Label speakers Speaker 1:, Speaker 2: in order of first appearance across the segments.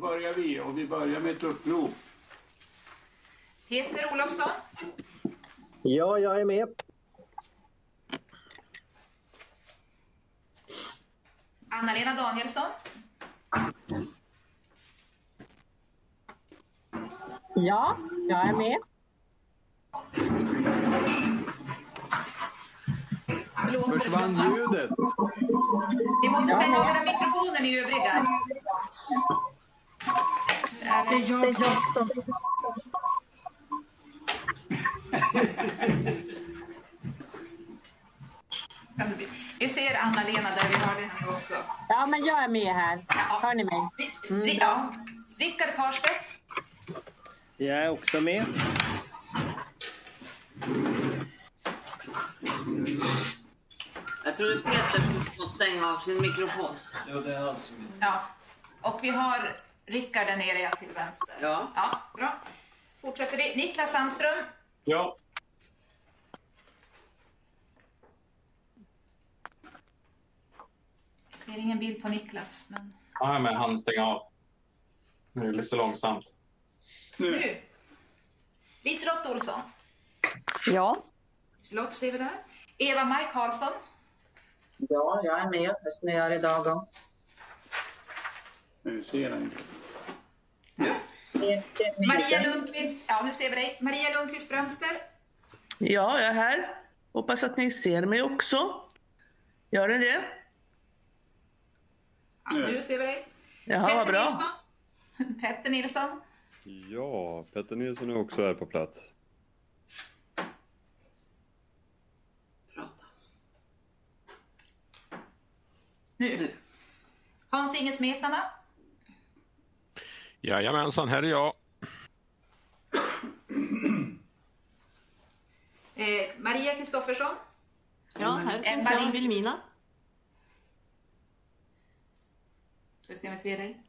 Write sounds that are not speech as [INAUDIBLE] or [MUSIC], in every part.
Speaker 1: börjar vi och vi börjar med ett upprop.
Speaker 2: Peter Olofsson.
Speaker 3: Ja, jag är med.
Speaker 2: Anna-Lena Danielsson.
Speaker 4: Ja, jag är med.
Speaker 1: Försvann ljudet?
Speaker 2: Ni måste stänga av era mikrofoner ni övriga.
Speaker 4: Det är jag som...
Speaker 2: Vi ser Anna-Lena där, vi hörde henne också.
Speaker 4: Ja, men jag är med här. Hör ni mig?
Speaker 2: Ri- ja. Rickard Karstedt.
Speaker 3: Jag är också med.
Speaker 5: Jag är Peter får stänga av sin mikrofon.
Speaker 3: Ja, det är han som
Speaker 2: Ja. Och vi har Rickard där nere ja, till vänster.
Speaker 5: Ja.
Speaker 2: ja. Bra. Fortsätter vi. Niklas Sandström.
Speaker 6: Ja.
Speaker 2: Jag ser ingen bild på Niklas, men
Speaker 6: Nej, men han stänger av. Nu är det lite så långsamt.
Speaker 2: nu. Liselott Olsson.
Speaker 7: Ja.
Speaker 2: Liselott ser vi där. Eva-Maj Karlsson.
Speaker 8: Ja, jag är med. Det snöar idag också.
Speaker 1: Nu ser han inte.
Speaker 2: Maria Lundqvist. Ja, nu ser vi dig. Maria Lundqvist Brömster.
Speaker 9: Ja, jag är här. Hoppas att ni ser mig också. Gör ni det?
Speaker 2: Ja, nu ser vi dig.
Speaker 9: Jaha,
Speaker 2: Petter
Speaker 9: bra.
Speaker 2: Nilsson. Petter Nilsson.
Speaker 10: Ja, Petter Nilsson är också här på plats.
Speaker 2: Nu. Hans-Inge Smetana.
Speaker 11: Jajamensan, här är jag.
Speaker 2: Eh, Maria Kristoffersson.
Speaker 7: Ja, här finns
Speaker 2: Emma
Speaker 7: jag, Vilmina.
Speaker 2: Ska vi se om vi ser dig.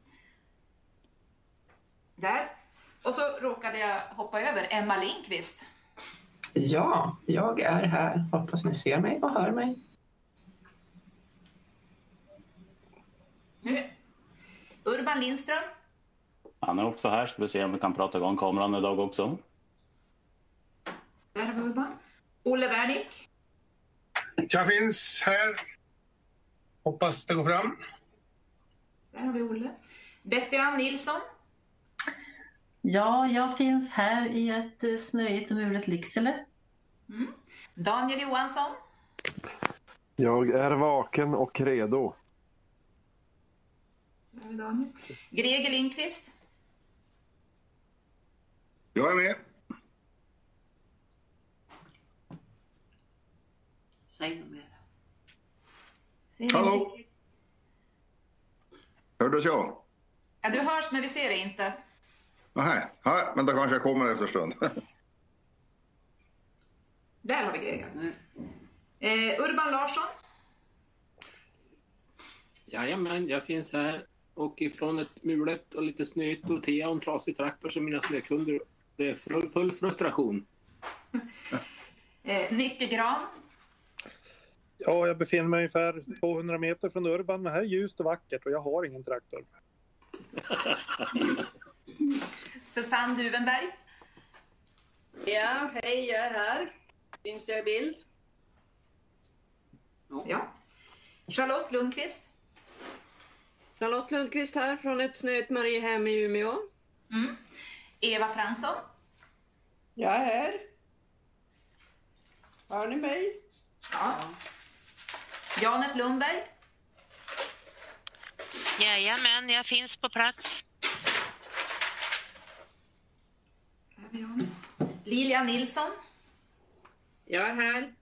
Speaker 2: Där. Och så råkade jag hoppa över Emma Lindqvist.
Speaker 12: Ja, jag är här. Hoppas ni ser mig och hör mig.
Speaker 2: Nu. Urban Lindström.
Speaker 13: Han är också här. Ska vi se om vi kan prata igång kameran idag också.
Speaker 2: Där har vi Urban. Olle Wernick.
Speaker 14: Jag finns här. Hoppas det går fram.
Speaker 2: Där har vi Olle. Betty Ann Nilsson.
Speaker 7: Ja, jag finns här i ett eh, snöigt och mulet Lycksele.
Speaker 2: Mm. Daniel Johansson.
Speaker 15: Jag är vaken och redo.
Speaker 2: Där har vi Daniel. Greger Lindqvist.
Speaker 16: Jag är med.
Speaker 5: Säg något mer.
Speaker 2: Ser
Speaker 16: Hallå?
Speaker 2: inte-
Speaker 16: Hördes jag?
Speaker 2: Ja, du hörs men vi ser dig inte.
Speaker 16: Nej, ja, men då kanske jag kommer efter en stund. [LAUGHS]
Speaker 2: Där har vi Greger. Eh, Urban Larsson.
Speaker 17: Jajamän, jag finns här. Och ifrån ett mulet och lite snöigt Dorotea och en trasig traktor som mina snökunder. Det är full, full frustration. [LAUGHS]
Speaker 2: Eh, Nicke Gran.
Speaker 18: Ja, jag befinner mig ungefär 200 meter från Urban, men här är ljust och vackert och jag har ingen traktor. [LAUGHS]
Speaker 2: Susanne Duvenberg.
Speaker 19: Ja, hej, jag är här. Syns jag i bild?
Speaker 2: Ja. Charlotte Lundqvist.
Speaker 19: Charlotte Lundqvist här från ett snöigt Mariehem i Umeå.
Speaker 2: Mm. Eva Fransson.
Speaker 19: Jag är här. Hör ni mig?
Speaker 2: Ja. Janet Lundberg.
Speaker 20: Jajamän, jag finns på plats.
Speaker 2: Lilian Nilsson.
Speaker 19: Jag är här.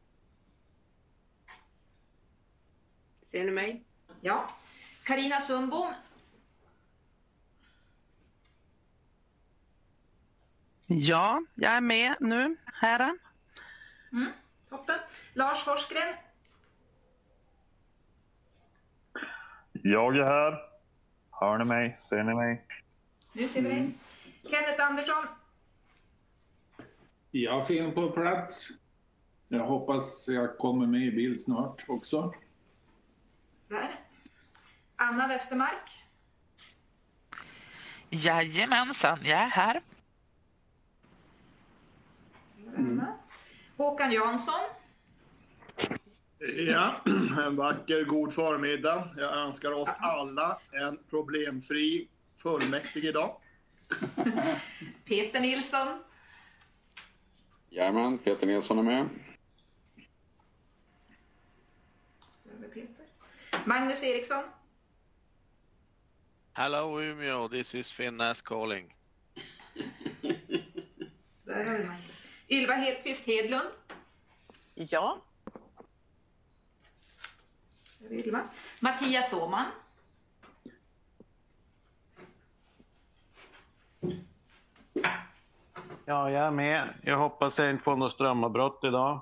Speaker 19: Ser ni mig?
Speaker 2: Ja. Karina Sundbom.
Speaker 9: Ja, jag är med nu. Här.
Speaker 2: Mm. Toppen. Lars Forsgren.
Speaker 15: Jag är här. Hör ni mig? Ser ni mig?
Speaker 2: Nu ser vi dig. Kenneth Andersson.
Speaker 1: Jag finns på plats. Jag hoppas jag kommer med i bild snart också.
Speaker 2: Där. Anna Westermark.
Speaker 20: Jajamensan, jag är här.
Speaker 2: Håkan Jansson.
Speaker 21: Ja, [CLEARS THROAT] en vacker god förmiddag. Jag önskar oss alla en problemfri fullmäktige idag. [LAUGHS]
Speaker 2: Peter Nilsson.
Speaker 22: Jajamän, Peter Nilsson är med.
Speaker 2: Peter. Magnus Eriksson.
Speaker 23: Hello Umeå, this is Finnas calling. [LAUGHS]
Speaker 2: Där har vi Magnus. Ylva Hedqvist Hedlund.
Speaker 24: Ja.
Speaker 2: Ylva. Mattias Åman.
Speaker 25: Ja, jag är med. Jag hoppas jag inte får något strömavbrott idag.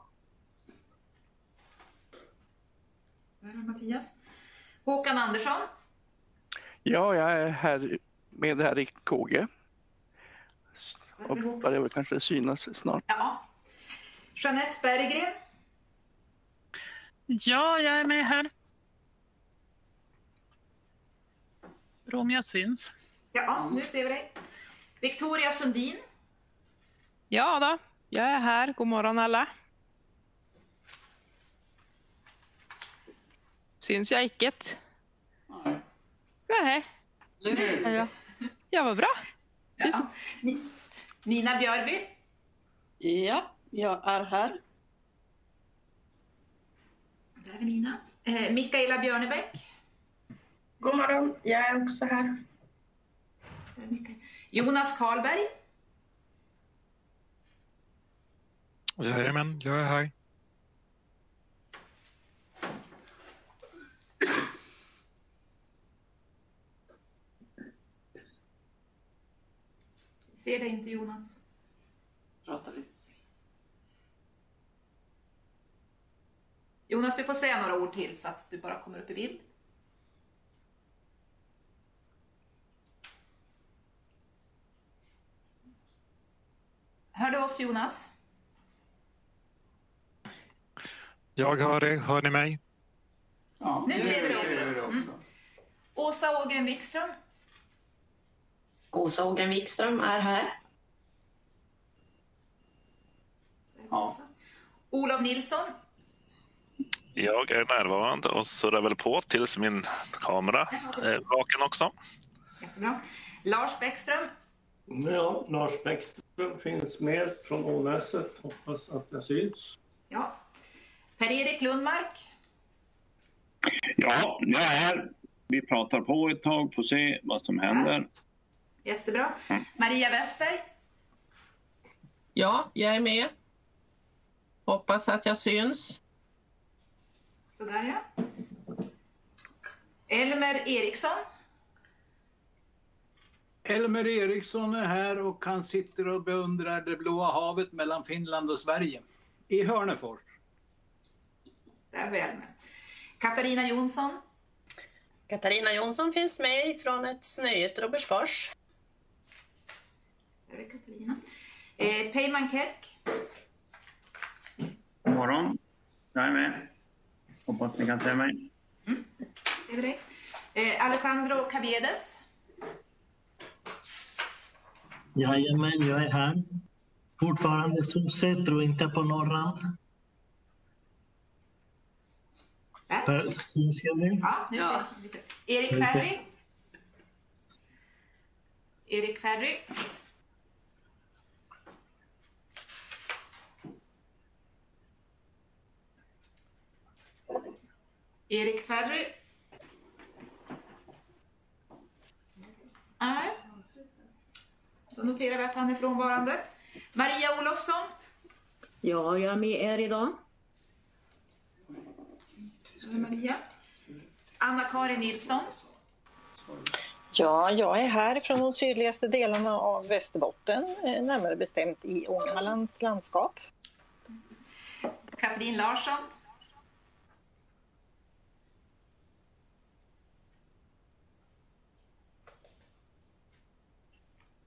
Speaker 2: Där har Mattias. Håkan Andersson.
Speaker 26: Ja, jag är här med här i KG. Och börjar väl kanske synas snart.
Speaker 2: Ja. Jeanette Berggren.
Speaker 27: Ja, jag är med här. Om jag syns.
Speaker 2: Ja, nu ser vi dig. Victoria Sundin.
Speaker 28: Ja då, jag är här. God morgon alla. Syns jag icket? Nej. Nej. Ja, ja vad bra.
Speaker 2: Ja. Ni- Nina Björby.
Speaker 24: Ja, jag är här.
Speaker 2: Där är vi Nina. Eh, Mikaela Björnebäck.
Speaker 4: God morgon, jag är också här.
Speaker 2: Jonas Karlberg.
Speaker 29: Jajamän, jag är här.
Speaker 2: Ser dig inte Jonas.
Speaker 30: Prata lite.
Speaker 2: Jonas, du får säga några ord till så att du bara kommer upp i bild. Hör du oss Jonas?
Speaker 29: Jag hör er, hör ni mig?
Speaker 2: nu ser vi dig också. Mm. Åsa Ågren Wikström.
Speaker 24: Åsa Ågren Wikström är här.
Speaker 2: Olof Nilsson.
Speaker 31: Jag är närvarande och surrar väl på tills min kamera är vaken också.
Speaker 2: Jättebra. Lars Bäckström.
Speaker 1: Ja, Lars Bäckström finns med från Ånäset. Hoppas att jag syns.
Speaker 2: Ja. Per-Erik Lundmark.
Speaker 32: Ja, jag är här. Vi pratar på ett tag, får se vad som händer.
Speaker 2: Jättebra. Maria Westberg.
Speaker 33: Ja, jag är med. Hoppas att jag syns.
Speaker 2: Sådär ja. Elmer Eriksson.
Speaker 18: Elmer Eriksson är här och han sitter och beundrar det blåa havet mellan Finland och Sverige. I Hörnefors.
Speaker 2: Där är vi Elmer. Katarina Jonsson.
Speaker 24: Katarina Jonsson finns med från ett snöigt Robertsfors.
Speaker 2: Är Katarina. Eh, Peyman Kerk.
Speaker 32: God morgon. Jag är med. Hoppas ni kan se mig.
Speaker 2: Ser vi dig. Eh, Alejandro Caviedes.
Speaker 34: Jajamän, jag är här. Fortfarande sosse, tror inte på norran. Där syns jag nu.
Speaker 2: Ja, nu ser vi. ser. Erik Ferry. Erik Ferry. Erik Ferry. Nej. Då noterar vi att han är frånvarande. Maria Olofsson.
Speaker 24: Ja, jag är med er idag.
Speaker 2: Så är Maria. Anna-Karin Nilsson.
Speaker 35: Ja, jag är här från de sydligaste delarna av Västerbotten, eh, närmare bestämt i Ångermanlands landskap.
Speaker 2: Katrin Larsson.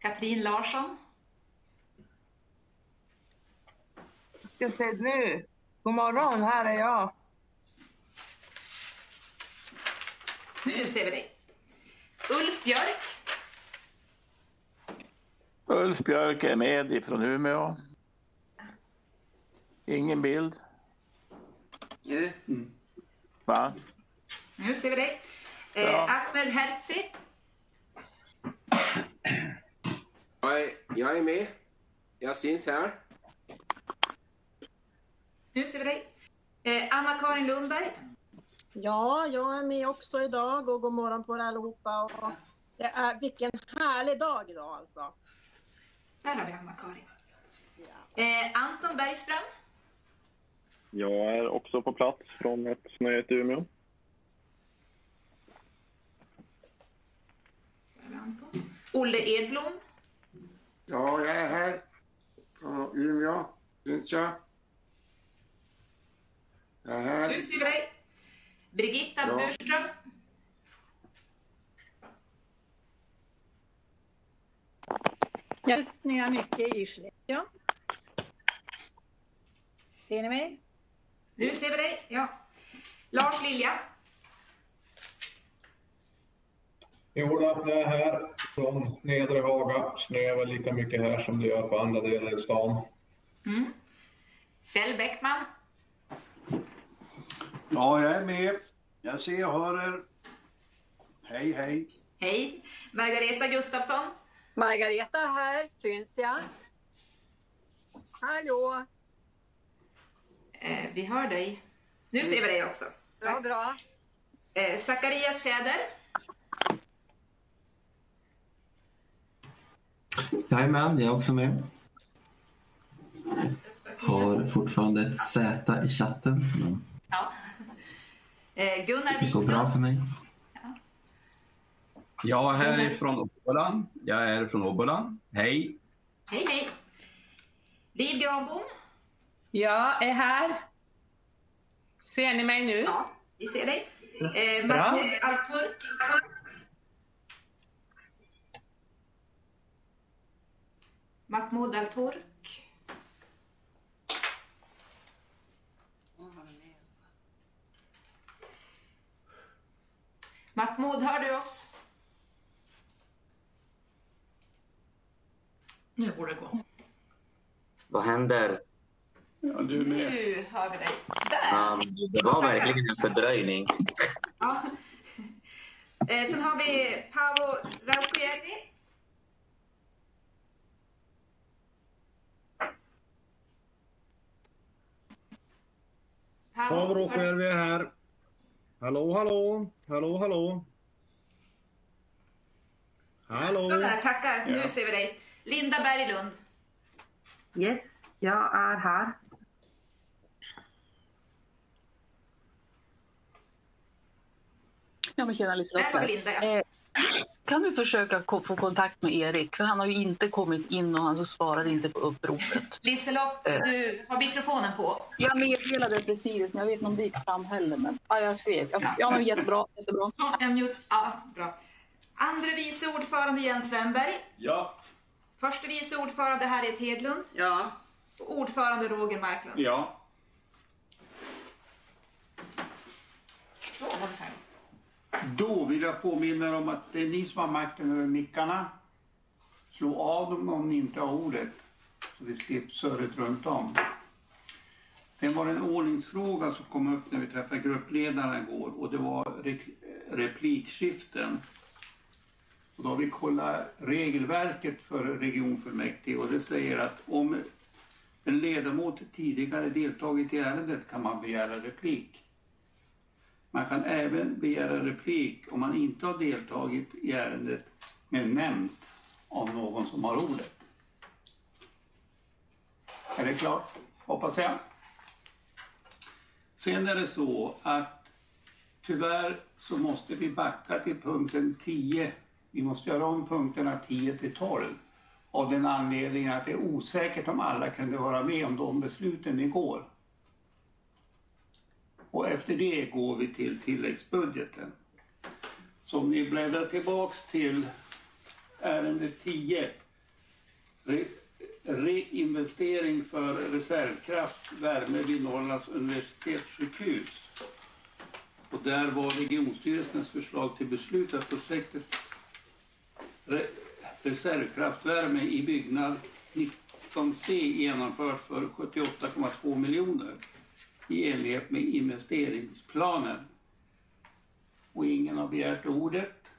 Speaker 2: Katrin Larsson.
Speaker 36: ska se nu. God morgon, här är jag.
Speaker 2: Nu ser vi dig. Ulf Björk.
Speaker 37: Ulf Björk är med ifrån Umeå. Ingen bild.
Speaker 38: Jo.
Speaker 37: Va?
Speaker 2: Nu ser vi dig. Eh,
Speaker 37: Ja.
Speaker 2: Ahmed Herzi.
Speaker 39: Jag är, jag är med. Jag syns här.
Speaker 2: Nu ser vi dig. Eh, Anna-Karin Lundberg.
Speaker 40: Ja, jag är med också idag och god morgon på er allihopa. Och det är, vilken härlig dag idag alltså.
Speaker 2: Där har vi Anna-Karin. Eh, Anton Bergström.
Speaker 41: Jag är också på plats från ett snöigt Umeå.
Speaker 2: Olle Edblom.
Speaker 42: Ja, jag är här. Från Umeå. Syns jag? Jag är här.
Speaker 2: Nu ser vi dig. Birgitta
Speaker 42: Ja.
Speaker 2: Burström.
Speaker 40: Jag snöar mycket i Skellefteå. Ser ni mig?
Speaker 2: Nu ser vi dig. Ja. Lars Lilja.
Speaker 43: Jo, jag är här från Nedre Haga. Snöar väl lika mycket här som det gör på andra delar i stan.
Speaker 2: Mm. Kjell Bäckman.
Speaker 44: Ja, jag är med. Jag ser och hör er. Hej, hej.
Speaker 2: Hej. Margareta Gustafsson.
Speaker 40: Margareta här, syns jag? Hallå!
Speaker 2: Eh, vi hör dig. Nu ser vi dig också.
Speaker 40: Ja, bra.
Speaker 2: Eh, Zacharias Tjäder.
Speaker 15: Jajamän, jag är också med. Har fortfarande ett Z i chatten. Men
Speaker 2: Ja. Eh, Gunnar
Speaker 15: det går bra
Speaker 2: Wiklund.
Speaker 15: för mig.
Speaker 45: Jag är härifrån Obbola. Jag är från Obbola. Hej.
Speaker 2: Hej, hej. Liv Granbom.
Speaker 46: Jag är här. Ser ni mig nu?
Speaker 2: Ja, vi ser dig. Eh. Mahmoud Alturk. Mahmoud Alturk. Mahmoud, hör du oss? Nu borde det gå.
Speaker 13: Vad händer?
Speaker 44: Ja, du är med.
Speaker 2: Nu hör vi dig. Där!
Speaker 13: Ja, det var verkligen en fördröjning.
Speaker 2: Ja. [LAUGHS] Eh, sen har vi Paavo Raukojärvi.
Speaker 47: Paavo Raukojärvi är här. Hallå, hallå, hallå, hallå. Hallå.
Speaker 2: Sådär, tackar.
Speaker 47: Ja.
Speaker 2: Nu ser vi dig. Linda Berglund.
Speaker 46: Yes, jag är här.
Speaker 4: Ja, men tjena Liselott.
Speaker 2: Där var Linda, ja.
Speaker 4: Kan du försöka få kontakt med Erik? För han har ju inte kommit in och han svarade inte på uppropet.
Speaker 2: Liselott,
Speaker 4: Eh.
Speaker 2: du har mikrofonen på.
Speaker 4: Jag meddelade precis, men jag vet inte om det gick fram heller. Men ja, jag skrev. Ja, ja men jättebra. jättebra.
Speaker 2: Så, jag mute. Ja, bra. Andre vice ordförande Jens Wennberg.
Speaker 44: Ja.
Speaker 2: Förste vice ordförande Harriet Hedlund.
Speaker 38: Ja.
Speaker 2: Och ordförande Roger Marklund.
Speaker 44: Ja.
Speaker 2: Så var det färdigt.
Speaker 28: Då vill jag påminna er om att det är ni som har makten över mickarna. Slå av dem om ni inte har ordet, så vi slipper surret runt om. Sen var det en ordningsfråga som kom upp när vi träffade gruppledarna igår och det var replikskiften. Och då har vi kollat regelverket för regionfullmäktige och det säger att om en ledamot tidigare deltagit i ärendet kan man begära replik. Man kan även begära replik om man inte har deltagit i ärendet men nämns av någon som har ordet. Är det klart? Hoppas jag. Sen är det så att tyvärr så måste vi backa till punkten 10. Vi måste göra om punkterna 10 till 12 av den anledningen att det är osäkert om alla kunde vara med om de besluten igår. Och efter det går vi till tilläggsbudgeten. Så om ni bläddrar tillbaks till ärende 10. Re, reinvestering för reservkraft, värme vid Norrlands universitetssjukhus. Och där var regionstyrelsens förslag till beslut att projektet re, reservkraftvärme i byggnad 19C genomförs för 78,2 miljoner i enlighet med investeringsplanen. Och ingen har begärt ordet.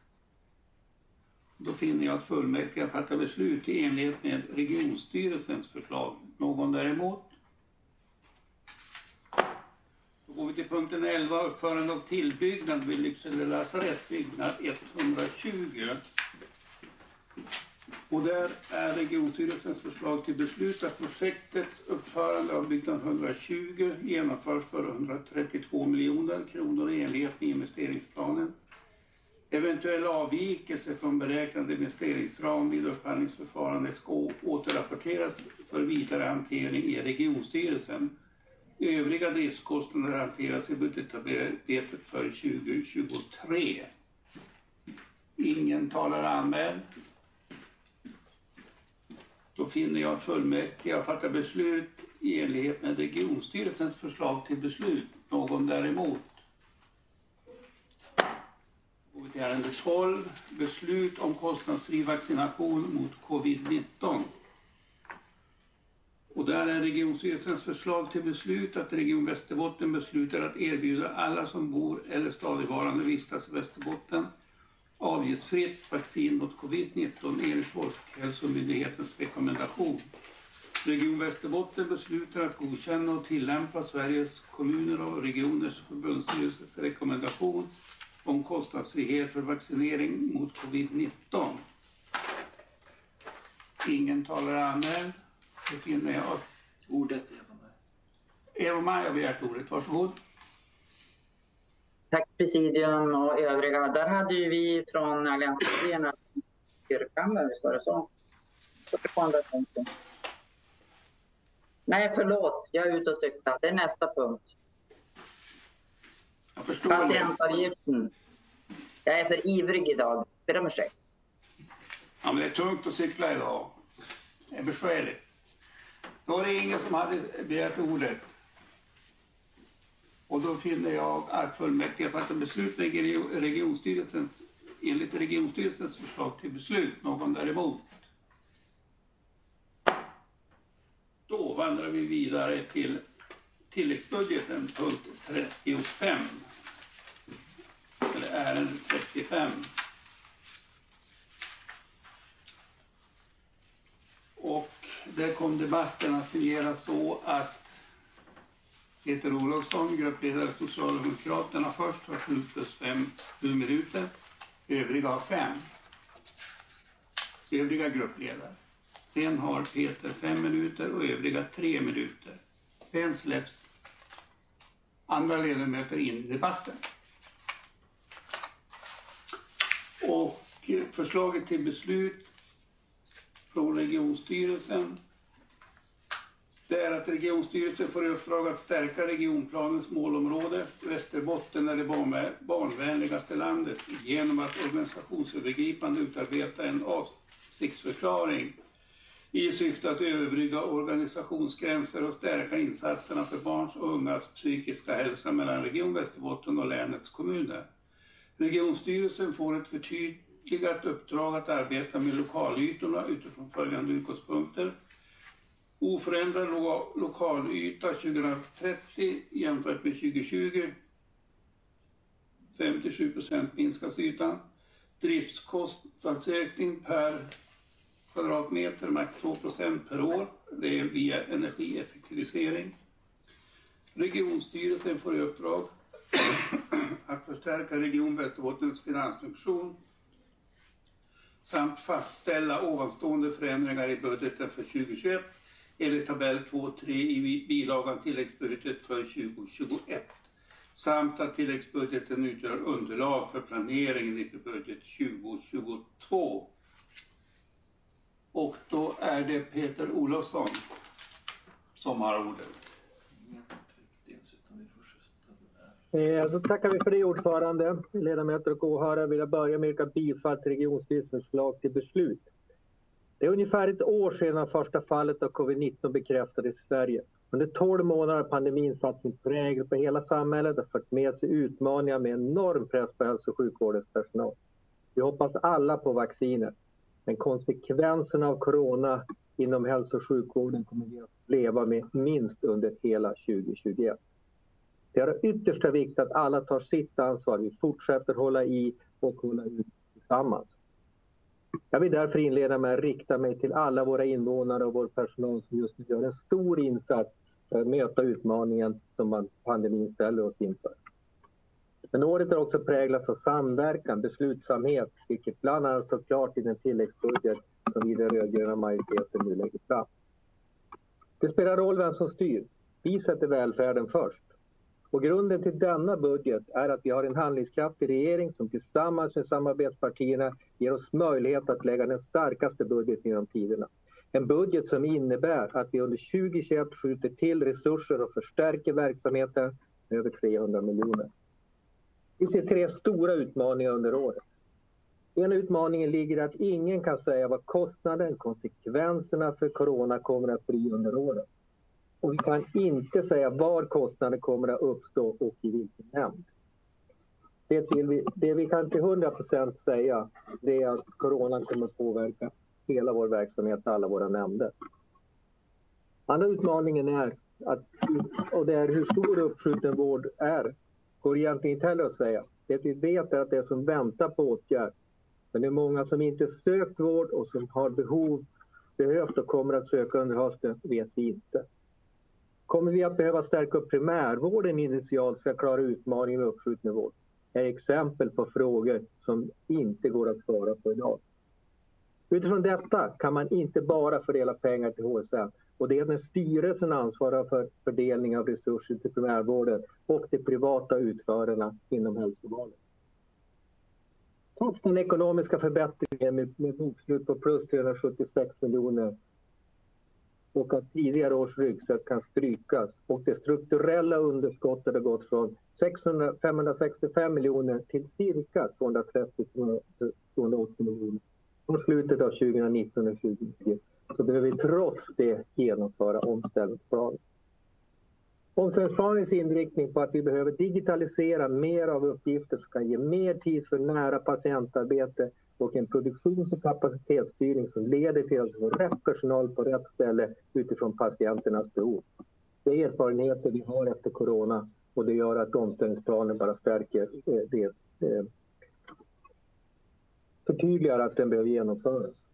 Speaker 28: Då finner jag att fullmäktige fattar beslut i enlighet med regionstyrelsens förslag. Någon däremot? Då går vi till punkten 11, uppförande av tillbyggnad vid Lycksele lasarett, byggnad 120. Och där är regionstyrelsens förslag till beslut att projektets uppförande av byggnad 120 genomförs för 132 miljoner kronor i enlighet med investeringsplanen. Eventuell avvikelse från beräknad investeringsram vid upphandlingsförfarandet ska återrapporteras för vidare hantering i regionstyrelsen. Övriga driftskostnader hanteras i budgetarbetet för 2023. Ingen talare anmäld. Då finner jag att fullmäktige har fattat beslut i enlighet med regionstyrelsens förslag till beslut. Någon däremot? Går vi till ärende 12. Beslut om kostnadsfri vaccination mot covid-19. Och där är regionstyrelsens förslag till beslut att Region Västerbotten beslutar att erbjuda alla som bor eller stadigvarande vistas i Västerbotten avgiftsfritt vaccin mot covid-19 enligt Folkhälsomyndighetens rekommendation. Region Västerbotten beslutar att godkänna och tillämpa Sveriges kommuner och regioners förbundsstyrelses rekommendation om kostnadsfrihet för vaccinering mot covid-19. Ingen talar anmäld. Det finner jag.
Speaker 6: Ordet Eva-Maj.
Speaker 28: Eva-Maj har begärt ordet. Varsågod.
Speaker 8: Tack presidium och övriga. Där hade ju vi från allianspartierna yrkande, visst var det så? Nej, förlåt. Jag är ute och cyklar. Det är nästa punkt. Patientavgiften. Jag är för ivrig idag. Ber om ursäkt.
Speaker 28: Ja, men det är tungt att cykla idag. Det är besvärligt. Då är det ingen som hade begärt ordet. Och då finner jag att fullmäktige fattar beslut regionstyrelsens, enligt regionstyrelsens förslag till beslut. Någon däremot? Då vandrar vi vidare till tilläggsbudgeten, punkt 35. Eller ärende 35. Och där kom debatten att fungera så att Peter Olofsson, gruppledare för Socialdemokraterna först, har 7 plus 5 7 minuter. Övriga har 5. Övriga gruppledare. Sen har Peter 5 minuter och övriga 3 minuter. Sen släpps andra ledamöter in i debatten. Och förslaget till beslut från regionstyrelsen det är att regionstyrelsen får i uppdrag att stärka regionplanens målområde. Västerbotten är det barnvänligaste landet genom att organisationsövergripande utarbeta en avsiktsförklaring i syfte att överbrygga organisationsgränser och stärka insatserna för barns och ungas psykiska hälsa mellan Region Västerbotten och länets kommuner. Regionstyrelsen får ett förtydligat uppdrag att arbeta med lokalytorna utifrån följande utgångspunkter. Oförändrad lo- lokalyta 2030 jämfört med 2020. 57 procent minskas ytan. Driftskostnadsökning per kvadratmeter, max 2 procent per år. Det är via energieffektivisering. Regionstyrelsen får i uppdrag [CLEARS THROAT] att förstärka Region Västerbottens finansfunktion samt fastställa ovanstående förändringar i budgeten för 2021 enligt tabell 2.3 i bilagan tilläggsbudget för 2021 samt att tilläggsbudgeten utgör underlag för planeringen inför budget 2022. Och då är det Peter Olofsson som har ordet.
Speaker 48: Eh, Då tackar vi för det ordförande. Ledamöter och åhörare vill jag börja med att yrka bifall till regionstyrelsens förslag till beslut. Det är ungefär ett år sedan första fallet av covid-19 bekräftades i Sverige. Under 12 månader har pandemin satt sin prägel på hela samhället och fört med sig utmaningar med enorm press på hälso och sjukvårdens personal. Vi hoppas alla på vacciner. Men konsekvenserna av corona inom hälso och sjukvården kommer vi att leva med minst under hela 2021. Det är av yttersta vikt att alla tar sitt ansvar. Vi fortsätter hålla i och hålla ut tillsammans. Jag vill därför inleda med att rikta mig till alla våra invånare och vår personal som just nu gör en stor insats för att möta utmaningen som pandemin ställer oss inför. Men året har också präglats av samverkan, beslutsamhet, vilket bland annat står klart i den tilläggsbudget som vi i den rödgröna majoriteten nu lägger fram. Det spelar roll vem som styr. Vi sätter välfärden först. Och grunden till denna budget är att vi har en handlingskraftig regering som tillsammans med samarbetspartierna ger oss möjlighet att lägga den starkaste budgeten genom tiderna. En budget som innebär att vi under 2021 skjuter till resurser och förstärker verksamheten med över 300 miljoner. Vi ser tre stora utmaningar under året. En utmaningen ligger i att ingen kan säga vad kostnaden, konsekvenserna för corona kommer att bli under året. Och vi kan inte säga var kostnaden kommer att uppstå och i vilken nämnd. Det vi, det vi kan till 100 procent säga det är att coronan kommer att påverka hela vår verksamhet, alla våra nämnder. Andra utmaningen är att, och det är hur stor uppskjuten vård är, går egentligen inte heller att säga. Det vi vet är att det är som väntar på åtgärd. Men det är många som inte sökt vård och som har behov, behövt och kommer att söka under hösten vet vi inte. Kommer vi att behöva stärka upp primärvården initialt för att klara utmaningen med uppskjuten vård? Det är exempel på frågor som inte går att svara på idag. Utifrån detta kan man inte bara fördela pengar till HSN och det är när styrelsen ansvarar för fördelning av resurser till primärvården och de privata utförarna inom hälsovården. Trots den ekonomiska förbättringen med bokslut på plus 376 miljoner och att tidigare års ryggsäck kan strykas och det strukturella underskottet har gått från 600, 565 miljoner till cirka 230-280 miljoner Från slutet av 2019 och 2020 så behöver vi trots det genomföra omställningsplanen. Omställningsplanens inriktning på att vi behöver digitalisera mer av uppgifter som kan ge mer tid för nära patientarbete och en produktions och kapacitetsstyrning som leder till att vi får rätt personal på rätt ställe utifrån patienternas behov. Det är erfarenheter vi har efter corona och det gör att omställningsplanen bara stärker eh, det, eh, förtydligar att den behöver genomföras.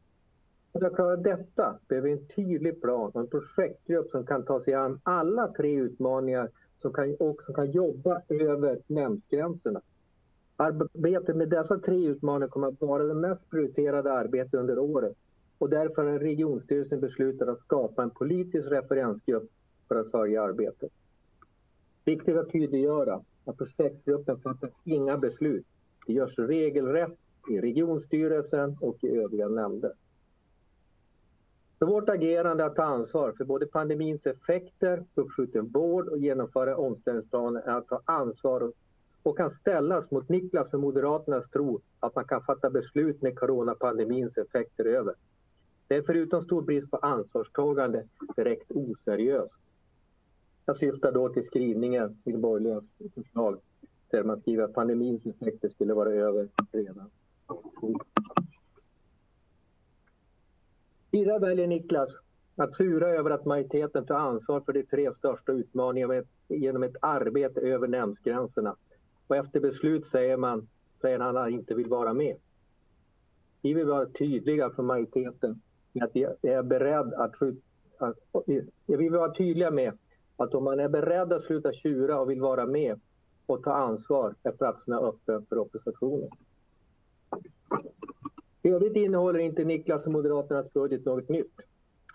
Speaker 48: För att klara detta behöver vi en tydlig plan och en projektgrupp som kan ta sig an alla tre utmaningar som kan, och som kan jobba över nämndsgränserna. Arbetet med dessa tre utmaningar kommer att vara det mest prioriterade arbetet under året och därför har regionstyrelsen beslutat att skapa en politisk referensgrupp för att följa arbetet. Viktigt att tydliggöra att projektgruppen fattar inga beslut. Det görs regelrätt i regionstyrelsen och i övriga nämnder. För vårt agerande att ta ansvar för både pandemins effekter, uppskjuten vård och genomföra omställningsplaner är att ta ansvar och kan ställas mot Niklas och Moderaternas tro att man kan fatta beslut när coronapandemins effekter är över. Det är förutom stor brist på ansvarstagande direkt oseriöst. Jag syftar då till skrivningen i det borgerliga förslag där man skriver att pandemins effekter skulle vara över redan. Vidare väljer Niklas att sura över att majoriteten tar ansvar för de tre största utmaningarna genom ett arbete över nämndsgränserna. Och efter beslut säger, man, säger han att han inte vill vara med. Vi vill vara tydliga för majoriteten med att vi är beredd att, att vi vill vara tydliga med att om man är beredd att sluta tjura och vill vara med och ta ansvar är platserna öppna för oppositionen. I övrigt innehåller inte Niklas och Moderaternas budget något nytt.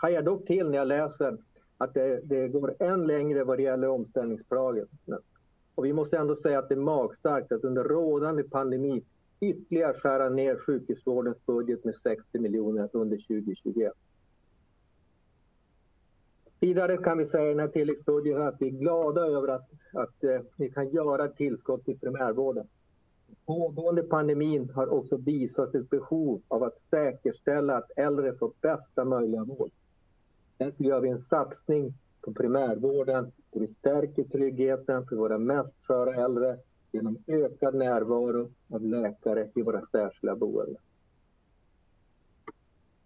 Speaker 48: Hajar dock till när jag läser att det, det går än längre vad det gäller omställningsplanen. Och vi måste ändå säga att det är magstarkt att under rådande pandemi ytterligare skära ner sjukhusvårdens budget med 60 miljoner under 2021. Vidare kan vi säga i den här tilläggsbudgeten att vi är glada över att, att eh, vi kan göra tillskott till primärvården. Pågående pandemin har också visat sitt behov av att säkerställa att äldre får bästa möjliga vård. Därför gör vi en satsning på primärvården där vi stärker tryggheten för våra mest sköra äldre genom ökad närvaro av läkare i våra särskilda boenden.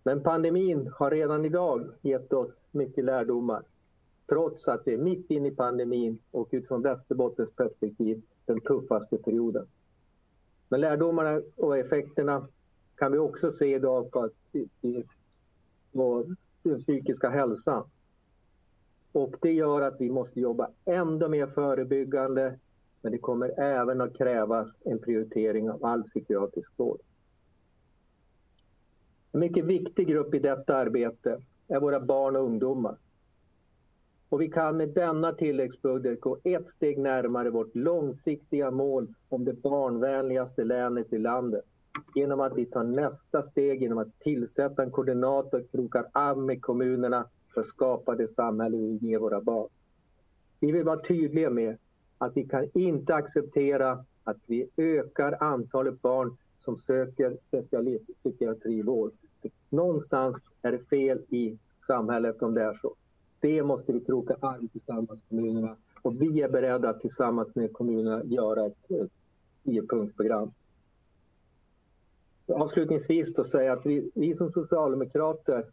Speaker 48: Men pandemin har redan idag gett oss mycket lärdomar. Trots att vi är mitt inne i pandemin och utifrån Västerbottens perspektiv den tuffaste perioden. Men lärdomarna och effekterna kan vi också se idag på, att, på den psykiska hälsan. Och det gör att vi måste jobba ändå mer förebyggande men det kommer även att krävas en prioritering av all psykiatrisk vård. En mycket viktig grupp i detta arbete är våra barn och ungdomar. Och vi kan med denna tilläggsbudget gå ett steg närmare vårt långsiktiga mål om det barnvänligaste länet i landet genom att vi tar nästa steg genom att tillsätta en koordinator och krokar arm med kommunerna för att skapa det samhälle vi vill ge våra barn. Vi vill vara tydliga med att vi kan inte acceptera att vi ökar antalet barn som söker specialistpsykiatrivård. Någonstans är det fel i samhället om det är så. Det måste vi kroka arm tillsammans med kommunerna och vi är beredda att tillsammans med kommunerna göra ett tiopunktsprogram. Avslutningsvis då säga att vi, vi som socialdemokrater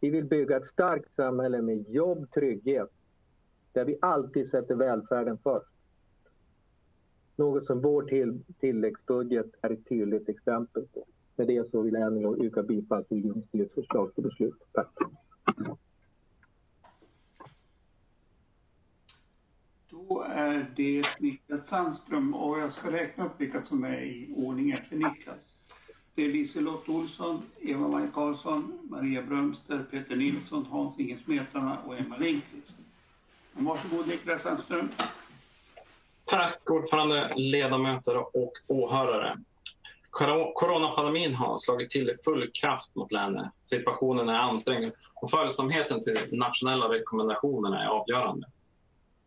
Speaker 48: vi vill bygga ett starkt samhälle med jobb, trygghet där vi alltid sätter välfärden först. Något som vår till, tilläggsbudget är ett tydligt exempel på. Med det så vill jag än en gång yrka bifall till Jonsstyrelsens förslag till beslut. Tack.
Speaker 28: Då är det Niklas Sandström och jag ska räkna upp vilka som är i ordning efter Niklas. Det är Liselott Olsson, Eva-Maja Karlsson, Maria Brömster, Peter Nilsson, Hans-Inge Smetana och Emma Lindqvist. Varsågod Niklas Sandström.
Speaker 6: Tack ordförande, ledamöter och åhörare. Coronapandemin har slagit till i full kraft mot länet. Situationen är ansträngd och följsamheten till nationella rekommendationerna är avgörande.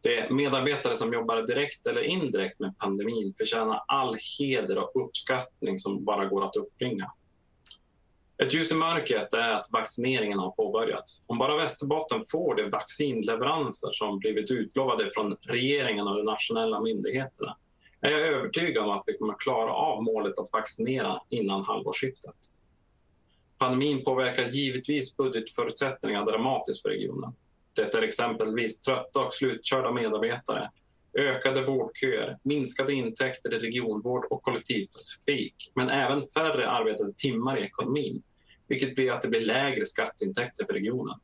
Speaker 6: De medarbetare som jobbar direkt eller indirekt med pandemin förtjänar all heder och uppskattning som bara går att uppbringa. Ett ljus i mörkret är att vaccineringen har påbörjats. Om bara Västerbotten får de vaccinleveranser som blivit utlovade från regeringen och de nationella myndigheterna är jag övertygad om att vi kommer klara av målet att vaccinera innan halvårsskiftet. Pandemin påverkar givetvis budgetförutsättningarna dramatiskt för regionen. Det är exempelvis trötta och slutkörda medarbetare, ökade vårdköer, minskade intäkter i regionvård och kollektivtrafik, men även färre arbetade timmar i ekonomin, vilket blir att det blir lägre skatteintäkter för regionen.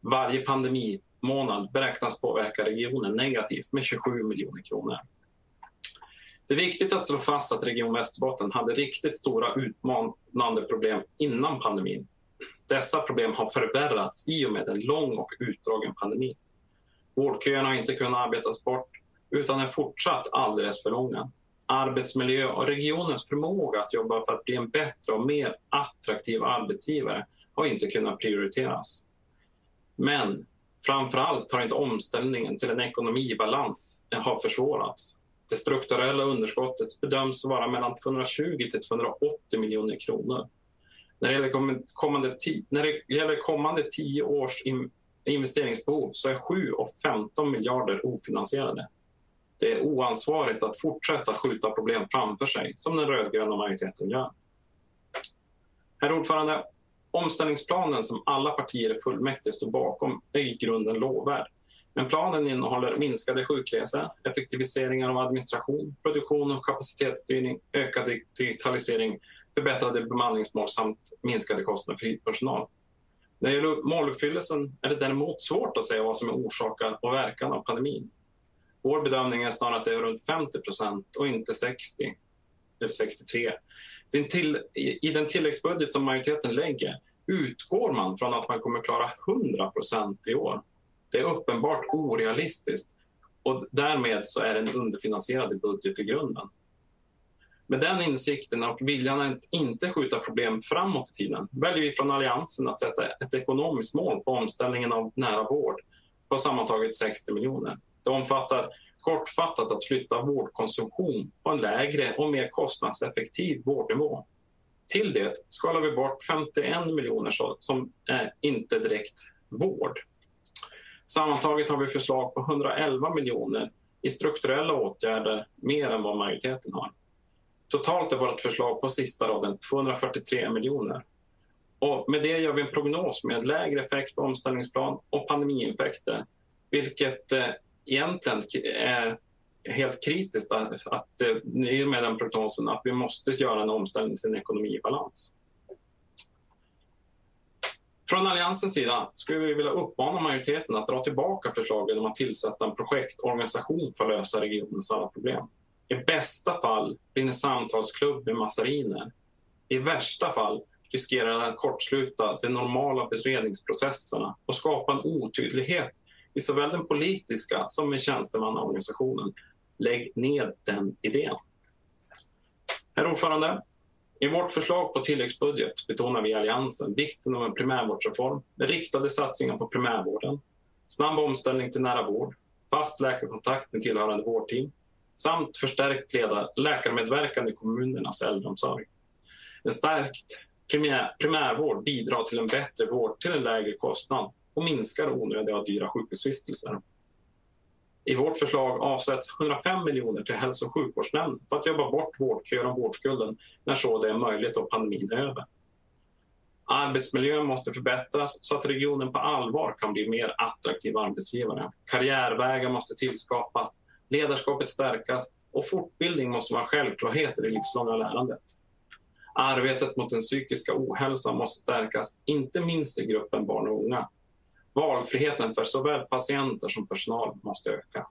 Speaker 6: Varje pandemimånad beräknas påverka regionen negativt med 27 miljoner kronor. Det är viktigt att slå fast att Region Västerbotten hade riktigt stora utmanande problem innan pandemin dessa problem har förvärrats i och med en lång och utdragen pandemi. Vårdköerna har inte kunnat arbetas bort utan är fortsatt alldeles för långa. Arbetsmiljö och regionens förmåga att jobba för att bli en bättre och mer attraktiv arbetsgivare har inte kunnat prioriteras. Men framför allt har inte omställningen till en ekonomi i balans har försvårats. Det strukturella underskottet bedöms vara mellan 220 till 280 miljoner kronor. När det gäller kommande, när det gäller kommande tio års investeringsbehov så är 7 och 15 miljarder ofinansierade. Det är oansvarigt att fortsätta skjuta problem framför sig som den rödgröna majoriteten gör. Herr ordförande, omställningsplanen som alla partier i fullmäktige står bakom är i grunden lovvärd. Men planen innehåller minskade sjukresor, effektiviseringar av administration, produktion och kapacitetsstyrning, ökad digitalisering förbättrade bemanningsmål samt minskade kostnader för hyrpersonal. När det gäller måluppfyllelsen är det däremot svårt att säga vad som är orsaken och verkan av pandemin. Vår bedömning är snarare att det är runt 50 procent och inte 60 eller 63. Den till, I den tilläggsbudget som majoriteten lägger utgår man från att man kommer klara 100 procent i år. Det är uppenbart orealistiskt och därmed så är det en underfinansierad budget i grunden. Med den insikten och viljan att inte skjuta problem framåt i tiden väljer vi från Alliansen att sätta ett ekonomiskt mål på omställningen av nära vård på sammantaget 60 miljoner. Det omfattar kortfattat att flytta vårdkonsumtion på en lägre och mer kostnadseffektiv vårdnivå. Till det skalar vi bort 51 miljoner som är inte direkt vård. Sammantaget har vi förslag på 111 miljoner i strukturella åtgärder, mer än vad majoriteten har. Totalt är vårt förslag på sista raden 243 miljoner. Och med det gör vi en prognos med lägre effekt på omställningsplan och pandemiinfekter, vilket eh, egentligen är helt kritiskt att, att eh, i och med den prognosen att vi måste göra en omställning till en ekonomi i balans. Från Alliansens sida skulle vi vilja uppmana majoriteten att dra tillbaka förslaget om att tillsätta en projektorganisation för att lösa regionens alla problem. I bästa fall blir en samtalsklubb med massariner. I värsta fall riskerar den att kortsluta de normala beredningsprocesserna och skapa en otydlighet i såväl den politiska som i tjänstemannaorganisationen. Lägg ned den idén. Herr ordförande, i vårt förslag på tilläggsbudget betonar vi i Alliansen vikten av en primärvårdsreform med riktade satsningar på primärvården, snabb omställning till nära vård, fast läkarkontakt med tillhörande vårdteam samt förstärkt läkarmedverkan i kommunernas äldreomsorg. En stärkt primär, primärvård bidrar till en bättre vård till en lägre kostnad och minskar onödiga och dyra sjukhusvistelser. I vårt förslag avsätts 105 miljoner till hälso och sjukvårdsnämnden för att jobba bort vårdköer och vårdskulden när så det är möjligt och pandemin är över. Arbetsmiljön måste förbättras så att regionen på allvar kan bli mer attraktiv arbetsgivare. Karriärvägar måste tillskapas, ledarskapet stärkas och fortbildning måste vara självklarhet i det livslånga lärandet. Arbetet mot den psykiska ohälsan måste stärkas, inte minst i gruppen barn och unga. Valfriheten för såväl patienter som personal måste öka.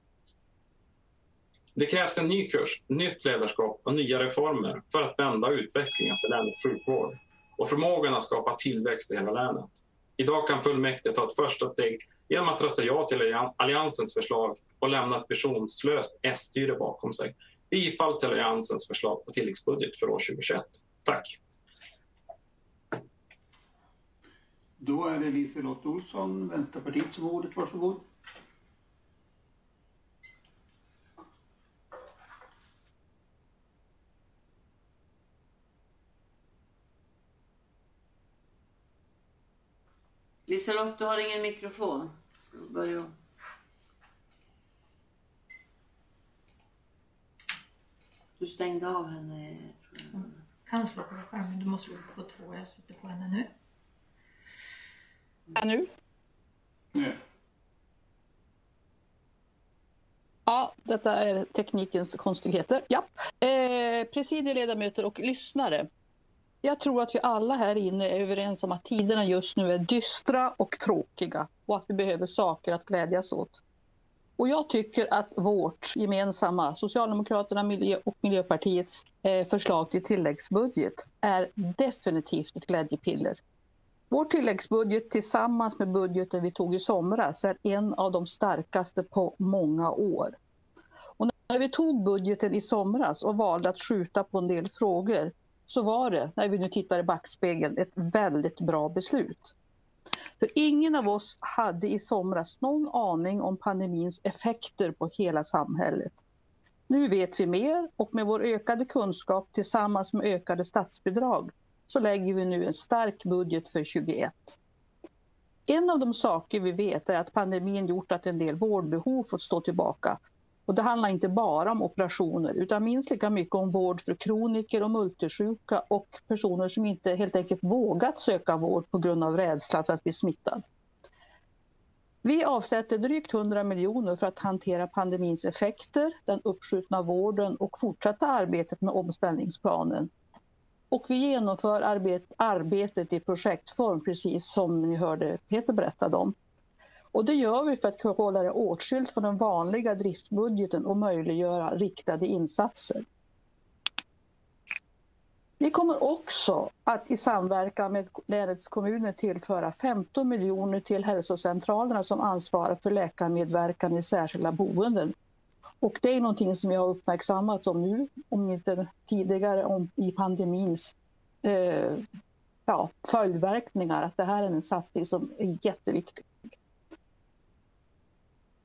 Speaker 6: Det krävs en ny kurs, nytt ledarskap och nya reformer för att vända utvecklingen för länets sjukvård och förmågan att skapa tillväxt i hela länet. Idag kan fullmäktige ta ett första steg genom att rösta ja till Alliansens förslag och lämna ett visionslöst S-styre bakom sig. Bifall till Alliansens förslag på tilläggsbudget för år 2021. Tack!
Speaker 28: Då är det Liselott Olsson, Vänsterpartiet, som har ordet. Varsågod.
Speaker 38: Liselott, du har ingen mikrofon. Ska vi börja om? Du stängde av henne.
Speaker 2: Kan slå på skärmen, du måste slå på två. Jag sätter på henne nu.
Speaker 4: Ja, nu?
Speaker 28: Nu.
Speaker 4: Ja, detta är teknikens konstigheter. Ja. Eh, presidieledamöter och lyssnare. Jag tror att vi alla här inne är överens om att tiderna just nu är dystra och tråkiga och att vi behöver saker att glädjas åt. Och jag tycker att vårt gemensamma, Socialdemokraterna och Miljöpartiets eh, förslag till tilläggsbudget är definitivt ett glädjepiller. Vår tilläggsbudget tillsammans med budgeten vi tog i somras är en av de starkaste på många år. Och när vi tog budgeten i somras och valde att skjuta på en del frågor så var det, när vi nu tittar i backspegeln, ett väldigt bra beslut. För ingen av oss hade i somras någon aning om pandemins effekter på hela samhället. Nu vet vi mer och med vår ökade kunskap tillsammans med ökade statsbidrag så lägger vi nu en stark budget för 2021. En av de saker vi vet är att pandemin gjort att en del vårdbehov fått stå tillbaka. Och det handlar inte bara om operationer utan minst lika mycket om vård för kroniker och multisjuka och personer som inte helt enkelt vågat söka vård på grund av rädsla för att bli smittad. Vi avsätter drygt 100 miljoner för att hantera pandemins effekter, den uppskjutna vården och fortsätta arbetet med omställningsplanen och vi genomför arbet, arbetet i projektform, precis som ni hörde Peter berättade om. Och det gör vi för att kunna hålla det åtskilt från den vanliga driftbudgeten och möjliggöra riktade insatser. Vi kommer också att i samverkan med länets kommuner tillföra 15 miljoner till hälsocentralerna som ansvarar för läkarmedverkan i särskilda boenden och det är någonting som jag har uppmärksammats om nu, om inte tidigare, om, i pandemins eh, ja, följdverkningar. Att det här är en satsning som är jätteviktig.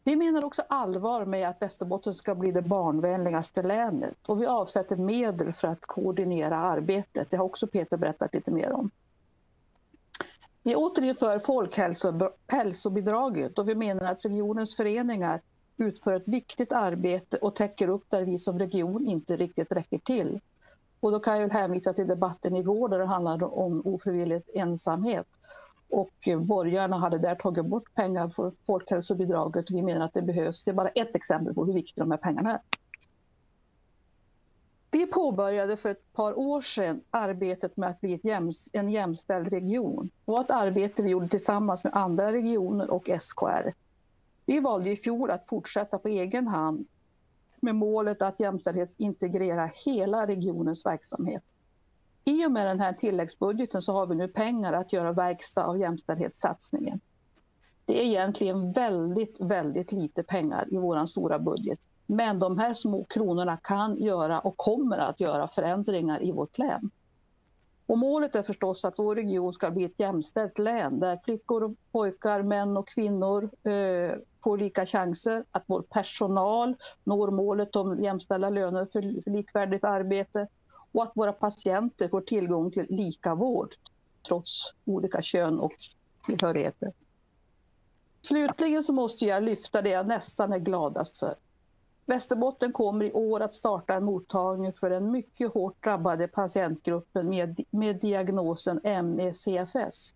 Speaker 4: Vi menar också allvar med att Västerbotten ska bli det barnvänligaste länet och vi avsätter medel för att koordinera arbetet. Det har också Peter berättat lite mer om. Vi återinför folkhälsobidraget och vi menar att regionens föreningar utför ett viktigt arbete och täcker upp där vi som region inte riktigt räcker till. Och då kan jag hänvisa till debatten igår där det handlade om ofrivillig ensamhet. Och eh, borgarna hade där tagit bort pengar för folkhälsobidraget. Vi menar att det behövs. Det är bara ett exempel på hur viktiga de här pengarna är. Vi påbörjade för ett par år sedan arbetet med att bli jäms en jämställd region. Det var ett arbete vi gjorde tillsammans med andra regioner och SKR. Vi valde i fjol att fortsätta på egen hand med målet att jämställdhetsintegrera hela regionens verksamhet. I och med den här tilläggsbudgeten så har vi nu pengar att göra verkstad av jämställdhetssatsningen. Det är egentligen väldigt, väldigt lite pengar i vår stora budget. Men de här små kronorna kan göra och kommer att göra förändringar i vårt län. Och målet är förstås att vår region ska bli ett jämställt län där flickor och pojkar, män och kvinnor eh, får lika chanser, att vår personal når målet om jämställda löner för, för likvärdigt arbete och att våra patienter får tillgång till lika vård trots olika kön och tillhörigheter. Slutligen så måste jag lyfta det jag nästan är gladast för. Västerbotten kommer i år att starta en mottagning för den mycket hårt drabbade patientgruppen med, med diagnosen ME-CFS.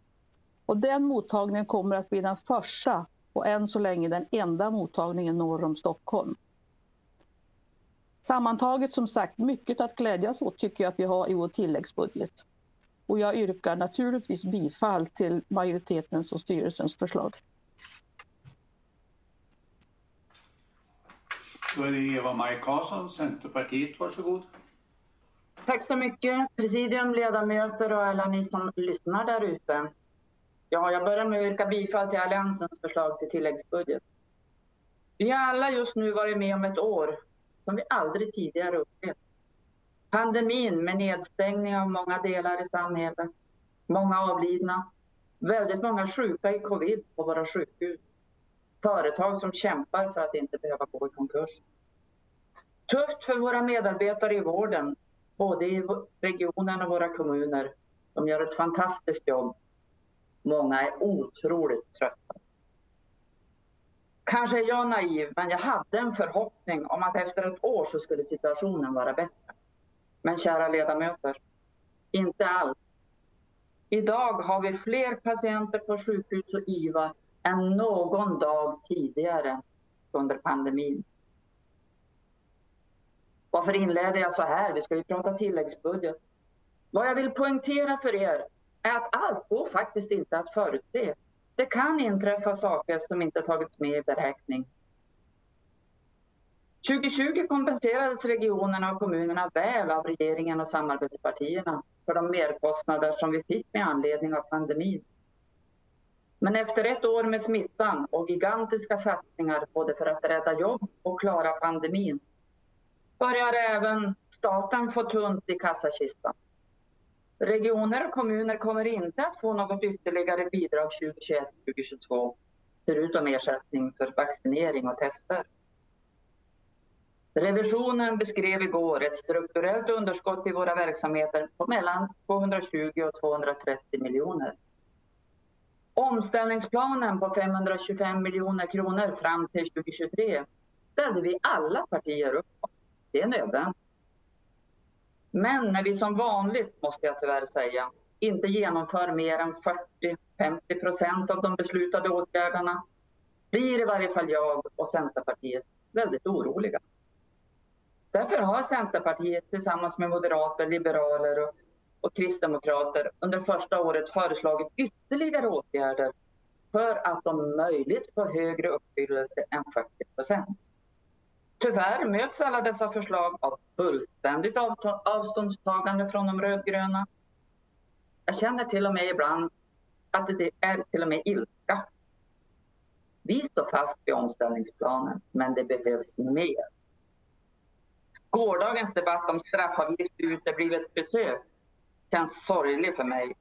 Speaker 4: Och den mottagningen kommer att bli den första och än så länge den enda mottagningen norr om Stockholm. Sammantaget som sagt mycket att glädjas åt tycker jag att vi har i vår tilläggsbudget. Och jag yrkar naturligtvis bifall till majoritetens och styrelsens förslag.
Speaker 28: Då är det Eva-Maj Karlsson, Centerpartiet. Varsågod.
Speaker 8: Tack så mycket, presidium, ledamöter och alla ni som lyssnar där ute. Ja, jag börjar med att yrka bifall till Alliansens förslag till tilläggsbudget. Vi har alla just nu varit med om ett år som vi aldrig tidigare upplevt. Pandemin med nedstängning av många delar i samhället, många avlidna, väldigt många sjuka i covid på våra sjukhus, företag som kämpar för att inte behöva gå i konkurs. Tufft för våra medarbetare i vården, både i regionen och våra kommuner. De gör ett fantastiskt jobb. Många är otroligt trötta. Kanske är jag naiv, men jag hade en förhoppning om att efter ett år så skulle situationen vara bättre. Men kära ledamöter, inte alls. Idag har vi fler patienter på sjukhus och IVA än någon dag tidigare under pandemin. Varför inleder jag så här? Vi ska ju prata tilläggsbudget. Vad jag vill poängtera för er är att allt går faktiskt inte att förutse. Det kan inträffa saker som inte tagits med i beräkning. 2020 kompenserades regionerna och kommunerna väl av regeringen och samarbetspartierna för de merkostnader som vi fick med anledning av pandemin. Men efter ett år med smittan och gigantiska satsningar både för att rädda jobb och klara pandemin börjar även staten få tunt i kassakistan. Regioner och kommuner kommer inte att få något ytterligare bidrag 2021-2022 förutom ersättning för vaccinering och tester. Revisionen beskrev igår ett strukturellt underskott i våra verksamheter på mellan 220 och 230 miljoner. Omställningsplanen på 525 miljoner kronor fram till 2023 ställde vi alla partier upp på. Det är nödvändigt. Men när vi som vanligt, måste jag tyvärr säga, inte genomför mer än 40-50 procent av de beslutade åtgärderna blir i varje fall jag och Centerpartiet väldigt oroliga. Därför har Centerpartiet tillsammans med moderater, liberaler och, och kristdemokrater under första året föreslagit ytterligare åtgärder för att om möjligt få högre uppfyllelse än 40 procent. Tyvärr möts alla dessa förslag av fullständigt avståndstagande från de rödgröna. Jag känner till och med ibland att det är till och med ilska. Vi står fast vid omställningsplanen, men det behövs mer. Gårdagens debatt om straffavgift vid uteblivet besök känns sorglig för mig.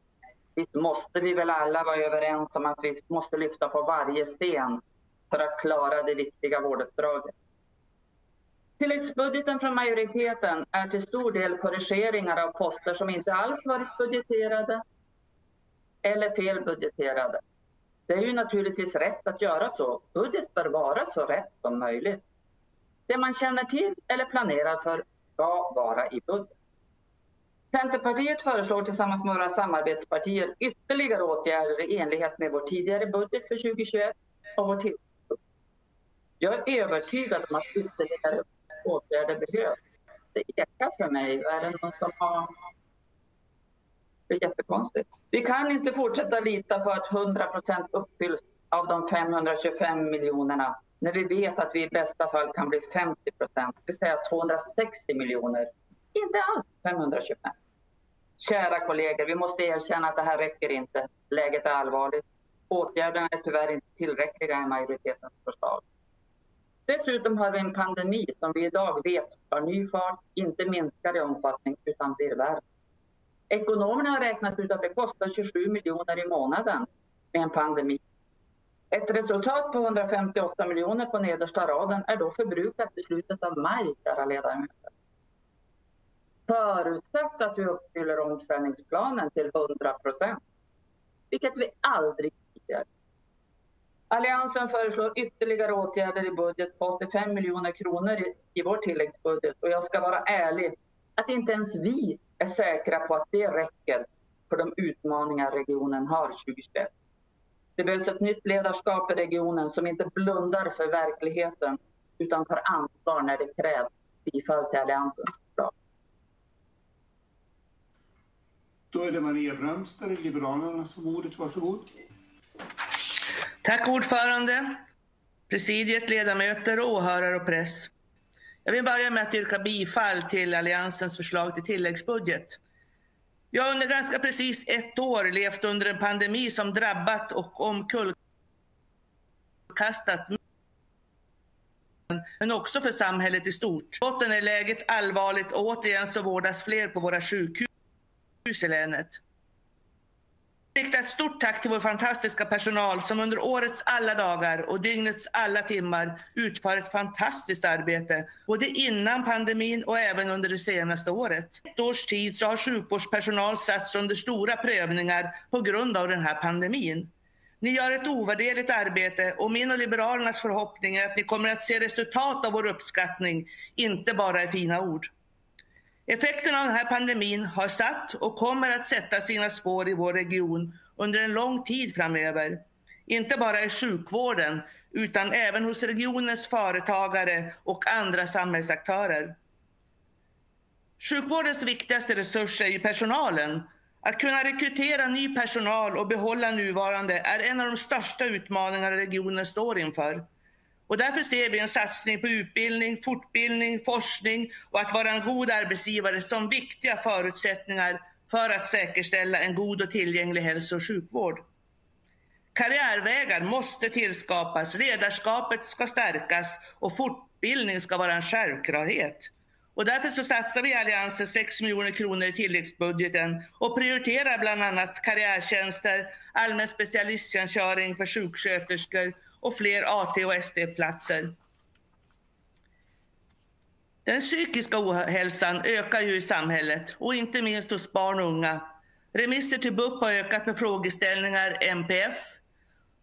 Speaker 8: Visst måste vi väl alla vara överens om att vi måste lyfta på varje sten för att klara det viktiga vårduppdraget. Tilläggsbudgeten från majoriteten är till stor del korrigeringar av poster som inte alls varit budgeterade eller felbudgeterade. Det är ju naturligtvis rätt att göra så. Budget bör vara så rätt som möjligt. Det man känner till eller planerar för ska vara i budget. Centerpartiet föreslår tillsammans med våra samarbetspartier ytterligare åtgärder i enlighet med vår tidigare budget för 2021 och vår tillväxtbudget. Jag är övertygad om att ytterligare åtgärder behövs. Det ekar för mig. Är det någon som har... Det är jättekonstigt. Vi kan inte fortsätta lita på att 100 procent uppfylls av de 525 miljonerna när vi vet att vi i bästa fall kan bli 50 procent, det vill säga 260 miljoner. Inte alls 525. Kära kollegor, vi måste erkänna att det här räcker inte. Läget är allvarligt. Åtgärderna är tyvärr inte tillräckliga i majoritetens förslag. Dessutom har vi en pandemi som vi idag vet tar ny fart, inte minskar i omfattning utan blir värre. Ekonomerna har räknat ut att det kostar 27 miljoner i månaden med en pandemi. Ett resultat på 158 miljoner på nedersta raden är då förbrukat i slutet av maj, kära ledamöter. Förutsatt att vi uppfyller omställningsplanen till 100 procent, vilket vi aldrig tidigare. Alliansen föreslår ytterligare åtgärder i budget på 85 miljoner kronor i, vår tilläggsbudget och jag ska vara ärlig att inte ens vi är säkra på att det räcker för de utmaningar regionen har 2021. Det behövs ett nytt ledarskap i regionen som inte blundar för verkligheten utan tar ansvar när det krävs. Bifall till Alliansens förslag.
Speaker 28: Då är det Maria Brömster i Liberalerna som har ordet. Varsågod.
Speaker 9: Tack ordförande, presidiet, ledamöter, åhörare och press. Jag vill börja med att yrka bifall till Alliansens förslag till tilläggsbudget. Vi har under ganska precis ett år levt under en pandemi som drabbat och omkullkastat men också för samhället i stort. Botten är läget allvarligt och återigen så vårdas fler på våra sjukhus i länet. Rikta ett stort tack till vår fantastiska personal som under årets alla dagar och dygnets alla timmar utför ett fantastiskt arbete, både innan pandemin och även under det senaste året. Ett års tid så har sjukvårdspersonal satts under stora prövningar på grund av den här pandemin. Ni gör ett ovärderligt arbete och min och Liberalernas förhoppning är att ni kommer att se resultat av vår uppskattning, inte bara i fina ord. Effekterna av den här pandemin har satt och kommer att sätta sina spår i vår region under en lång tid framöver. Inte bara i sjukvården utan även hos regionens företagare och andra samhällsaktörer. Sjukvårdens viktigaste resurs är ju personalen. Att kunna rekrytera ny personal och behålla nuvarande är en av de största utmaningarna regionen står inför. Och därför ser vi en satsning på utbildning, fortbildning, forskning och att vara en god arbetsgivare som viktiga förutsättningar för att säkerställa en god och tillgänglig hälso och sjukvård. Karriärvägar måste tillskapas, ledarskapet ska stärkas och fortbildning ska vara en självklarhet. Och därför så satsar vi i Alliansen 6 miljoner kronor i tilläggsbudgeten och prioriterar bland annat karriärtjänster, allmän specialisttjänstgöring för sjuksköterskor och fler AT och ST-platser. Den psykiska ohälsan ökar ju i samhället och inte minst hos barn och unga. Remisser till BUP har ökat med frågeställningar MPF,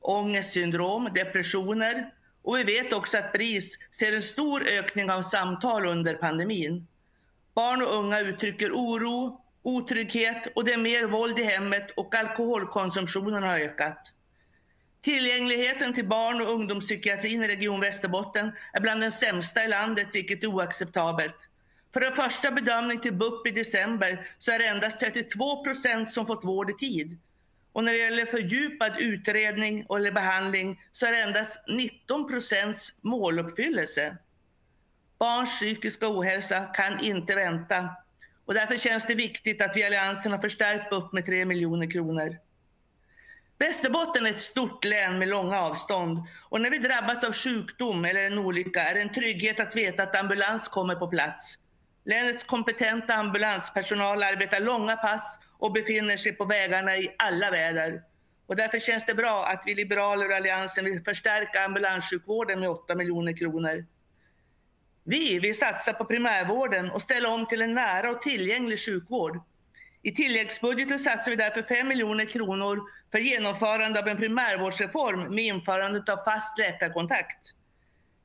Speaker 9: ångestsyndrom, depressioner och vi vet också att BRIS ser en stor ökning av samtal under pandemin. Barn och unga uttrycker oro, otrygghet och det är mer våld i hemmet och alkoholkonsumtionen har ökat. Tillgängligheten till barn och ungdomspsykiatrin i Region Västerbotten är bland den sämsta i landet, vilket är oacceptabelt. För en första bedömning till BUP i december så är det endast 32 procent som fått vård i tid. Och när det gäller fördjupad utredning eller behandling så är det endast 19 procents måluppfyllelse. Barns psykiska ohälsa kan inte vänta. Och därför känns det viktigt att vi i Alliansen har förstärkt BUP med 3 miljoner kronor. Västerbotten är ett stort län med långa avstånd och när vi drabbas av sjukdom eller en olycka är det en trygghet att veta att ambulans kommer på plats. Länets kompetenta ambulanspersonal arbetar långa pass och befinner sig på vägarna i alla väder. Och därför känns det bra att vi liberaler och Alliansen vill förstärka ambulanssjukvården med 8 miljoner kronor. Vi vill satsa på primärvården och ställa om till en nära och tillgänglig sjukvård. I tilläggsbudgeten satsar vi därför 5 miljoner kronor för genomförande av en primärvårdsreform med införandet av fast läkarkontakt.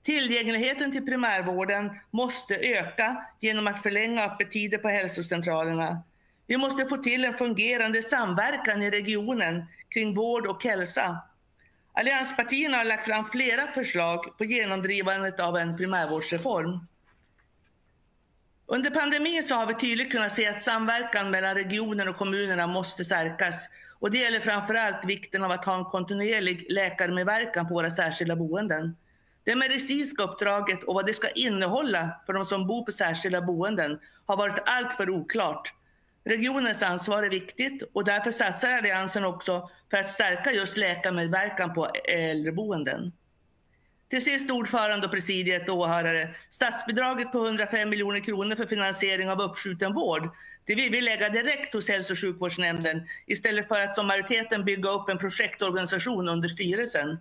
Speaker 9: Tillgängligheten till primärvården måste öka genom att förlänga öppettider på hälsocentralerna. Vi måste få till en fungerande samverkan i regionen kring vård och hälsa. Allianspartierna har lagt fram flera förslag på genomdrivandet av en primärvårdsreform. Under pandemin så har vi tydligt kunnat se att samverkan mellan regionen och kommunerna måste stärkas. Och det gäller framför allt vikten av att ha en kontinuerlig läkarmedverkan på våra särskilda boenden. Det medicinska uppdraget och vad det ska innehålla för de som bor på särskilda boenden har varit alltför oklart. Regionens ansvar är viktigt och därför satsar Alliansen också för att stärka just läkarmedverkan på äldreboenden. Till sist ordförande och presidiet och åhörare. Statsbidraget på 105 miljoner kronor för finansiering av uppskjuten vård. Det vill vi lägga direkt hos hälso och sjukvårdsnämnden istället för att som majoriteten bygga upp en projektorganisation under styrelsen.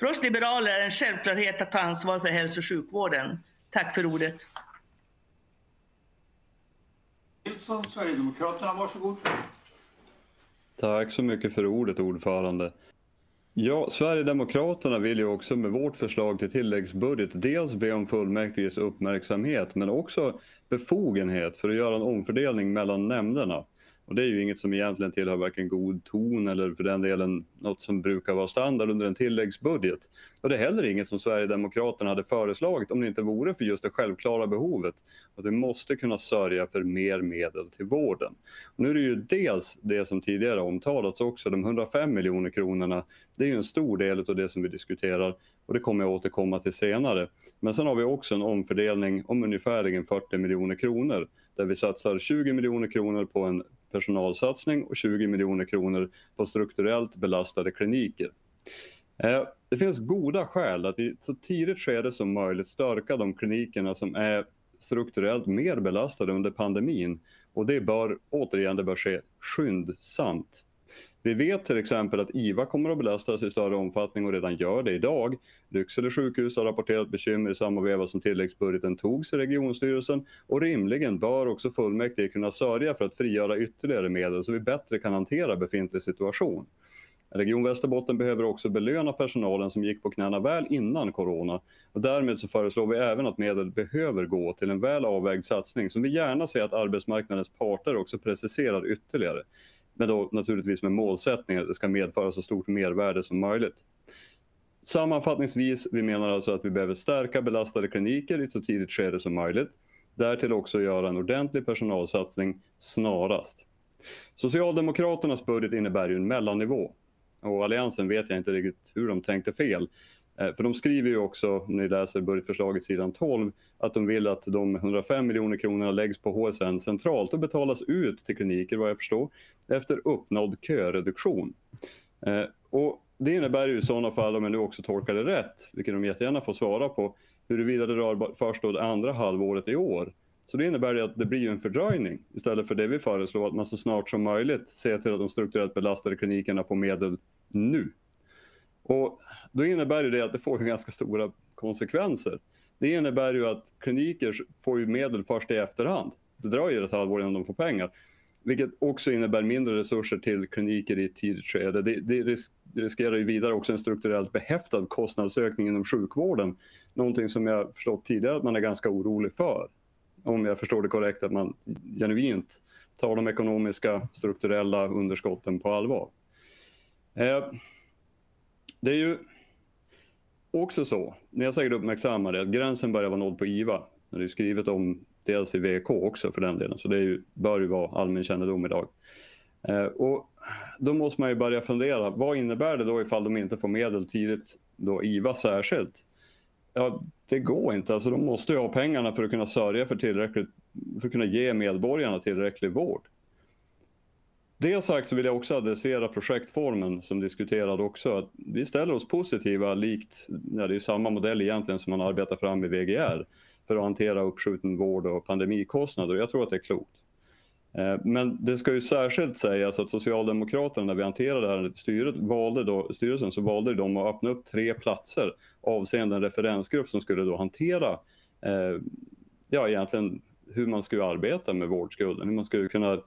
Speaker 9: För oss liberaler är det en självklarhet att ta ansvar för hälso och sjukvården. Tack för ordet.
Speaker 28: Nilsson, Sverigedemokraterna, varsågod.
Speaker 10: Tack så mycket för ordet ordförande. Ja, Sverigedemokraterna vill ju också med vårt förslag till tilläggsbudget dels be om fullmäktiges uppmärksamhet men också befogenhet för att göra en omfördelning mellan nämnderna. Och det är ju inget som egentligen tillhör varken god ton eller för den delen något som brukar vara standard under en tilläggsbudget. Och det är heller inget som Sverigedemokraterna hade föreslagit om det inte vore för just det självklara behovet. Att vi måste kunna sörja för mer medel till vården. Och nu är det ju dels det som tidigare omtalats också, de 105 miljoner kronorna. Det är ju en stor del av det som vi diskuterar och det kommer jag återkomma till senare. Men sen har vi också en omfördelning om ungefär 40 miljoner kronor där vi satsar 20 miljoner kronor på en personalsatsning och 20 miljoner kronor på strukturellt belastade kliniker. Eh, det finns goda skäl att i så tidigt skede som möjligt stärka de klinikerna som är strukturellt mer belastade under pandemin. Och det bör, återigen, det bör ske skyndsamt. Vi vet till exempel att IVA kommer att belastas i större omfattning och redan gör det idag. Lycksele sjukhus har rapporterat bekymmer i samma veva som tilläggsbudgeten togs i regionstyrelsen och rimligen bör också fullmäktige kunna sörja för att frigöra ytterligare medel så vi bättre kan hantera befintlig situation. Region Västerbotten behöver också belöna personalen som gick på knäna väl innan corona. Och därmed så föreslår vi även att medel behöver gå till en väl avvägd satsning som vi gärna ser att arbetsmarknadens parter också preciserar ytterligare. Men då naturligtvis med målsättningen att det ska medföra så stort mervärde som möjligt. Sammanfattningsvis, vi menar alltså att vi behöver stärka belastade kliniker i ett så tidigt skede som möjligt. Därtill också göra en ordentlig personalsatsning snarast. Socialdemokraternas budget innebär ju en mellannivå. Och Alliansen vet jag inte riktigt hur de tänkte fel. Eh, för de skriver ju också, om ni läser budgetförslaget sidan 12, att de vill att de 105 miljoner kronorna läggs på HSN centralt och betalas ut till kliniker, vad jag förstår, efter uppnådd köreduktion. Eh, och det innebär ju i sådana fall, om jag nu också tolkar det rätt, vilket de jättegärna får svara på, huruvida det rör först då det andra halvåret i år. Så det innebär det att det blir en fördröjning istället för det vi föreslår, att man så snart som möjligt ser till att de strukturellt belastade klinikerna får medel nu. Och då innebär det att det får ganska stora konsekvenser. Det innebär ju att kliniker får ju medel först i efterhand. Det dröjer ett halvår innan de får pengar. Vilket också innebär mindre resurser till kliniker i ett tidigt skede. Det, det, risk, det riskerar ju vidare också en strukturellt behäftad kostnadsökning inom sjukvården. Någonting som jag förstått tidigare att man är ganska orolig för. Om jag förstår det korrekt, att man genuint tar de ekonomiska strukturella underskotten på allvar. Eh, det är ju också så, ni har säkert uppmärksammat det, att gränsen börjar vara nådd på IVA. Det är skrivet om dels i VK också för den delen, så det är ju, bör ju vara allmän kännedom idag. Eh, och då måste man ju börja fundera, vad innebär det då ifall de inte får medel tidigt, då IVA särskilt? Ja, det går inte. Alltså, de måste ju ha pengarna för att kunna sörja för tillräckligt, för att kunna ge medborgarna tillräcklig vård. Det sagt så vill jag också adressera projektformen som diskuterade också. Att vi ställer oss positiva likt, ja, det är samma modell egentligen som man arbetar fram i VGR för att hantera uppskjuten vård och pandemikostnader. Jag tror att det är klokt. Eh, men det ska ju särskilt sägas att Socialdemokraterna när vi hanterade det här i styret, valde då, styrelsen så valde de att öppna upp tre platser avseende en referensgrupp som skulle då hantera eh, ja, egentligen hur man skulle arbeta med vårdskulden. Hur man skulle kunna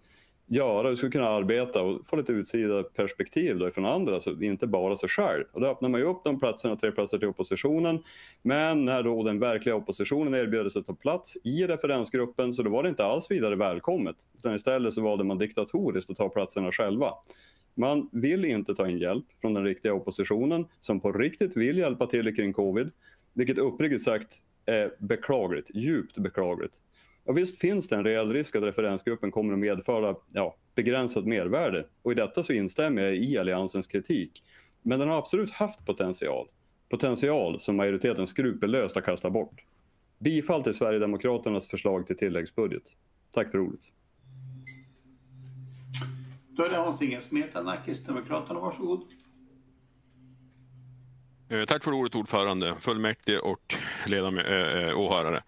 Speaker 10: göra, du skulle kunna arbeta och få lite utsida perspektiv då från andra, så inte bara sig själv. Och då öppnar man ju upp de platserna, tre platser till oppositionen. Men när då den verkliga oppositionen erbjöd sig att ta plats i referensgruppen så då var det inte alls vidare välkommet. Utan istället så valde man diktatoriskt att ta platserna själva. Man vill inte ta in hjälp från den riktiga oppositionen som på riktigt vill hjälpa till kring covid. Vilket uppriktigt sagt är beklagligt, djupt beklagligt. Och visst finns det en reell risk att referensgruppen kommer att medföra ja, begränsat mervärde. Och i detta så instämmer jag i Alliansens kritik. Men den har absolut haft potential. Potential som majoriteten skrupellöst har kastat bort. Bifall till Sverigedemokraternas förslag till tilläggsbudget. Tack för ordet.
Speaker 28: Då är det Hans-Inge Smetana, Kristdemokraterna. Varsågod.
Speaker 11: Eh, Tack för ordet ordförande, fullmäktige och ledamö- äh, äh, åhörare.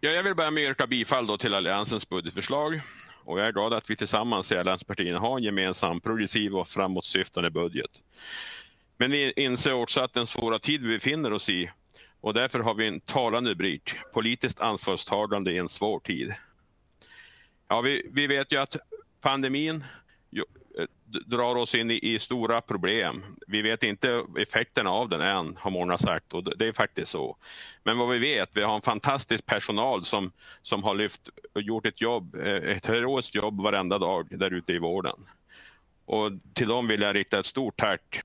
Speaker 11: Ja, jag vill börja med att yrka bifall då till Alliansens budgetförslag. Och jag är glad att vi tillsammans i allianspartierna har en gemensam progressiv och framåtsyftande budget. Men vi inser också att den svåra tid vi befinner oss i och därför har vi en talande rubrik, politiskt ansvarstagande i en svår tid. Ja, vi, vi vet ju att pandemin drar oss in i, i stora problem. Vi vet inte effekterna av den än, har många sagt. Och det är faktiskt så. Men vad vi vet, vi har en fantastisk personal som, som har lyft och gjort ett jobb, eh, ett heroiskt jobb varenda dag där ute i vården. Och till dem vill jag rikta ett stort tack.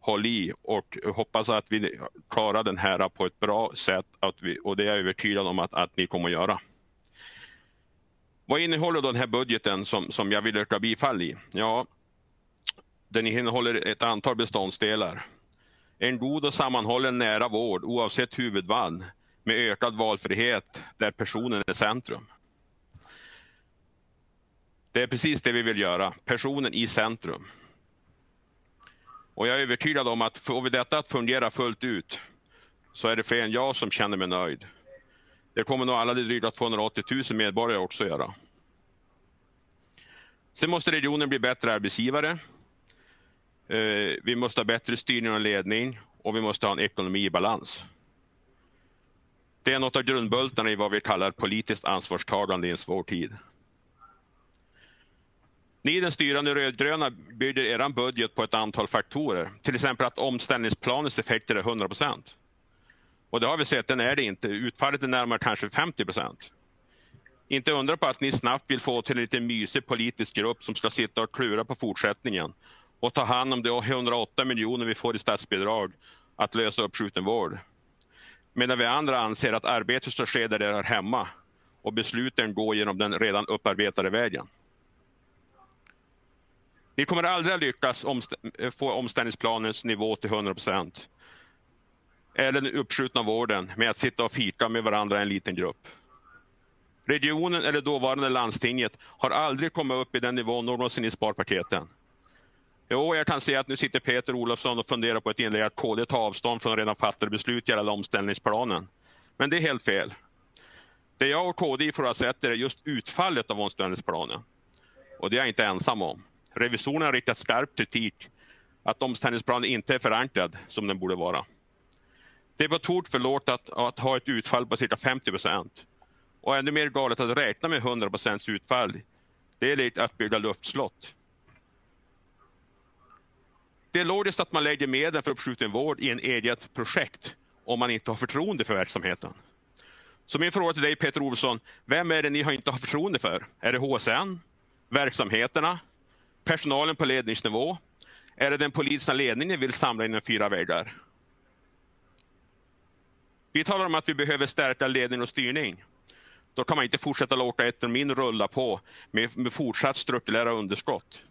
Speaker 11: Håll i och hoppas att vi klarar den här på ett bra sätt. Att vi, och det är jag övertygad om att, att ni kommer att göra. Vad innehåller då den här budgeten som, som jag vill yrka bifall i? Ja, den innehåller ett antal beståndsdelar. En god och sammanhållen nära vård oavsett huvudman med ökad valfrihet där personen är centrum. Det är precis det vi vill göra, personen i centrum. Och jag är övertygad om att får vi detta att fungera fullt ut så är det fler än jag som känner mig nöjd. Det kommer nog alla de dryga 280 000 medborgare också göra. Sen måste regionen bli bättre arbetsgivare. Eh, vi måste ha bättre styrning och ledning och vi måste ha en ekonomi i balans. Det är något av grundbultarna i vad vi kallar politiskt ansvarstagande i en svår tid. Ni den styrande rödgröna bygger er budget på ett antal faktorer. Till exempel att omställningsplanens effekter är 100 procent. Och det har vi sett, den är det inte. Utfallet är närmare kanske 50 procent. Inte undra på att ni snabbt vill få till en lite mysig politisk grupp som ska sitta och klura på fortsättningen och ta hand om de 108 miljoner vi får i statsbidrag att lösa uppskjuten vård. Medan vi andra anser att arbetet ska ske där det hör hemma och besluten går genom den redan upparbetade vägen. Ni kommer aldrig att lyckas omst- få omställningsplanens nivå till 100 procent eller den uppskjutna vården med att sitta och fika med varandra i en liten grupp. Regionen eller dåvarande landstinget har aldrig kommit upp i den nivån någonsin i sparpaketen. Jo, jag kan se att nu sitter Peter Olofsson och funderar på ett inlägg att KD tar avstånd från redan fattade beslut gällande omställningsplanen. Men det är helt fel. Det jag och KD ifrågasätter är just utfallet av omställningsplanen. Och det är jag inte ensam om. Revisorerna har riktat skarp kritik att omställningsplanen inte är förankrad som den borde vara. Det var tok för lågt att, att ha ett utfall på cirka 50 procent. Och ännu mer galet att räkna med 100 procents utfall. Det är lite att bygga luftslott. Det är logiskt att man lägger medel för uppskjuten vård i en eget projekt om man inte har förtroende för verksamheten. Så min fråga till dig Peter Olsson, vem är det ni inte har förtroende för? Är det HSN? Verksamheterna? Personalen på ledningsnivå? Är det den politiska ledningen ni vill samla inom fyra väggar? Vi talar om att vi behöver stärka ledning och styrning. Då kan man inte fortsätta låta ekonomin rulla på med, med fortsatt strukturella underskott.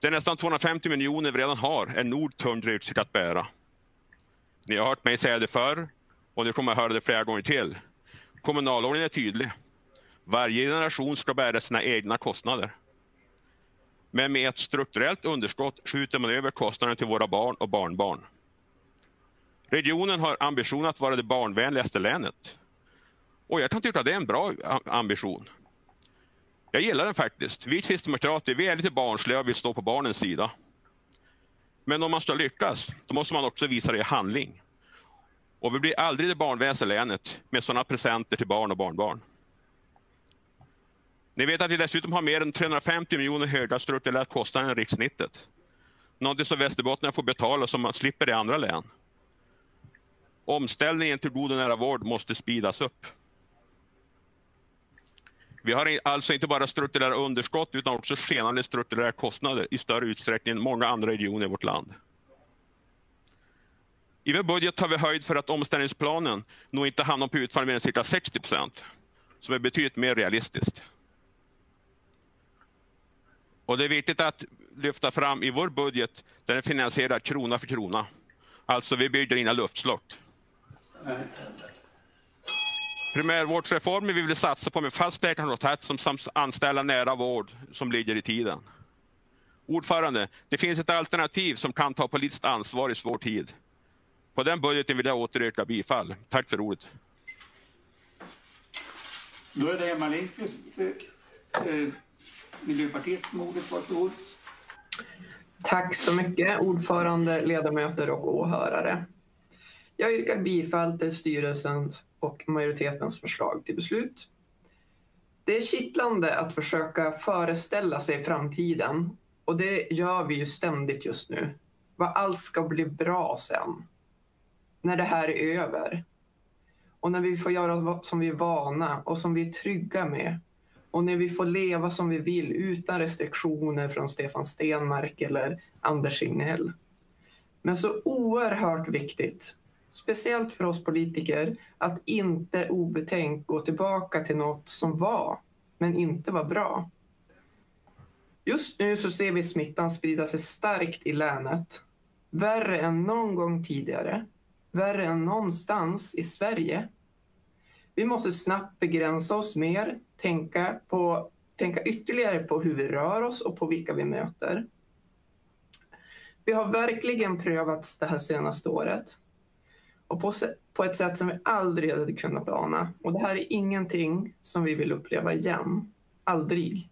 Speaker 11: Det är nästan 250 miljoner vi redan har är nog tungt ryggsäck att bära. Ni har hört mig säga det förr och ni kommer att höra det flera gånger till. Kommunalordningen är tydlig. Varje generation ska bära sina egna kostnader. Men med ett strukturellt underskott skjuter man över kostnaden till våra barn och barnbarn. Regionen har ambition att vara det barnvänligaste länet. Och jag kan tycka att det är en bra ambition. Jag gillar den faktiskt. Vi kristdemokrater vi är lite barnsliga och vill stå på barnens sida. Men om man ska lyckas, då måste man också visa det i handling. Och vi blir aldrig det barnvänligaste länet med sådana presenter till barn och barnbarn.
Speaker 49: Ni vet att vi dessutom har mer än 350 miljoner höga strukturella kostnader än rikssnittet. Någonting som västerbottningarna får betala som man slipper i andra län. Omställningen till god och nära vård måste speedas upp. Vi har alltså inte bara strukturella underskott utan också skenande strukturella kostnader i större utsträckning än många andra regioner i vårt land. I vår budget tar vi höjd för att omställningsplanen nog inte hamnar på utfall mer än cirka 60 procent, som är betydligt mer realistiskt. Och det är viktigt att lyfta fram i vår budget, där den finansierar krona för krona. Alltså vi bygger inga luftslott. Primärvårdsreformen vi vill satsa på med fast läkarkontakt som samt anställa nära vård som ligger i tiden. Ordförande, det finns ett alternativ som kan ta politiskt ansvar i svår tid. På den budgeten vill jag åter yrka bifall. Tack för ordet.
Speaker 28: Då är det Emma Lindqvist, eh, Miljöpartiet, som har ordet. Varsågod.
Speaker 12: Tack så mycket, ordförande, ledamöter och åhörare. Jag yrkar bifall till styrelsens och majoritetens förslag till beslut. Det är kittlande att försöka föreställa sig framtiden och det gör vi ju ständigt just nu. Vad allt ska bli bra sen. När det här är över. Och när vi får göra som vi är vana och som vi är trygga med. Och när vi får leva som vi vill utan restriktioner från Stefan Stenmark eller Anders Signell. Men så oerhört viktigt speciellt för oss politiker, att inte obetänkt gå tillbaka till något som var, men inte var bra. Just nu så ser vi smittan sprida sig starkt i länet. Värre än någon gång tidigare. Värre än någonstans i Sverige. Vi måste snabbt begränsa oss mer, tänka, på, tänka ytterligare på hur vi rör oss och på vilka vi möter. Vi har verkligen prövats det här senaste året och på, på ett sätt som vi aldrig hade kunnat ana. Och det här är ingenting som vi vill uppleva igen. Aldrig.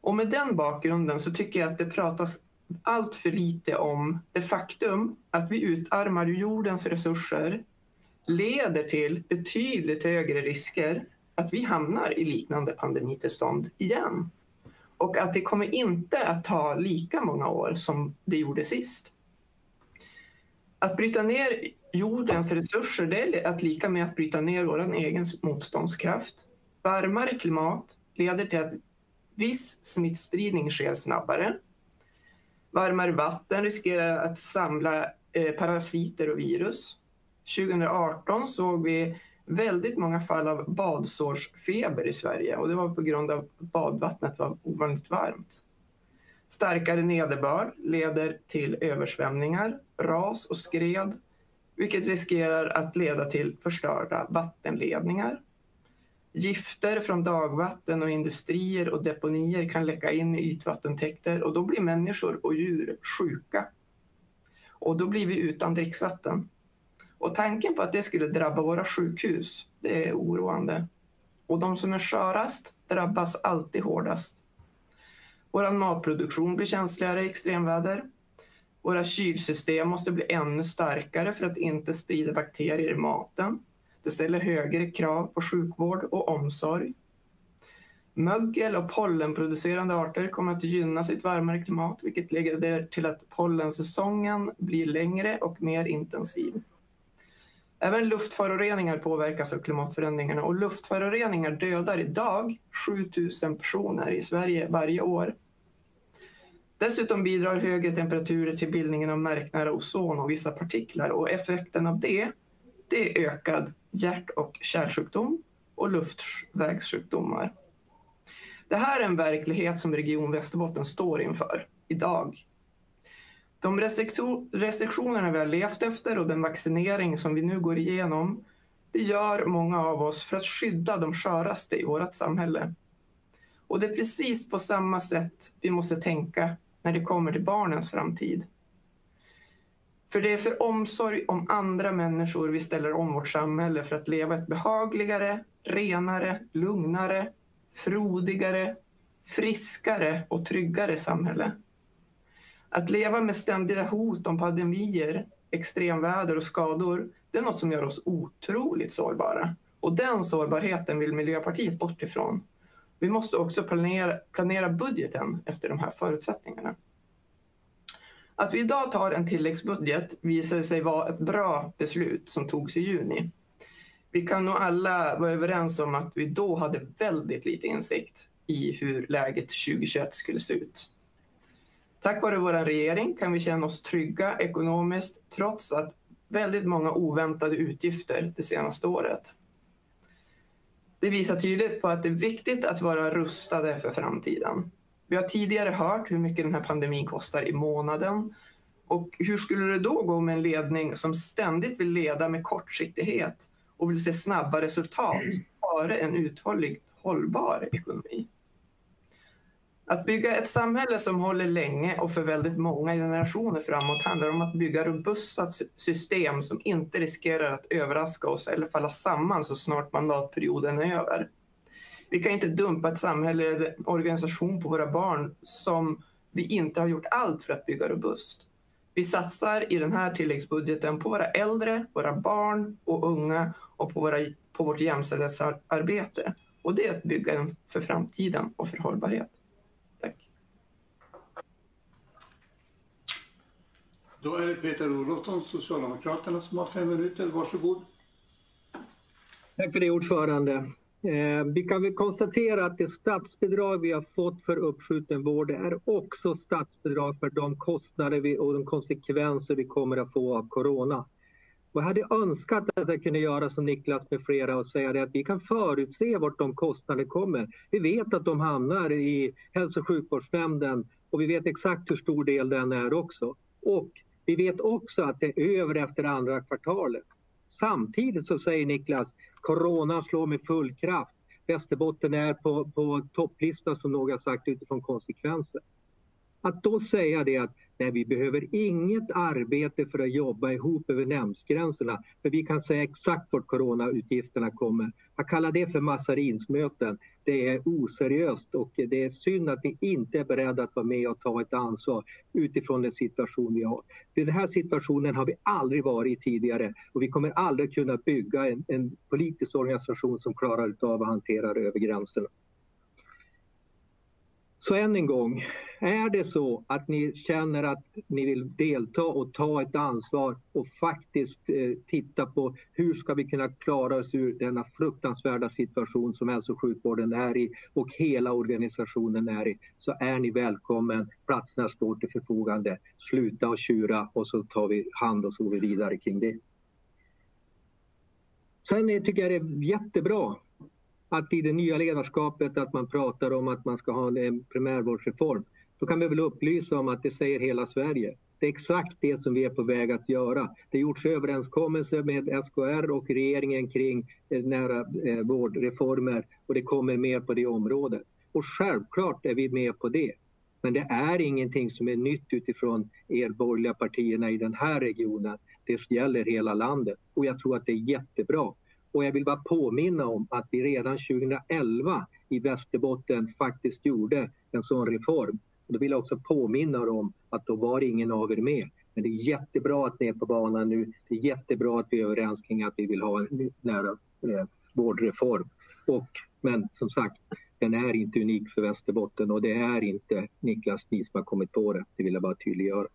Speaker 12: Och med den bakgrunden så tycker jag att det pratas allt för lite om det faktum att vi utarmar jordens resurser leder till betydligt högre risker att vi hamnar i liknande pandemitillstånd igen. Och att det kommer inte att ta lika många år som det gjorde sist. Att bryta ner jordens resurser det är att lika med att bryta ner vår egen motståndskraft. Varmare klimat leder till att viss smittspridning sker snabbare. Varmare vatten riskerar att samla eh, parasiter och virus. 2018 såg vi väldigt många fall av badsårsfeber i Sverige och det var på grund av att badvattnet var ovanligt varmt. Starkare nederbörd leder till översvämningar, ras och skred, vilket riskerar att leda till förstörda vattenledningar. Gifter från dagvatten och industrier och deponier kan läcka in i ytvattentäkter och då blir människor och djur sjuka. Och då blir vi utan dricksvatten. Och tanken på att det skulle drabba våra sjukhus, det är oroande. Och de som är skörast drabbas alltid hårdast. Vår matproduktion blir känsligare i extremväder. Våra kylsystem måste bli ännu starkare för att inte sprida bakterier i maten. Det ställer högre krav på sjukvård och omsorg. Mögel och pollenproducerande arter kommer att gynnas i ett varmare klimat vilket leder till att pollensäsongen blir längre och mer intensiv. Även luftföroreningar påverkas av klimatförändringarna och luftföroreningar dödar idag 7000 personer i Sverige varje år. Dessutom bidrar högre temperaturer till bildningen av märknära ozon och vissa partiklar och effekten av det, det är ökad hjärt och kärlsjukdom och luftvägssjukdomar. Det här är en verklighet som Region Västerbotten står inför idag. De restriktionerna vi har levt efter och den vaccinering som vi nu går igenom, det gör många av oss för att skydda de sköraste i vårt samhälle. Och det är precis på samma sätt vi måste tänka när det kommer till barnens framtid. För det är för omsorg om andra människor vi ställer om vårt samhälle för att leva ett behagligare, renare, lugnare, frodigare, friskare och tryggare samhälle. Att leva med ständiga hot om pandemier, extremväder och skador, det är något som gör oss otroligt sårbara. Och den sårbarheten vill Miljöpartiet bort ifrån. Vi måste också planera, planera budgeten efter de här förutsättningarna. Att vi idag tar en tilläggsbudget visade sig vara ett bra beslut som togs i juni. Vi kan nog alla vara överens om att vi då hade väldigt lite insikt i hur läget 2021 skulle se ut. Tack vare vår regering kan vi känna oss trygga ekonomiskt trots att väldigt många oväntade utgifter det senaste året. Det visar tydligt på att det är viktigt att vara rustade för framtiden. Vi har tidigare hört hur mycket den här pandemin kostar i månaden. Och hur skulle det då gå med en ledning som ständigt vill leda med kortsiktighet och vill se snabba resultat före en uthållig hållbar ekonomi? Att bygga ett samhälle som håller länge och för väldigt många generationer framåt handlar om att bygga robusta system som inte riskerar att överraska oss eller falla samman så snart mandatperioden är över. Vi kan inte dumpa ett samhälle eller en organisation på våra barn som vi inte har gjort allt för att bygga robust. Vi satsar i den här tilläggsbudgeten på våra äldre, våra barn och unga och på, våra, på vårt jämställdhetsarbete. Och det är att bygga för framtiden och för hållbarhet.
Speaker 28: Då är det Peter Olofsson, Socialdemokraterna, som har fem minuter. Varsågod.
Speaker 48: Tack för det ordförande. Eh, vi kan väl konstatera att det statsbidrag vi har fått för uppskjuten vård är också statsbidrag för de kostnader vi, och de konsekvenser vi kommer att få av corona. Och jag hade önskat att jag kunde göra som Niklas med flera och säga det att vi kan förutse vart de kostnader kommer. Vi vet att de hamnar i hälso och sjukvårdsnämnden och vi vet exakt hur stor del den är också. Och vi vet också att det är över efter andra kvartalet. Samtidigt så säger Niklas, corona slår med full kraft. Västerbotten är på, på topplistan som några sagt utifrån konsekvenser. Att då säga det att nej, vi behöver inget arbete för att jobba ihop över nämndsgränserna, för vi kan säga exakt vart coronautgifterna kommer. Att kalla det för massarinsmöten, det är oseriöst och det är synd att ni inte är beredda att vara med och ta ett ansvar utifrån den situation vi har. I den här situationen har vi aldrig varit i tidigare och vi kommer aldrig kunna bygga en, en politisk organisation som klarar av att hantera det över gränserna. Så än en gång, är det så att ni känner att ni vill delta och ta ett ansvar och faktiskt eh, titta på hur ska vi kunna klara oss ur denna fruktansvärda situation som hälso och sjukvården är i och hela organisationen är i, så är ni välkommen. Platserna står till förfogande. Sluta och tjura och så tar vi hand och så går vi vidare kring det. Sen tycker jag det är jättebra att i det nya ledarskapet att man pratar om att man ska ha en primärvårdsreform. Då kan vi väl upplysa om att det säger hela Sverige. Det är exakt det som vi är på väg att göra. Det har gjorts överenskommelser med SKR och regeringen kring eh, nära eh, vårdreformer och det kommer mer på det området. Och självklart är vi med på det. Men det är ingenting som är nytt utifrån er borgerliga partierna i den här regionen. Det gäller hela landet och jag tror att det är jättebra. Och jag vill bara påminna om att vi redan 2011 i Västerbotten faktiskt gjorde en sån reform. Och då vill jag också påminna om att då var ingen av er med. Men det är jättebra att ni är på banan nu. Det är jättebra att vi är överens kring att vi vill ha en nära eh, vårdreform. Och, men som sagt, den är inte unik för Västerbotten och det är inte Niklas Ni som har kommit på det. Det vill jag bara tydliggöra.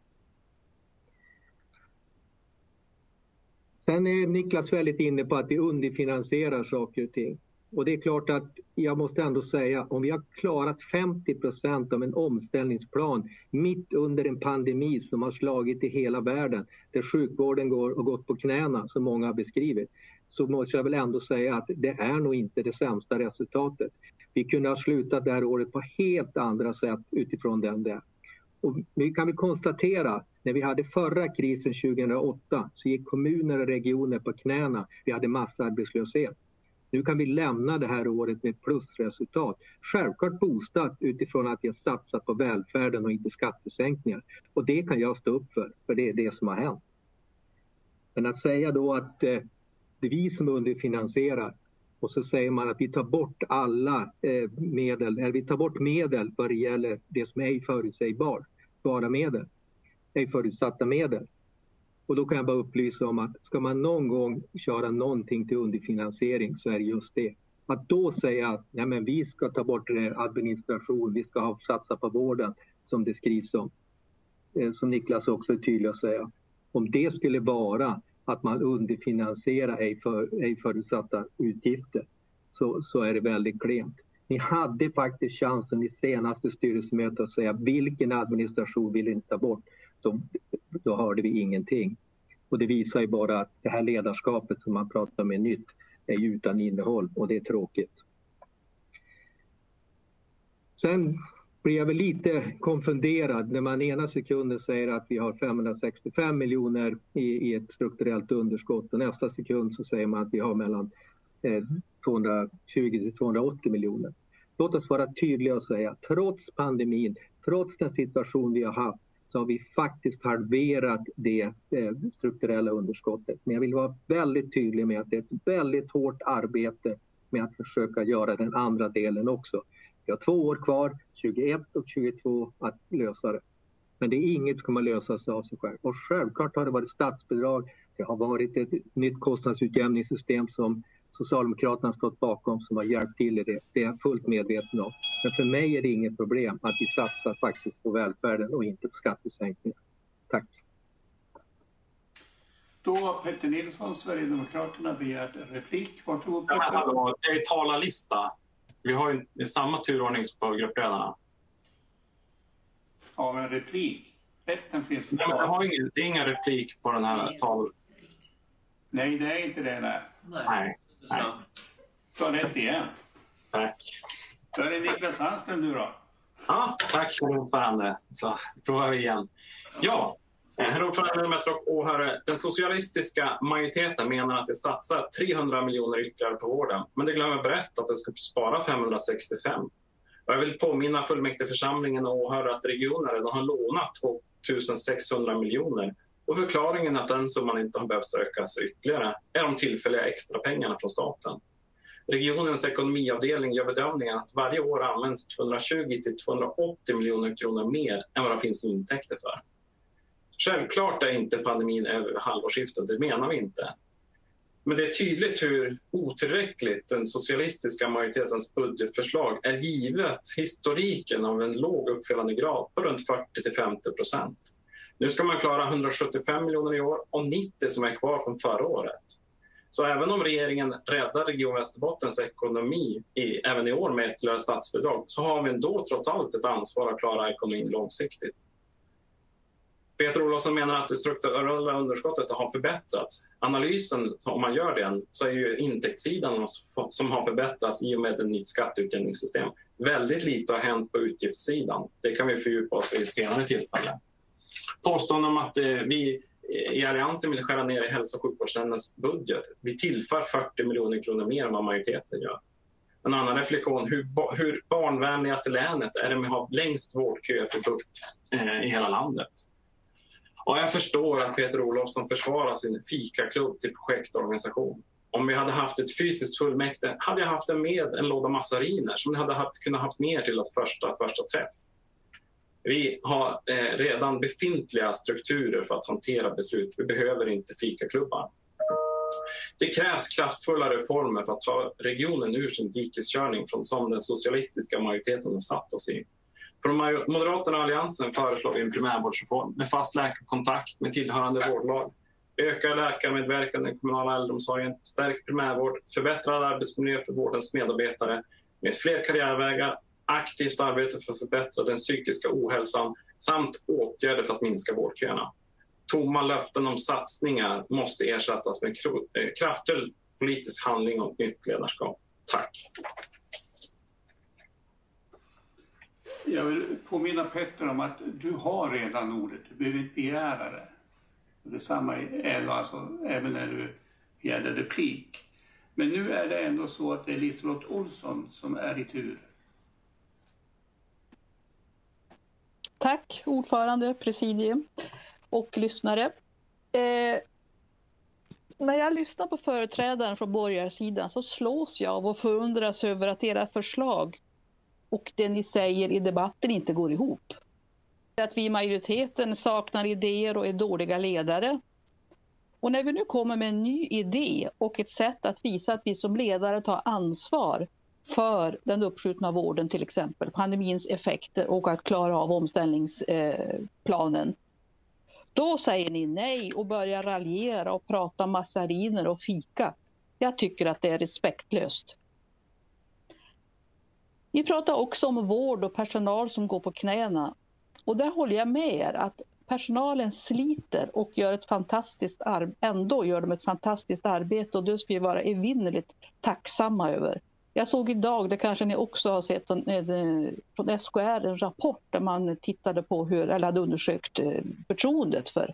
Speaker 48: Sen är Niklas väldigt inne på att vi underfinansierar saker och ting. Och det är klart att jag måste ändå säga om vi har klarat 50 procent av en omställningsplan mitt under en pandemi som har slagit i hela världen där sjukvården går och gått på knäna som många har beskrivit så måste jag väl ändå säga att det är nog inte det sämsta resultatet. Vi kunde ha slutat det här året på helt andra sätt utifrån den där. Och vi kan väl konstatera, när vi hade förra krisen 2008 så gick kommuner och regioner på knäna. Vi hade massarbetslöshet. Nu kan vi lämna det här året med plusresultat. Självklart boostat utifrån att vi har satsat på välfärden och inte skattesänkningar. Och det kan jag stå upp för, för det är det som har hänt. Men att säga då att eh, det är vi som underfinansierar och så säger man att vi tar bort alla eh, medel, eller vi tar bort medel vad det gäller det som är ej förutsägbara medel, ej förutsatta medel. Och då kan jag bara upplysa om att ska man någon gång köra någonting till underfinansiering så är det just det. Att då säga att nej men vi ska ta bort administration, vi ska ha, satsa på vården som det skrivs om. Eh, som Niklas också är tydlig att säga. Om det skulle vara att man underfinansierar ej, för, ej förutsatta utgifter så, så är det väldigt klent. Ni hade faktiskt chansen i senaste styrelsemötet att säga vilken administration vill ni ta bort? Då, då hörde vi ingenting. Och det visar ju bara att det här ledarskapet som man pratar med nytt är ju utan innehåll och det är tråkigt. Sen blir jag väl lite konfunderad när man ena sekunden säger att vi har 565 miljoner i, i ett strukturellt underskott och nästa sekund så säger man att vi har mellan eh, 220 till 280 miljoner. Låt oss vara tydliga och säga trots pandemin, trots den situation vi har haft så har vi faktiskt halverat eh, det strukturella underskottet. Men jag vill vara väldigt tydlig med att det är ett väldigt hårt arbete med att försöka göra den andra delen också. Vi har två år kvar, 21 och 22, att lösa det. Men det är inget som kommer lösas av sig själv. Och självklart har det varit statsbidrag, det har varit ett nytt kostnadsutjämningssystem som Socialdemokraterna stått bakom som har hjälpt till i det. Det är jag fullt medveten om. Men för mig är det inget problem att vi satsar faktiskt på välfärden och inte på skattesänkningar. Tack.
Speaker 28: Då har Petter Nilsson, Sverigedemokraterna, begärt en replik. Varsågod
Speaker 6: Ja,
Speaker 28: Petter.
Speaker 6: men hallå, det är talarlista. Vi har ju samma turordning på gruppledarna.
Speaker 28: Ja, men replik. Rätten finns
Speaker 6: Nej, men jag har ingen, det är ingen replik på den här tal...
Speaker 28: Nej, det är inte det. Nej.
Speaker 6: Nej. Nej.
Speaker 28: Har rätt igen.
Speaker 6: Tack.
Speaker 28: Då är det Niklas Sandström nu då.
Speaker 6: Ja, tack herr ordförande. Så provar vi igen. Ja, herr ordförande, ledamöter och åhörare. Den socialistiska majoriteten menar att det satsar 300 miljoner ytterligare på vården. Men det glömmer berätta att det ska spara 565. Och jag vill påminna fullmäktigeförsamlingen och åhörare att regionen redan har lånat 2600 miljoner. Och förklaringen att den summan inte har behövt ökas ytterligare är de tillfälliga extra pengarna från staten. Regionens ekonomiavdelning gör bedömningen att varje år används 220 till 280 miljoner kronor mer än vad det finns intäkter för. Självklart är inte pandemin över vid halvårsskiftet, det menar vi inte. Men det är tydligt hur otillräckligt den socialistiska majoritetens budgetförslag är givet historiken av en låg uppfyllandegrad på runt 40 till 50 procent. Nu ska man klara 175 miljoner i år och 90 som är kvar från förra året. Så även om regeringen räddar Region Västerbottens ekonomi i, även i år med ytterligare statsbidrag så har vi ändå trots allt ett ansvar att klara ekonomin långsiktigt. Peter Olofsson menar att det strukturella underskottet har förbättrats. Analysen, om man gör den, så är ju intäktssidan som har förbättrats i och med ett nytt skatteutjämningssystem. Väldigt lite har hänt på utgiftssidan. Det kan vi fördjupa oss i ett senare tillfälle. Påståenden om att eh, vi i Alliansen vill skära ner i hälso och sjukvårdsnämndens budget. Vi tillför 40 miljoner kronor mer än vad majoriteten gör. En annan reflektion, hur, hur barnvänligaste länet är det med att ha längst vårdköer för BUP eh, i hela landet? Och jag förstår att Peter Olofsson försvarar sin fikaklubb till projektorganisation. Om vi hade haft ett fysiskt fullmäktige hade jag haft en med en låda massariner som ni hade haft, kunnat haft med till att första, första träff. Vi har eh, redan befintliga strukturer för att hantera beslut. Vi behöver inte fikaklubbar. Det krävs kraftfulla reformer för att ta regionen ur sin dikeskörning från som den socialistiska majoriteten har satt oss i. Från Moderaterna och Alliansen föreslår vi en primärvårdsreform med fast läkarkontakt med tillhörande vårdlag. Öka läkarmedverkan i den kommunala äldreomsorgen, stärk primärvård, förbättrad arbetsmiljö för vårdens medarbetare med fler karriärvägar, aktivt arbete för att förbättra den psykiska ohälsan samt åtgärder för att minska vårdköerna. Tomma löften om satsningar måste ersättas med eh, kraftfull politisk handling och nytt ledarskap. Tack.
Speaker 28: Jag vill påminna Petter om att du har redan ordet. Du behöver inte begära det. Detsamma är alltså även när du begärde replik. Men nu är det ändå så att det är Liselott Olsson som är i tur.
Speaker 4: Tack ordförande, presidium och lyssnare. Eh, när jag lyssnar på företrädaren från borgarsidan så slås jag av och förundras över att era förslag och det ni säger i debatten inte går ihop. Att vi i majoriteten saknar idéer och är dåliga ledare. Och när vi nu kommer med en ny idé och ett sätt att visa att vi som ledare tar ansvar för den uppskjutna vården till exempel, pandemins effekter och att klara av omställningsplanen. Då säger ni nej och börjar raljera och prata massariner och fika. Jag tycker att det är respektlöst. Ni pratar också om vård och personal som går på knäna. Och där håller jag med er att personalen sliter och gör ett fantastiskt arbete. ändå gör de ett fantastiskt arbete och det ska vi vara evinnerligt tacksamma över. Jag såg idag, det kanske ni också har sett, från SKR en rapport där man tittade på hur, eller hade undersökt eh, förtroendet för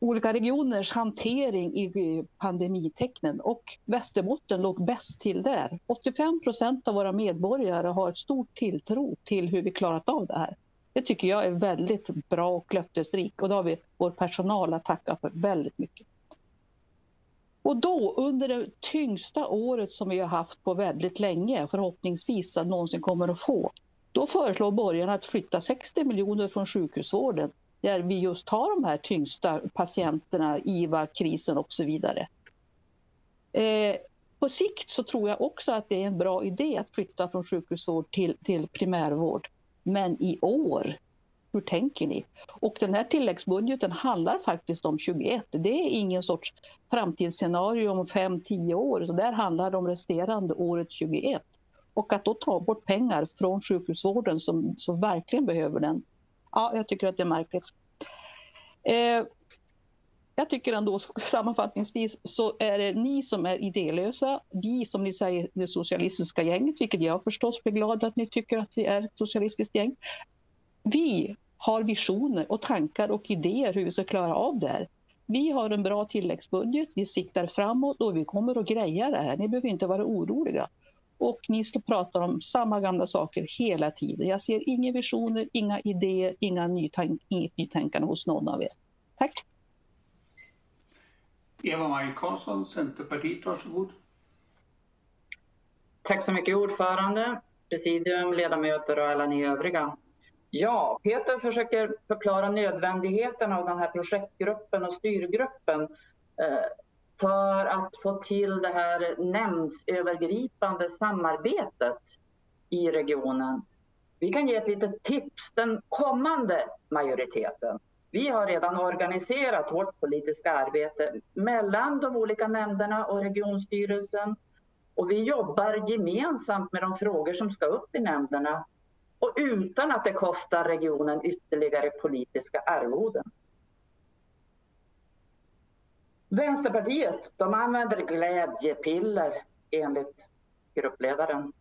Speaker 4: olika regioners hantering i pandemitecknen och Västerbotten låg bäst till där. 85 procent av våra medborgare har ett stort tilltro till hur vi klarat av det här. Det tycker jag är väldigt bra och löftesrikt och då har vi vår personal att tacka för väldigt mycket. Och då under det tyngsta året som vi har haft på väldigt länge, förhoppningsvis att någonsin kommer att få, då föreslår borgarna att flytta 60 miljoner från sjukhusvården där vi just har de här tyngsta patienterna, IVA-krisen och så vidare. Eh, på sikt så tror jag också att det är en bra idé att flytta från sjukhusvård till, till primärvård. Men i år, hur tänker ni? Och den här tilläggsbudgeten handlar faktiskt om 21. Det är ingen sorts framtidsscenario om 5-10 år. Så där handlar det om resterande året 21. Och att då ta bort pengar från sjukhusvården som, som verkligen behöver den. Ja, jag tycker att det är märkligt. Eh, jag tycker ändå [LAUGHS] sammanfattningsvis så är det ni som är idélösa. Vi som ni säger det socialistiska gänget, vilket jag förstås blir glad att ni tycker att vi är ett socialistiskt gäng. Vi har visioner och tankar och idéer hur vi ska klara av det här. Vi har en bra tilläggsbudget, vi siktar framåt och vi kommer att greja det här. Ni behöver inte vara oroliga. Och ni ska prata om samma gamla saker hela tiden. Jag ser inga visioner, inga idéer, inga nytank inget nytänkande hos någon av er. Tack!
Speaker 28: Eva-Maj Karlsson, Centerpartiet, varsågod.
Speaker 8: Tack så mycket ordförande, presidium, ledamöter och alla ni övriga. Ja, Peter försöker förklara nödvändigheten av den här projektgruppen och styrgruppen eh, för att få till det här nämndsövergripande samarbetet i regionen. Vi kan ge ett litet tips. Den kommande majoriteten vi har redan organiserat vårt politiska arbete mellan de olika nämnderna och regionstyrelsen. Och vi jobbar gemensamt med de frågor som ska upp i nämnderna och utan att det kostar regionen ytterligare politiska arvoden. Vänsterpartiet de använder glädjepiller enligt gruppledaren.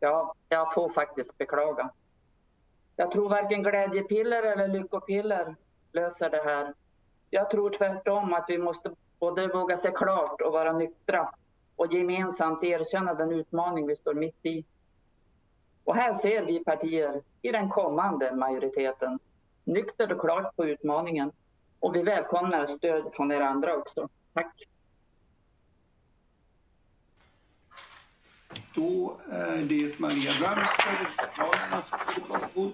Speaker 8: Ja, jag får faktiskt beklaga. Jag tror varken glädjepiller eller lyckopiller löser det här. Jag tror tvärtom att vi måste både våga se klart och vara nyktra och gemensamt erkänna den utmaning vi står mitt i. Och här ser vi partier i den kommande majoriteten nyktert och klart på utmaningen. Och vi välkomnar stöd från er andra också. Tack!
Speaker 28: Då är det Maria Ramsberg, varsågod.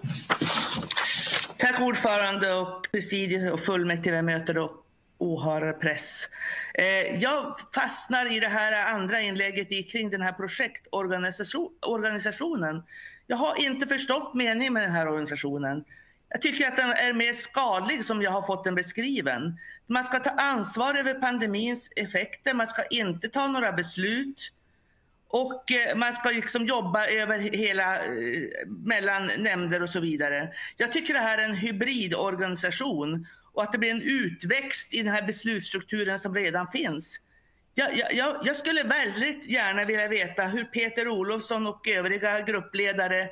Speaker 9: Tack ordförande och presidium och fullmäktigeledamöter och åhörarpress. Eh, jag fastnar i det här andra inlägget kring den här projektorganisationen. Jag har inte förstått meningen med den här organisationen. Jag tycker att den är mer skadlig som jag har fått den beskriven. Man ska ta ansvar över pandemins effekter, man ska inte ta några beslut. Och eh, man ska liksom jobba över hela, eh, mellan nämnder och så vidare. Jag tycker det här är en hybridorganisation och att det blir en utväxt i den här beslutsstrukturen som redan finns. Jag, jag, jag skulle väldigt gärna vilja veta hur Peter Olofsson och övriga gruppledare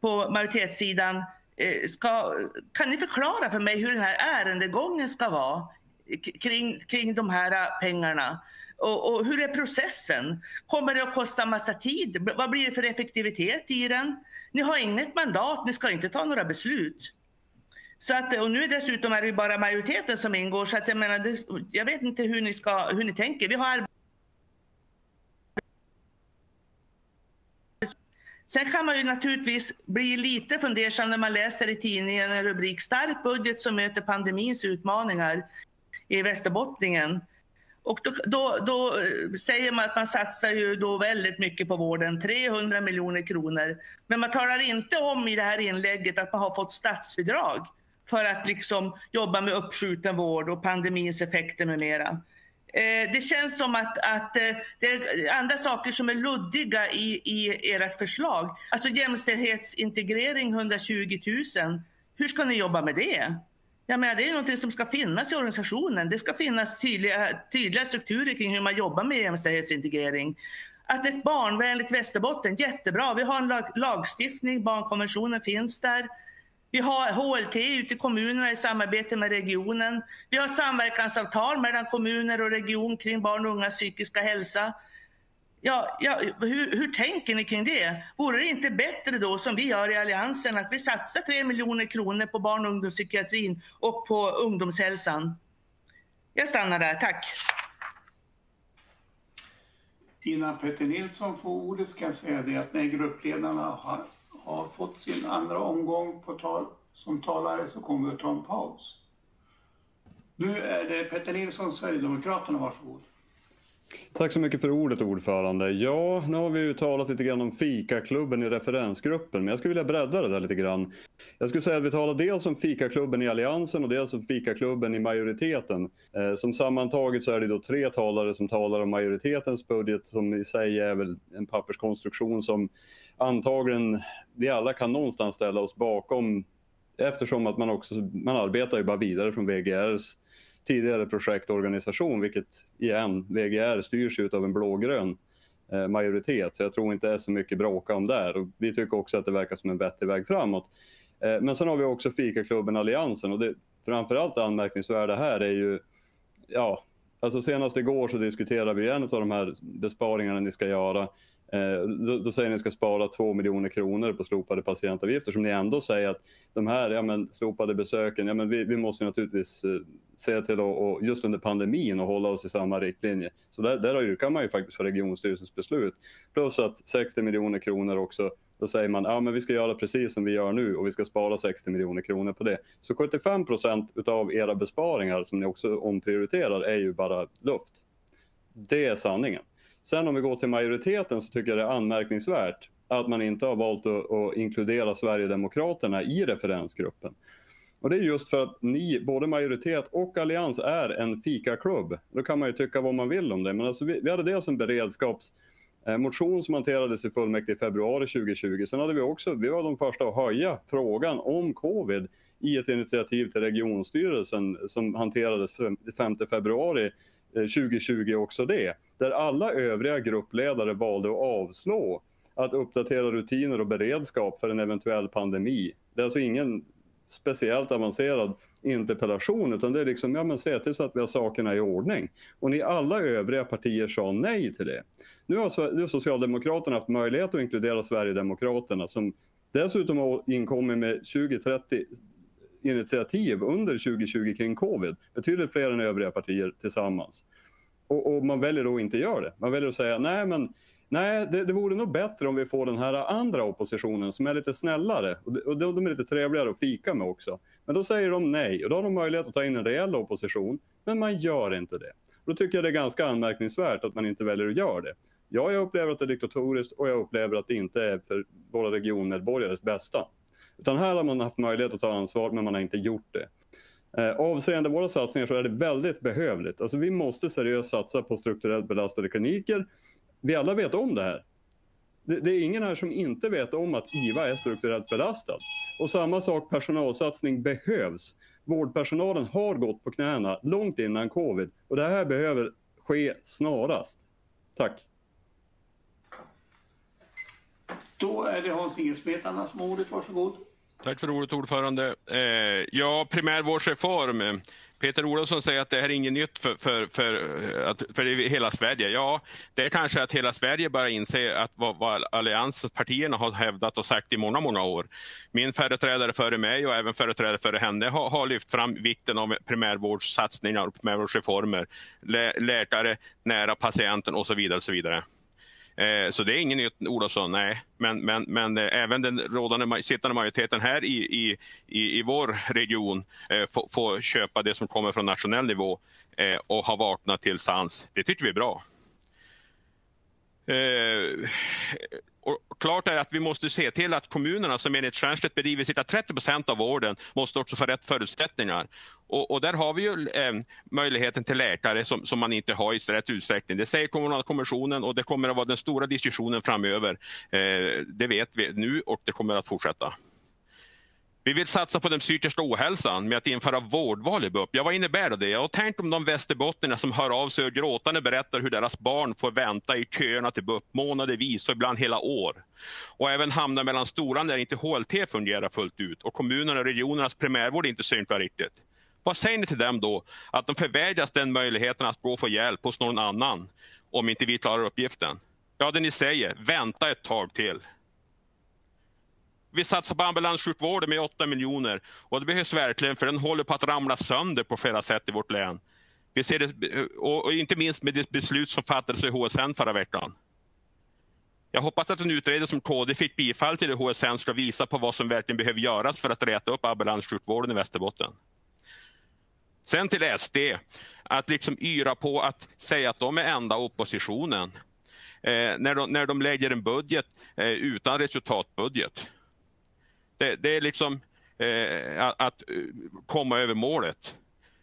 Speaker 9: på majoritetssidan eh, ska... Kan ni förklara för mig hur den här ärendegången ska vara kring, kring de här eh, pengarna? Och, och, hur är processen? Kommer det att kosta massa tid? Vad blir det för effektivitet i den? Ni har inget mandat, ni ska inte ta några beslut. Så att, och nu dessutom är det bara majoriteten som ingår, så att jag, menar, det, jag vet inte hur ni, ska, hur ni tänker. Vi har Sen kan man ju naturligtvis bli lite fundersam när man läser i tidningen en rubrik Stark budget som möter pandemins utmaningar. i Västerbottningen. Och då, då, då eh, säger man att man satsar ju då väldigt mycket på vården, 300 miljoner kronor. Men man talar inte om i det här inlägget att man har fått statsbidrag för att liksom jobba med uppskjuten vård och pandemins effekter med mera. Eh, det känns som att, att eh, det är andra saker som är luddiga i, i ert förslag. Alltså jämställdhetsintegrering 120 000. Hur ska ni jobba med det? Jag menar, det är något som ska finnas i organisationen. Det ska finnas tydliga, tydliga strukturer kring hur man jobbar med jämställdhetsintegrering. Att ett barnvänligt Västerbotten, jättebra. Vi har en lag, lagstiftning, barnkonventionen finns där. Vi har HLT ute i kommunerna i samarbete med regionen. Vi har samverkansavtal mellan kommuner och region kring barn och ungas psykiska hälsa. Ja, ja, hur, hur tänker ni kring det? Vore det inte bättre då, som vi gör i Alliansen, att vi satsar 3 miljoner kronor på barn och ungdomspsykiatrin och på ungdomshälsan? Jag stannar där, tack.
Speaker 28: Innan Peter Nilsson får ordet ska jag säga det att när gruppledarna har, har fått sin andra omgång på tal, som talare så kommer vi att ta en paus. Nu är det Petter Nilsson, Sverigedemokraterna, varsågod.
Speaker 10: Tack så mycket för ordet ordförande. Ja, nu har vi ju talat lite grann om fikaklubben i referensgruppen, men jag skulle vilja bredda det där lite grann. Jag skulle säga att vi talar dels om fikaklubben i alliansen och dels om fikaklubben i majoriteten. Eh, som sammantaget så är det då tre talare som talar om majoritetens budget som i sig är väl en papperskonstruktion som antagligen vi alla kan någonstans ställa oss bakom eftersom att man också man arbetar ju bara vidare från VGRs tidigare projektorganisation, vilket igen, VGR styrs ju av en blågrön eh, majoritet, så jag tror inte det är så mycket bråka om där. Och vi tycker också att det verkar som en vettig väg framåt. Eh, men sen har vi också fikaklubben Alliansen och det framförallt anmärkningsvärda här är ju, ja, alltså senast igår så diskuterade vi en av de här besparingarna ni ska göra Eh, då, då säger ni att ni ska spara 2 miljoner kronor på slopade patientavgifter som ni ändå säger att de här ja, men, slopade besöken, ja, men vi, vi måste naturligtvis eh, se till att, och just under pandemin och hålla oss i samma riktlinje. Så där, där yrkar man ju faktiskt för regionstyrelsens beslut. Plus att 60 miljoner kronor också, då säger man ja, men vi ska göra precis som vi gör nu och vi ska spara 60 miljoner kronor på det. Så 75 procent av era besparingar som ni också omprioriterar är ju bara luft. Det är sanningen. Sen om vi går till majoriteten så tycker jag det är anmärkningsvärt att man inte har valt att, att inkludera Sverigedemokraterna i referensgruppen. Och det är just för att ni, både majoritet och allians, är en fikaklubb. Då kan man ju tycka vad man vill om det. Men alltså vi, vi hade dels en beredskapsmotion eh, som hanterades i fullmäktige i februari 2020. Sen hade vi också, vi var de första att höja frågan om covid i ett initiativ till regionstyrelsen som hanterades 5 februari Eh, 2020 också det. Där alla övriga gruppledare valde att avslå att uppdatera rutiner och beredskap för en eventuell pandemi. Det är alltså ingen speciellt avancerad interpellation utan det är liksom, ja men se till så att vi har sakerna i ordning. Och ni alla övriga partier sa nej till det. Nu har, nu har Socialdemokraterna haft möjlighet att inkludera Sverigedemokraterna som dessutom har inkommit med 2030 initiativ under 2020 kring covid. Betydligt fler än övriga partier tillsammans. Och, och man väljer då att inte göra det. Man väljer att säga nej men Nej, det, det vore nog bättre om vi får den här andra oppositionen som är lite snällare och, de, och de är lite trevligare att fika med också. Men då säger de nej och då har de möjlighet att ta in en reell opposition, men man gör inte det. Och då tycker jag det är ganska anmärkningsvärt att man inte väljer att göra det. Ja, jag upplever att det är diktatoriskt och jag upplever att det inte är för våra regionmedborgares bästa. Utan här har man haft möjlighet att ta ansvar, men man har inte gjort det. Eh, avseende våra satsningar så är det väldigt behövligt. Alltså vi måste seriöst satsa på strukturellt belastade kliniker. Vi alla vet om det här. Det, det, är ingen här som inte vet om att IVA är strukturellt belastad. Och samma sak, personalsatsning behövs. Vårdpersonalen har gått på knäna långt innan covid och det här behöver ske snarast. Tack.
Speaker 28: Då är det Hans Ingesmetarna som har ordet. Varsågod.
Speaker 49: Tack för ordet ordförande. Eh, ja, primärvårdsreform. Peter Olofsson säger att det här är inget nytt för, för, för, för hela Sverige. Ja, det är kanske att hela Sverige bara inser att vad, vad allianspartierna har hävdat och sagt i många, många år. Min företrädare före mig och även företrädare före henne har, har lyft fram vikten av primärvårdssatsningar och primärvårdsreformer. Läkare nära patienten och så vidare. Och så vidare.
Speaker 11: Eh, så det är ingen nytt Olofsson, nej. Men, men, men eh, även den rådande sittande majoriteten här i, i, i, i vår region eh, får, får köpa det som kommer från nationell nivå eh, och har vaknat till sans. Det tycker vi är bra. Eh, och klart är att vi måste se till att kommunerna som enligt Stiernstedt bedriver cirka 30 procent av vården måste också få rätt förutsättningar. Och, och där har vi ju eh, möjligheten till läkare som, som man inte har i rätt utsträckning. Det säger Kommunalkommissionen och det kommer att vara den stora diskussionen framöver. Eh, det vet vi nu och det kommer att fortsätta. Vi vill satsa på den psykiska ohälsan med att införa vårdval i BUP. Ja, vad innebär det? Jag har tänkt om de västerbottningar som hör av sig och gråtande berättar hur deras barn får vänta i köerna till BUP månadervis och ibland hela år. Och även hamnar mellan stolarna där inte HLT fungerar fullt ut och kommunerna och regionernas primärvård inte synkar riktigt. Vad säger ni till dem då? Att de förvägras den möjligheten att gå och få hjälp hos någon annan om inte vi klarar uppgiften? Ja, det ni säger, vänta ett tag till. Vi satsar på ambulanssjukvården med 8 miljoner och det behövs verkligen för den håller på att ramla sönder på flera sätt i vårt län. Vi ser det, och, och inte minst med det beslut som fattades i HSN förra veckan. Jag hoppas att en utredning som KD fick bifall till i HSN ska visa på vad som verkligen behöver göras för att räta upp ambulanssjukvården i Västerbotten. Sen till SD, att liksom yra på att säga att de är enda oppositionen. Eh, när, de, när de lägger en budget eh, utan resultatbudget. Det, det är liksom eh, att, att komma över målet.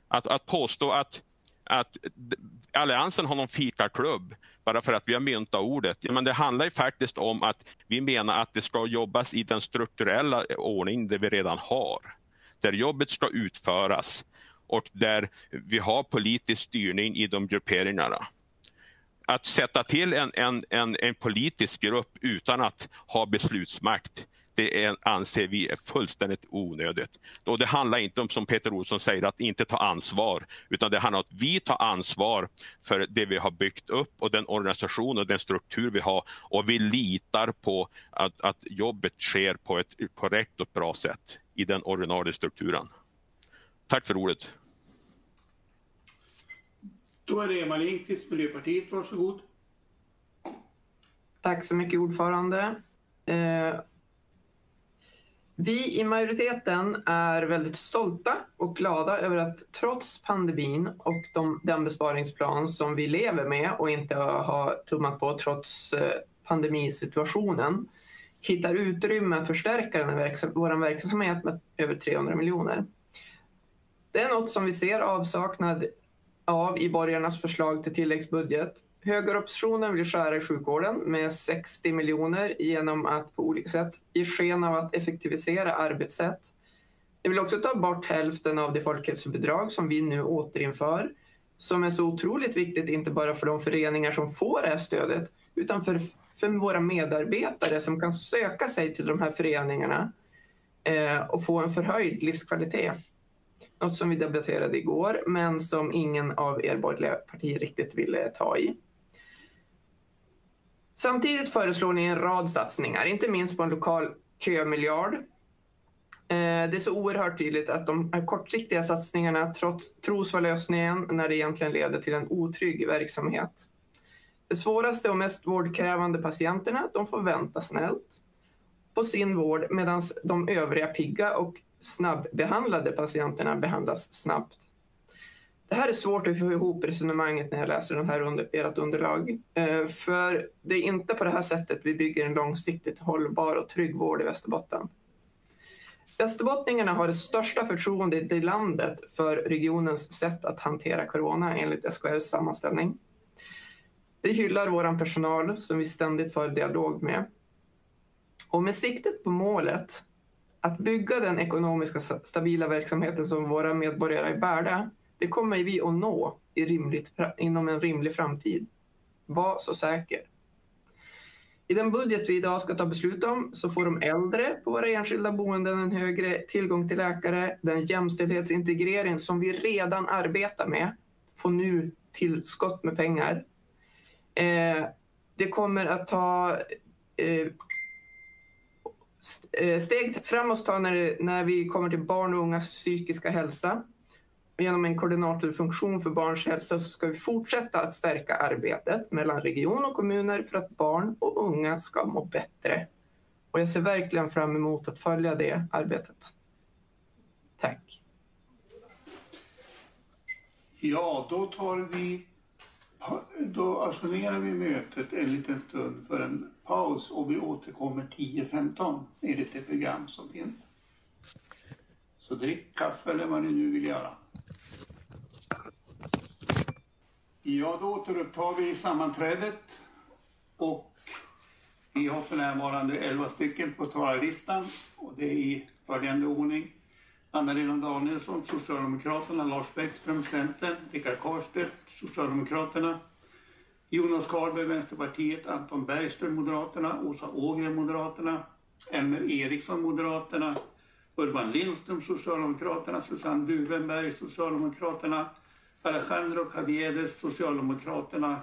Speaker 11: Att, att påstå att, att Alliansen har någon fikaklubb bara för att vi har myntat ordet. Men det handlar ju faktiskt om att vi menar att det ska jobbas i den strukturella eh, ordning det vi redan har. Där jobbet ska utföras och där vi har politisk styrning i de grupperingarna. Att sätta till en, en, en, en politisk grupp utan att ha beslutsmakt det är, anser vi är fullständigt onödigt. Och det handlar inte om, som Peter Olsson säger, att inte ta ansvar, utan det handlar om att vi tar ansvar för det vi har byggt upp och den organisation och den struktur vi har och vi litar på att, att jobbet sker på ett korrekt och bra sätt i den ordinarie strukturen. Tack för ordet.
Speaker 28: Då är det Emma Lindqvist, Miljöpartiet. Varsågod.
Speaker 12: Tack så mycket ordförande. Eh, vi i majoriteten är väldigt stolta och glada över att trots pandemin och de, den besparingsplan som vi lever med och inte har tummat på trots eh, pandemisituationen hittar utrymme att förstärka den här verksam vår verksamhet med över 300 miljoner. Det är något som vi ser avsaknad av i borgarnas förslag till tilläggsbudget. Högeroppositionen vill skära i sjukvården med 60 miljoner genom att på olika sätt ge sken av att effektivisera arbetssätt. De vill också ta bort hälften av det folkhälsobidrag som vi nu återinför som är så otroligt viktigt, inte bara för de föreningar som får det här stödet utan för, för våra medarbetare som kan söka sig till de här föreningarna eh, och få en förhöjd livskvalitet. Något som vi debatterade igår, men som ingen av er borgerliga partier riktigt ville ta i. Samtidigt föreslår ni en rad satsningar, inte minst på en lokal kömiljard. Eh, det är så oerhört tydligt att de här kortsiktiga satsningarna trots, tros vara lösningen när det egentligen leder till en otrygg verksamhet. De svåraste och mest vårdkrävande patienterna de får vänta snällt på sin vård medan de övriga pigga och snabbbehandlade patienterna behandlas snabbt. Det här är svårt att få ihop resonemanget när jag läser den här under, ert underlag. Eh, för det är inte på det här sättet vi bygger en långsiktigt hållbar och trygg vård i Västerbotten. Västerbottningarna har det största förtroendet i landet för regionens sätt att hantera corona enligt SKRs sammanställning. Det hyllar vår personal som vi ständigt för dialog med. Och med siktet på målet att bygga den ekonomiska stabila verksamheten som våra medborgare är värda, det kommer vi att nå i rimligt, inom en rimlig framtid. Var så säker. I den budget vi idag ska ta beslut om så får de äldre på våra enskilda boenden en högre tillgång till läkare. Den jämställdhetsintegrering som vi redan arbetar med får nu tillskott med pengar. Eh, det kommer att ta eh, eh steg framåt när, när vi kommer till barn och ungas psykiska hälsa. Genom en koordinatorfunktion för barns hälsa så ska vi fortsätta att stärka arbetet mellan region och kommuner för att barn och unga ska må bättre. Och jag ser verkligen fram emot att följa det arbetet. Tack.
Speaker 28: Ja, då tar vi... Då ajournerar vi mötet en liten stund för en paus och vi återkommer 10.15 enligt det program som finns. Så drick kaffe eller vad ni nu vill göra. Ja, då återupptar vi sammanträdet och vi har för närvarande 11 stycken på talarlistan och det är i följande ordning. Anna-Lena Danielsson, Socialdemokraterna, Lars Bäckström, Centern, Rickard Karlstedt, Socialdemokraterna, Jonas Karlberg, Vänsterpartiet, Anton Bergström, Moderaterna, Åsa Ågren, Moderaterna, Elmer Eriksson, Moderaterna, Urban Lindström, Socialdemokraterna, Susanne Duvenberg, Socialdemokraterna, Alejandro Caviedes, Socialdemokraterna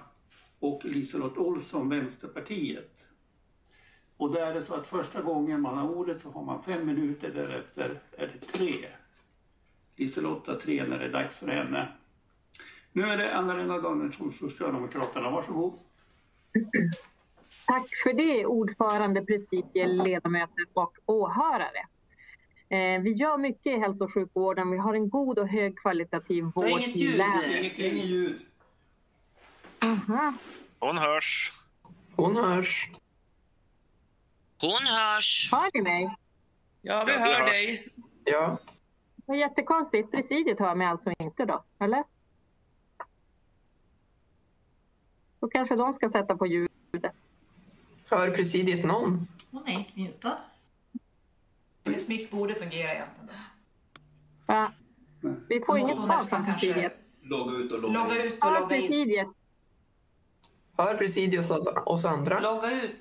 Speaker 28: och Liselott Olsson, Vänsterpartiet. Och där är det så att första gången man har ordet så har man fem minuter, därefter är det tre. Liselott har tre när det är dags för henne. Nu är det Anna-Lena Danielsson, Socialdemokraterna. Varsågod.
Speaker 50: Tack för det, ordförande, presidier, ledamöter och åhörare. Eh, vi gör mycket i hälso och sjukvården. Vi har en god och högkvalitativ vård
Speaker 38: Det är inget
Speaker 50: i
Speaker 38: ljud.
Speaker 50: länet.
Speaker 38: Inget
Speaker 44: ljud.
Speaker 50: Mhm.
Speaker 51: Hon hörs.
Speaker 12: Hon hörs.
Speaker 51: Hon hörs.
Speaker 50: Hör ni mig?
Speaker 9: Ja, vi
Speaker 51: Ja,
Speaker 9: hör
Speaker 51: hörs.
Speaker 9: dig.
Speaker 12: Ja.
Speaker 50: Vad jättekonstigt. Presidiet hör mig alltså inte då, eller? Då kanske de ska sätta på ljudet.
Speaker 12: Hör presidiet någon?
Speaker 2: Hon är inte mutad. Hennes mick borde fungera egentligen. då.
Speaker 50: Va? Vi får inget svar från
Speaker 2: kanske
Speaker 50: presidiet.
Speaker 44: Logga ut och
Speaker 2: Logga ut och
Speaker 50: Hör
Speaker 2: logga in.
Speaker 50: presidiet.
Speaker 12: Hör presidiet oss, oss andra?
Speaker 38: Logga ut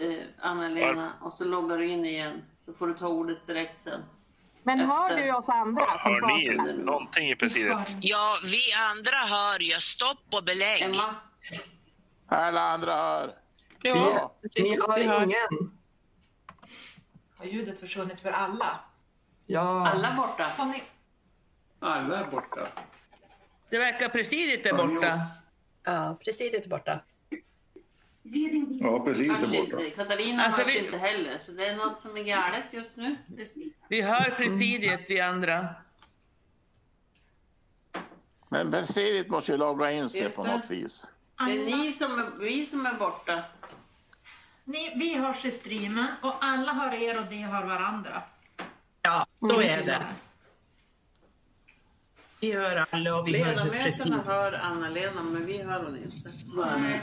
Speaker 38: eh, Anna-Lena och så loggar du in igen. Så får du ta ordet direkt sen.
Speaker 50: Men hör du oss andra som
Speaker 51: Hör ni någonting i presidiet?
Speaker 20: Ja, vi andra hör ju. Stopp och belägg.
Speaker 38: Emma?
Speaker 52: Alla andra hör.
Speaker 50: Ja,
Speaker 12: Ni hör ingen?
Speaker 2: Har ljudet försvunnit för alla?
Speaker 12: Ja.
Speaker 38: Alla borta?
Speaker 2: Ni...
Speaker 28: Alla är borta.
Speaker 9: Det verkar presidiet är borta.
Speaker 53: Ja, presidiet är borta.
Speaker 52: Ja, precis. Är borta.
Speaker 38: inte. Katarina
Speaker 9: Alltså,
Speaker 38: hörs
Speaker 9: vi-
Speaker 38: inte heller. Så det är något som är galet just nu.
Speaker 9: Vi hör presidiet, vi andra.
Speaker 52: Men presidiet måste ju logga in sig på något vis.
Speaker 38: Det är ni som är, vi som är borta.
Speaker 2: Ni, vi hörs i streamen och alla hör er och de hör varandra.
Speaker 53: Ja, så är det. Vi hör alla och vi hör
Speaker 38: Ledamöterna
Speaker 53: presidiet.
Speaker 38: hör Anna-Lena, men vi hör hon inte.
Speaker 28: Nej.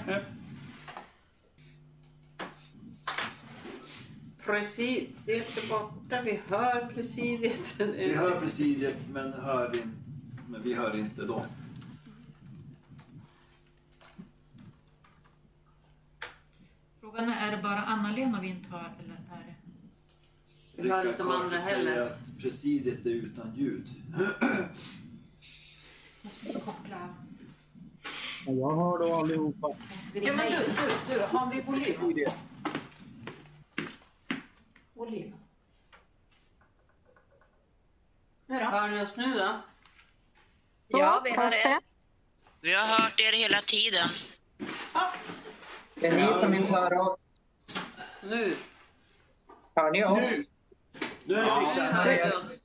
Speaker 38: Presidiet är borta, vi hör presidiet.
Speaker 44: Vi hör presidiet men, hör in, men vi hör inte dem.
Speaker 2: Frågan är, är det bara Anna-Lena vi inte hör eller är det...
Speaker 38: Vi hör inte de andra heller.
Speaker 44: att Presidiet är utan ljud.
Speaker 2: Måste vi koppla...
Speaker 48: Jag hör då allihopa.
Speaker 2: Måste vi ja, men du, du, du, har vi volym? Volym. Nu då?
Speaker 38: Hör ni oss nu då?
Speaker 53: Ja, vi hör er.
Speaker 20: Vi har hört er hela tiden.
Speaker 8: Det är ni som inte hör oss.
Speaker 38: Nu.
Speaker 8: Hör ni oss?
Speaker 28: Nu.
Speaker 44: Nu är det
Speaker 28: Ja,
Speaker 44: fixat.
Speaker 28: oss.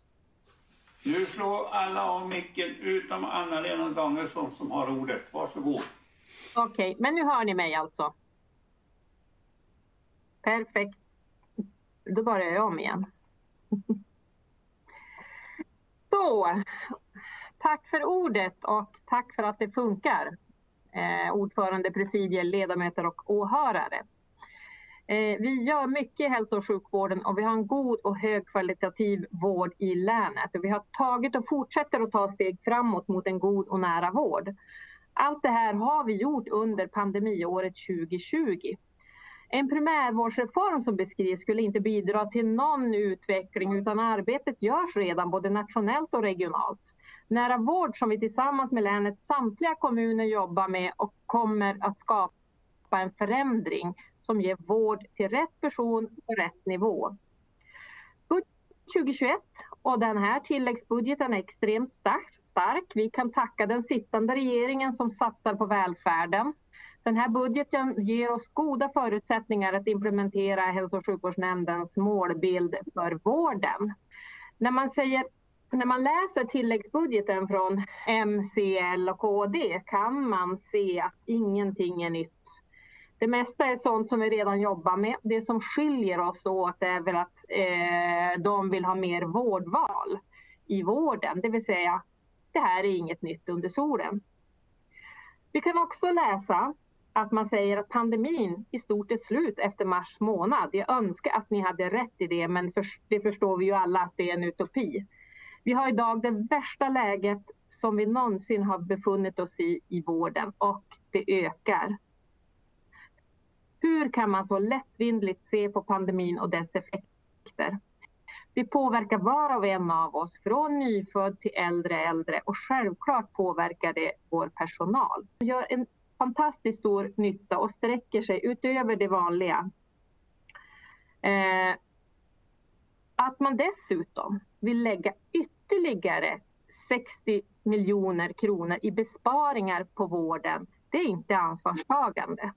Speaker 28: Nu slår alla av micken utom Anna-Lena Danielsson som har ordet. Varsågod.
Speaker 50: Okej, men nu hör ni mig alltså. Perfekt. Då börjar jag om igen. [LAUGHS] Så, tack för ordet och tack för att det funkar. Eh, ordförande, presidier, ledamöter och åhörare. Eh, vi gör mycket i hälso och sjukvården och vi har en god och högkvalitativ vård i länet. Och vi har tagit och fortsätter att ta steg framåt mot en god och nära vård. Allt det här har vi gjort under pandemiåret 2020. En primärvårdsreform som beskrivs skulle inte bidra till någon utveckling utan arbetet görs redan både nationellt och regionalt. Nära vård som vi tillsammans med länets samtliga kommuner jobbar med och kommer att skapa en förändring som ger vård till rätt person på rätt nivå. Budget 2021 och den här tilläggsbudgeten är extremt stark, stark. Vi kan tacka den sittande regeringen som satsar på välfärden. Den här budgeten ger oss goda förutsättningar att implementera hälso och sjukvårdsnämndens målbild för vården. När man, säger, när man läser tilläggsbudgeten från M, C, L och KD kan man se att ingenting är nytt. Det mesta är sånt som vi redan jobbar med. Det som skiljer oss åt är väl att eh, de vill ha mer vårdval i vården, det vill säga det här är inget nytt under solen. Vi kan också läsa att man säger att pandemin i stort är slut efter mars månad. Jag önskar att ni hade rätt i det, men för, det förstår vi ju alla att det är en utopi. Vi har idag det värsta läget som vi någonsin har befunnit oss i i vården och det ökar. Hur kan man så lättvindigt se på pandemin och dess effekter? Det påverkar var och en av oss, från nyfödd till äldre äldre och självklart påverkar det vår personal. Det gör en fantastiskt stor nytta och sträcker sig utöver det vanliga. Eh, att man dessutom vill lägga ytterligare Ytterligare 60 miljoner kronor i besparingar på vården, det är inte ansvarstagande.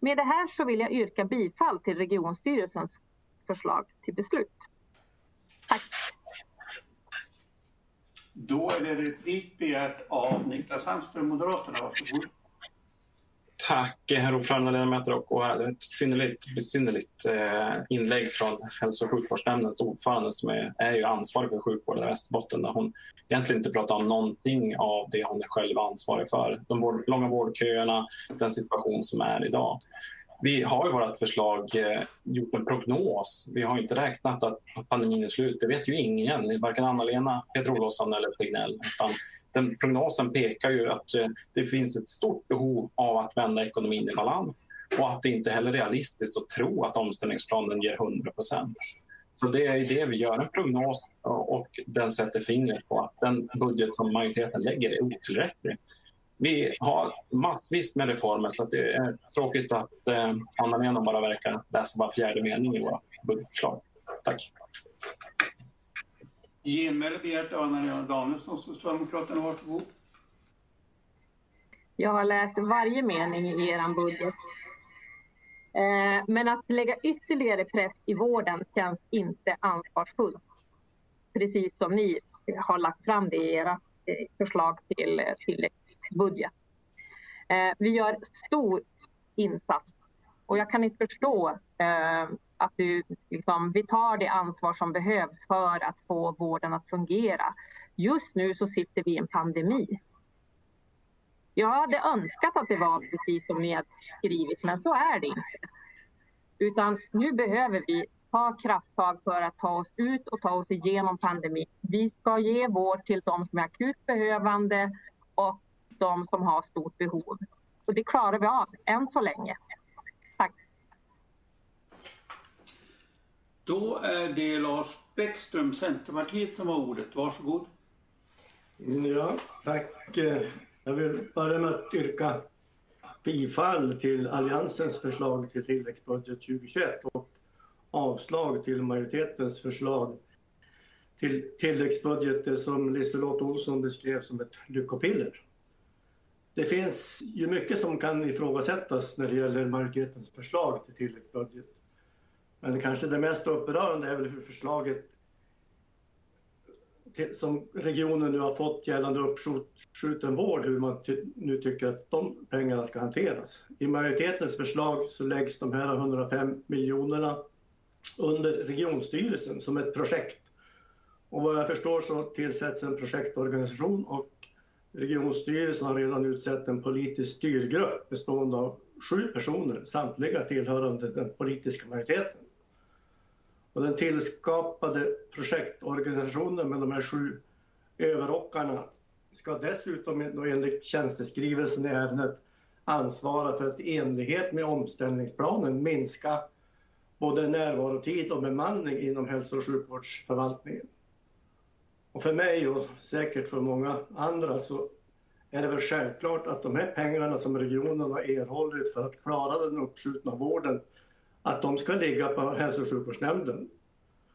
Speaker 50: Med det här så vill jag yrka bifall till regionstyrelsens förslag till beslut. Tack.
Speaker 28: Då är det replik begärt av Niklas Sandström, Moderaterna. Varsågod.
Speaker 6: Tack herr ordförande, ledamöter och åhörare. Ett synnerligt besynnerligt eh, inlägg från hälso och sjukvårdsnämndens ordförande som är, är ju ansvarig för sjukvården i Västerbotten där hon egentligen inte pratar om någonting av det hon är själv ansvarig för. De vård, långa vårdköerna, den situation som är idag. Vi har i vårt förslag eh, gjort en prognos. Vi har inte räknat att pandemin är slut. Det vet ju ingen, varken Anna-Lena, Peter Olofsson eller Tegnell. Utan den prognosen pekar ju att eh, det finns ett stort behov av att vända ekonomin i balans och att det inte heller är realistiskt att tro att omställningsplanen ger 100 procent. Så det är det vi gör, en prognos och den sätter fingret på att den budget som majoriteten lägger är otillräcklig. Vi har massvis med reformer så det är tråkigt att eh, Anna-Lena bara verkar läsa var fjärde mening i våra budgetförslag. Tack.
Speaker 28: Genmäle begärt av Anna-Lena Danielsson, Socialdemokraterna. Varsågod.
Speaker 50: Jag har läst varje mening i er budget. Eh, men att lägga ytterligare press i vården känns inte ansvarsfullt. Precis som ni har lagt fram det i era eh, förslag till till budget. Eh, vi gör stor insats och jag kan inte förstå att du, liksom, vi tar det ansvar som behövs för att få vården att fungera. Just nu så sitter vi i en pandemi. Jag hade önskat att det var precis som ni har skrivit, men så är det inte. Utan nu behöver vi ta krafttag för att ta oss ut och ta oss igenom pandemin. Vi ska ge vård till de som är akut behövande och de som har stort behov. Och det klarar vi av än så länge. Tack.
Speaker 28: Då är det Lars Bäckström, Centerpartiet, som har ordet. Varsågod.
Speaker 54: Ja, tack. Jag vill börja med att yrka bifall till Alliansens förslag till tilläggsbudget 2021 och avslag till majoritetens förslag till tilläggsbudget som Liselott Olsson beskrev som ett lyckopiller. Det finns ju mycket som kan ifrågasättas när det gäller majoritetens förslag till tilläggsbudget. Men kanske det mest upprörande är väl hur förslaget till, som regionen nu har fått gällande uppskjuten vård, hur man ty nu tycker att de pengarna ska hanteras. I majoritetens förslag så läggs de här 105 miljonerna under regionstyrelsen som ett projekt. Och vad jag förstår så tillsätts en projektorganisation och regionstyrelsen har redan utsett en politisk styrgrupp bestående av sju personer, samtliga tillhörande den politiska majoriteten. Och den tillskapade projektorganisationen med de här sju överrockarna ska dessutom enligt tjänsteskrivelsen i ärendet ansvara för att i enlighet med omställningsplanen minska både närvarotid och bemanning inom hälso och sjukvårdsförvaltningen. Och för mig och säkert för många andra så är det väl självklart att de här pengarna som regionen har erhållit för att klara den uppskjutna vården att de ska ligga på hälso och sjukvårdsnämnden.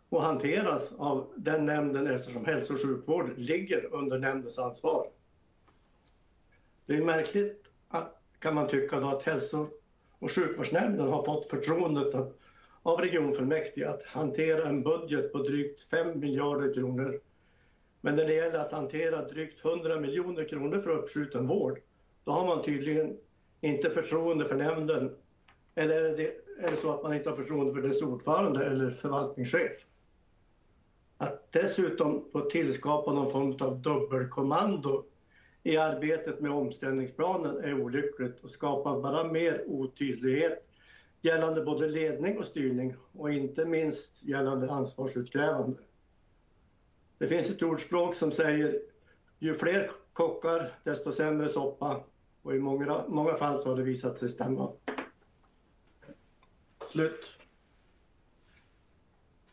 Speaker 54: och hanteras av den nämnden eftersom hälso och sjukvård ligger under nämndens ansvar. Det är märkligt att, kan man tycka då att hälso och sjukvårdsnämnden har fått förtroendet att, av regionfullmäktige att hantera en budget på drygt 5 miljarder kronor. Men när det gäller att hantera drygt 100 miljoner kronor för uppskjuten vård, då har man tydligen inte förtroende för nämnden. Eller är det, är det så att man inte har förtroende för dess ordförande eller förvaltningschef? Att dessutom då tillskapa någon form av dubbelkommando i arbetet med omställningsplanen är olyckligt och skapar bara mer otydlighet gällande både ledning och styrning och inte minst gällande ansvarsutkrävande. Det finns ett ordspråk som säger ju fler kockar desto sämre soppa och i många, många fall så har det visat sig stämma. Slut.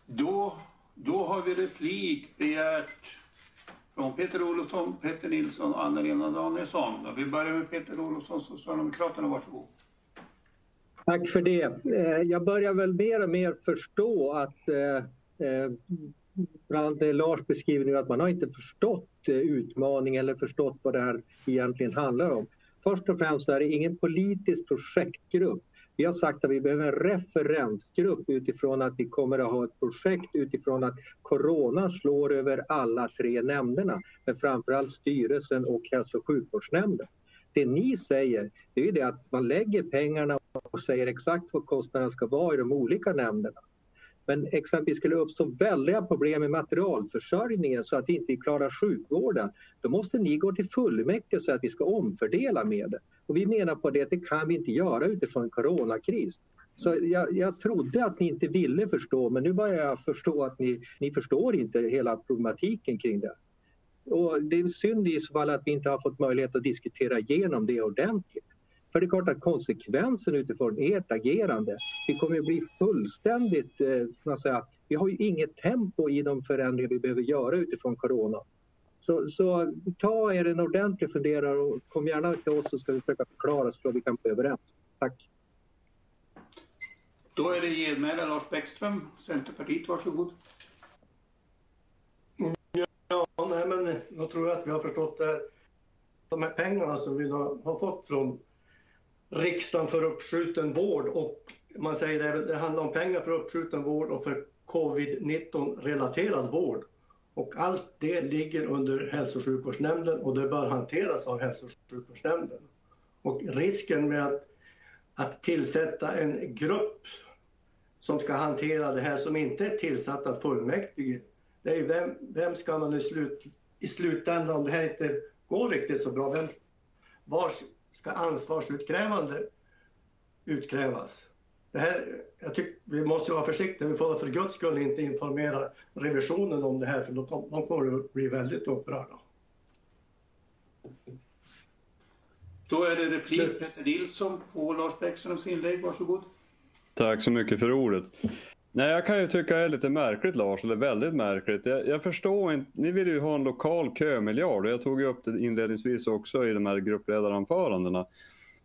Speaker 28: Då, då har vi replik begärt från Peter Olofsson, Peter Nilsson och Anna-Lena Danielsson. Vi börjar med Peter Olofsson, Socialdemokraterna. Varsågod.
Speaker 48: Tack för det. Eh, Jag börjar väl mer och mer förstå att eh, eh, bland det Lars beskriver nu att man har inte förstått eh, utmaningen eller förstått vad det här egentligen handlar om. Först och främst är det ingen politisk projektgrupp. Vi har sagt att vi behöver en referensgrupp utifrån att vi kommer att ha ett projekt utifrån att corona slår över alla tre nämnderna, men framförallt styrelsen och hälso och sjukvårdsnämnden. Det ni säger det är ju det att man lägger pengarna och säger exakt vad kostnaderna ska vara i de olika nämnderna. Men exempelvis skulle det uppstå väldiga problem med materialförsörjningen så att vi inte klarar sjukvården. Då måste ni gå till fullmäktige och säga att vi ska omfördela medel. Och vi menar på det att det kan vi inte göra utifrån en coronakris. Så jag, jag trodde att ni inte ville förstå men nu börjar jag förstå att ni, ni förstår inte hela problematiken kring det. Och det är synd i så fall att vi inte har fått möjlighet att diskutera igenom det ordentligt. För det är klart att konsekvensen utifrån ert agerande, vi kommer att bli fullständigt, eh, säga, vi har ju inget tempo i de förändringar vi behöver göra utifrån corona. Så, så ta er en ordentlig funderare och kom gärna till oss så ska vi försöka förklara så att vi kan bli överens. Tack.
Speaker 28: Då är det genmäle Lars Bäckström, Centerpartiet. Varsågod.
Speaker 54: Ja, nej, men jag tror att vi har förstått det. här. De här pengarna som vi har fått från riksdagen för uppskjuten vård och man säger även det handlar om pengar för uppskjuten vård och för covid-19 relaterad vård. Och allt det ligger under hälso och sjukvårdsnämnden och det bör hanteras av hälso och sjukvårdsnämnden. Och risken med att, att tillsätta en grupp som ska hantera det här som inte är tillsatt av fullmäktige, det är ju vem, vem ska man i, slut, i slutändan, om det här inte går riktigt så bra, vem, vars ska ansvarsutkrävande utkrävas? Det här, jag tycker, vi måste vara försiktiga, vi får för guds skull inte informera revisionen om det här för de, de kommer att bli väldigt upprörda.
Speaker 28: Då är det replik Peter Nilsson på Lars Bäckströms inlägg. Varsågod.
Speaker 10: Tack så mycket för ordet. Nej, jag kan ju tycka det är lite märkligt Lars, eller väldigt märkligt. Jag, jag förstår inte, ni vill ju ha en lokal kömiljard och jag tog ju upp det inledningsvis också i de här gruppledaranförandena.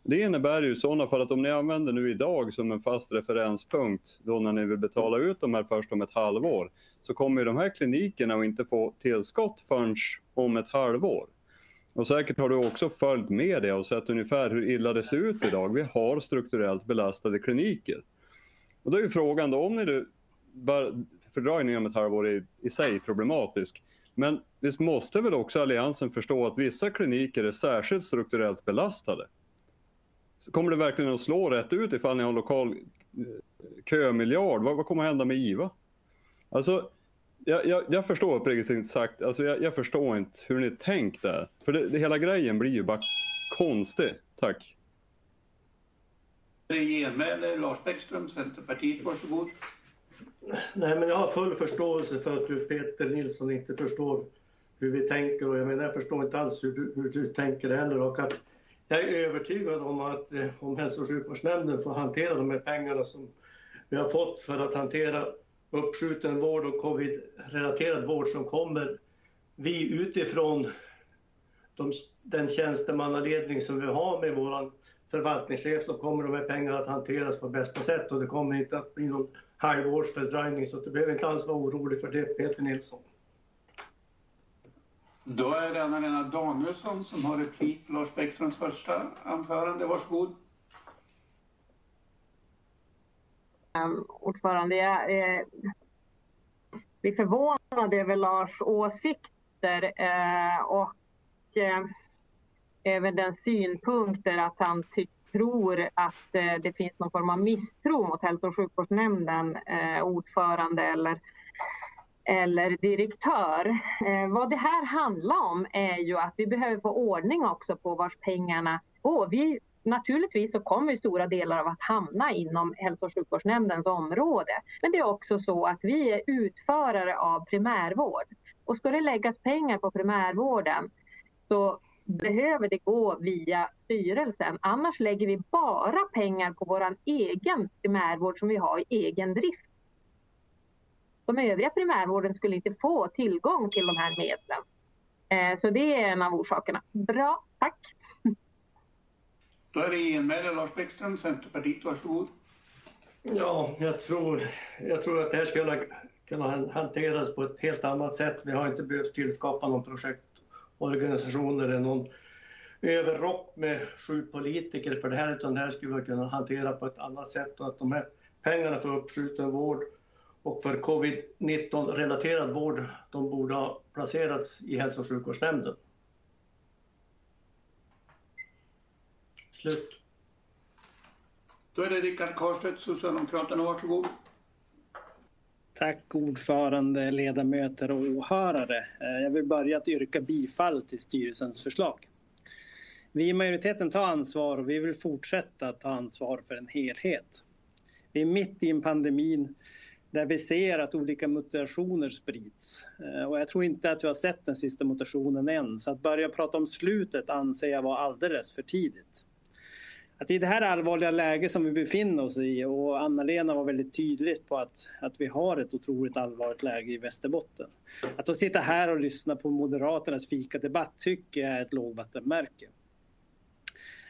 Speaker 10: Det innebär ju i sådana fall att om ni använder nu idag som en fast referenspunkt då när ni vill betala ut de här först om ett halvår så kommer ju de här klinikerna att inte få tillskott förrän om ett halvår. Och säkert har du också följt med det och sett ungefär hur illa det ser ut idag. Vi har strukturellt belastade kliniker. Och då är ju frågan då, om ni nu, fördröjningen om ett halvår är i sig problematisk. Men visst måste väl också Alliansen förstå att vissa kliniker är särskilt strukturellt belastade? Så kommer det verkligen att slå rätt ut ifall ni har en lokal eh, kömiljard? Vad, vad kommer att hända med IVA? Alltså, jag, jag, jag förstår uppriktigt sagt, alltså jag, jag förstår inte hur ni tänkt där. För det, det, hela grejen blir ju bara konstig. Tack.
Speaker 28: Genmäle Lars Bäckström, Centerpartiet. Varsågod.
Speaker 54: Nej, men jag har full förståelse för att du Peter Nilsson inte förstår hur vi tänker och jag menar jag förstår inte alls hur du, hur du tänker heller och att jag är övertygad om att eh, om hälso och sjukvårdsnämnden får hantera de här pengarna som vi har fått för att hantera uppskjuten vård och covid-relaterad vård som kommer vi utifrån de, den tjänstemannaledning som vi har med våran förvaltningschef så kommer de här pengarna att hanteras på bästa sätt och det kommer inte att bli någon halvårsfördröjning så du behöver inte alls vara orolig för det Peter Nilsson.
Speaker 28: Då är det Anna-Lena Danielsson som har replik på Lars Bäckströms första anförande. Varsågod.
Speaker 50: Um, ordförande, jag eh, blir förvånad över Lars åsikter eh, och eh, Eh, även den synpunkter att han tror att eh, det finns någon form av misstro mot hälso och sjukvårdsnämnden, eh, ordförande eller, eller direktör. Eh, vad det här handlar om är ju att vi behöver få ordning också på vars pengarna går. Vi, naturligtvis så kommer stora delar av att hamna inom hälso och sjukvårdsnämndens område. Men det är också så att vi är utförare av primärvård. Och ska det läggas pengar på primärvården så behöver det gå via styrelsen. Annars lägger vi bara pengar på vår egen primärvård som vi har i egen drift. De övriga primärvården skulle inte få tillgång till de här medlen. Eh, Så det är en av orsakerna. Bra, tack.
Speaker 28: Då är det genmäle Lars Bäckström, Centerpartiet. Varsågod.
Speaker 54: Ja, jag tror, jag tror att det här skulle kunna hanteras på ett helt annat sätt. Vi har inte behövt tillskapa någon organisation eller någon överrock med sju politiker för det här, utan det här skulle vi kunna hantera på ett annat sätt och att de här pengarna för uppskjuten vård och för covid-19 relaterad vård, de borde ha placerats i hälso och sjukvårdsnämnden. Slut.
Speaker 28: Då är det Rickard Karlstedt, Socialdemokraterna. Varsågod.
Speaker 3: Tack ordförande, ledamöter och åhörare. Eh, jag vill börja att yrka bifall till styrelsens förslag. Vi i majoriteten tar ansvar och vi vill fortsätta att ta ansvar för en helhet. Vi är mitt i en pandemin där vi ser att olika mutationer sprids. Eh, och jag tror inte att vi har sett den sista mutationen än, så att börja prata om slutet anser jag vara alldeles för tidigt. Att i det här allvarliga läget som vi befinner oss i och Anna-Lena var väldigt tydligt på att, att vi har ett otroligt allvarligt läge i Västerbotten. Att då sitta här och lyssna på Moderaternas fikadebatt tycker jag är ett lågvattenmärke.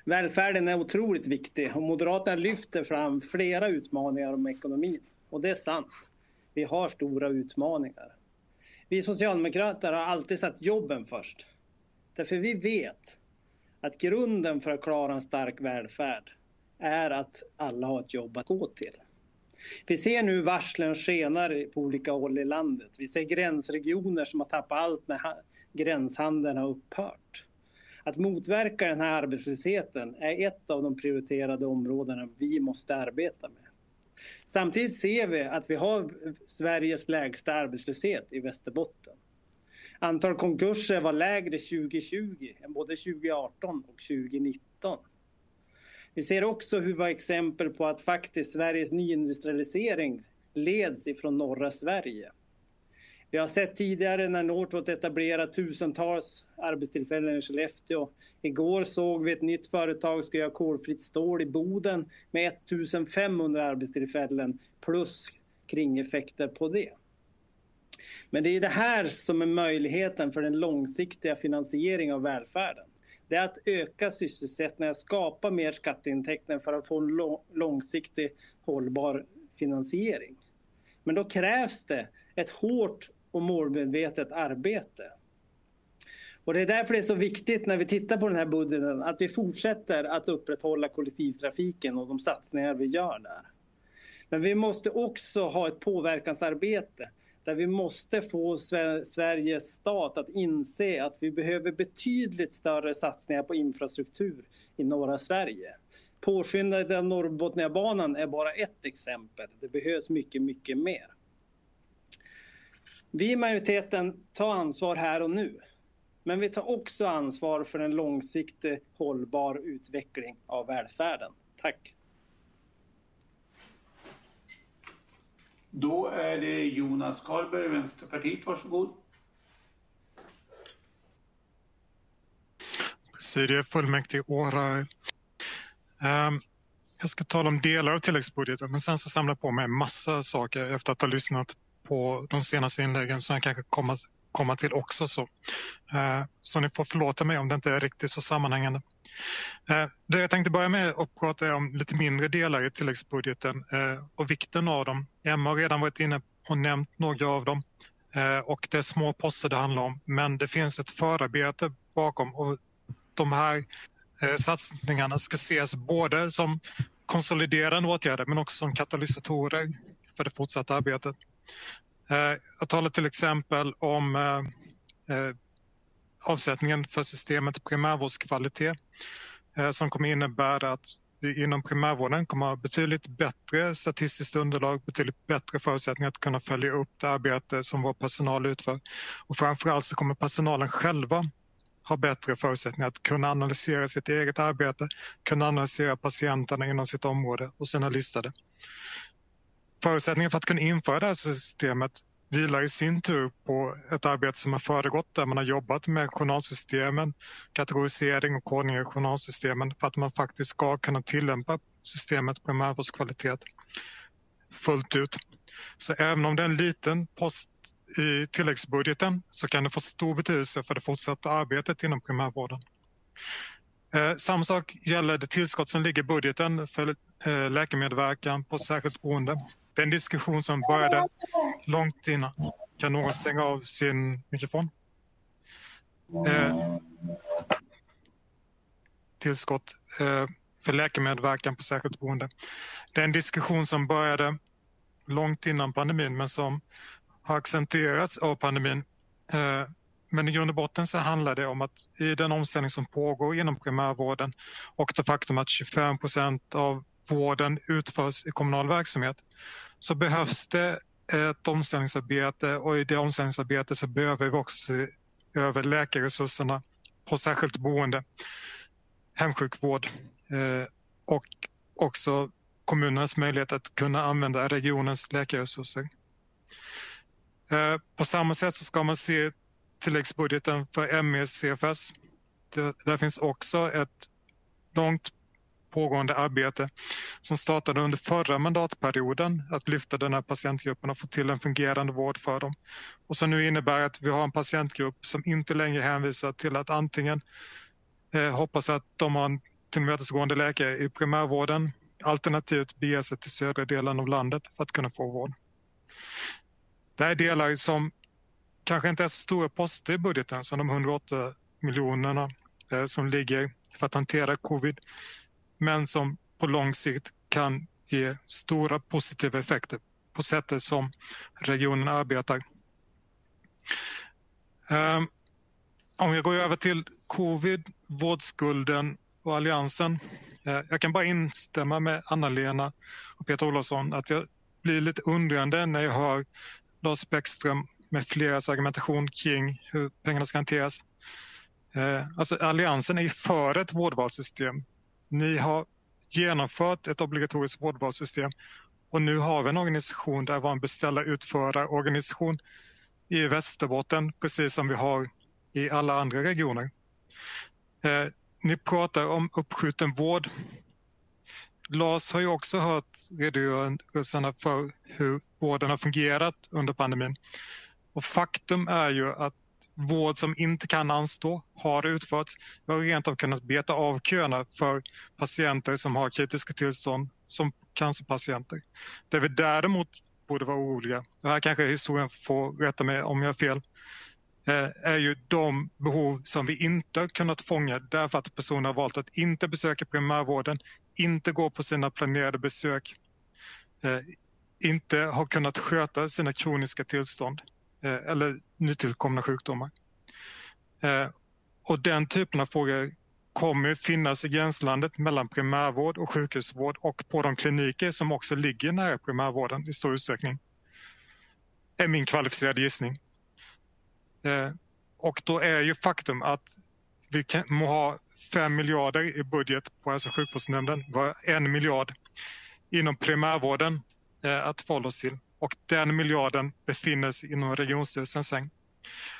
Speaker 3: Välfärden är otroligt viktig och Moderaterna lyfter fram flera utmaningar om ekonomin. Och det är sant. Vi har stora utmaningar. Vi socialdemokrater har alltid satt jobben först. Därför vi vet att grunden för att klara en stark välfärd är att alla har ett jobb att gå till. Vi ser nu varslen skenar på olika håll i landet. Vi ser gränsregioner som har tappat allt när gränshandeln har upphört. Att motverka den här arbetslösheten är ett av de prioriterade områdena vi måste arbeta med. Samtidigt ser vi att vi har Sveriges lägsta arbetslöshet i Västerbotten. Antal konkurser var lägre 2020 än både 2018 och 2019. Vi ser också hur vi har exempel på att faktiskt Sveriges nyindustrialisering leds ifrån norra Sverige. Vi har sett tidigare när Northvolt etablerat tusentals arbetstillfällen i Skellefteå. Igår såg vi ett nytt företag ska göra kolfritt stål i Boden med 1500 arbetstillfällen plus kringeffekter på det. Men det är det här som är möjligheten för den långsiktiga finansieringen av välfärden. Det är att öka sysselsättningen, skapa mer skatteintäkter för att få en långsiktig hållbar finansiering. Men då krävs det ett hårt och målmedvetet arbete. Och det är därför det är så viktigt när vi tittar på den här budgeten att vi fortsätter att upprätthålla kollektivtrafiken och de satsningar vi gör där. Men vi måste också ha ett påverkansarbete där vi måste få Sveriges stat att inse att vi behöver betydligt större satsningar på infrastruktur i norra Sverige. Påskyndandet av Norrbotniabanan är bara ett exempel. Det behövs mycket, mycket mer. Vi i majoriteten tar ansvar här och nu. Men vi tar också ansvar för en långsiktig hållbar utveckling av välfärden. Tack.
Speaker 28: Då är det Jonas Karlberg, Vänsterpartiet. Varsågod.
Speaker 29: Presidiefullmäktige Åhörare. Ehm, jag ska tala om delar av tilläggsbudgeten men sen så samlar jag på mig en massa saker efter att ha lyssnat på de senaste inläggen som jag kanske kommer komma till också. Så, eh, så ni får förlåta mig om det inte är riktigt så sammanhängande. Eh, det jag tänkte börja med att prata om lite mindre delar i tilläggsbudgeten eh, och vikten av dem. Emma har redan varit inne och nämnt några av dem eh, och det är små poster det handlar om. Men det finns ett förarbete bakom och de här eh, satsningarna ska ses både som konsoliderande åtgärder men också som katalysatorer för det fortsatta arbetet. Eh, jag talar till exempel om eh, eh, avsättningen för systemet primärvårdskvalitet eh, som kommer innebära att vi inom primärvården kommer ha betydligt bättre statistiskt underlag, betydligt bättre förutsättningar att kunna följa upp det arbete som vår personal utför. Och framförallt så kommer personalen själva ha bättre förutsättningar att kunna analysera sitt eget arbete, kunna analysera patienterna inom sitt område och sina listade. Förutsättningen för att kunna införa det här systemet vilar i sin tur på ett arbete som har föregått där man har jobbat med journalsystemen, kategorisering och kodning i journalsystemen för att man faktiskt ska kunna tillämpa systemet primärvårdskvalitet fullt ut. Så även om det är en liten post i tilläggsbudgeten så kan det få stor betydelse för det fortsatta arbetet inom primärvården. Eh, samma sak gäller det tillskott som ligger i budgeten för eh, läkemedverkan på särskilt boende. Det är en diskussion som började långt innan. Kan någon stänga av sin mikrofon? Eh, tillskott eh, för läkemedverkan på särskilt boende. Det är en diskussion som började långt innan pandemin men som har accentuerats av pandemin. Eh, men i grund och botten så handlar det om att i den omställning som pågår inom primärvården och det faktum att 25 procent av vården utförs i kommunal verksamhet så behövs det ett omställningsarbete och i det omställningsarbetet så behöver vi också se över läkarresurserna på särskilt boende, hemsjukvård eh, och också kommunernas möjlighet att kunna använda regionens läkarresurser. Eh, på samma sätt så ska man se tilläggsbudgeten för ME CFS. Där finns också ett långt pågående arbete som startade under förra mandatperioden att lyfta den här patientgruppen och få till en fungerande vård för dem. Och som nu innebär att vi har en patientgrupp som inte längre hänvisar till att antingen eh, hoppas att de har en tillmötesgående läkare i primärvården alternativt bege sig till södra delen av landet för att kunna få vård. Det här är delar som kanske inte är så stora poster i budgeten som de 108 miljonerna eh, som ligger för att hantera covid men som på lång sikt kan ge stora positiva effekter på sättet som regionen arbetar. Ehm, om jag går över till covid, vårdskulden och alliansen. Eh, jag kan bara instämma med Anna-Lena och Peter Olofsson att jag blir lite undrande när jag hör Lars Bäckström med fleras argumentation kring hur pengarna ska hanteras. Eh, alltså Alliansen är för ett vårdvalssystem ni har genomfört ett obligatoriskt vårdvalssystem och nu har vi en organisation där vi har en beställa-utföra-organisation i Västerbotten, precis som vi har i alla andra regioner. Eh, ni pratar om uppskjuten vård. Lars har ju också hört redogörelserna för hur vården har fungerat under pandemin. Och faktum är ju att vård som inte kan anstå har utförts. Vi har rent av kunnat beta av köerna för patienter som har kritiska tillstånd som cancerpatienter. Det vi däremot borde vara oroliga, och här kanske historien får rätta mig om jag har fel, eh, är ju de behov som vi inte har kunnat fånga därför att personer har valt att inte besöka primärvården, inte gå på sina planerade besök, eh, inte har kunnat sköta sina kroniska tillstånd. Eh, eller nytillkomna sjukdomar. Eh, och den typen av frågor kommer finnas i gränslandet mellan primärvård och sjukhusvård och på de kliniker som också ligger nära primärvården i stor utsträckning. är min kvalificerade gissning. Eh, och då är ju faktum att vi kan, må ha 5 miljarder i budget på hälso och sjukvårdsnämnden, var en miljard inom primärvården att förhålla oss till och den miljarden befinner sig inom regionstyrelsens säng.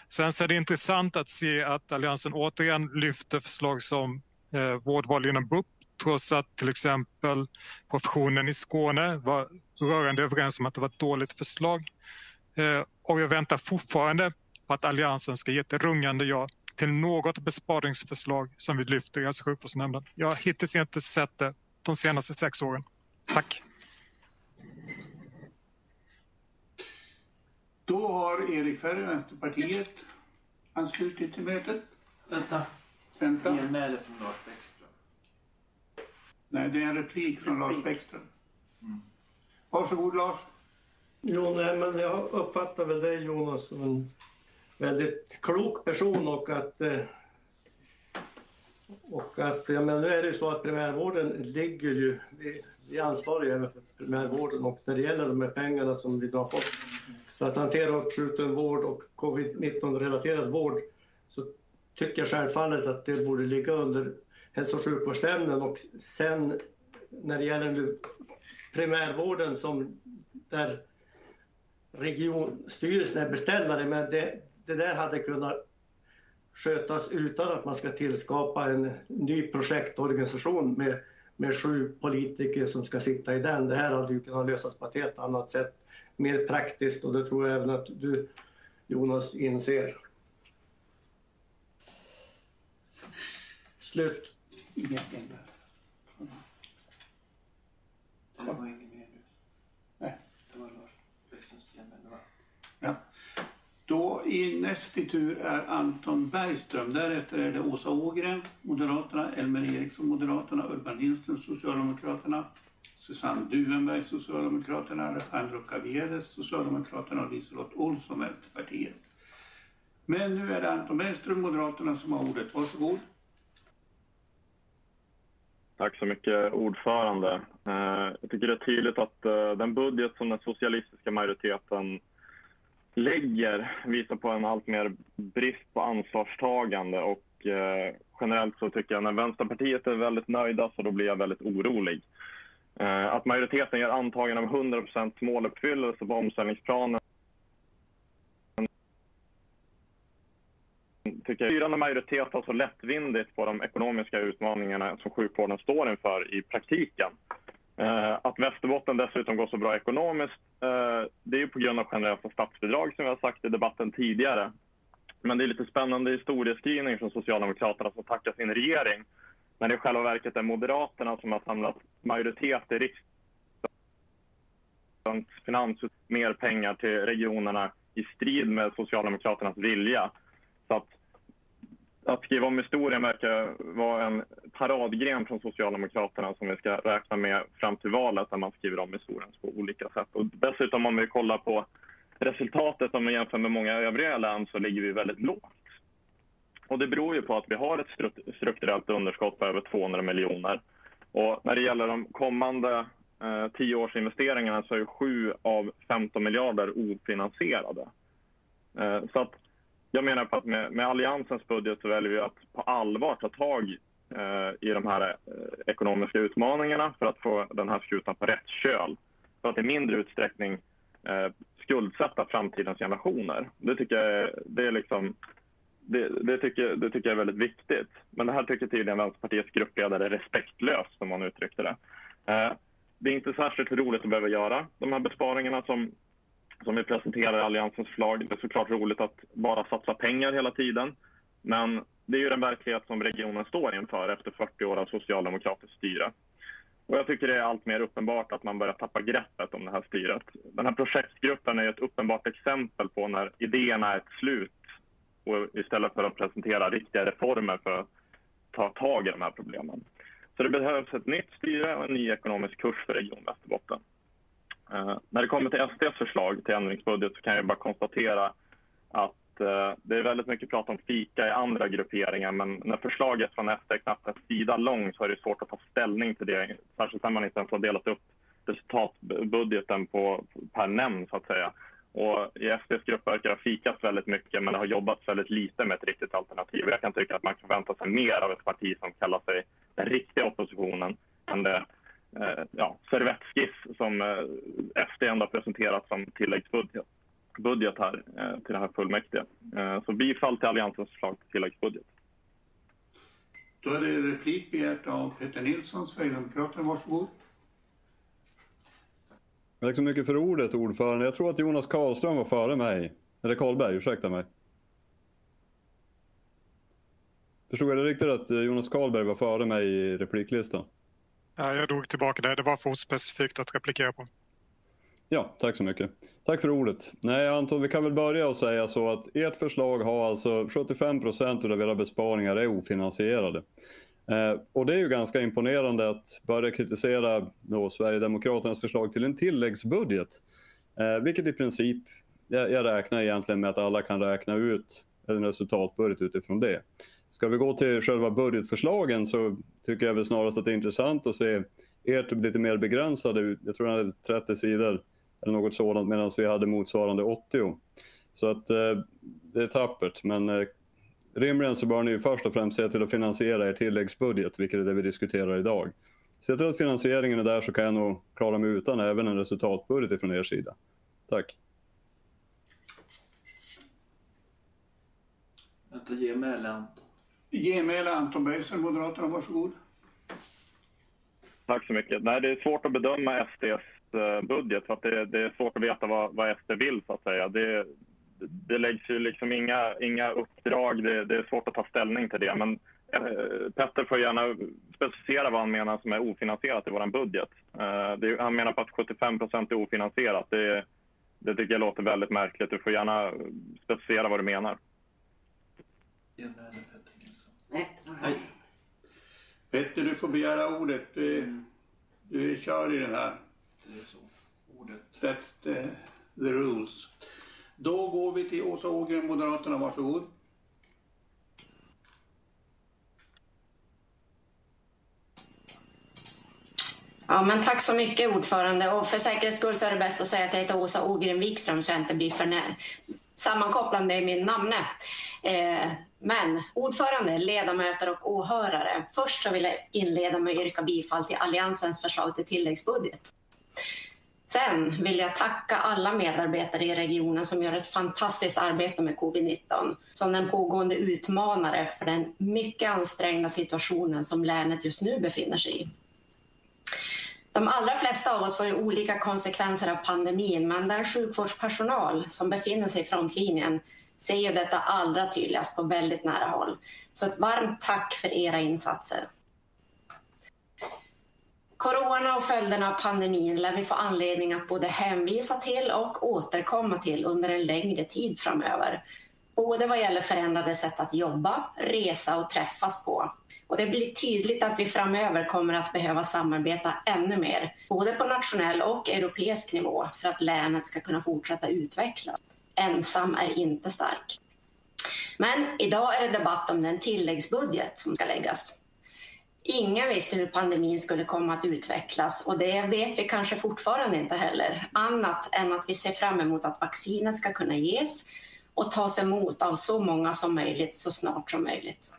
Speaker 29: Sen så är det intressant att se att Alliansen återigen lyfter förslag som eh, vårdval inom BUP trots att till exempel professionen i Skåne var rörande överens om att det var ett dåligt förslag. Eh, och jag väntar fortfarande på att Alliansen ska ge ett rungande ja till något besparingsförslag som vi lyfter i hälso och sjukvårdsnämnden. Jag har hittills inte sett det de senaste sex åren. Tack.
Speaker 28: Då har Erik Ferry, Vänsterpartiet, anslutit till mötet.
Speaker 55: Vänta.
Speaker 28: Vänta.
Speaker 55: Genmäle från Lars Bäckström.
Speaker 28: Nej, det är en replik från Lars Bäckström. Varsågod Lars.
Speaker 54: Jo, nej, men jag uppfattar väl dig Jonas som en väldigt klok person och att eh, och att, ja, men nu är det ju så att primärvården ligger ju, vi, vi är ansvariga även för primärvården och när det gäller de här pengarna som vi har fått för att hantera uppskjuten vård och covid-19 relaterad vård så tycker jag självfallet att det borde ligga under hälso och sjukvårdsnämnden och sen när det gäller primärvården som där regionstyrelsen är beställare men det, det där hade kunnat skötas utan att man ska tillskapa en ny projektorganisation med, med sju politiker som ska sitta i den. Det här hade ju kunnat lösas på ett helt annat sätt, mer praktiskt och det tror jag även att du Jonas inser. Slut.
Speaker 28: Ingenting där.
Speaker 55: Det var inget mer nu.
Speaker 28: Nej.
Speaker 55: Det var Lars Bäckströms?
Speaker 28: Ja. Då i näst i tur är Anton Bergström. Därefter är det Åsa Ågren, Moderaterna, Elmer Eriksson, Moderaterna, Urban Lindström, Socialdemokraterna, Susanne Duvenberg, Socialdemokraterna, Alejandro Caviedes, Socialdemokraterna och Liselott Olsson, Vänsterpartiet. Men nu är det Anton Bergström, Moderaterna, som har ordet. Varsågod.
Speaker 56: Tack så mycket, ordförande. Eh, jag tycker det är tydligt att eh, den budget som den socialistiska majoriteten lägger visar på en allt mer brist på ansvarstagande och eh, generellt så tycker jag när Vänsterpartiet är väldigt nöjda så då blir jag väldigt orolig. Eh, att majoriteten gör antagande om 100% måluppfyllelse på omställningsplanen tycker jag styrande majoritet tar så lättvindigt på de ekonomiska utmaningarna som sjukvården står inför i praktiken. Eh, att Västerbotten dessutom går så bra ekonomiskt, eh, det är ju på grund av generösa statsbidrag som vi har sagt i debatten tidigare. Men det är lite spännande historieskrivning från Socialdemokraterna som tackar sin regering. Men det i själva verket är Moderaterna som har samlat majoritet i riksdagens finans mer pengar till regionerna i strid med Socialdemokraternas vilja. Så att, att skriva om historien verkar vara en paradgren från Socialdemokraterna som vi ska räkna med fram till valet när man skriver om historien på olika sätt. Och dessutom om vi kollar på resultatet om vi jämför med många övriga län så ligger vi väldigt lågt. Och det beror ju på att vi har ett strukturellt underskott på över 200 miljoner. Och när det gäller de kommande eh, tioårsinvesteringarna så är 7 av 15 miljarder ofinansierade. Eh, så att jag menar på att med, med Alliansens budget så väljer vi att på allvar ta tag eh, i de här eh, ekonomiska utmaningarna för att få den här skutan på rätt köl. För att i mindre utsträckning eh, skuldsätta framtidens generationer. Det tycker jag är, det är liksom det, det, tycker, det tycker jag är väldigt viktigt. Men det här tycker tydligen Vänsterpartiets gruppledare är respektlöst, som man uttryckte det. Eh, det är inte särskilt roligt att behöva göra de här besparingarna som, som vi presenterar i Alliansens förslag. Det är såklart roligt att bara satsa pengar hela tiden. Men det är ju den verklighet som regionen står inför efter 40 år av socialdemokratiskt styre. Och jag tycker det är allt mer uppenbart att man börjar tappa greppet om det här styret. Den här projektgruppen är ett uppenbart exempel på när idéerna är ett slut och istället för att presentera riktiga reformer för att ta tag i de här problemen. Så det behövs ett nytt styre och en ny ekonomisk kurs för Region Västerbotten. Eh, när det kommer till SDs förslag till ändringsbudget så kan jag bara konstatera att eh, det är väldigt mycket prat om fika i andra grupperingar men när förslaget från SD är knappt en sida lång så är det svårt att ta ställning till det. Särskilt när man inte ens har delat upp resultatbudgeten på, per nämnd så att säga. Och I SDs grupp verkar det ha fikats väldigt mycket men det har jobbats väldigt lite med ett riktigt alternativ. Jag kan tycka att man kan vänta sig mer av ett parti som kallar sig den riktiga oppositionen än det eh, ja, servettskiss som eh, SD ändå har presenterat som tilläggsbudget budget här eh, till det här fullmäktige. Eh, så bifall till Alliansens förslag till tilläggsbudget.
Speaker 28: Då är det replik begärt av Peter Nilsson, Sverigedemokraterna. Varsågod.
Speaker 10: Tack liksom så mycket för ordet ordförande. Jag tror att Jonas Karlström var före mig. Eller Karlberg, ursäkta mig. Förstod jag det riktigt att eh, Jonas Karlberg var före mig i repliklistan?
Speaker 29: Ja, jag drog tillbaka det. Det var för specifikt att replikera på.
Speaker 10: Ja, tack så mycket. Tack för ordet. Nej, Anton, vi kan väl börja och säga så att ert förslag har alltså 75 procent av era besparingar är ofinansierade. Eh, och det är ju ganska imponerande att börja kritisera då Sverigedemokraternas förslag till en tilläggsbudget. Eh, vilket i princip, jag, jag räknar egentligen med att alla kan räkna ut en resultatbudget utifrån det. Ska vi gå till själva budgetförslagen så tycker jag väl snarast att det är intressant att se ert lite mer begränsade, jag tror den hade 30 sidor eller något sådant medan vi hade motsvarande 80. Så att eh, det är tappert men eh, rimligen så bör ni ju först och främst se till att finansiera er tilläggsbudget, vilket är det vi diskuterar idag. Se till att finansieringen är där så kan jag nog klara mig utan även en resultatbudget från er sida. Tack.
Speaker 55: Vänta, genmäle Anton.
Speaker 28: Genmäle Anton Böjsen, Moderaterna, varsågod.
Speaker 56: Tack så mycket. Nej, det är svårt att bedöma SDs eh, budget för att det, det är svårt att veta vad, vad SD vill så att säga. Det, det läggs ju liksom inga, inga uppdrag, det, det är svårt att ta ställning till det. Men eh, Petter får gärna specificera vad han menar som är ofinansierat i vår budget. Eh, det, han menar på att 75 procent är ofinansierat. Det, det tycker jag låter väldigt märkligt. Du får gärna specificera vad du menar.
Speaker 55: Petter Nilsson.
Speaker 28: Nej. Petter, du får begära ordet. Du, du är kör i den här.
Speaker 55: Det är så. Ordet.
Speaker 28: That's the, the rules. Då går vi till Åsa Ågren, Moderaterna. Varsågod.
Speaker 53: Ja, men tack så mycket ordförande. Och för säkerhets skull så är det bäst att säga att jag heter Åsa Ågren Wikström så jag inte blir för sammankopplad med min namne. Eh, men ordförande, ledamöter och åhörare. Först så vill jag inleda med att yrka bifall till Alliansens förslag till tilläggsbudget. Sen vill jag tacka alla medarbetare i regionen som gör ett fantastiskt arbete med covid-19 som den pågående utmanare för den mycket ansträngda situationen som länet just nu befinner sig i. De allra flesta av oss får ju olika konsekvenser av pandemin men den sjukvårdspersonal som befinner sig i frontlinjen ser ju detta allra tydligast på väldigt nära håll. Så ett varmt tack för era insatser. Corona och följderna av pandemin lär vi få anledning att både hänvisa till och återkomma till under en längre tid framöver. Både vad gäller förändrade sätt att jobba, resa och träffas på. Och det blir tydligt att vi framöver kommer att behöva samarbeta ännu mer, både på nationell och europeisk nivå, för att länet ska kunna fortsätta utvecklas. Ensam är inte stark. Men idag är det debatt om den tilläggsbudget som ska läggas. Ingen visste hur pandemin skulle komma att utvecklas och det vet vi kanske fortfarande inte heller. Annat än att vi ser fram emot att vaccinet ska kunna ges och tas emot av så många som möjligt så snart som möjligt.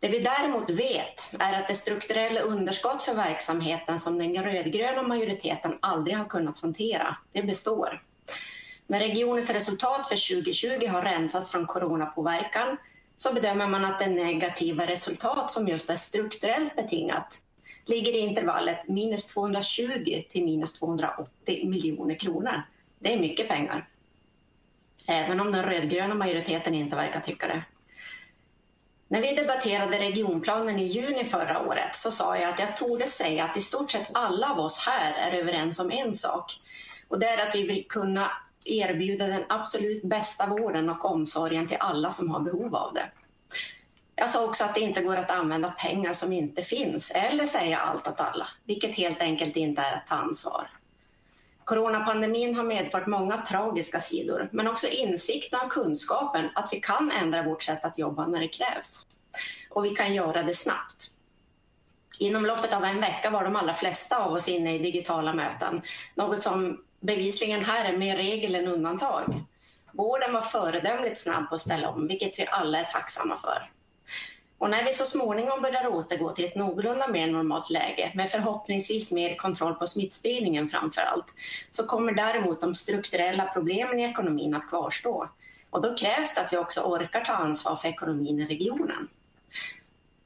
Speaker 53: Det vi däremot vet är att det strukturella underskott för verksamheten som den rödgröna majoriteten aldrig har kunnat hantera, det består. När regionens resultat för 2020 har rensats från coronapåverkan så bedömer man att det negativa resultat som just är strukturellt betingat ligger i intervallet minus 220 till minus 280 miljoner kronor. Det är mycket pengar. Även om den rödgröna majoriteten inte verkar tycka det. När vi debatterade regionplanen i juni förra året så sa jag att jag torde säga att i stort sett alla av oss här är överens om en sak. Och det är att vi vill kunna erbjuda den absolut bästa vården och omsorgen till alla som har behov av det. Jag sa också att det inte går att använda pengar som inte finns eller säga allt åt alla, vilket helt enkelt inte är att ta ansvar. Coronapandemin har medfört många tragiska sidor, men också insikten och kunskapen att vi kan ändra vårt sätt att jobba när det krävs. Och vi kan göra det snabbt. Inom loppet av en vecka var de allra flesta av oss inne i digitala möten, något som bevisligen här är mer regel än undantag. Vården var föredömligt snabb på att ställa om, vilket vi alla är tacksamma för. Och när vi så småningom börjar återgå till ett någorlunda mer normalt läge med förhoppningsvis mer kontroll på smittspridningen framför allt, så kommer däremot de strukturella problemen i ekonomin att kvarstå. Och då krävs det att vi också orkar ta ansvar för ekonomin i regionen.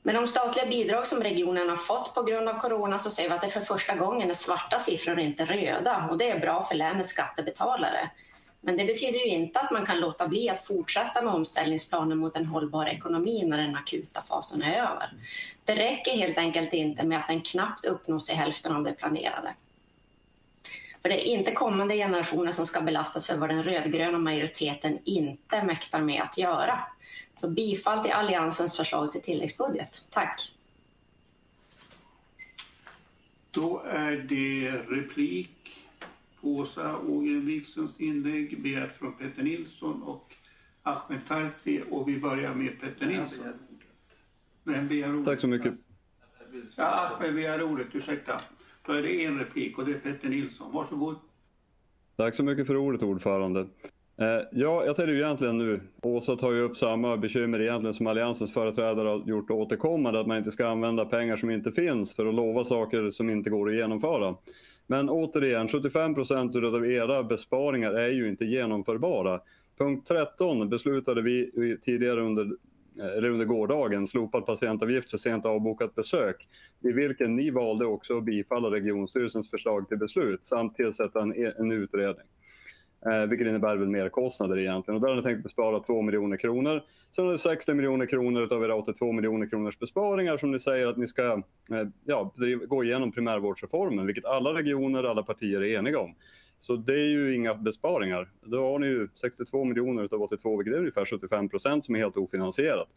Speaker 53: Med de statliga bidrag som regionen har fått på grund av corona så ser vi att det för första gången är svarta siffror och inte röda och det är bra för länets skattebetalare. Men det betyder ju inte att man kan låta bli att fortsätta med omställningsplanen mot en hållbar ekonomi när den akuta fasen är över. Det räcker helt enkelt inte med att den knappt uppnås till hälften av det planerade. För det är inte kommande generationer som ska belastas för vad den rödgröna majoriteten inte mäktar med att göra. Så bifall till Alliansens förslag till tilläggsbudget. Tack!
Speaker 28: Då är det replik på Åsa Ågren Wikströms inlägg begärt från Peter Nilsson och Ahmed Farsi och vi börjar med Peter Nilsson. Vem begär ordet?
Speaker 10: Tack så mycket.
Speaker 28: Ja, Ahmed begär ordet, ursäkta. Då är det en replik och det är Peter Nilsson. Varsågod.
Speaker 10: Tack så mycket för ordet ordförande. Eh, ja, jag tar ju egentligen nu, Åsa tar ju upp samma bekymmer egentligen som Alliansens företrädare har gjort återkommande, att man inte ska använda pengar som inte finns för att lova saker som inte går att genomföra. Men återigen, 75 procent av era besparingar är ju inte genomförbara. Punkt 13 beslutade vi tidigare under eh, eller under gårdagen, slopad patientavgift för sent avbokat besök, i vilken ni valde också att bifalla regionstyrelsens förslag till beslut samt tillsätta en, en utredning. Eh, vilket innebär väl mer kostnader egentligen. Och där har ni tänkt bespara 2 miljoner kronor. Sen har ni 60 miljoner kronor av era 82 miljoner kronors besparingar som ni säger att ni ska eh, ja, gå igenom primärvårdsreformen, vilket alla regioner och alla partier är eniga om. Så det är ju inga besparingar. Då har ni ju 62 miljoner utav 82, vilket är ungefär 75 procent som är helt ofinansierat.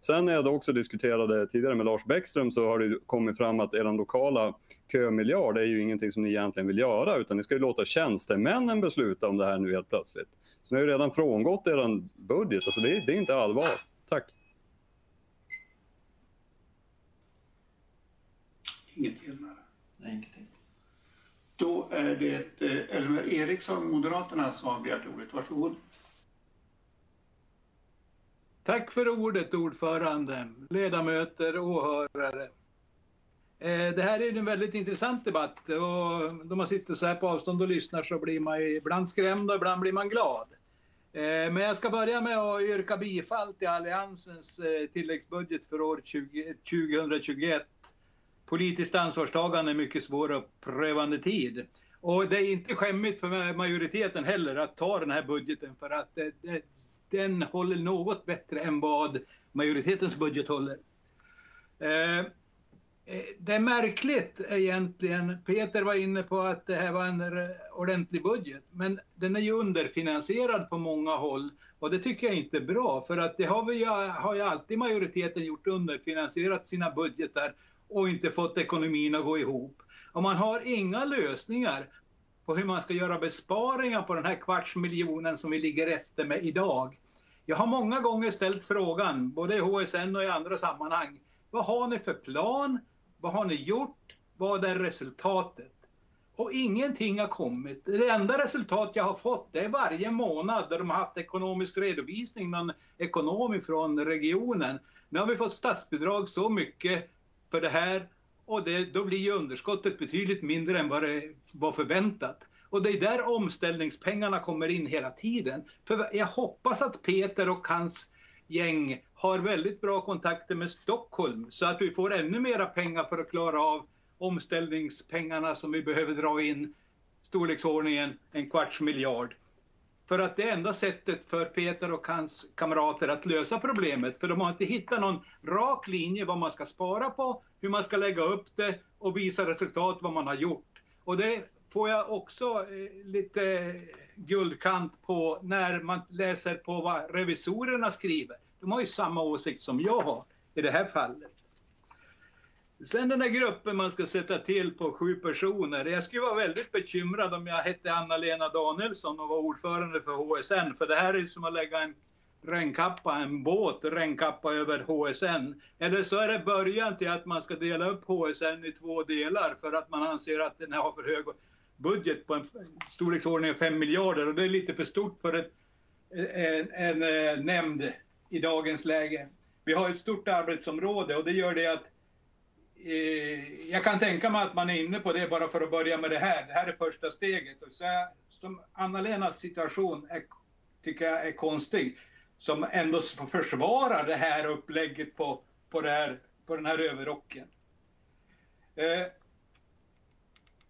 Speaker 10: Sen när jag då också diskuterade tidigare med Lars Bäckström så har det kommit fram att er lokala kömiljard är ju ingenting som ni egentligen vill göra, utan ni ska ju låta tjänstemännen besluta om det här nu helt plötsligt. Så ni har ju redan frångått er budget, alltså det är, det är inte allvar. Tack.
Speaker 28: Inget genmäle.
Speaker 55: Nej, ingenting.
Speaker 28: Då är det Elver Elmer Eriksson, Moderaterna, som har begärt ordet. Varsågod.
Speaker 57: Tack för ordet ordförande, ledamöter, åhörare. Eh, det här är en väldigt intressant debatt och då man sitter så här på avstånd och lyssnar så blir man ibland skrämd och ibland blir man glad. Eh, men jag ska börja med att yrka bifall till Alliansens tilläggsbudget för år 2021 politiskt ansvarstagande är mycket svår och prövande tid. Och det är inte skämmigt för majoriteten heller att ta den här budgeten för att eh, den håller något bättre än vad majoritetens budget håller. Eh, eh, det är märkligt egentligen. Peter var inne på att det här var en ordentlig budget, men den är ju underfinansierad på många håll och det tycker jag inte är bra för att det har, vi, har ju alltid majoriteten gjort underfinansierat sina budgetar och inte fått ekonomin att gå ihop. Och man har inga lösningar på hur man ska göra besparingar på den här kvarts miljonen som vi ligger efter med idag. Jag har många gånger ställt frågan, både i HSN och i andra sammanhang. Vad har ni för plan? Vad har ni gjort? Vad är resultatet? Och ingenting har kommit. Det enda resultat jag har fått det är varje månad där de har haft ekonomisk redovisning, någon ekonom från regionen. Nu har vi fått statsbidrag så mycket för det här och det, då blir ju underskottet betydligt mindre än vad det var förväntat. Och det är där omställningspengarna kommer in hela tiden. För jag hoppas att Peter och hans gäng har väldigt bra kontakter med Stockholm så att vi får ännu mera pengar för att klara av omställningspengarna som vi behöver dra in storleksordningen en kvarts miljard. För att det enda sättet för Peter och hans kamrater att lösa problemet, för de har inte hittat någon rak linje vad man ska spara på, hur man ska lägga upp det och visa resultat vad man har gjort. Och det får jag också eh, lite guldkant på när man läser på vad revisorerna skriver. De har ju samma åsikt som jag har i det här fallet. Sen den här gruppen man ska sätta till på sju personer. Jag skulle vara väldigt bekymrad om jag hette Anna-Lena Danielsson och var ordförande för HSN. För det här är som att lägga en regnkappa, en båt, regnkappa över HSN. Eller så är det början till att man ska dela upp HSN i två delar för att man anser att den har för hög budget på en storleksordning 5 miljarder. Och det är lite för stort för ett, en, en, en nämnd i dagens läge. Vi har ett stort arbetsområde och det gör det att eh, jag kan tänka mig att man är inne på det bara för att börja med det här. Det här är första steget. Och så jag, som Anna-Lenas situation är, tycker jag är konstig. Som ändå försvarar det här upplägget på, på, det här, på den här överrocken. Eh,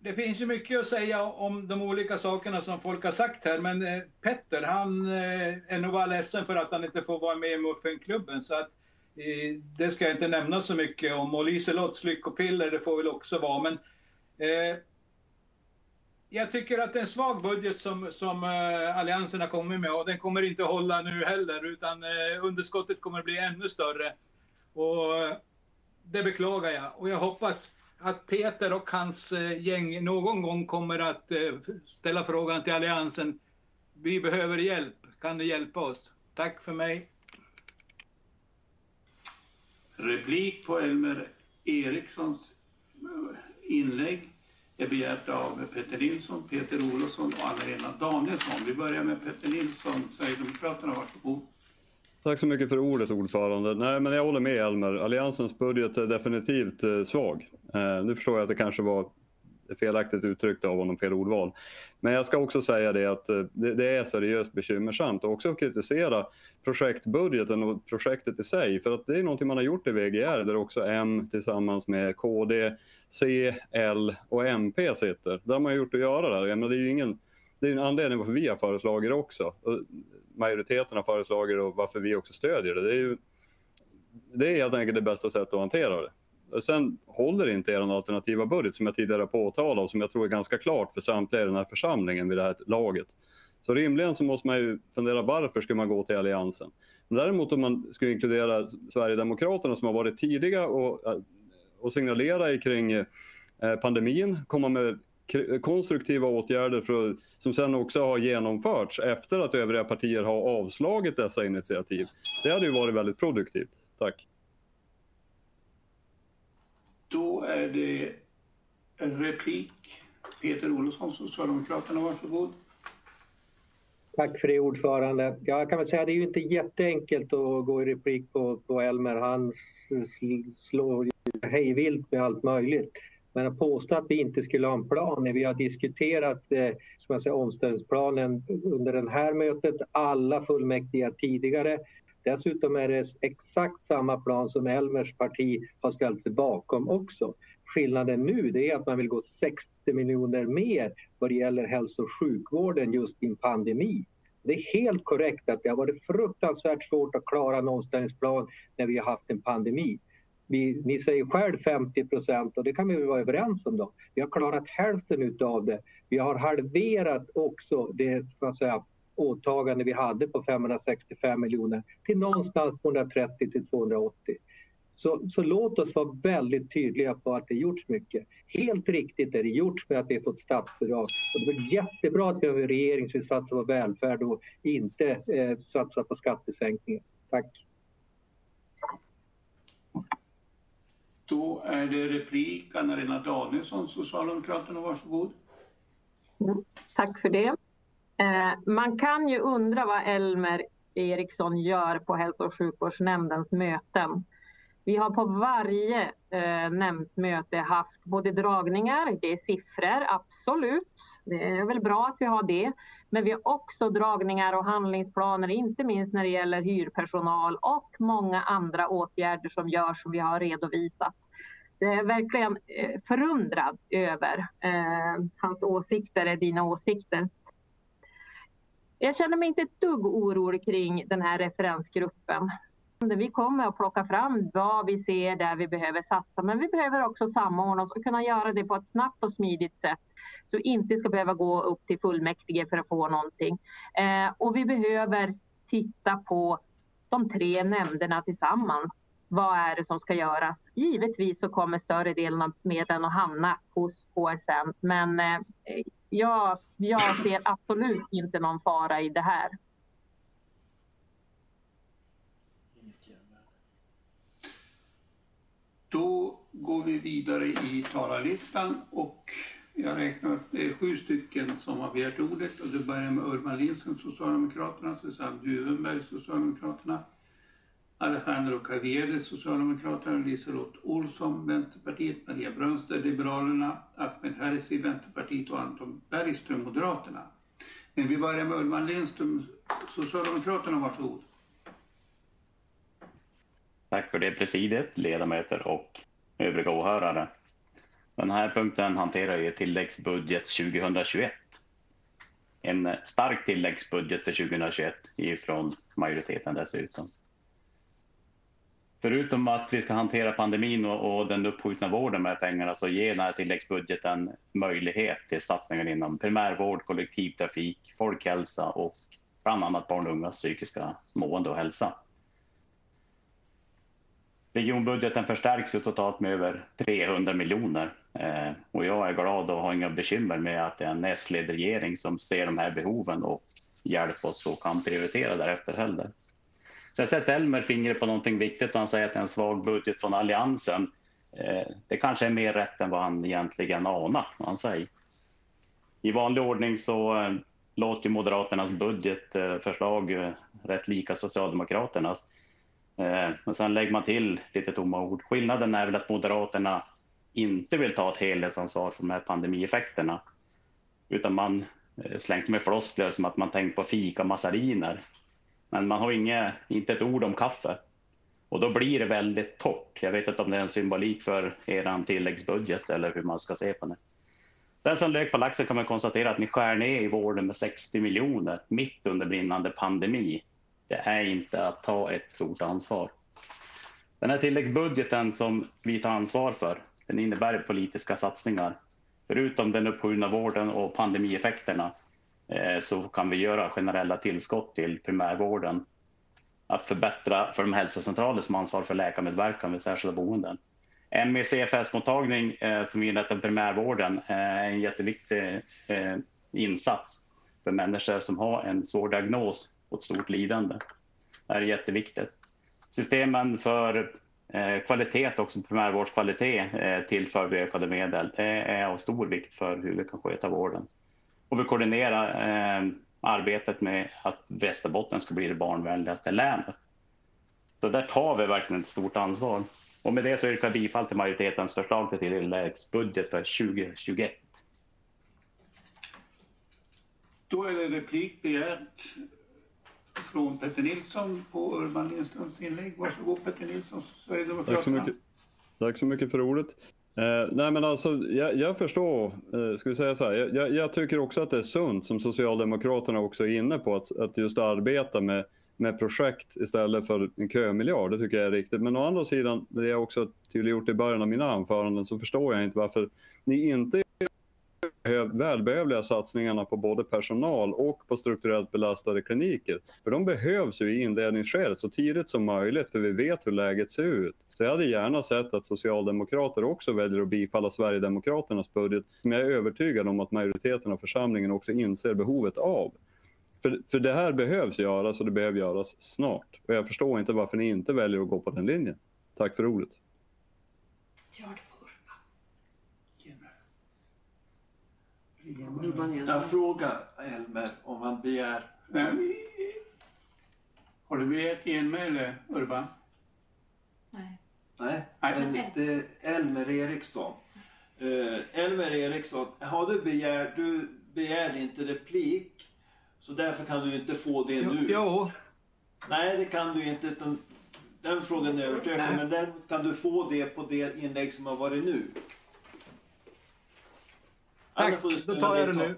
Speaker 57: det finns ju mycket att säga om de olika sakerna som folk har sagt här, men eh, Petter han eh, är nog bara ledsen för att han inte får vara med i Muffinklubben. Så att, eh, det ska jag inte nämna så mycket om. Och Liselottes lyckopiller, det får väl också vara. Men eh, jag tycker att det är en svag budget som, som eh, Alliansen har kommit med och den kommer inte hålla nu heller utan eh, underskottet kommer bli ännu större. Och det beklagar jag och jag hoppas att Peter och hans eh, gäng någon gång kommer att eh, ställa frågan till Alliansen. Vi behöver hjälp, kan ni hjälpa oss? Tack för mig.
Speaker 28: Replik på Elmer Erikssons eh, inlägg är begärt av Peter Nilsson, Peter Olofsson och Anna-Lena Danielsson. Vi börjar med Peter Nilsson, Sverigedemokraterna. Varsågod.
Speaker 10: Tack så mycket för ordet ordförande. Nej, men jag håller med Elmer. Alliansens budget är definitivt eh, svag. Eh, nu förstår jag att det kanske var felaktigt uttryckt av honom, fel ordval. Men jag ska också säga det att eh, det, det är seriöst bekymmersamt och också kritisera projektbudgeten och projektet i sig. För att det är någonting man har gjort i VGR där också M tillsammans med KD, C, L och MP sitter. Det har man gjort att göra där. Men det är ju ingen, det är en anledning varför vi har föreslagit det också. Och majoriteten har föreslagit det och varför vi också stödjer det. Det är, ju, det är helt enkelt det bästa sättet att hantera det. Sen håller inte er alternativa budget som jag tidigare påtalade och som jag tror är ganska klart för samtliga i den här församlingen vid det här laget. Så rimligen så måste man ju fundera varför ska man gå till Alliansen. Men däremot om man skulle inkludera Sverigedemokraterna som har varit tidiga och, eh, och signalera kring eh, pandemin, komma med konstruktiva åtgärder för, som sen också har genomförts efter att övriga partier har avslagit dessa initiativ. Det hade ju varit väldigt produktivt. Tack.
Speaker 28: Då är det en replik. Peter Olofsson, Socialdemokraterna, varsågod.
Speaker 48: Tack för det ordförande. Jag kan väl säga att det är ju inte jätteenkelt att gå i replik på, på Elmer. Han slår ju hejvilt med allt möjligt. Men att påstå att vi inte skulle ha en plan när vi har diskuterat eh, som jag säger, omställningsplanen under det här mötet, alla fullmäktige tidigare. Dessutom är det exakt samma plan som Elmers parti har ställt sig bakom också. Skillnaden nu det är att man vill gå 60 miljoner mer vad det gäller hälso och sjukvården just i en pandemi. Det är helt korrekt att det har varit fruktansvärt svårt att klara en omställningsplan när vi har haft en pandemi. Vi, ni säger själv 50 procent och det kan vi väl vara överens om då. Vi har klarat hälften utav det. Vi har halverat också det ska man säga, åtagande vi hade på 565 miljoner till någonstans 130 till 280. Så, så låt oss vara väldigt tydliga på att det gjorts mycket. Helt riktigt är det gjorts med att vi har fått statsbidrag. Och det är jättebra att vi har en regering som vill satsa på välfärd och inte eh, satsa på skattesänkningar. Tack.
Speaker 28: Då är det replik Anna-Lena Danielsson, Socialdemokraterna, varsågod.
Speaker 50: Tack för det. Eh, man kan ju undra vad Elmer Eriksson gör på hälso och sjukvårdsnämndens möten. Vi har på varje eh, nämndsmöte haft både dragningar, det är siffror, absolut. Det är väl bra att vi har det. Men vi har också dragningar och handlingsplaner, inte minst när det gäller hyrpersonal och många andra åtgärder som görs som vi har redovisat. Så jag är verkligen eh, förundrad över eh, hans åsikter, dina åsikter. Jag känner mig inte ett dugg orolig kring den här referensgruppen. Vi kommer att plocka fram vad vi ser där vi behöver satsa, men vi behöver också samordna oss och kunna göra det på ett snabbt och smidigt sätt så vi inte ska behöva gå upp till fullmäktige för att få någonting. Eh, och vi behöver titta på de tre nämnderna tillsammans. Vad är det som ska göras? Givetvis så kommer större delen av medlen att hamna hos HSN, men eh, jag, jag ser absolut inte någon fara i det här.
Speaker 28: Då går vi vidare i talarlistan och jag räknar upp, det är sju stycken som har begärt ordet och det börjar med Urban Lindström, Socialdemokraterna, Susanne Duvenberg, Socialdemokraterna, Alejandro Caviedes, Socialdemokraterna, Liselott Olsson, Vänsterpartiet, Maria Brönster, Liberalerna, Ahmed Herzi, Vänsterpartiet och Anton Bergström, Moderaterna. Men vi börjar med Urban Lindström, Socialdemokraterna, varsågod.
Speaker 58: Tack för det presidiet, ledamöter och övriga åhörare. Den här punkten hanterar ju tilläggsbudget 2021. En stark tilläggsbudget för 2021 ifrån majoriteten dessutom. Förutom att vi ska hantera pandemin och, och den uppskjutna vården med pengarna så ger den här tilläggsbudgeten möjlighet till satsningar inom primärvård, kollektivtrafik, folkhälsa och bland annat barn och ungas psykiska mående och hälsa. Regionbudgeten förstärks ju totalt med över 300 miljoner eh, och jag är glad och har inga bekymmer med att det är en S-ledd regering som ser de här behoven och hjälper oss och kan prioritera därefter heller. Sen sätter Elmer fingret på någonting viktigt och han säger att det är en svag budget från Alliansen. Eh, det kanske är mer rätt än vad han egentligen anar, vad han säger. I vanlig ordning så eh, låter Moderaternas budgetförslag eh, rätt lika Socialdemokraternas. Men sen lägger man till lite tomma ord. Skillnaden är väl att Moderaterna inte vill ta ett helhetsansvar för de här pandemieffekterna. Utan man slängt med floskler som att man tänkt på fika och massariner. Men man har inget, inte ett ord om kaffe. Och då blir det väldigt torrt. Jag vet inte om det är en symbolik för er tilläggsbudget eller hur man ska se på det. Sen som lök på laxen kan man konstatera att ni skär ner i vården med 60 miljoner mitt under brinnande pandemi. Det är inte att ta ett stort ansvar. Den här tilläggsbudgeten som vi tar ansvar för, den innebär politiska satsningar. Förutom den uppskjutna vården och pandemieffekterna Eh, så kan vi göra generella tillskott till primärvården. Att förbättra för de hälsocentraler som ansvarar för läkarmedverkan vid särskilda boenden. ME-CFS-mottagning eh, som vi inrättar i primärvården eh, är en jätteviktig eh, insats för människor som har en svår diagnos och ett stort lidande. Det är jätteviktigt. Systemen för eh, kvalitet, också primärvårdskvalitet, tillför vi ökade medel. Det är av stor vikt för hur vi kan sköta vården och vi koordinerar eh, arbetet med att Västerbotten ska bli det barnvänligaste länet. Så där tar vi verkligen ett stort ansvar. Och med det så yrkar jag bifall till majoritetens förslag till tilläggsbudget för 2021.
Speaker 28: Då är det replik begärt från Petter Nilsson på Urban Lindströms inlägg. Varsågod Petter Nilsson, Sverigedemokraterna.
Speaker 10: Tack så mycket, Tack så mycket för ordet. Eh, nej men alltså, jag, jag förstår, eh, ska vi säga så här, jag, jag, tycker också att det är sunt som Socialdemokraterna också är inne på att, att just arbeta med, med projekt istället för en kömiljard. Det tycker jag är riktigt. Men å andra sidan, det jag också tydliggjort i början av mina anföranden, så förstår jag inte varför ni inte Eh, välbehövliga satsningarna på både personal och på strukturellt belastade kliniker. För de behövs ju i inledningsskedet så tidigt som möjligt för vi vet hur läget ser ut. Så jag hade gärna sett att socialdemokrater också väljer att bifalla Sverigedemokraternas budget som jag är övertygad om att majoriteten av församlingen också inser behovet av. För, för det här behövs göras och det behöver göras snart. Och jag förstår inte varför ni inte väljer att gå på den linjen. Tack för ordet.
Speaker 55: Ja. Frågar Elmer om han begär...
Speaker 28: Nej. Har du begärt genmäle, Urban?
Speaker 2: Nej.
Speaker 55: Nej, men det är Elmer Eriksson. Uh, Elmer Eriksson, har du begärt, du begärde inte replik så därför kan du inte få det nu.
Speaker 57: Jo.
Speaker 55: Nej, det kan du inte. Den frågan är överstökad.
Speaker 57: Nej.
Speaker 55: Men däremot kan du få det på det inlägg som har varit nu.
Speaker 57: Tack, då tar jag det nu.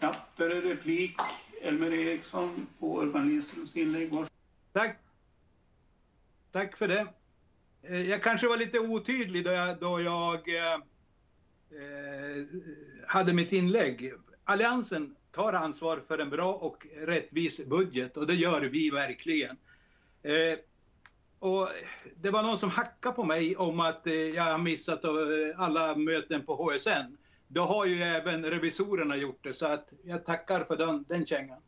Speaker 28: Ja, då är det replik. Elmer Eriksson på Urban Lindströms inlägg.
Speaker 57: Tack. Tack för det. Eh, Jag kanske var lite otydlig då jag, då jag eh, eh, hade mitt inlägg. Alliansen tar ansvar för en bra och rättvis budget och det gör vi verkligen. Eh, och det var någon som hackade på mig om att eh, jag har missat eh, alla möten på HSN. Då har ju även revisorerna gjort det så att jag tackar för den, den kängan.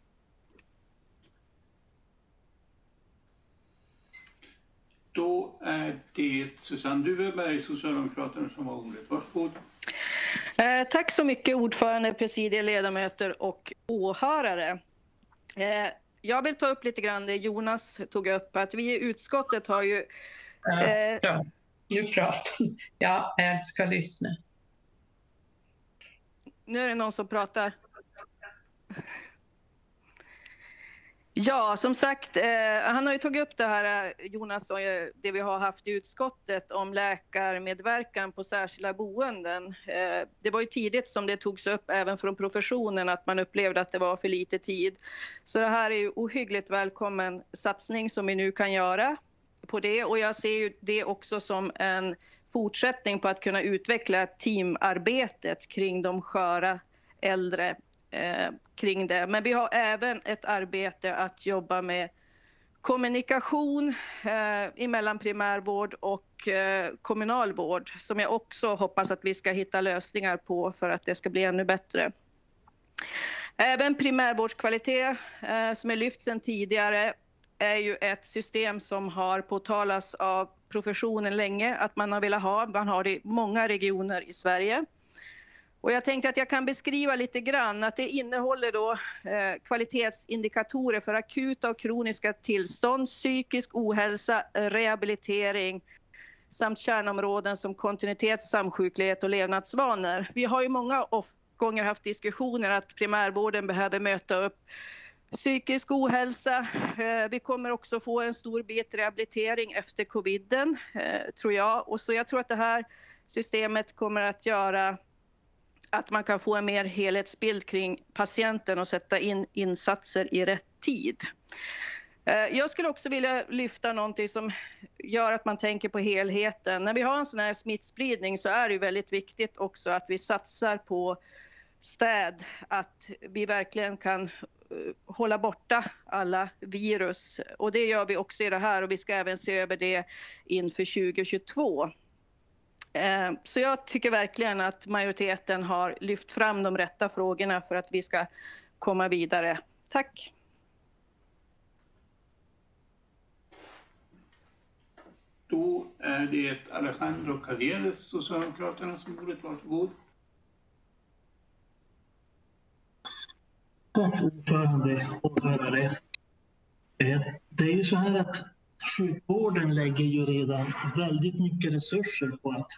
Speaker 28: Då är det Susanne Duveberg, Socialdemokraterna, som har ordet. Varsågod.
Speaker 59: Eh, tack så mycket ordförande, presidier, ledamöter och åhörare. Eh, jag vill ta upp lite grann det Jonas tog upp, att vi i utskottet har ju... Eh,
Speaker 60: Ja, nu pratar Ja, jag ska lyssna.
Speaker 59: nu är det någon som pratar. Ja, som sagt, eh, han har ju tagit upp det här, eh, Jonas, och, eh, det vi har haft i utskottet om läkarmedverkan på särskilda boenden. Eh, det var ju tidigt som det togs upp även från professionen att man upplevde att det var för lite tid. Så det här är ju ohyggligt välkommen satsning som vi nu kan göra på det och jag ser ju det också som en fortsättning på att kunna utveckla teamarbetet kring de sköra äldre eh, kring det. Men vi har även ett arbete att jobba med kommunikation eh, mellan primärvård och eh, kommunalvård som jag också hoppas att vi ska hitta lösningar på för att det ska bli ännu bättre. Även primärvårdskvalitet eh, som är lyft sedan tidigare är ju ett system som har påtalats av professionen länge att man har velat ha. Man har det i många regioner i Sverige. Och jag tänkte att jag kan beskriva lite grann att det innehåller då eh, kvalitetsindikatorer för akuta och kroniska tillstånd, psykisk ohälsa, rehabilitering samt kärnområden som kontinuitet, samsjuklighet och levnadsvanor. Vi har ju många gånger haft diskussioner att primärvården behöver möta upp psykisk ohälsa. Eh, vi kommer också få en stor bit rehabilitering efter coviden, eh, tror jag. Och så jag tror att det här systemet kommer att göra att man kan få en mer helhetsbild kring patienten och sätta in insatser i rätt tid. Eh, jag skulle också vilja lyfta någonting som gör att man tänker på helheten. När vi har en sån här smittspridning så är det väldigt viktigt också att vi satsar på städ, att vi verkligen kan eh, hålla borta alla virus. Och det gör vi också i det här och vi ska även se över det inför 2022. Eh, så jag tycker verkligen att majoriteten har lyft fram de rätta frågorna för att vi ska komma vidare. Tack.
Speaker 28: Då är det Alejandro Calleres, Socialdemokraterna, som ordet. Varsågod.
Speaker 34: Tack ordförande och åhörare. Eh, det är ju så här att sjukvården lägger ju redan väldigt mycket resurser på att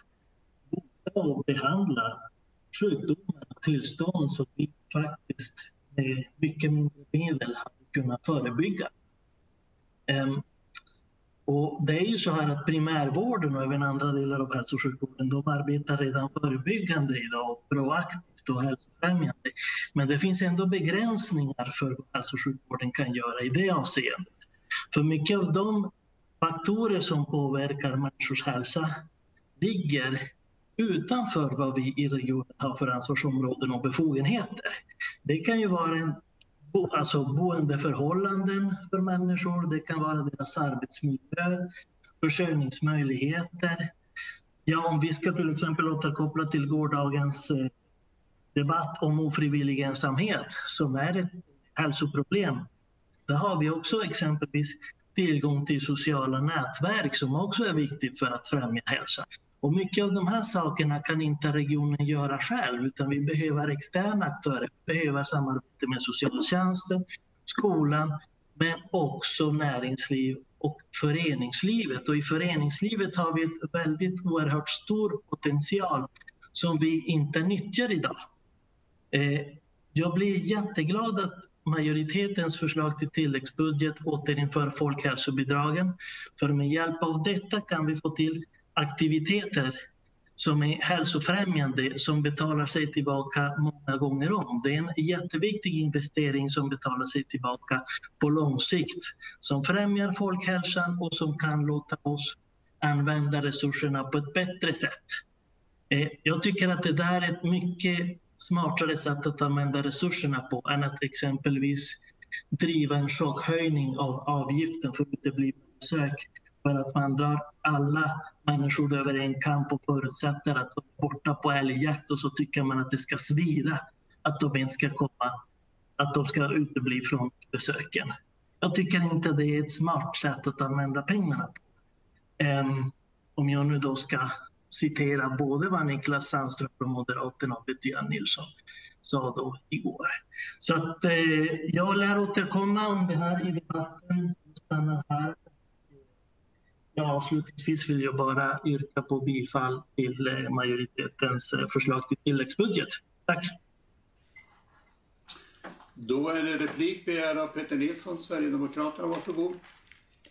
Speaker 34: bota behandla sjukdomar och tillstånd som vi faktiskt med mycket mindre medel hade kunnat förebygga. Ehm, och det är ju så här att primärvården och även andra delar av hälso och sjukvården, de arbetar redan förebyggande idag, proaktivt och hälsofrämjande. Men det finns ändå begränsningar för vad hälso och sjukvården kan göra i det avseendet. För mycket av de faktorer som påverkar människors hälsa ligger utanför vad vi i regionen har för ansvarsområden och befogenheter. Det kan ju vara en, alltså boendeförhållanden för människor, det kan vara deras arbetsmiljö, försörjningsmöjligheter. Ja, om vi ska till exempel återkoppla till gårdagens eh, debatt om ofrivillig ensamhet som är ett hälsoproblem. Där har vi också exempelvis tillgång till sociala nätverk som också är viktigt för att främja hälsa. Och mycket av de här sakerna kan inte regionen göra själv utan vi behöver externa aktörer. Vi behöver samarbete med socialtjänsten, skolan men också näringsliv och föreningslivet. Och i föreningslivet har vi ett väldigt oerhört stor potential som vi inte nyttjar idag. Eh, jag blir jätteglad att majoritetens förslag till tilläggsbudget återinför folkhälsobidragen. För med hjälp av detta kan vi få till aktiviteter som är hälsofrämjande som betalar sig tillbaka många gånger om. Det är en jätteviktig investering som betalar sig tillbaka på lång sikt som främjar folkhälsan och som kan låta oss använda resurserna på ett bättre sätt. Eh, jag tycker att det där är ett mycket smartare sätt att använda resurserna på än att exempelvis driva en chockhöjning av avgiften för uteblivna besök för att man drar alla människor över en kamp och förutsätter att de är borta på älgjakt och så tycker man att det ska svida att de inte ska komma, att de ska utebli från besöken. Jag tycker inte det är ett smart sätt att använda pengarna på. Um, om jag nu då ska citera både vad Niklas Sandström från Moderaterna och Betty Nilsson sa då igår. Så att eh, jag lär återkomma om det här i debatten. Stannar här. Ja, avslutningsvis vill jag bara yrka på bifall till eh, majoritetens eh, förslag till tilläggsbudget. Tack!
Speaker 28: Då är det replik begärd av Peter Nilsson, Sverigedemokraterna. Varsågod.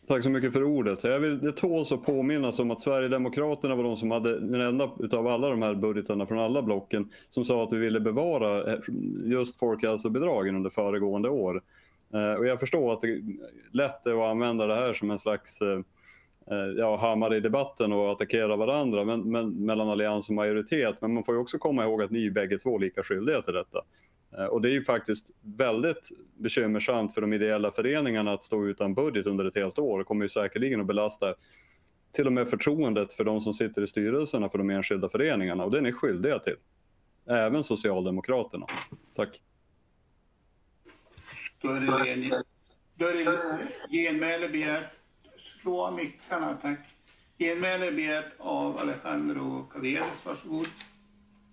Speaker 10: Tack så mycket för ordet. Jag vill, det tåls att påminnas om att Sverigedemokraterna var de som hade den enda utav alla de här budgetarna från alla blocken som sa att vi ville bevara eh, just folkhälsobidragen under föregående år. Och jag förstår att det är lätt att använda det här som en slags ja, hammare i debatten och attackerar varandra men, men, mellan allians och majoritet. Men man får ju också komma ihåg att ni är bägge två lika skyldiga till detta. Och det är ju faktiskt väldigt bekymmersamt för de ideella föreningarna att stå utan budget under ett helt år. Det kommer ju säkerligen att belasta till och med förtroendet för de som sitter i styrelserna för de enskilda föreningarna och det är ni skyldiga till. Även Socialdemokraterna. Tack.
Speaker 28: Då är det genmäle begärt. Slå av mickarna, tack. Genmäle begärt av Alejandro Caveres. Varsågod.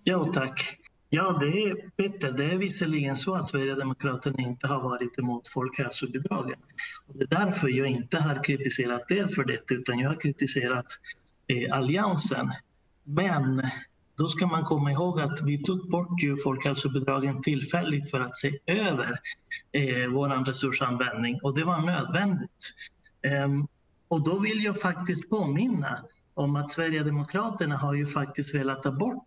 Speaker 34: Ja, tack. Ja, det är Peter. Det är visserligen så att Sverigedemokraterna inte har varit emot folkhälsobidragen. Och det är därför jag inte har kritiserat er för detta, utan jag har kritiserat eh, Alliansen. Men då ska man komma ihåg att vi tog bort ju folkhälsobidragen tillfälligt för att se över eh, vår resursanvändning och det var nödvändigt. Ehm, och då vill jag faktiskt påminna om att Sverigedemokraterna har ju faktiskt velat ta bort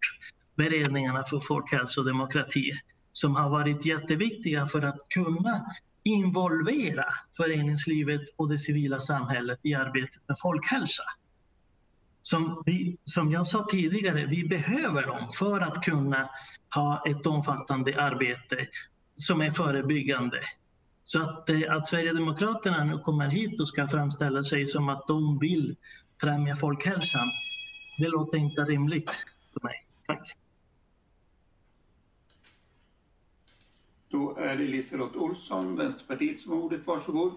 Speaker 34: beredningarna för folkhälsa och demokrati som har varit jätteviktiga för att kunna involvera föreningslivet och det civila samhället i arbetet med folkhälsa. Som, vi, som jag sa tidigare, vi behöver dem för att kunna ha ett omfattande arbete som är förebyggande. Så att, eh, att Sverigedemokraterna nu kommer hit och ska framställa sig som att de vill främja folkhälsan, det låter inte rimligt för mig. Tack.
Speaker 28: Då är det Liselott Olsson, Vänsterpartiet, som har ordet. Varsågod.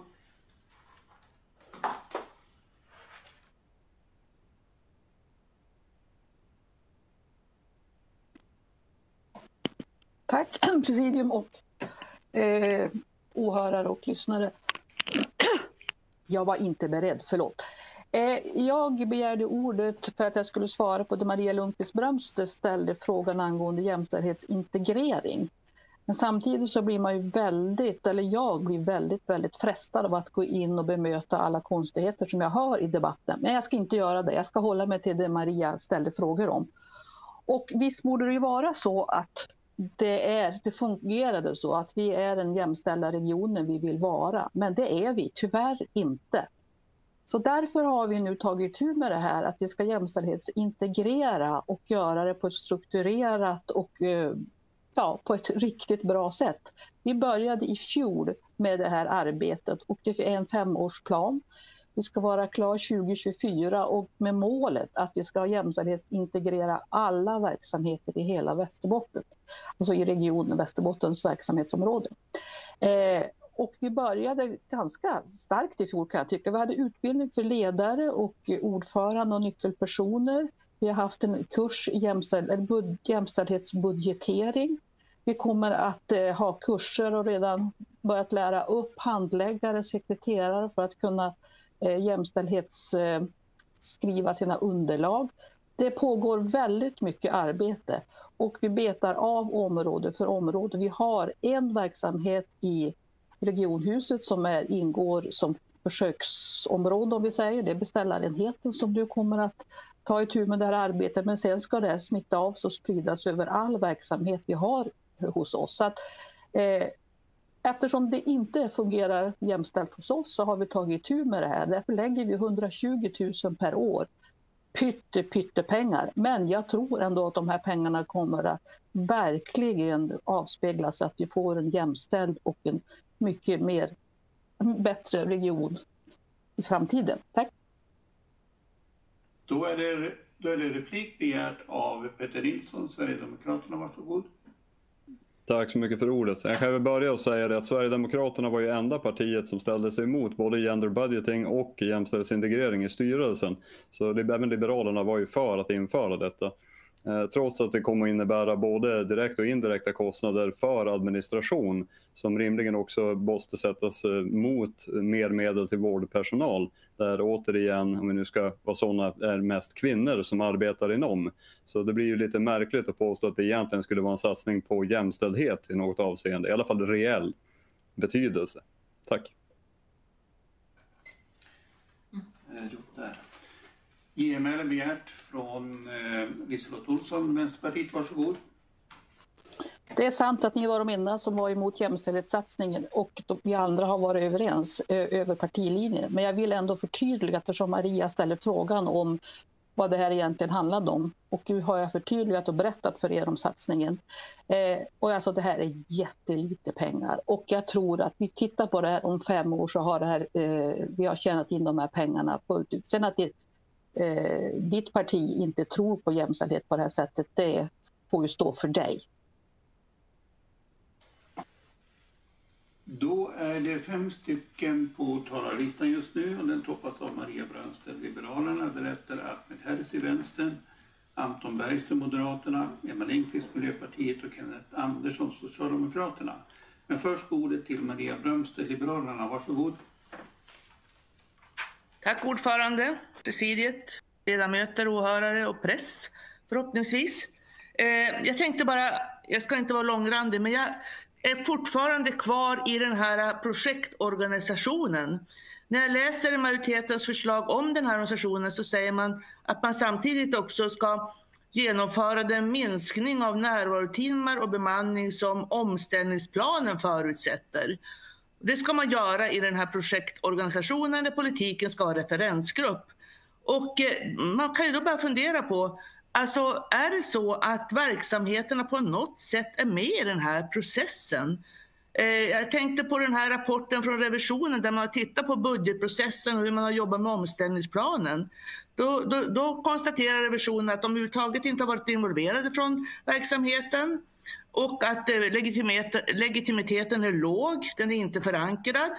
Speaker 4: Tack [CLEARS THROAT] presidium och eh, åhörare och lyssnare. Jag var inte beredd, förlåt. Eh, jag begärde ordet för att jag skulle svara på det Maria Lundqvist Brömster ställde frågan angående jämställdhetsintegrering. Men samtidigt så blir man ju väldigt, eller jag blir väldigt, väldigt frestad av att gå in och bemöta alla konstigheter som jag hör i debatten. Men jag ska inte göra det. Jag ska hålla mig till det Maria ställde frågor om. Och visst borde det ju vara så att det, är, det fungerade så att vi är den jämställda regionen vi vill vara. Men det är vi tyvärr inte. Så därför har vi nu tagit tur med det här att vi ska jämställdhetsintegrera och göra det på ett strukturerat och eh, ja, på ett riktigt bra sätt. Vi började i fjol med det här arbetet och det är en femårsplan. Vi ska vara klar 2024 och med målet att vi ska jämställdhetsintegrera alla verksamheter i hela Västerbotten, alltså i regionen Västerbottens verksamhetsområde. Eh, och vi började ganska starkt i fjol kan jag tycka. Vi hade utbildning för ledare och ordförande och nyckelpersoner. Vi har haft en kurs i jämställd, bud, jämställdhetsbudgetering. Vi kommer att eh, ha kurser och redan börjat lära upp handläggare, sekreterare för att kunna eh, jämställdhetsskriva eh, sina underlag. Det pågår väldigt mycket arbete och vi betar av område för område. Vi har en verksamhet i regionhuset som är, ingår som försöksområde om vi säger. Det är beställarenheten som du kommer att ta itu med det här arbetet men sen ska det smitta av sig och spridas över all verksamhet vi har hos oss. Så att, eh, eftersom det inte fungerar jämställt hos oss så har vi tagit itu med det här. Därför lägger vi 120 000 per år. Pytte, pytte pengar. Men jag tror ändå att de här pengarna kommer att verkligen avspeglas att vi får en jämställd och en mycket mer bättre region i framtiden. Tack.
Speaker 28: Då är det, då är det replik begärt av Peter Nilsson, Sverigedemokraterna. Varsågod.
Speaker 10: Tack så mycket för ordet. Jag kan väl börja och säga det att Sverigedemokraterna var ju enda partiet som ställde sig emot både gender budgeting och jämställdhetsintegrering i styrelsen. Så även Liberalerna var ju för att införa detta. Eh, trots att det kommer innebära både direkta och indirekta kostnader för administration som rimligen också måste sättas eh, mot mer medel till vårdpersonal. Där återigen, om vi nu ska vara sådana, är mest kvinnor som arbetar inom. Så det blir ju lite märkligt att påstå att det egentligen skulle vara en satsning på jämställdhet i något avseende, i alla fall reell betydelse. Tack. Mm.
Speaker 28: Eh, Genmäle begärt från eh, LiseLotte Liselott Olsson, Vänsterpartiet. Varsågod.
Speaker 4: Det är sant att ni var de enda som var emot jämställdhetssatsningen och vi andra har varit överens eh, över partilinjen. Men jag vill ändå förtydliga eftersom Maria ställer frågan om vad det här egentligen handlade om. Och nu har jag förtydligat och berättat för er om satsningen. Eh, och alltså det här är jättelite pengar och jag tror att vi tittar på det här om fem år så har det här, eh, vi har tjänat in de här pengarna fullt ut. Sen att det, eh, ditt parti inte tror på jämställdhet på det här sättet, det får ju stå för dig.
Speaker 28: Då är det fem stycken på talarlistan just nu och den toppas av Maria Brönstedt, Liberalerna, därefter Ahmed Herz i Vänstern, Anton Bergström, Moderaterna, Emma Lindqvist, Miljöpartiet och Kenneth Andersson, Socialdemokraterna. Men först ordet till Maria Brönstedt, Liberalerna. Varsågod.
Speaker 9: Tack ordförande, presidiet, ledamöter, åhörare och press förhoppningsvis. Eh, jag tänkte bara, jag ska inte vara långrandig, men jag är fortfarande kvar i den här projektorganisationen. När jag läser majoritetens förslag om den här organisationen så säger man att man samtidigt också ska genomföra den minskning av närvarotimmar och bemanning som omställningsplanen förutsätter. Det ska man göra i den här projektorganisationen där politiken ska ha referensgrupp. Och eh, man kan ju då börja fundera på, alltså är det så att verksamheterna på något sätt är med i den här processen? Eh, jag tänkte på den här rapporten från revisionen där man har tittat på budgetprocessen och hur man har jobbat med omställningsplanen. Då, då, då konstaterar revisionen att de överhuvudtaget inte har varit involverade från verksamheten och att eh, legitimiteten är låg, den är inte förankrad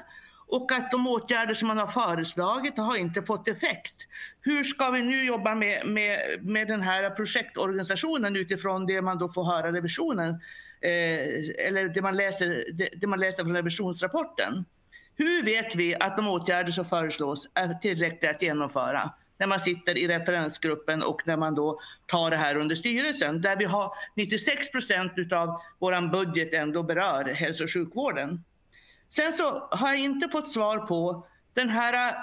Speaker 9: och att de åtgärder som man har föreslagit har inte fått effekt. Hur ska vi nu jobba med, med, med den här projektorganisationen utifrån det man då får höra revisionen, eh, eller det man, läser, det, det man läser från revisionsrapporten? Hur vet vi att de åtgärder som föreslås är tillräckliga att genomföra? När man sitter i referensgruppen och när man då tar det här under styrelsen. Där vi har 96 procent av vår budget ändå berör hälso och sjukvården. Sen så har jag inte fått svar på den här, äh,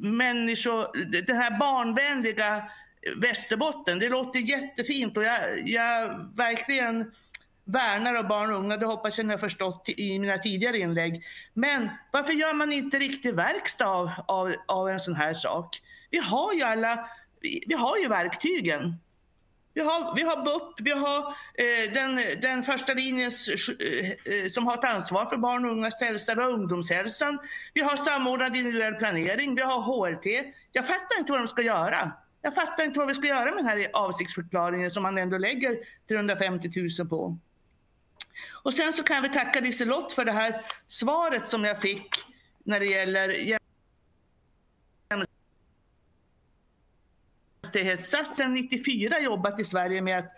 Speaker 9: människo, den här barnvänliga Västerbotten. Det låter jättefint och jag, jag verkligen värnar av barn och unga. Det hoppas jag ni har förstått i mina tidigare inlägg. Men varför gör man inte riktig verkstad av, av, av en sån här sak? Vi har ju alla, vi har ju verktygen. Vi har, vi har BUP, vi har eh, den, den första linjen eh, eh, som har ett ansvar för barn och ungas hälsa, vi har ungdomshälsan, vi har samordnad individuell planering, vi har HLT. Jag fattar inte vad de ska göra. Jag fattar inte vad vi ska göra med den här avsiktsförklaringen som man ändå lägger 350 000 på. Och sen så kan vi tacka Liselott för det här svaret som jag fick när det gäller jämställdhetssats sedan 94 jobbat i Sverige med att,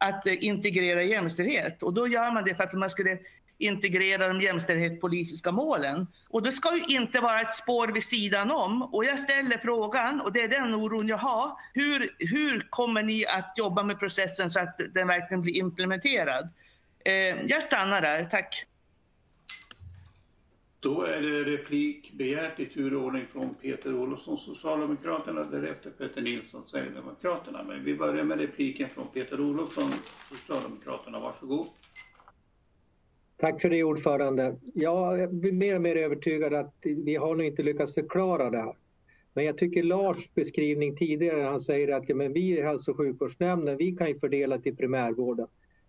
Speaker 9: att integrera jämställdhet. Och då gör man det för att man skulle integrera de jämställdhetspolitiska målen. Och det ska ju inte vara ett spår vid sidan om. Och jag ställer frågan, och det är den oron jag har. Hur, hur kommer ni att jobba med processen så att den verkligen blir implementerad? Eh, jag stannar där, tack.
Speaker 28: Då är det replik begärt i turordning från Peter Olofsson, Socialdemokraterna, därefter Peter Nilsson, Sverigedemokraterna. Men vi börjar med repliken från Peter Olofsson, Socialdemokraterna. Varsågod.
Speaker 48: Tack för det ordförande. Jag blir mer och mer övertygad att vi har nog inte lyckats förklara det här. Men jag tycker Lars beskrivning tidigare, han säger att ja, men vi i hälso och sjukvårdsnämnden, vi kan ju fördela till primärvården.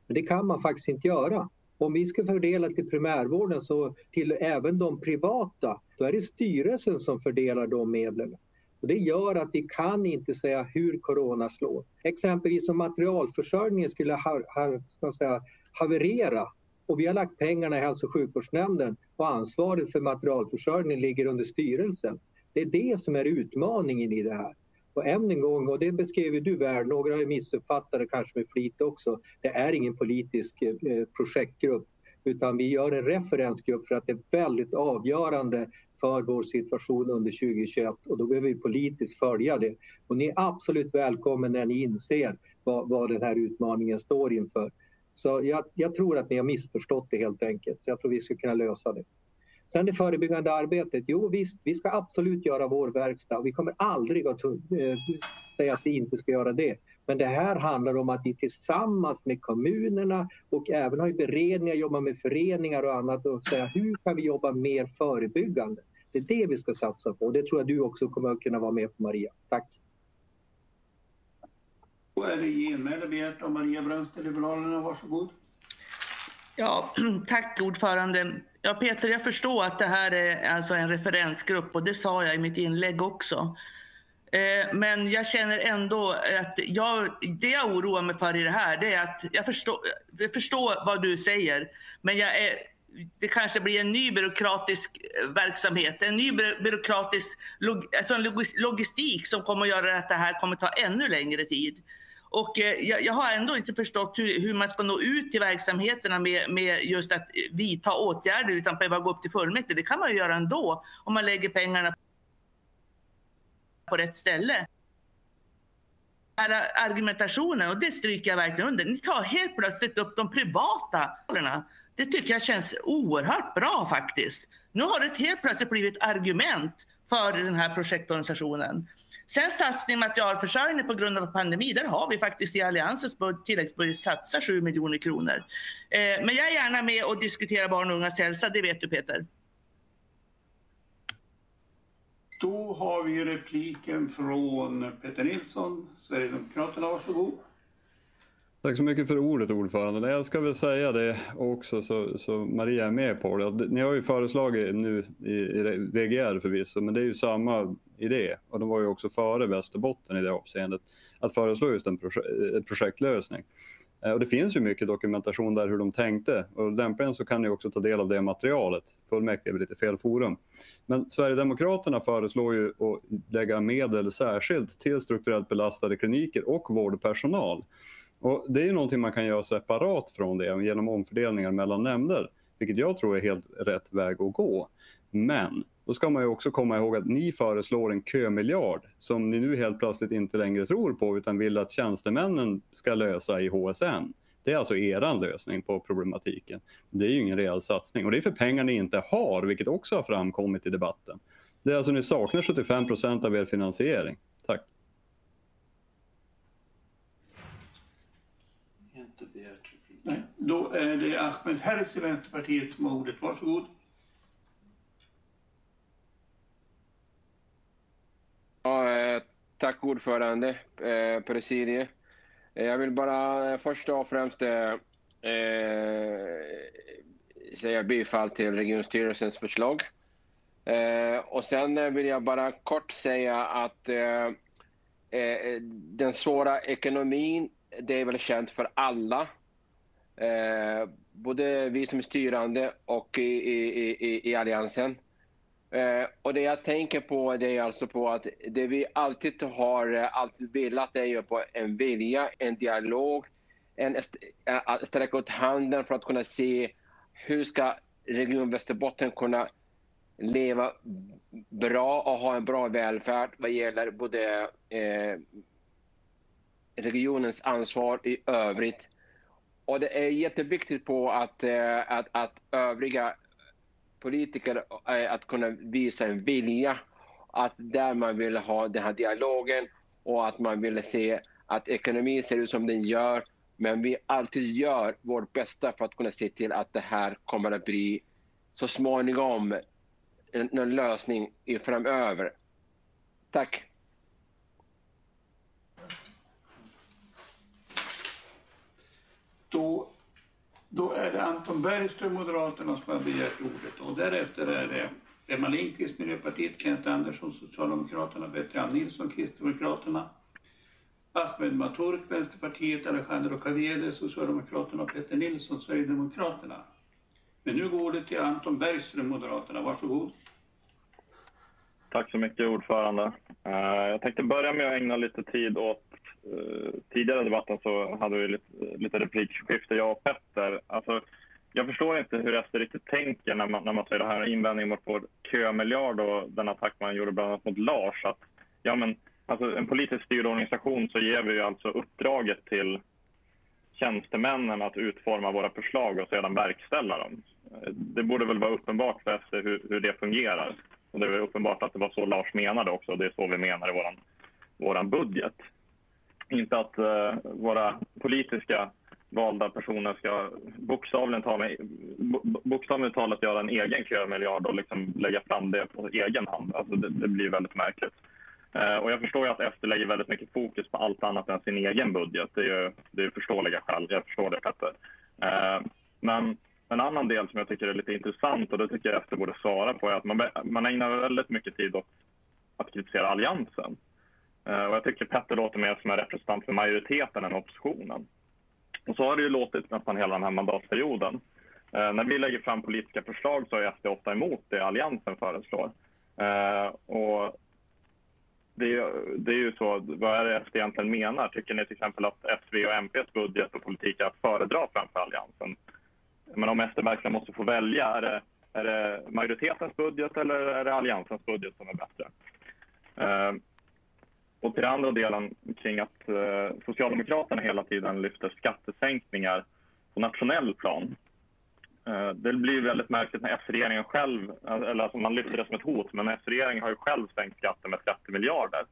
Speaker 48: Men det kan man faktiskt inte göra. Om vi ska fördela till primärvården, så till även de privata, då är det styrelsen som fördelar de medlen. Och det gör att vi kan inte säga hur corona slår. Exempelvis om materialförsörjningen skulle ha, ha, ska säga, haverera och vi har lagt pengarna i hälso och sjukvårdsnämnden och ansvaret för materialförsörjningen ligger under styrelsen. Det är det som är utmaningen i det här. Och än en gång, och det beskrev du väl, några har missuppfattat det kanske med flit också. Det är ingen politisk eh, projektgrupp utan vi gör en referensgrupp för att det är väldigt avgörande för vår situation under 2021 och då behöver vi politiskt följa det. Och ni är absolut välkomna när ni inser vad, vad den här utmaningen står inför. Så jag, jag, tror att ni har missförstått det helt enkelt, så jag tror vi ska kunna lösa det. Sen det förebyggande arbetet, jo visst, vi ska absolut göra vår verkstad. Vi kommer aldrig att eh, säga att vi inte ska göra det. Men det här handlar om att vi tillsammans med kommunerna och även har i beredningar, jobbar med föreningar och annat och säga hur kan vi jobba mer förebyggande? Det är det vi ska satsa på och det tror jag du också kommer att kunna vara med på Maria. Tack!
Speaker 28: Då är det genmäle begärt av Maria Brönster, Liberalerna. Varsågod.
Speaker 9: Ja, [CLEARS THROAT] tack ordförande. Ja, Peter, jag förstår att det här är alltså en referensgrupp och det sa jag i mitt inlägg också. Eh, men jag känner ändå att jag, det jag oroar mig för i det här, det är att jag förstår, jag förstår vad du säger, men jag är, det kanske blir en ny byråkratisk eh, verksamhet, en ny byråkratisk log, alltså en logistik som kommer att göra att det här kommer att ta ännu längre tid. Och eh, jag, jag, har ändå inte förstått hur, hur, man ska nå ut till verksamheterna med, med just att vidta åtgärder utan att behöva gå upp till fullmäktige. Det kan man ju göra ändå om man lägger pengarna på rätt ställe. Här argumentationen, och det stryker jag verkligen under. Ni tar helt plötsligt upp de privata rollerna. Det tycker jag känns oerhört bra faktiskt. Nu har det helt plötsligt blivit argument för den här projektorganisationen. Sen satsning materialförsörjning på grund av pandemi, där har vi faktiskt i Alliansens tilläggsbudget satsat 7 miljoner kronor. Eh, men jag är gärna med och diskuterar barn och ungas hälsa, det vet du Peter.
Speaker 28: Då har vi repliken från Peter Nilsson, Sverigedemokraterna. Varsågod.
Speaker 10: Tack så mycket för ordet ordförande. Jag ska väl säga det också så, så Maria är med på det. Ni har ju föreslagit nu i, i VGR förvisso, men det är ju samma idé och de var ju också före Västerbotten i det avseendet att föreslå just en projek eh, projektlösning. Eh, och det finns ju mycket dokumentation där hur de tänkte och lämpligen så kan ni också ta del av det materialet. Fullmäktige är väl lite fel forum. Men Sverigedemokraterna föreslår ju att lägga medel särskilt till strukturellt belastade kliniker och vårdpersonal. Och det är ju någonting man kan göra separat från det genom omfördelningar mellan nämnder, vilket jag tror är helt rätt väg att gå. Men då ska man ju också komma ihåg att ni föreslår en kömiljard som ni nu helt plötsligt inte längre tror på utan vill att tjänstemännen ska lösa i HSN. Det är alltså eran lösning på problematiken. Det är ju ingen rejäl satsning och det är för pengar ni inte har, vilket också har framkommit i debatten. Det är alltså ni saknar 75 procent av er finansiering. Tack.
Speaker 28: Nej, då är det Ahmed Herz i Vänsterpartiet, som har ordet. Varsågod.
Speaker 61: Ja, eh, tack ordförande, eh, presidiet. Eh, jag vill bara eh, först och främst eh, eh, säga bifall till regionstyrelsens förslag. Eh, och sen eh, vill jag bara kort säga att eh, den svåra ekonomin, det är väl känt för alla. både vi som är styrande och i, i, i, i Alliansen. Eh, och det jag tänker på det är alltså på att det vi alltid har eh, alltid velat är ju på en vilja, en dialog, en st eh, att sträcka ut handen för att kunna se hur ska Region Västerbotten kunna leva bra och ha en bra välfärd vad gäller både eh, regionens ansvar i övrigt. Och det är jätteviktigt på att, eh, att, att övriga politiker eh, att kunna visa en vilja att där man vill ha den här dialogen och att man vill se att ekonomin ser ut som den gör men vi alltid gör vårt bästa för att kunna se till att det här kommer att bli så småningom en, en lösning i framöver. Tack!
Speaker 28: Då då är det Anton Bergström, Moderaterna, som har begärt ordet. Och därefter är det Emma Lindqvist, Miljöpartiet, Kent Andersson, Socialdemokraterna, Bertrand Nilsson, Kristdemokraterna, Ahmed Matork, Vänsterpartiet, Alejandro Cavede, Socialdemokraterna och Peter Nilsson, Sverigedemokraterna. Men nu går ordet till Anton Bergström, Moderaterna. Varsågod.
Speaker 56: Tack så mycket ordförande. Eh, jag tänkte börja med att ägna lite tid åt Eh, tidigare i debatten så hade vi lite, lite replikskifte jag och Petter. Alltså, jag förstår inte hur SD riktigt tänker när man, när man säger det här invändningen mot vår kömiljard och den attack man gjorde bland annat mot Lars. Att, ja, men, alltså, en politiskt styrd organisation så ger vi ju alltså uppdraget till tjänstemännen att utforma våra förslag och sedan verkställa dem. Det borde väl vara uppenbart för SD hur, hur det fungerar. Och det är uppenbart att det var så Lars menade också. Det är så vi menar i vår våran budget. Inte att uh, våra politiska valda personer ska bokstavligen, tala, bokstavligen talat göra en egen kömiljard och liksom lägga fram det på egen hand. Alltså det, det blir väldigt märkligt. Uh, och jag förstår ju att SD lägger väldigt mycket fokus på allt annat än sin egen budget. Det är ju det är förståeliga skäl. Jag förstår det, Petter. Uh, men en annan del som jag tycker är lite intressant och det tycker jag SD borde svara på är att man, man ägnar väldigt mycket tid åt att kritisera Alliansen. Eh, och jag tycker Petter låter mer som en representant för majoriteten än oppositionen. Och så har det ju låtit nästan hela den här mandatperioden. Eh, när vi lägger fram politiska förslag så är SD ofta emot det Alliansen föreslår. Eh, och det är, det är ju så, vad är det SD egentligen menar? Tycker ni till exempel att SV och MPs budget och politik är att föredra framför Alliansen? Men om SD verkligen måste få välja, är det, är det majoritetens budget eller är det Alliansens budget som är bättre? Eh, och till den andra delen kring att eh, Socialdemokraterna hela tiden lyfter skattesänkningar på nationell plan. Eh, det blir väldigt märkligt när S-regeringen själv, eller alltså man lyfter det som ett hot, men S-regeringen har ju själv sänkt skatten med 30 miljarder.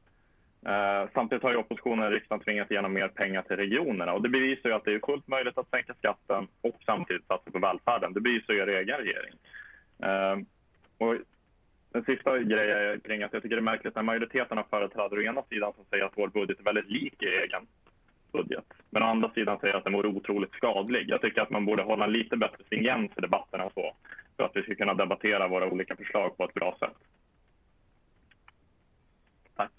Speaker 56: Eh, samtidigt har ju oppositionen i riksdagen tvingat igenom mer pengar till regionerna och det bevisar ju att det är fullt möjligt att sänka skatten och samtidigt satsa på välfärden. Det bevisar ju er egen regering. Eh, och den sista grejen är kring att jag tycker det är märkligt när majoriteten av företrädare å ena sidan som säger att vår budget är väldigt lik er egen budget, men å andra sidan säger att den vore otroligt skadlig. Jag tycker att man borde hålla en lite bättre stringens i debatten än så för att vi ska kunna debattera våra olika förslag på ett bra sätt. Tack.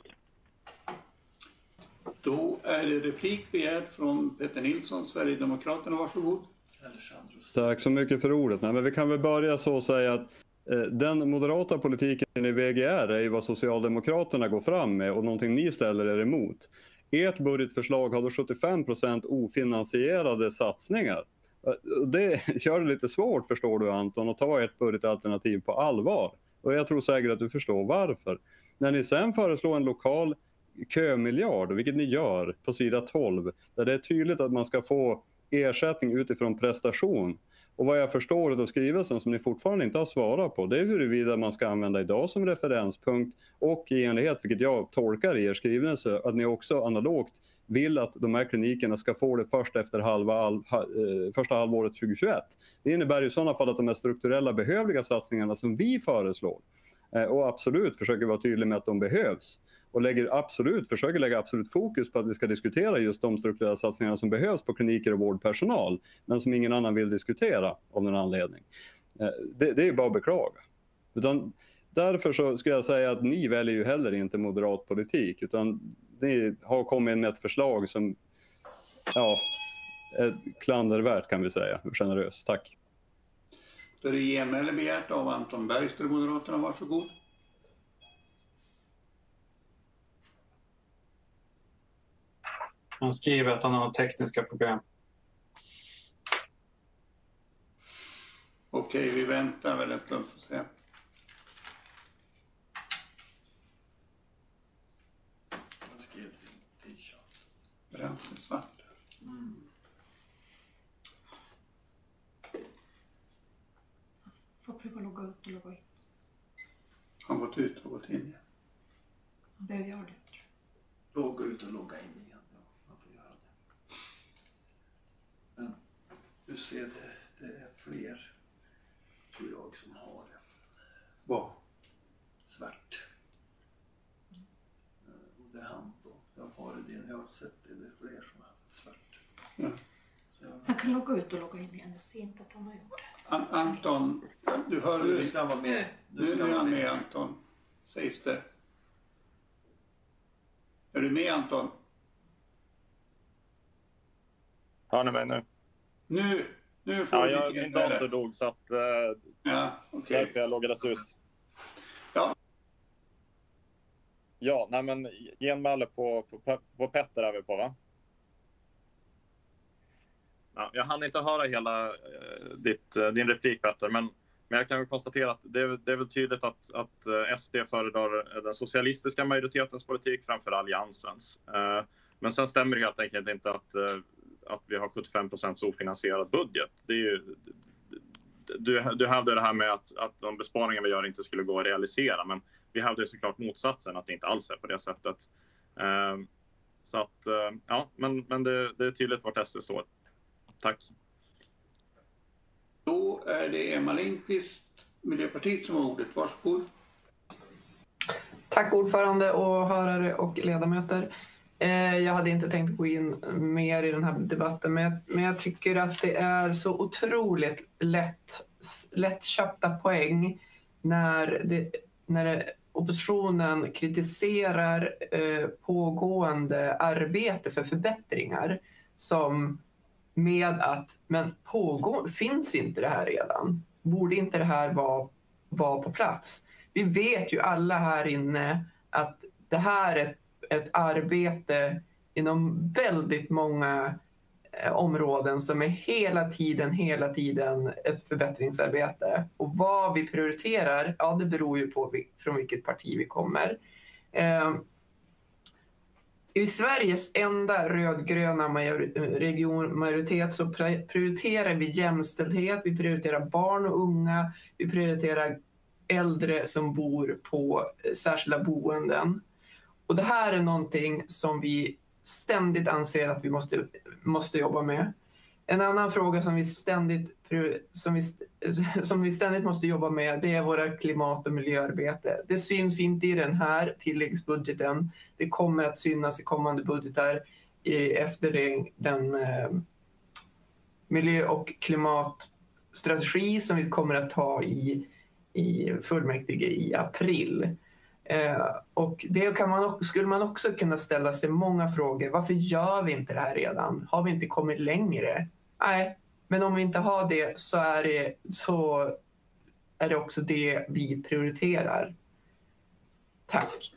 Speaker 28: Då är det replik begärd från Peter Nilsson, Sverigedemokraterna. Varsågod.
Speaker 10: Tack så mycket för ordet. Nej, men vi kan väl börja så att säga att Eh, den moderata politiken i VGR är ju vad Socialdemokraterna går fram med och någonting ni ställer er emot. Ert budgetförslag har då 75 procent ofinansierade satsningar. Eh, det [LAUGHS] gör det lite svårt, förstår du Anton, att ta ert budgetalternativ på allvar. Och jag tror säkert att du förstår varför. När ni sen föreslår en lokal kömiljard, vilket ni gör på sida 12, där det är tydligt att man ska få ersättning utifrån prestation. Och vad jag förstår av skrivelsen som ni fortfarande inte har svarat på, det är huruvida man ska använda idag som referenspunkt och i enlighet, vilket jag tolkar i er skrivelse, att ni också analogt vill att de här klinikerna ska få det först efter halva, all, ha, eh, första halvåret 2021. Det innebär i sådana fall att de här strukturella behövliga satsningarna som vi föreslår, Eh, och absolut försöker vara tydlig med att de behövs, och lägger absolut, försöker lägga absolut fokus på att vi ska diskutera just de strukturella satsningarna som behövs på kliniker och vårdpersonal, men som ingen annan vill diskutera av någon anledning. Eh, det, det är bara att beklaga. Utan därför så skulle jag säga att ni väljer ju heller inte moderat politik, utan ni har kommit med ett förslag som ja, är klandervärt kan vi säga, generöst. Tack.
Speaker 28: Då är det genmäle begärt av Anton Bergström, Moderaterna. Varsågod.
Speaker 6: Han skriver att han har tekniska problem.
Speaker 28: Okej, vi väntar väl en stund för att se. Bränsle svart.
Speaker 55: Mm.
Speaker 2: Får pröva logga ut och logga in.
Speaker 28: Har gått ut och gått in igen.
Speaker 2: Han behöver göra det.
Speaker 55: Logga ut och logga in igen. Ja, man får göra det. Men du ser, det, det är fler, tror jag, som har det.
Speaker 28: Vad?
Speaker 55: Svart. Eh, Och det är han då. Jag har det, jag har sett det, det är fler som har haft svart.
Speaker 28: Ja.
Speaker 2: Han kan logga ut och logga in igen. Jag ser inte att han har gjort det.
Speaker 28: An Anton, du hör
Speaker 55: Nu ska han vara med. Nu
Speaker 28: Nu, är han
Speaker 55: med.
Speaker 28: med Anton, sägs det. Är du med Anton?
Speaker 62: Hör ni mig nu?
Speaker 28: Nu, nu får
Speaker 62: Ja,
Speaker 28: du
Speaker 62: jag, min dator dog så att uh,
Speaker 28: Ja, okej.
Speaker 62: därför jag loggades ut.
Speaker 28: Ja.
Speaker 56: Ja, nej men genmäle på, på, på Petter är vi på va? Ja, jag hann inte höra hela eh, ditt, eh, din replik Petter, men, men jag kan väl konstatera att det är, det är väl tydligt att, att eh, SD föredrar eh, den socialistiska majoritetens politik framför alliansens. Eh, men sen stämmer det helt enkelt inte att, eh, att vi har 75 procents ofinansierad budget. Det är ju, du, du hävdar det här med att, att de besparingar vi gör inte skulle gå att realisera, men vi hävdar såklart motsatsen, att det inte alls är på det sättet. Eh, så att, eh, ja, men, men det, det är tydligt vart SD står. Tack.
Speaker 28: Då är det Emma Lindqvist, Miljöpartiet, som har ordet. Varsågod.
Speaker 12: Tack ordförande och hörare och ledamöter. Eh, jag hade inte tänkt gå in mer i den här debatten, men jag, men jag tycker att det är så otroligt lätt, lättköpta poäng när, det, när oppositionen kritiserar eh, pågående arbete för förbättringar som med att men pågår, finns inte det här redan? Borde inte det här vara, vara på plats? Vi vet ju alla här inne att det här är ett, ett arbete inom väldigt många eh, områden som är hela tiden, hela tiden ett förbättringsarbete. Och vad vi prioriterar, ja det beror ju på från vilket parti vi kommer. Eh, i Sveriges enda rödgröna regionmajoritet så prioriterar vi jämställdhet, vi prioriterar barn och unga, vi prioriterar äldre som bor på eh, särskilda boenden. Och det här är någonting som vi ständigt anser att vi måste, måste jobba med. En annan fråga som vi, ständigt, som, vi, [LAUGHS] som vi ständigt måste jobba med det är våra klimat och miljöarbete. Det syns inte i den här tilläggsbudgeten. Det kommer att synas i kommande budgetar i, efter det, den eh, miljö och klimatstrategi som vi kommer att ta i, i fullmäktige i april. Eh, och det kan man, skulle man också kunna ställa sig många frågor. Varför gör vi inte det här redan? Har vi inte kommit längre? Nej, men om vi inte har det så är det, så är det också det vi prioriterar. Tack.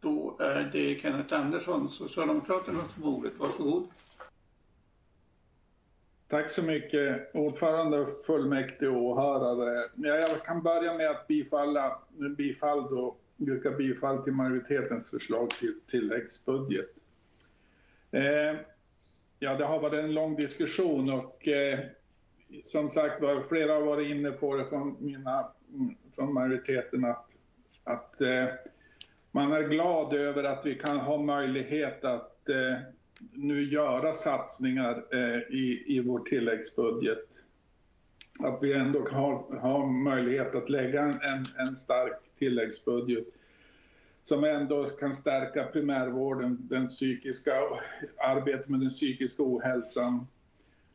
Speaker 28: Då är det Kenneth Andersson, Socialdemokraterna, som har ordet. Varsågod.
Speaker 63: Tack så mycket, ordförande, fullmäktige och åhörare. Jag kan börja med att bifalla, bifall då yrkar bifall till majoritetens förslag till tilläggsbudget. Eh, ja, det har varit en lång diskussion och eh, som sagt var, flera har varit inne på det från, mina, mm, från majoriteten att, att eh, man är glad över att vi kan ha möjlighet att eh, nu göra satsningar eh, i, i vår tilläggsbudget. Att vi ändå har, har möjlighet att lägga en, en stark tilläggsbudget som ändå kan stärka primärvården, den psykiska, arbetet med den psykiska ohälsan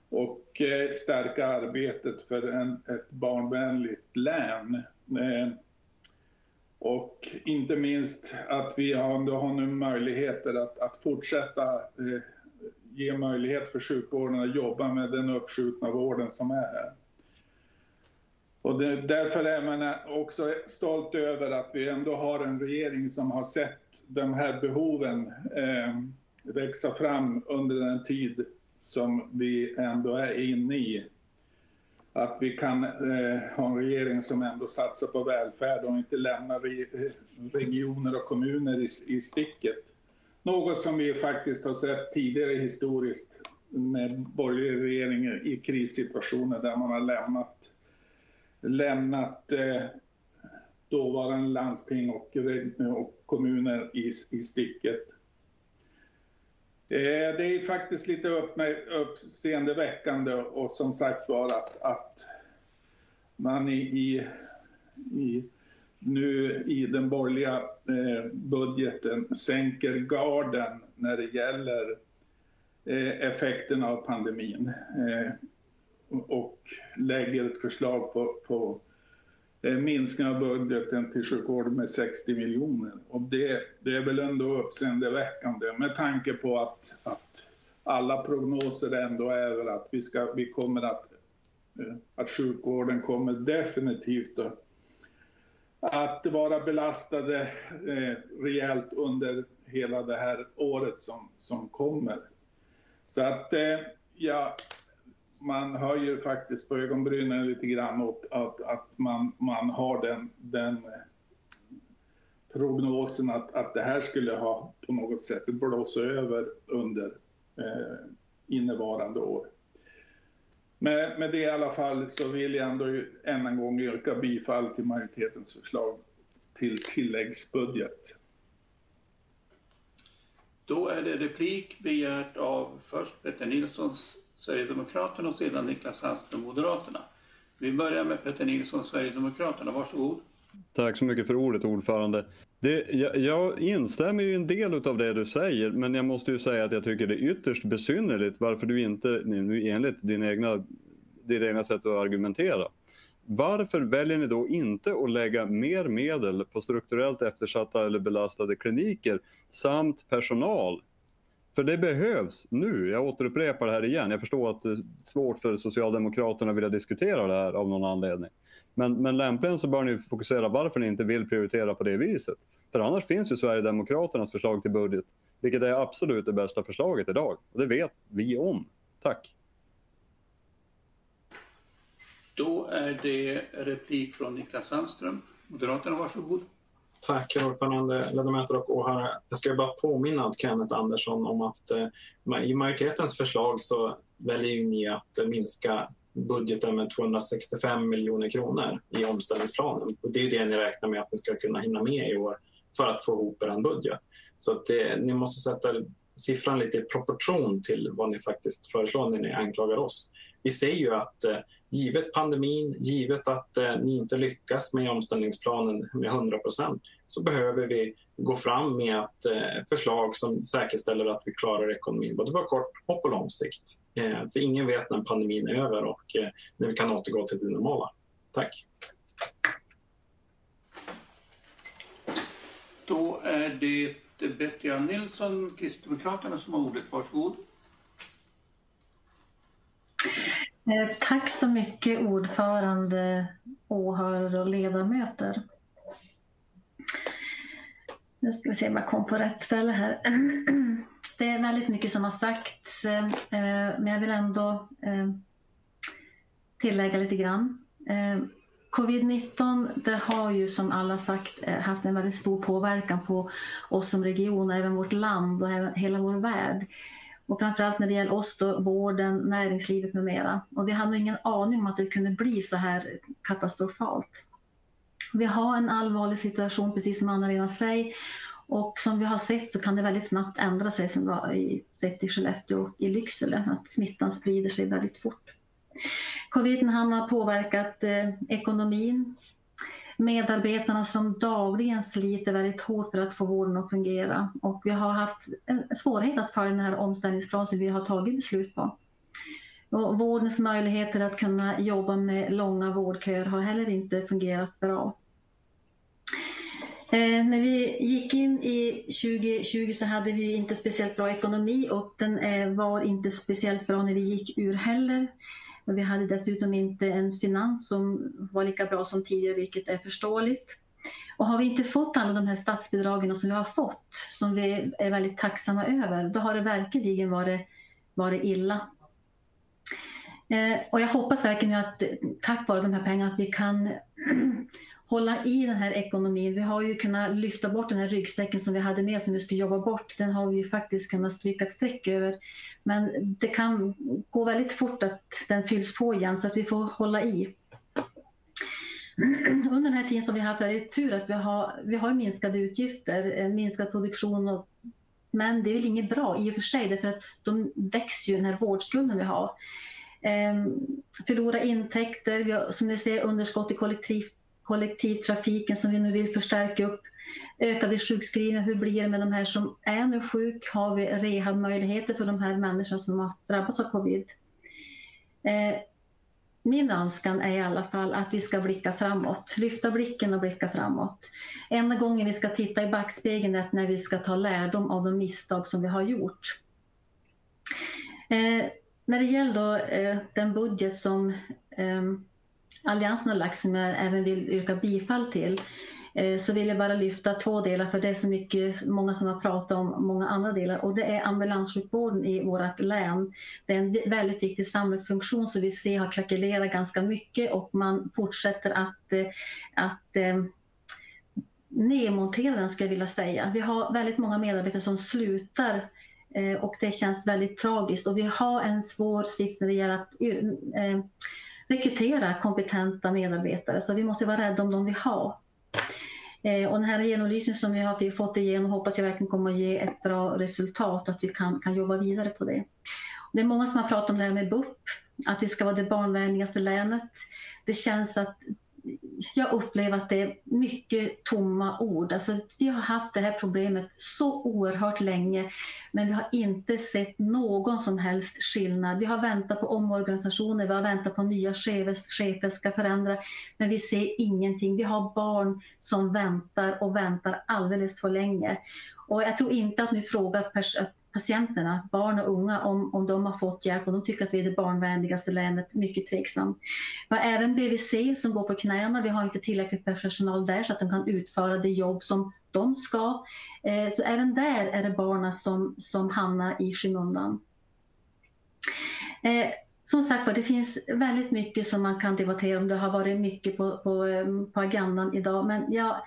Speaker 63: och eh, stärka arbetet för en, ett barnvänligt län. Eh, och inte minst att vi ändå har nu möjligheter att, att fortsätta eh, ge möjlighet för sjukvården att jobba med den uppskjutna vården som är här. Och det, därför är man också stolt över att vi ändå har en regering som har sett de här behoven eh, växa fram under den tid som vi ändå är inne i. Att vi kan eh, ha en regering som ändå satsar på välfärd och inte lämnar re, regioner och kommuner i, i sticket. Något som vi faktiskt har sett tidigare historiskt med borgerliga regeringar i krissituationer där man har lämnat lämnat eh, dåvarande landsting och, och kommuner i, i sticket. Eh, det är faktiskt lite upp uppseendeväckande och som sagt var att, att man i, i, i, nu i den borgerliga eh, budgeten sänker garden när det gäller eh, effekterna av pandemin. Eh, och lägger ett förslag på, på eh, minskning av budgeten till sjukvården med 60 miljoner. Och det, det är väl ändå uppseendeväckande med tanke på att, att alla prognoser ändå är att vi, ska, vi kommer att eh, att sjukvården kommer definitivt att, att vara belastade eh, rejält under hela det här året som, som kommer. Så att eh, ja, man höjer faktiskt på ögonbrynen lite grann åt att, att man, man har den, den prognosen att, att det här skulle ha på något sätt blåst över under eh, innevarande år. Med, med det i alla fall så vill jag ändå än en gång yrka bifall till majoritetens förslag till tilläggsbudget.
Speaker 28: Då är det replik begärt av först Peter Nilsson, Sverigedemokraterna och sedan Niklas Sandström, Moderaterna. Vi börjar med Peter Nilsson, Sverigedemokraterna. Varsågod.
Speaker 10: Tack så mycket för ordet ordförande. Det, jag, jag instämmer i en del av det du säger men jag måste ju säga att jag tycker det är ytterst besynnerligt varför du inte, nu enligt din egna, ditt egna sätt att argumentera, varför väljer ni då inte att lägga mer medel på strukturellt eftersatta eller belastade kliniker samt personal? För det behövs nu. Jag återupprepar det här igen. Jag förstår att det är svårt för Socialdemokraterna att vilja diskutera det här av någon anledning. Men, men lämpligen så bör ni fokusera varför ni inte vill prioritera på det viset. För annars finns ju Sverigedemokraternas förslag till budget, vilket är absolut det bästa förslaget idag. Och det vet vi om. Tack.
Speaker 28: Då är det replik från Niklas Sandström. Moderaterna, varsågod.
Speaker 6: Tack, ordförande, ledamöter och åhörare. Jag ska bara påminna Kenneth Andersson om att eh, i majoritetens förslag så väljer ni att minska budgeten med 265 miljoner kronor i omställningsplanen. Och det är det ni räknar med att ni ska kunna hinna med i år för att få ihop er budget. Så att det, ni måste sätta siffran lite i proportion till vad ni faktiskt föreslår när ni anklagar oss. Vi ser ju att eh, givet pandemin, givet att eh, ni inte lyckas med omställningsplanen med 100% så behöver vi gå fram med ett eh, förslag som säkerställer att vi klarar ekonomin både på kort och på lång sikt. Eh, för ingen vet när pandemin är över och eh, när vi kan återgå till det normala. Tack.
Speaker 28: Då är det Betty Nilsson, Kristdemokraterna, som har ordet. Varsågod.
Speaker 7: Eh, Eh, tack så mycket ordförande, åhörare och ledamöter. Nu ska vi se om jag kom på rätt ställe här. [CLEARS THROAT] Det är väldigt mycket som har sagts, eh, men jag vill ändå eh, tillägga lite grann. Covid-19 det har ju som alla sagt haft en väldigt stor påverkan på oss som region, även vårt land och hela vår värld. Och framförallt när det gäller oss, då, vården, näringslivet med mera. Och vi hade ingen aning om att det kunde bli så här katastrofalt. Vi har en allvarlig situation, precis som Anna-Lena säger. Och som vi har sett så kan det väldigt snabbt ändra sig, som vi har sett i Skellefteå och i Lycksele, att smittan sprider sig väldigt fort. Covid har påverkat eh, ekonomin, medarbetarna som dagligen sliter väldigt hårt för att få vården att fungera. Och vi har haft en svårighet att följa den här omställningsplanen som vi har tagit beslut på. Och vårdens möjligheter att kunna jobba med långa vårdköer har heller inte fungerat bra. Eh, när vi gick in i 2020 så hade vi inte speciellt bra ekonomi och den eh, var inte speciellt bra när vi gick ur heller. Men vi hade dessutom inte en finans som var lika bra som tidigare, vilket är förståeligt. Och har vi inte fått alla de här statsbidragen som vi har fått, som vi är väldigt tacksamma över, då har det verkligen varit, varit illa. Eh, och jag hoppas verkligen att tack vare de här pengarna att vi kan hålla i den här ekonomin. Vi har ju kunnat lyfta bort den här ryggsäcken som vi hade med som vi skulle jobba bort. Den har vi ju faktiskt kunnat stryka ett streck över. Men det kan gå väldigt fort att den fylls på igen så att vi får hålla i. [CLEARS THROAT] Under den här tiden som vi har haft väldigt tur att vi har, vi har minskade utgifter, eh, minskad produktion och men det är väl inget bra i och för sig därför att de växer ju den här vårdskulden vi har. Ehm, förlora intäkter, vi har, som ni ser underskott i kollektivt kollektivtrafiken som vi nu vill förstärka upp. Ökade sjukskrivningar, hur blir det med de här som är nu sjuk? Har vi rehabmöjligheter för de här människorna som har drabbats av covid? Eh, min önskan är i alla fall att vi ska blicka framåt, lyfta blicken och blicka framåt. Enda gången vi ska titta i backspegeln är när vi ska ta lärdom av de misstag som vi har gjort. Eh, när det gäller då, eh, den budget som ehm, Alliansen har lagt som jag även vill yrka bifall till eh, så vill jag bara lyfta två delar för det är så mycket, många som har pratat om många andra delar och det är ambulanssjukvården i vårt län. Det är en väldigt viktig samhällsfunktion som vi ser har krackelerat ganska mycket och man fortsätter att, eh, att eh, nedmontera den skulle jag vilja säga. Vi har väldigt många medarbetare som slutar och det känns väldigt tragiskt och vi har en svår sits när det gäller att rekrytera kompetenta medarbetare så vi måste vara rädda om de vi har. Eh, och den här genomlysningen som vi har fått igenom hoppas jag verkligen kommer att ge ett bra resultat att vi kan, kan jobba vidare på det. Det är många som har pratat om det här med BUP, att vi ska vara det barnvänligaste länet. Det känns att jag upplever att det är mycket tomma ord. Alltså, vi har haft det här problemet så oerhört länge, men vi har inte sett någon som helst skillnad. Vi har väntat på omorganisationer, vi har väntat på nya chefer, chefer ska förändra, men vi ser ingenting. Vi har barn som väntar och väntar alldeles för länge. Och jag tror inte att ni frågar patienterna, barn och unga, om, om de har fått hjälp och de tycker att vi är det barnvänligaste länet, mycket tveksamt. Vi har även BVC som går på knäna, vi har inte tillräckligt med personal där så att de kan utföra det jobb som de ska. Eh, så även där är det barnen som, som hamnar i skymundan. Eh, som sagt det finns väldigt mycket som man kan debattera om. Det har varit mycket på, på, eh, på agendan idag, men jag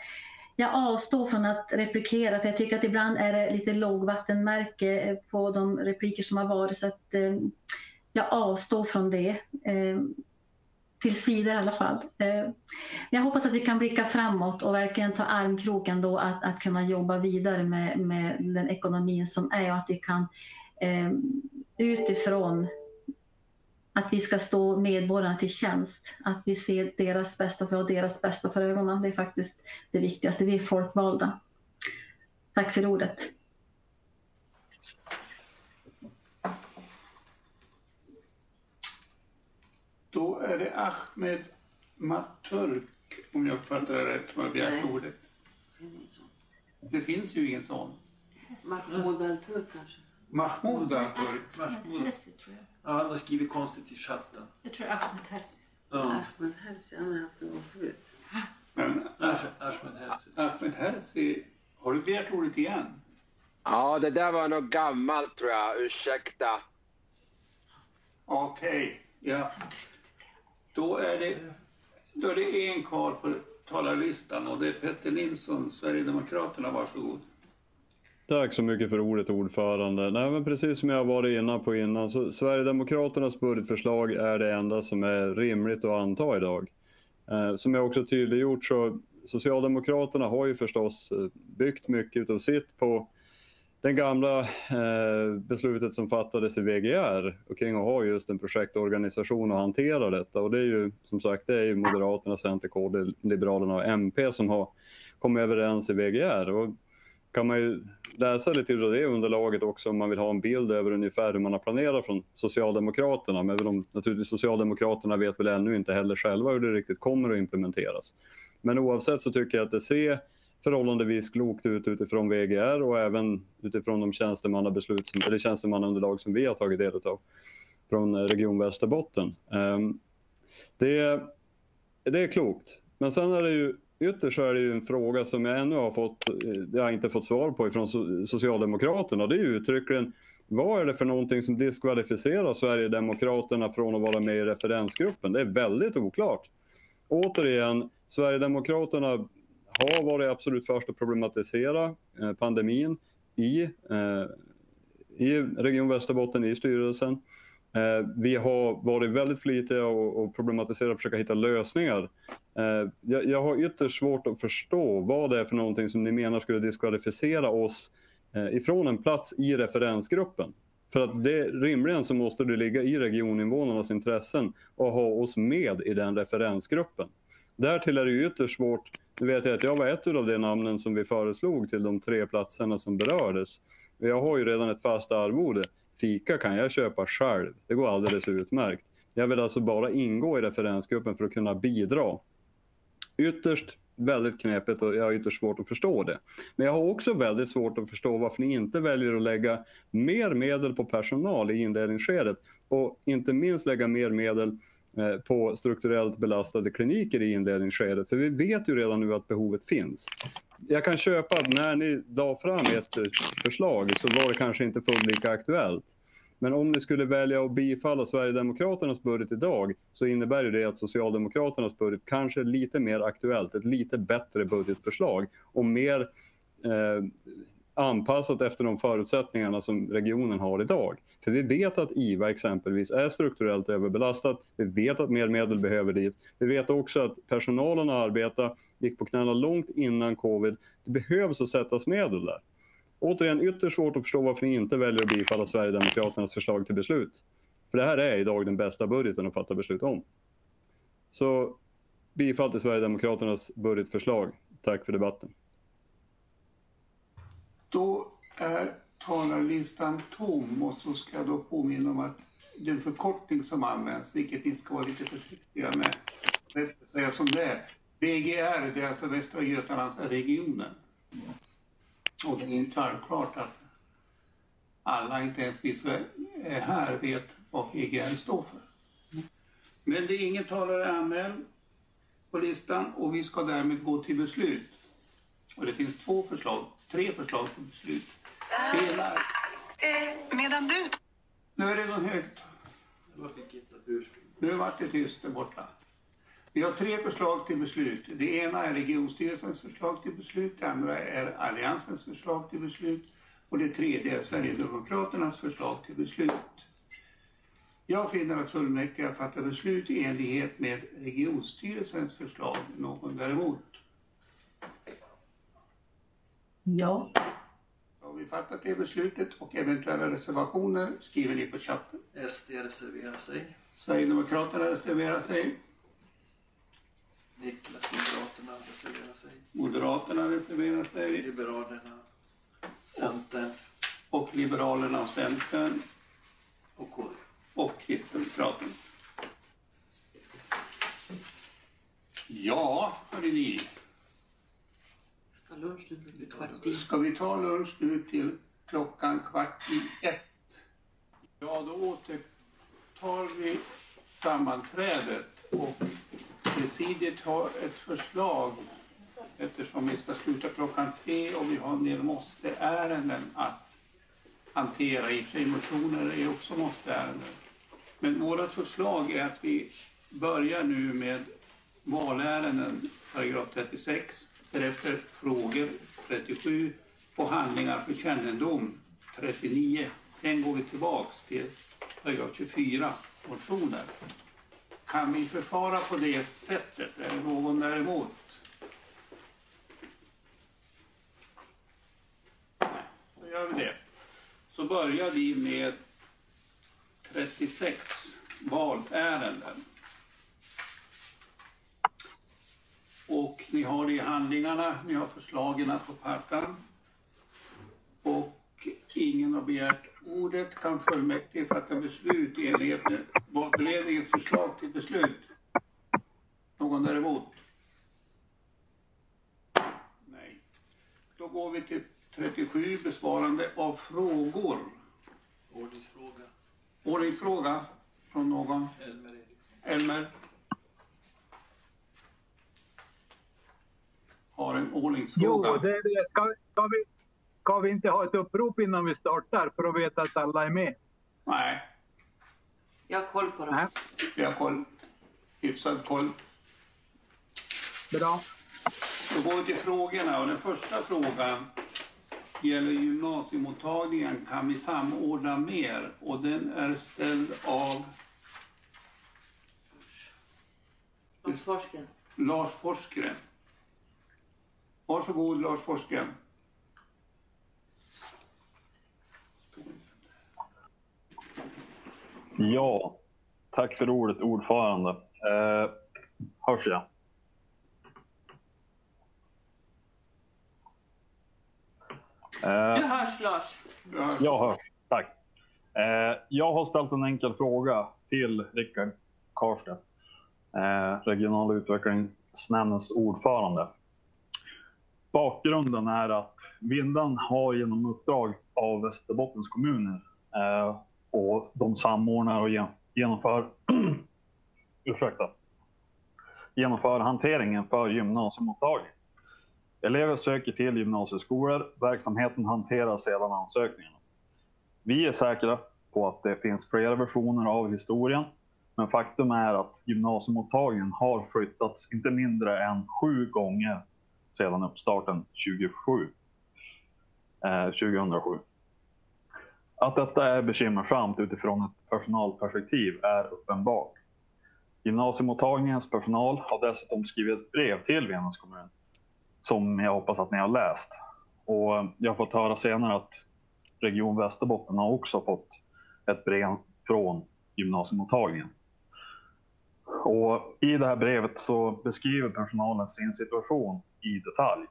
Speaker 7: jag avstår från att replikera för jag tycker att ibland är det lite lågvattenmärke eh, på de repliker som har varit så att eh, jag avstår från det. Eh, tills vidare i alla fall. Eh, jag hoppas att vi kan blicka framåt och verkligen ta armkroken då att, att kunna jobba vidare med, med den ekonomin som är och att vi kan eh, utifrån att vi ska stå medborgarna till tjänst. Att vi ser deras bästa för och deras bästa för ögonen. Det är faktiskt det viktigaste. Vi är folkvalda. Tack för ordet.
Speaker 28: Då är det Ahmed Maturk, om jag uppfattar det rätt, som har begärt ordet. Det finns ju ingen sån.
Speaker 64: Mahmoud al-Turk kanske?
Speaker 28: Mahmoud al-Turk.
Speaker 55: Ja, han har skrivit konstigt i chatten.
Speaker 64: Jag tror Ahmed Hersi.
Speaker 55: Ja.
Speaker 64: Ahmed Hersi, han har haft en gång förut.
Speaker 28: Men
Speaker 55: Ahmed Hersi,
Speaker 28: har du begärt ordet igen?
Speaker 61: Ja, det där var något gammalt tror jag. Ursäkta.
Speaker 28: Okej, ja. Då är det, då är det en kvar på talarlistan och det är Petter Nilsson, Sverigedemokraterna. Varsågod.
Speaker 10: Tack så mycket för ordet ordförande. Nej, men precis som jag varit inne på innan så Sverigedemokraternas budgetförslag är det enda som är rimligt att anta idag. Eh, som jag också tydliggjort så Socialdemokraterna har ju förstås eh, byggt mycket av sitt på det gamla eh, beslutet som fattades i VGR kring att ha just en projektorganisation och hantera detta. Och det är ju som sagt det är ju Moderaterna, Center, KD, Liberalerna och MP som har kommit överens i VGR. Och kan man ju läsa lite ur det underlaget också om man vill ha en bild över ungefär hur man har planerat från Socialdemokraterna. Men de, naturligtvis Socialdemokraterna vet väl ännu inte heller själva hur det riktigt kommer att implementeras. Men oavsett så tycker jag att det ser förhållandevis klokt ut utifrån VGR och även utifrån de tjänstemannabeslut som, eller tjänstemannaunderlag som vi har tagit del av från Region Västerbotten. Ehm, det, det är klokt. Men sen är det ju ytterst så är det ju en fråga som jag ännu har fått, eh, jag har inte fått svar på från Socialdemokraterna. Det är ju uttryckligen vad är det för någonting som diskvalificerar Sverigedemokraterna från att vara med i referensgruppen? Det är väldigt oklart. Återigen, Sverigedemokraterna har varit absolut först att problematisera eh, pandemin i, eh, i Region Västerbotten, i styrelsen. Eh, vi har varit väldigt flitiga och problematiserat och försöka hitta lösningar. Eh, jag har ytterst svårt att förstå vad det är för någonting som ni menar skulle diskvalificera oss eh, ifrån en plats i referensgruppen. För att det, rimligen så måste det ligga i regioninvånarnas intressen att ha oss med i den referensgruppen. Därtill är det ju ytterst svårt, nu vet jag att jag var ett av de namnen som vi föreslog till de tre platserna som berördes. Jag har ju redan ett fast arvode. Fika kan jag köpa själv. Det går alldeles utmärkt. Jag vill alltså bara ingå i referensgruppen för att kunna bidra. Ytterst väldigt knepigt och jag har ytterst svårt att förstå det. Men jag har också väldigt svårt att förstå varför ni inte väljer att lägga mer medel på personal i inledningsskedet och inte minst lägga mer medel Eh, på strukturellt belastade kliniker i inledningsskedet. För vi vet ju redan nu att behovet finns. Jag kan köpa att när ni la fram ert eh, förslag så var det kanske inte fullt lika aktuellt. Men om ni skulle välja att bifalla Sverigedemokraternas budget idag så innebär ju det att Socialdemokraternas budget kanske är lite mer aktuellt, ett lite bättre budgetförslag och mer eh, anpassat efter de förutsättningarna som regionen har idag. För vi vet att IVA exempelvis är strukturellt överbelastat. Vi vet att mer medel behöver dit. Vi vet också att personalen har arbetat, gick på knäna långt innan covid. Det behövs att sättas medel där. Återigen, ytterst svårt att förstå varför ni inte väljer att bifalla Sverigedemokraternas förslag till beslut. För det här är idag den bästa budgeten att fatta beslut om. Så bifall till Sverigedemokraternas budgetförslag. Tack för debatten.
Speaker 28: Då är talarlistan tom och så ska jag då påminna om att den förkortning som används, vilket ni ska vara lite försiktiga med, att säga som det är. VGR, det är alltså Västra Götalandsregionen. Och det är inte självklart att alla, inte ens vi som är här, vet vad VGR står för. Men det är ingen talare anmäld på listan och vi ska därmed gå till beslut. Och det finns två förslag, tre förslag till beslut. Delar.
Speaker 65: Medan du...
Speaker 28: Nu är det något högt. Nu vart det tyst där borta. Vi har tre förslag till beslut. Det ena är regionstyrelsens förslag till beslut, det andra är alliansens förslag till beslut och det tredje är Sverigedemokraternas förslag till beslut. Jag finner att fullmäktige fattar beslut i enlighet med regionstyrelsens förslag. Någon däremot?
Speaker 7: Ja.
Speaker 28: Då har vi fattat det beslutet och eventuella reservationer skriver ni på chatten.
Speaker 55: SD reserverar sig.
Speaker 28: Sverigedemokraterna reserverar sig.
Speaker 55: Niklas Moderaterna reserverar sig.
Speaker 28: Moderaterna reserverar sig.
Speaker 55: Liberalerna. Centern.
Speaker 28: Och Liberalerna och Centern.
Speaker 55: Och KD.
Speaker 28: Och Kristdemokraterna. Ja, hörni ni.
Speaker 64: Ta lunch nu vid kvart i.
Speaker 28: Ska vi ta lunch nu till klockan kvart i ett? Ja, då återtar vi sammanträdet och presidiet har ett förslag eftersom vi ska sluta klockan tre och vi har en del måste-ärenden att hantera. I och för sig motioner är också måste-ärenden. Men vårt förslag är att vi börjar nu med valärenden, paragraf 36, därefter frågor 37 och handlingar för kännedom 39. Sen går vi tillbaks till paragraf 24, motioner. Kan vi förfara på det sättet? Är det någon däremot? Nej, då gör vi det. Så börjar vi med 36 valärenden. Och ni har det i handlingarna, ni har förslagen på pappan. Och ingen har begärt ordet. Kan fullmäktige fatta beslut i enlighet med valberedningens förslag till beslut? Någon däremot? Nej. Då går vi till 37, besvarande av frågor.
Speaker 55: Ordningsfråga.
Speaker 28: Ordningsfråga från någon?
Speaker 55: Elmer Eriksson.
Speaker 28: Elmer? Har en ordningsfråga.
Speaker 63: Jo, det är det. Ska, ska, vi, ska vi inte ha ett upprop innan vi startar för att veta att alla är med?
Speaker 28: Nej,
Speaker 64: Jag har koll på det.
Speaker 63: Nej.
Speaker 28: vi har koll. Hyfsad koll.
Speaker 63: Bra.
Speaker 28: Då går vi till frågorna och den första frågan gäller gymnasiemottagningen. Kan vi samordna mer? Och den är ställd av
Speaker 64: Lars Forsgren.
Speaker 28: Lars Forsgren. Varsågod Lars Forsgren.
Speaker 66: Ja, tack för ordet ordförande. Eh, hörs jag? Eh,
Speaker 64: Du hörs Lars.
Speaker 66: jag hörs, tack. Eh, jag har ställt en enkel fråga till Rickard Karlstedt, eh, regionala utvecklingsnämndens ordförande. Bakgrunden är att Vindan har genom uppdrag av Västerbottens kommuner eh, och de samordnar och genomför [CLEARS THROAT] ursäkta, genomför hanteringen för gymnasiemottagning. Elever söker till gymnasieskolor. Verksamheten hanterar sedan ansökningarna. Vi är säkra på att det finns flera versioner av historien, men faktum är att gymnasiemottagningen har flyttats inte mindre än sju gånger sedan uppstarten 27, eh, 2007. Att detta är bekymmersamt utifrån ett personalperspektiv är uppenbart. Gymnasiemottagningens personal har dessutom skrivit ett brev till Venens kommun som jag hoppas att ni har läst. Och eh, jag har fått höra senare att Region Västerbotten har också fått ett brev från gymnasiemottagningen. Och I det här brevet så beskriver personalen sin situation i detalj.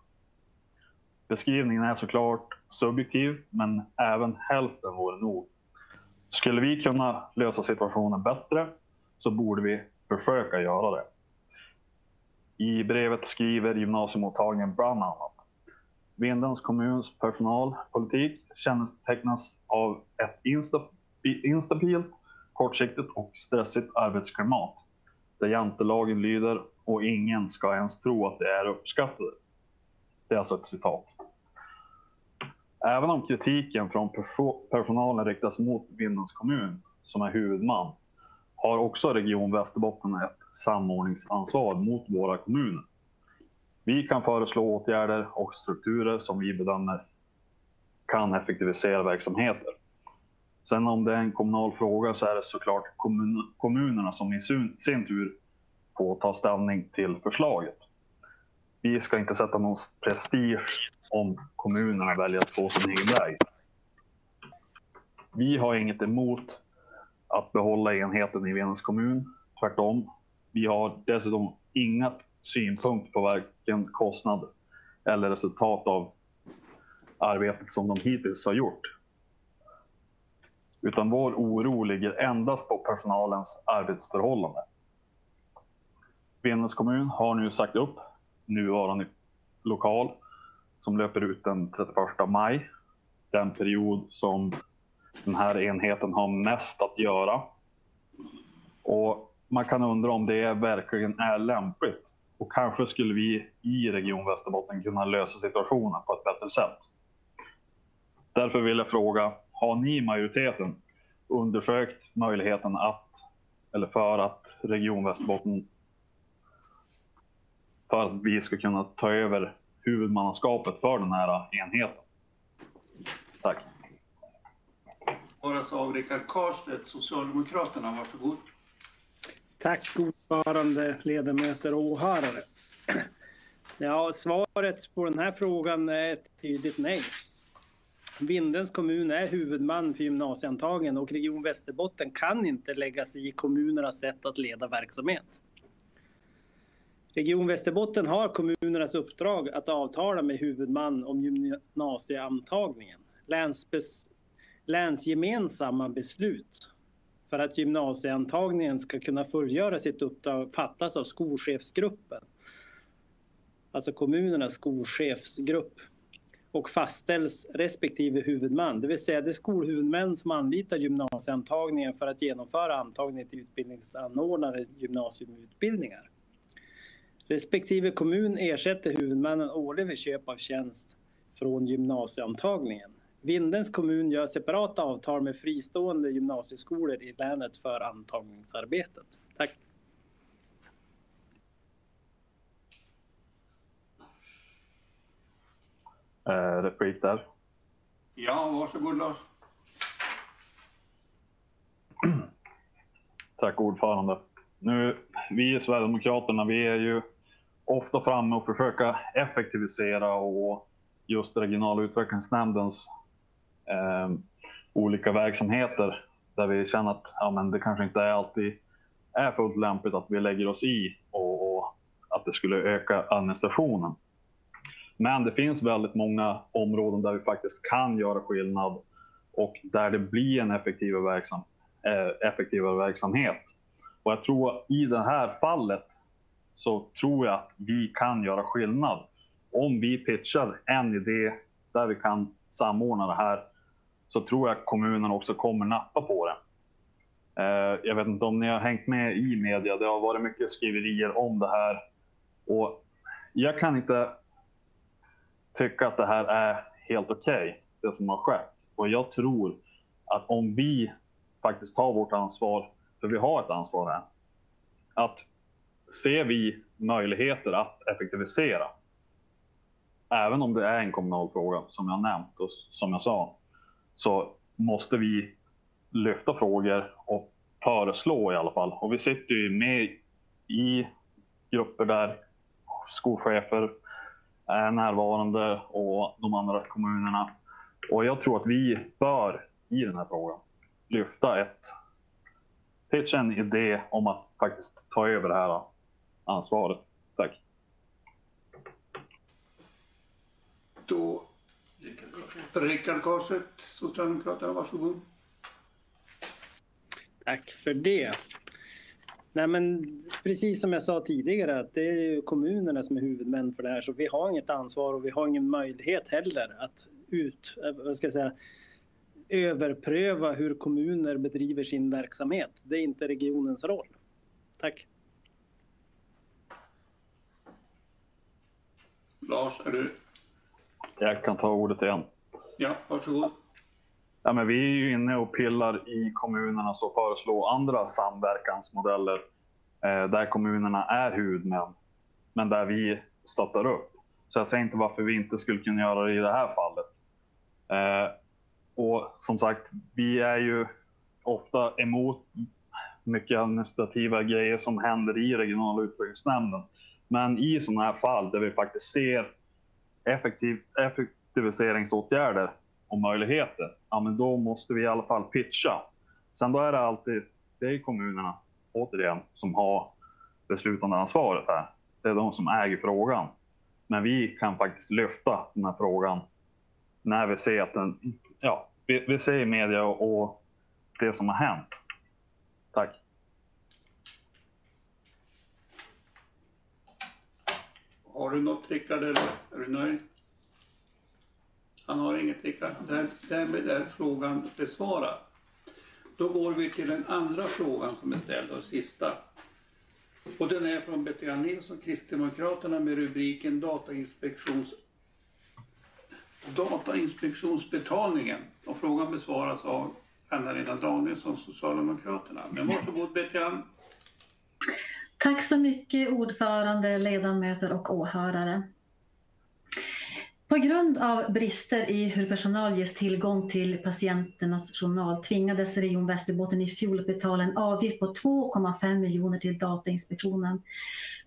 Speaker 66: Beskrivningen är såklart subjektiv, men även hälften vore nog. Skulle vi kunna lösa situationen bättre så borde vi försöka göra det. I brevet skriver gymnasiemottagningen bland annat. Vindelns kommuns personalpolitik kännetecknas av ett instabilt, kortsiktigt och stressigt arbetsklimat där jantelagen lyder och ingen ska ens tro att de är uppskattade. Det är alltså ett citat. Även om kritiken från personalen riktas mot Vindelns kommun, som är huvudman, har också Region Västerbotten ett samordningsansvar mot våra kommuner. Vi kan föreslå åtgärder och strukturer som vi bedömer kan effektivisera verksamheter. Sen om det är en kommunal fråga så är det såklart kommun, kommunerna som i sin, sin tur får ta ställning till förslaget. Vi ska inte sätta någon prestige om kommunerna väljer att gå sin egen väg. Vi har inget emot att behålla enheten i Venens kommun. Tvärtom. Vi har dessutom inga synpunkt på varken kostnad eller resultat av arbetet som de hittills har gjort. Utan vår oro ligger endast på personalens arbetsförhållande. Venens kommun har nu sagt upp nuvarande lokal som löper ut den 31 maj. Den period som den här enheten har mest att göra. Och man kan undra om det verkligen är lämpligt. Och kanske skulle vi i Region Västerbotten kunna lösa situationen på ett bättre sätt. Därför vill jag fråga, har ni majoriteten undersökt möjligheten att, eller för att Region Västerbotten, för att vi ska kunna ta över huvudmannaskapet för den här enheten? Tack.
Speaker 28: Svaras av Rickard Karlstedt, Socialdemokraterna. Varsågod.
Speaker 3: Tack ordförande, ledamöter och åhörare. [CLEARS THROAT] Ja, svaret på den här frågan är ett tydligt nej. Vindens kommun är huvudman för gymnasieantagningen och Region Västerbotten kan inte lägga sig i kommunernas sätt att leda verksamhet. Region Västerbotten har kommunernas uppdrag att avtala med huvudman om gymnasieantagningen. Länsbes länsgemensamma beslut för att gymnasieantagningen ska kunna fullgöra sitt uppdrag fattas av skolchefsgruppen. Alltså kommunernas skolchefsgrupp och fastställs respektive huvudman, det vill säga det är skolhuvudmän som anlitar gymnasieantagningen för att genomföra antagning till utbildningsanordnare gymnasieutbildningar. Respektive kommun ersätter huvudmannen årligen vid köp av tjänst från gymnasieantagningen. Vindens kommun gör separata avtal med fristående gymnasieskolor i länet för antagningsarbetet. Tack.
Speaker 66: Eh, replik där.
Speaker 28: Ja, varsågod Lars. [CLEARS THROAT]
Speaker 66: Tack ordförande. Nu, vi i Sverigedemokraterna, vi är ju ofta framme och försöka effektivisera och just regionala utvecklingsnämndens eh, olika verksamheter där vi känner att ja, men det kanske inte alltid är fullt lämpligt att vi lägger oss i och, och att det skulle öka administrationen. Men det finns väldigt många områden där vi faktiskt kan göra skillnad och där det blir en effektivare, verksam, eh, effektivare verksamhet. Och jag tror i det här fallet så tror jag att vi kan göra skillnad. Om vi pitchar en idé där vi kan samordna det här så tror jag kommunen också kommer nappa på det. Eh, jag vet inte om ni har hängt med i media. Det har varit mycket skriverier om det här. Och jag kan inte tycka att det här är helt okej, okay, det som har skett. Och jag tror att om vi faktiskt tar vårt ansvar, för vi har ett ansvar här, att ser vi möjligheter att effektivisera, även om det är en kommunal fråga som jag nämnt och som jag sa, så måste vi lyfta frågor och föreslå i alla fall. Och vi sitter ju med i grupper där skolchefer är närvarande och de andra kommunerna. Och jag tror att vi bör i den här frågan lyfta ett pitcha en idé om att faktiskt ta över det här ansvaret. Tack.
Speaker 28: Då Rickard Karlstedt, Socialdemokraterna, varsågod.
Speaker 3: Tack för det. Nej, men precis som jag sa tidigare, att det är kommunerna som är huvudmän för det här, så vi har inget ansvar och vi har ingen möjlighet heller att ut, vad ska jag säga, överpröva hur kommuner bedriver sin verksamhet. Det är inte regionens roll. Tack.
Speaker 28: Lars, är du?
Speaker 66: Jag kan ta ordet igen.
Speaker 28: Ja, varsågod.
Speaker 66: Ja, men vi är ju inne och pillar i kommunerna och föreslår andra samverkansmodeller eh, där kommunerna är huvudmän, men där vi stöttar upp. Så jag ser inte varför vi inte skulle kunna göra det i det här fallet. Eh, och som sagt, vi är ju ofta emot mycket administrativa grejer som händer i regionala utvecklingsnämnden. Men i sådana här fall där vi faktiskt ser effektiv, effektiviseringsåtgärder och möjligheter, ja men då måste vi i alla fall pitcha. Sen då är det alltid, det är kommunerna återigen som har beslutande ansvaret här. Det är de som äger frågan. Men vi kan faktiskt lyfta den här frågan när vi ser att den, ja, vi, vi ser i media och, och det som har hänt. Tack.
Speaker 28: Har du något Rickard eller är du nöjd? Han har inget Rickard. Där, därmed är frågan besvarad. Då går vi till den andra frågan som är ställd och sista. Och den är från Betty Nilsson, Kristdemokraterna med rubriken Datainspektions Datainspektionsbetalningen. Och frågan besvaras av Anna-Lena Danielsson, Socialdemokraterna. Men varsågod Betty Ann.
Speaker 7: Tack så mycket ordförande, ledamöter och åhörare. På grund av brister i hur personal ges tillgång till patienternas journal tvingades Region Västerbotten i fjol betala en avgift på 2,5 miljoner till Datainspektionen.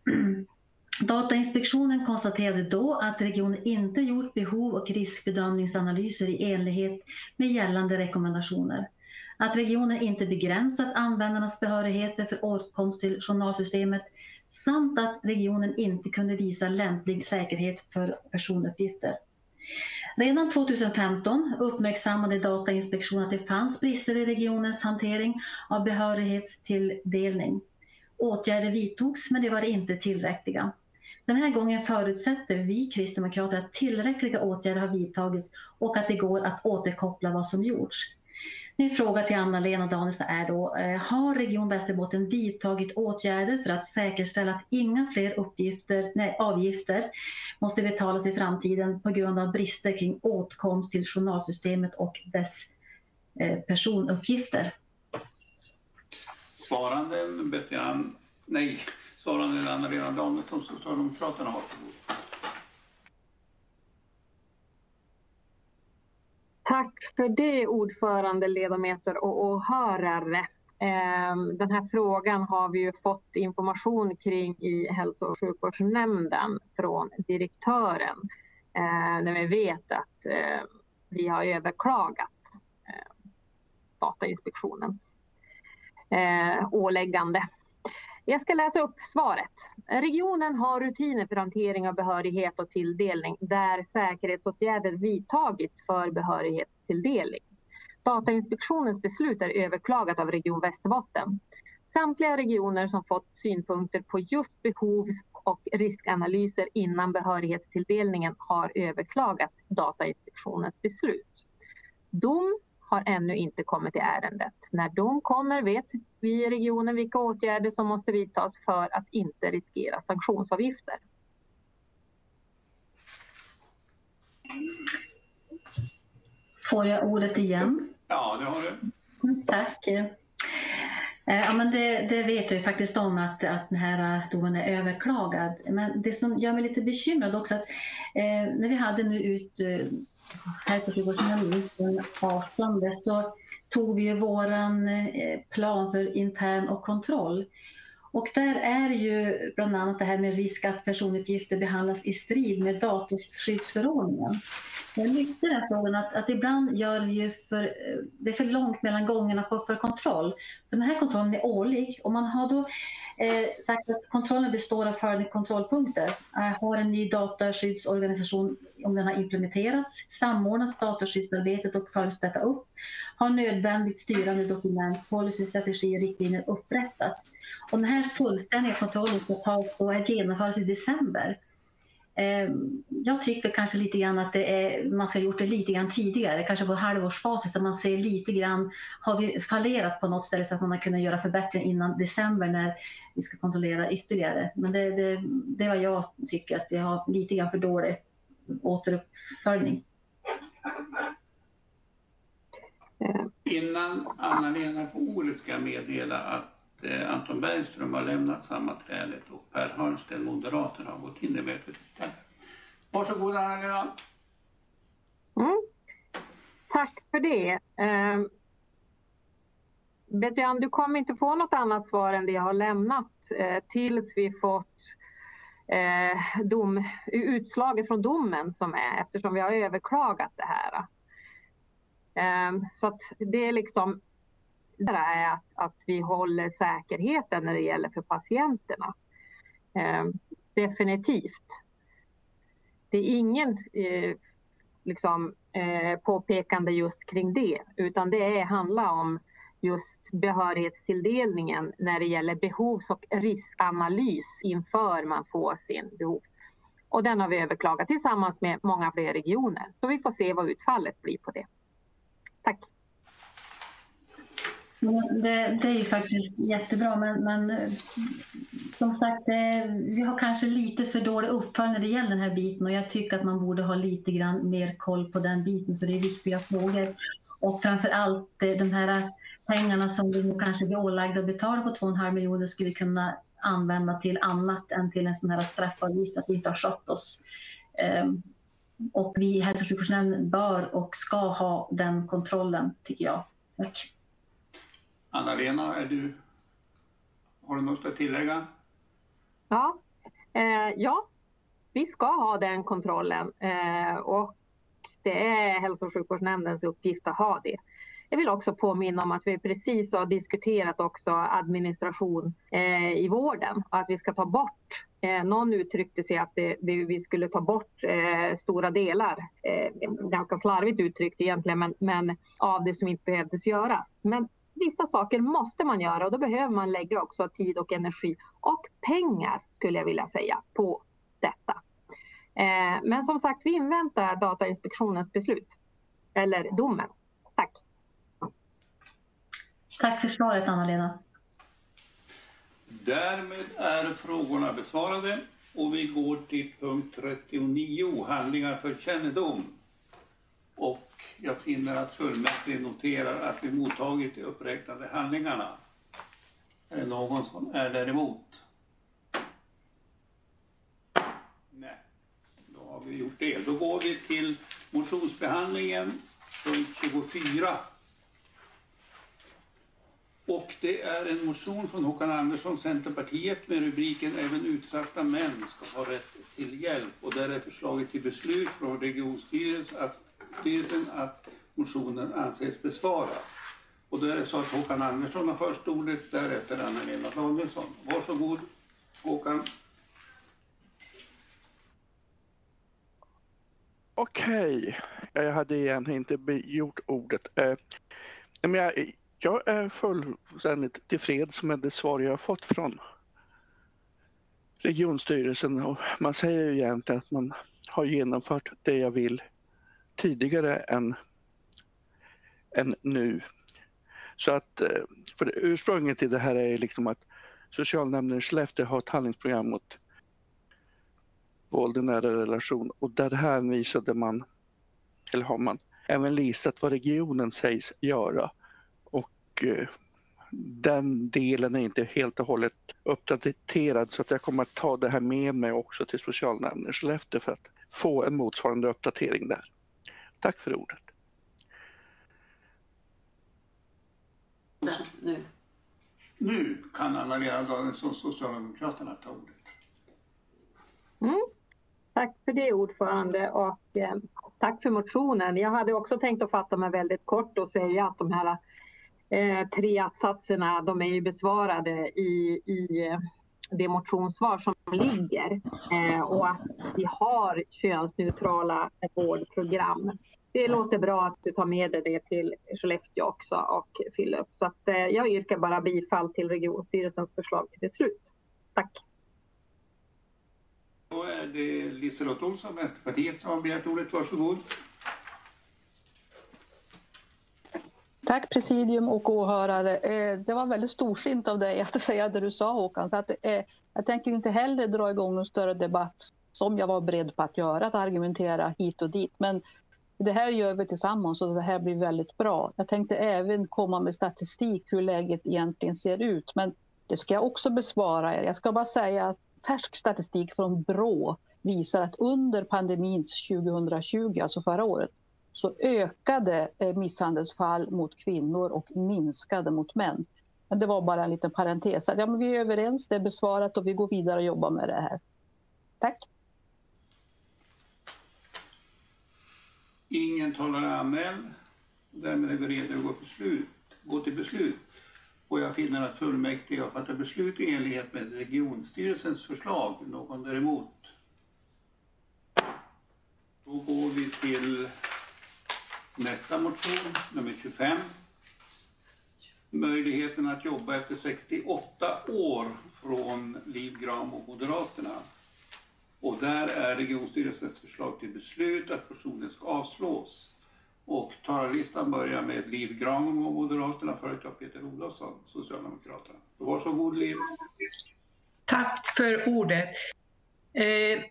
Speaker 7: [CLEARS THROAT] Datainspektionen konstaterade då att regionen inte gjort behov och riskbedömningsanalyser i enlighet med gällande rekommendationer. Att regionen inte begränsat användarnas behörigheter för åtkomst till journalsystemet samt att regionen inte kunde visa lämplig säkerhet för personuppgifter. Redan 2015 uppmärksammade Datainspektionen att det fanns brister i regionens hantering av behörighetstilldelning. Åtgärder vidtogs, men det var inte tillräckliga. Den här gången förutsätter vi kristdemokrater att tillräckliga åtgärder har vidtagits och att det går att återkoppla vad som gjorts. Min fråga till Anna-Lena Danielsson är då, eh, har Region Västerbotten vidtagit åtgärder för att säkerställa att inga fler uppgifter, nej, avgifter måste betalas i framtiden på grund av brister kring åtkomst till journalsystemet och dess eh, personuppgifter?
Speaker 28: Svarande Betty nej, Anna-Lena Danielsson, Socialdemokraterna har.
Speaker 50: Tack för det ordförande, ledamöter och åhörare. Ehm, den här frågan har vi ju fått information kring i hälso och sjukvårdsnämnden från direktören. Ehm, När vi vet att ehm, vi har överklagat Datainspektionens åläggande. Jag ska läsa upp svaret. Regionen har rutiner för hantering av behörighet och tilldelning där säkerhetsåtgärder vidtagits för behörighetstilldelning. Datainspektionens beslut är överklagat av Region Västerbotten. Samtliga regioner som fått synpunkter på just behovs och riskanalyser innan behörighetstilldelningen har överklagat Datainspektionens beslut. Dom har ännu inte kommit till ärendet. När de kommer vet vi i regionen vilka åtgärder som måste vidtas för att inte riskera sanktionsavgifter.
Speaker 7: Får jag ordet igen?
Speaker 28: Ja, det har du.
Speaker 7: Tack. Eh, Ja, men det, det vet ju faktiskt om att, att den här domen är överklagad. Men det som gör mig lite bekymrad också att eh, när vi hade nu ut eh, hälso och den 18 så tog vi vår eh, plan för intern och kontroll. Och där är ju bland annat det här med risk att personuppgifter behandlas i strid med dataskyddsförordningen. Jag lyfte den här frågan att, att ibland gör det ju för, eh, det är för långt mellan gångerna på, för kontroll. För den här kontrollen är årlig och man har då eh, sagt att kontrollen består av följande kontrollpunkter. Eh, har en ny dataskyddsorganisation, om den har implementerats, samordnas dataskyddsarbetet och följs detta upp, har nödvändigt styrande dokument, policy, strategi och riktlinjer upprättats. Och den här fullständiga kontrollen ska tas och genomföras i december. Eh, Jag tycker kanske lite grann att det är, man ska ha gjort det lite grann tidigare, kanske på halvårsbasis där man ser lite grann, har vi fallerat på något ställe så att man har kunnat göra förbättringar innan december när vi ska kontrollera ytterligare. Men det, det, det är vad jag tycker, att vi har lite grann för dålig återuppföljning.
Speaker 28: Innan Anna-Lena får ordet ska jag meddela att Eh, Anton Bergström har lämnat sammanträdet och Per Hörnsten, Moderaterna, har gått in i mötet istället. Varsågod Anna-Lena.
Speaker 50: Mm. Tack för det. Eh, Betjan, du kommer inte få något annat svar än det jag har lämnat eh, tills vi fått eh, dom, utslaget från domen som är eftersom vi har överklagat det här. Eh, så att det är liksom är att, att vi håller säkerheten när det gäller för patienterna. Eh, definitivt. Det är ingen eh, liksom, eh, påpekande just kring det, utan det är, handlar om just behörighetstilldelningen när det gäller behovs och riskanalys inför man får sin behovs. Och den har vi överklagat tillsammans med många fler regioner. Så vi får se vad utfallet blir på det. Tack.
Speaker 7: Det, det är ju faktiskt jättebra, men, men eh, som sagt, det, vi har kanske lite för dålig uppföljning när det gäller den här biten och jag tycker att man borde ha lite grann mer koll på den biten för det är viktiga frågor. Och framför allt eh, de här pengarna som vi nu kanske blir ålagda att betala på 2,5 miljoner skulle vi kunna använda till annat än till en sån här straffavgift att vi inte har skött oss. Ehm, och vi i hälso och sjukvårdsnämnden bör och ska ha den kontrollen, tycker jag. Tack.
Speaker 28: Anna-Lena, är du, har du något att tillägga?
Speaker 50: Ja, eh, ja, vi ska ha den kontrollen eh, och det är hälso och sjukvårdsnämndens uppgift att ha det. Jag vill också påminna om att vi precis har diskuterat också administration eh, i vården och att vi ska ta bort Eh, någon uttryckte sig att det, det, vi skulle ta bort eh, stora delar, eh, ganska slarvigt uttryckt egentligen, men, men av det som inte behövdes göras. Men vissa saker måste man göra och då behöver man lägga också tid och energi och pengar skulle jag vilja säga på detta. Eh, men som sagt, vi inväntar Datainspektionens beslut eller domen. Tack.
Speaker 7: Tack för svaret, Anna-Lena.
Speaker 28: Därmed är frågorna besvarade och vi går till punkt 39, handlingar för kännedom. Och jag finner att fullmäktige noterar att vi mottagit de uppräknade handlingarna. Är det någon som är däremot? Nej, då har vi gjort det. Då går vi till motionsbehandlingen, punkt 24. Och det är en motion från Håkan Andersson, Centerpartiet, med rubriken Även utsatta män ska ha rätt till hjälp. Och där är förslaget till beslut från regionstyrelsen att, styrelsen att motionen anses besvarad. Och då är det så att Håkan Andersson har först ordet, därefter Anna-Lena Danielsson. Varsågod Håkan.
Speaker 26: Okej, jag hade egentligen inte begärt ordet. Eh, men jag, jag är fullständigt tillfreds med det svar jag har fått från regionstyrelsen och man säger ju egentligen att man har genomfört det jag vill tidigare än än nu. Så att, eh, för ursprunget till det här är liksom att socialnämnden i Skellefteå har ett handlingsprogram mot våld i nära relation och där här visade man, eller har man även listat vad regionen sägs göra. Och eh, den delen är inte helt och hållet uppdaterad så att jag kommer att ta det här med mig också till socialnämnden i Skellefteå för att få en motsvarande uppdatering där. Tack för ordet.
Speaker 28: Nu. Nu kan Anna-Lena Danielsson, Socialdemokraterna, ta ordet.
Speaker 50: Mm. Tack för det ordförande och eh, tack för motionen. Jag hade också tänkt att fatta mig väldigt kort och säga att de här eh, tre att-satserna de är ju besvarade i, i eh, det motionssvar som ligger eh, och att vi har könsneutrala vårdprogram. Det låter bra att du tar med dig det till Skellefteå också och Philip. Så att, eh, jag yrkar bara bifall till regionstyrelsens förslag till beslut. Tack.
Speaker 28: Då är det Liselott Olsson, Vänsterpartiet, som har begärt ordet. Varsågod.
Speaker 4: Tack presidium och åhörare. Eh, det var väldigt storsint av dig att [LAUGHS] säga det du sa Håkan. Så att, eh, jag tänker inte heller dra igång någon större debatt som jag var beredd på att göra, att argumentera hit och dit. Men det här gör vi tillsammans och det här blir väldigt bra. Jag tänkte även komma med statistik hur läget egentligen ser ut. Men det ska jag också besvara er. Jag ska bara säga att färsk statistik från Brå visar att under pandemins 2020, alltså förra året, så ökade eh, misshandelsfall mot kvinnor och minskade mot män. Men det var bara en liten parentes. Ja, men vi är överens, det är besvarat och vi går vidare och jobbar med det här. Tack.
Speaker 28: Ingen talare anmäld. Därmed är vi redo att gå, beslut, gå till beslut. Och jag finner att fullmäktige har fattat beslut i enlighet med regionstyrelsens förslag. Någon däremot? Då går vi till nästa motion, nummer 25. Möjligheten att jobba efter 68 år från Liv Gram och Moderaterna. Och där är regionstyrelsens förslag till beslut att motionen ska avslås. Och talarlistan börjar med Liv Gram och Moderaterna följt av Peter Olofsson, Socialdemokraterna. Varsågod Liv.
Speaker 67: Tack för ordet. Eh,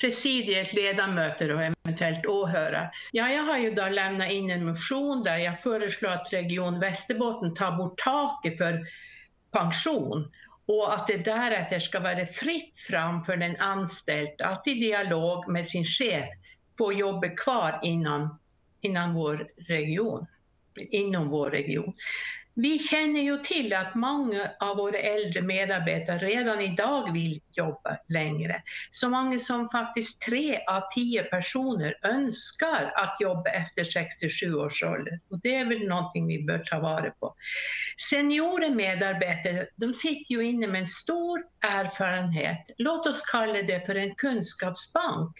Speaker 67: presidiet, ledamöter och eventuellt åhörare. Ja, jag har ju då lämnat in en motion där jag föreslår att Region Västerbotten tar bort taket för pension och att det därefter ska vara fritt fram för den anställd att i dialog med sin chef få jobbet kvar inom, inom vår region, inom vår region. Vi känner ju till att många av våra äldre medarbetare redan idag vill jobba längre. Så många som faktiskt tre av tio personer önskar att jobba efter 67 års ålder. Och det är väl någonting vi bör ta vara på. Seniora medarbetare, de sitter ju inne med en stor erfarenhet. Låt oss kalla det för en kunskapsbank.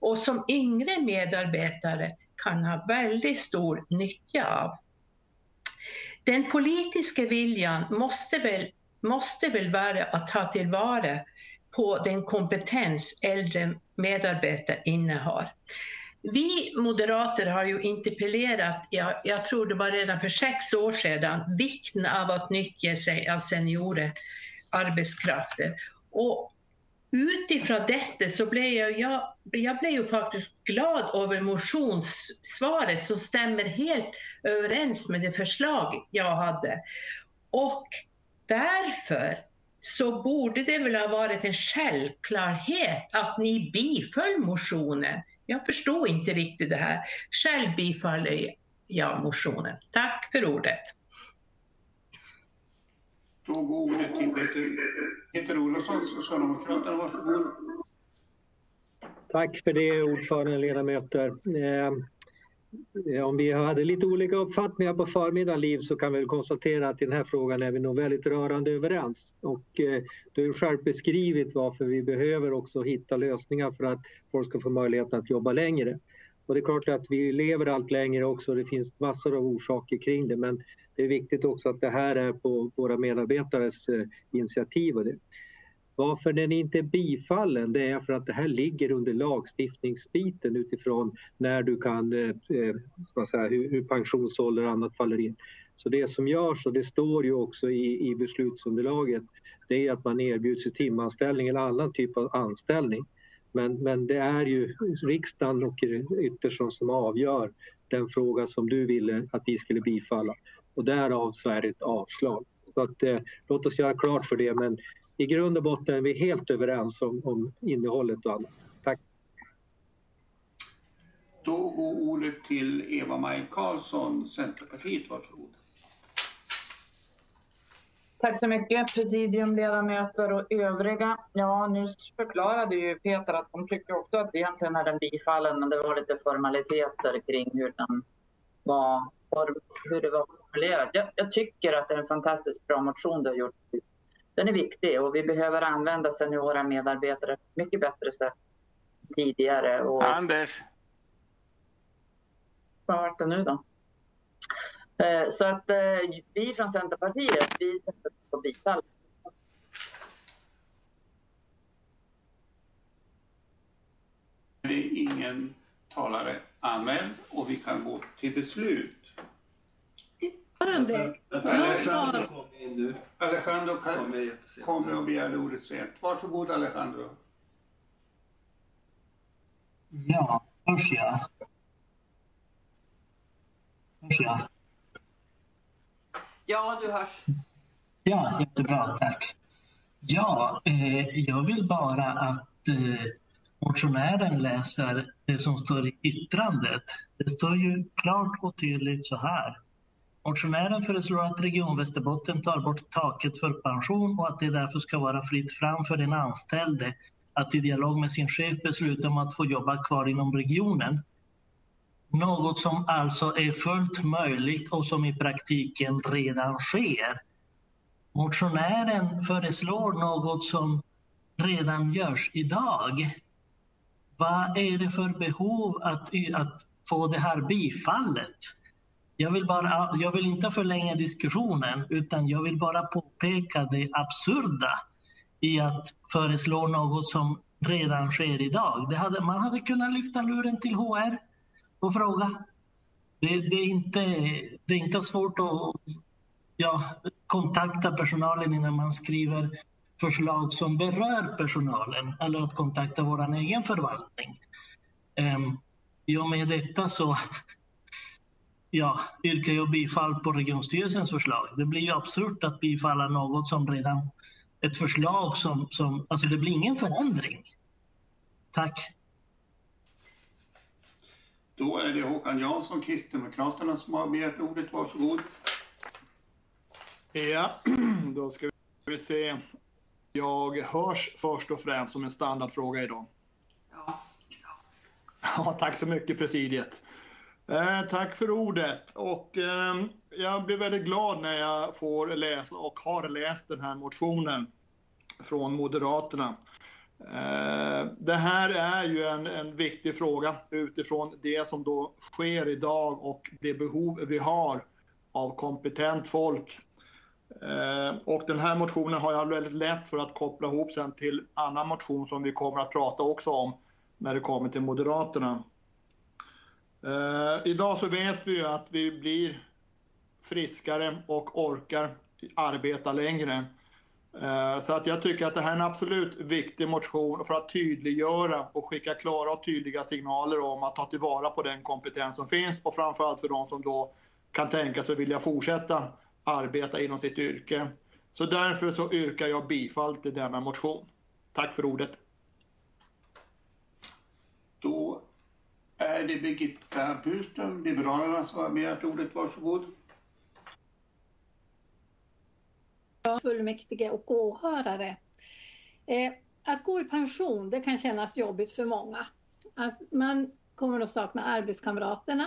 Speaker 67: Och som yngre medarbetare kan ha väldigt stor nytta av. Den politiska viljan måste väl, måste väl vara att ta tillvara på den kompetens äldre medarbetare innehar. Vi moderater har ju interpellerat, jag, jag tror det var redan för sex år sedan, vikten av att nyttja sig av seniorer arbetskrafter. Och utifrån detta så blev jag, jag, jag blev ju faktiskt glad över motionssvaret som stämmer helt överens med det förslag jag hade. Och därför så borde det väl ha varit en självklarhet att ni biföll motionen. Jag förstår inte riktigt det här. Själv bifaller jag motionen. Tack för ordet.
Speaker 28: Då går ordet till Peter, Peter Olofsson, Socialdemokraterna. Varsågod.
Speaker 48: Tack för det ordförande ledamöter. Eh, eh, om vi hade lite olika uppfattningar på förmiddagen Liv så kan vi konstatera att i den här frågan är vi nog väldigt rörande överens. Och eh, du har själv beskrivit varför vi behöver också hitta lösningar för att folk ska få möjlighet att jobba längre. Och det är klart att vi lever allt längre också. och Det finns massor av orsaker kring det men det är viktigt också att det här är på våra medarbetares eh, initiativ. Och det. Varför den inte är bifallen det är för att det här ligger under lagstiftningsbiten utifrån när du kan, eh, eh säga, hur, hur pensionsålder och annat faller in. Så det som görs, och det står ju också i, i beslutsunderlaget, det är att man erbjuds timanställning eller annan typ av anställning. Men, men det är ju riksdagen och ytterst som, som avgör den fråga som du ville att vi skulle bifalla. Och därav så är det ett avslag. Så att, eh, låt oss göra klart för det. Men i grund och botten är vi helt överens om, om innehållet och annat. Tack.
Speaker 28: Då går ordet till Eva-Maj Karlsson, Centerpartiet. Varsågod.
Speaker 8: Tack så mycket, presidium, ledamöter och övriga. Ja, nyss förklarade ju Peter att de tycker också att egentligen är den bifallen, men det var lite formaliteter kring hur den var, hur det var formulerat. Jag, jag tycker att det är en fantastiskt bra motion du har gjort. Den är viktig och vi behöver använda seniora medarbetare på mycket bättre sätt tidigare. Och...
Speaker 28: Anders!
Speaker 8: Vad vart det nu då? Eh, så att eh, vi från Centerpartiet, vi sätter på bifall.
Speaker 28: Det är ingen talare anmäld och vi kan gå till beslut.
Speaker 68: Ordförande,
Speaker 28: Alejandro
Speaker 68: kom
Speaker 28: in nu. Alejandro kan- kommer och begärde ordet sent. Varsågod Alejandro.
Speaker 34: Ja, hörs jag? Hörs jag?
Speaker 69: Ja, du hörs.
Speaker 34: Ja, jättebra, tack. Ja, eh, jag vill bara att eh, motionären läser det som står i yttrandet. Det står ju klart och tydligt så här. Motionären föreslår att Region Västerbotten tar bort taket för pension och att det därför ska vara fritt fram för den anställde att i dialog med sin chef besluta om att få jobba kvar inom regionen. Något som alltså är fullt möjligt och som i praktiken redan sker. Motionären föreslår något som redan görs idag. Vad är det för behov att, att få det här bifallet? Jag vill, bara, jag vill inte förlänga diskussionen utan jag vill bara påpeka det absurda i att föreslå något som redan sker idag. Det hade, man hade kunnat lyfta luren till HR och fråga. Det, det, är, inte, det är inte svårt att ja, kontakta personalen innan man skriver förslag som berör personalen eller att kontakta vår egen förvaltning. Um, I och med detta så ja, yrkar jag bifall på regionstyrelsens förslag. Det blir ju absurt att bifalla något som redan ett förslag som, som alltså det blir ingen förändring. Tack.
Speaker 28: Då är det Håkan Jansson, Kristdemokraterna, som har begärt ordet. Varsågod.
Speaker 21: Ja, [CLEARS THROAT] då ska vi se. Jag hörs först och främst som en standardfråga idag. Ja. ja tack så mycket presidiet. Eh, tack för ordet. Och, eh, jag blir väldigt glad när jag får läsa och har läst den här motionen från Moderaterna. Eh, det här är ju en, en viktig fråga utifrån det som då sker idag och det behov vi har av kompetent folk. Eh, och den här motionen har jag väldigt lätt för att koppla ihop sen till annan motion som vi kommer att prata också om när det kommer till Moderaterna. Eh, idag så vet vi ju att vi blir friskare och orkar arbeta längre. Eh, så att jag tycker att det här är en absolut viktig motion för att tydliggöra och skicka klara och tydliga signaler om att ta tillvara på den kompetens som finns och framförallt för de som då kan tänka sig vilja fortsätta arbeta inom sitt yrke. Så därför så yrkar jag bifall till denna motion. Tack för ordet.
Speaker 28: Då är det Birgitta Burström, Liberalerna, som har begärt ordet. Varsågod.
Speaker 68: Fullmäktige och åhörare. Eh, att gå i pension, det kan kännas jobbigt för många. Alltså, man kommer att sakna arbetskamraterna.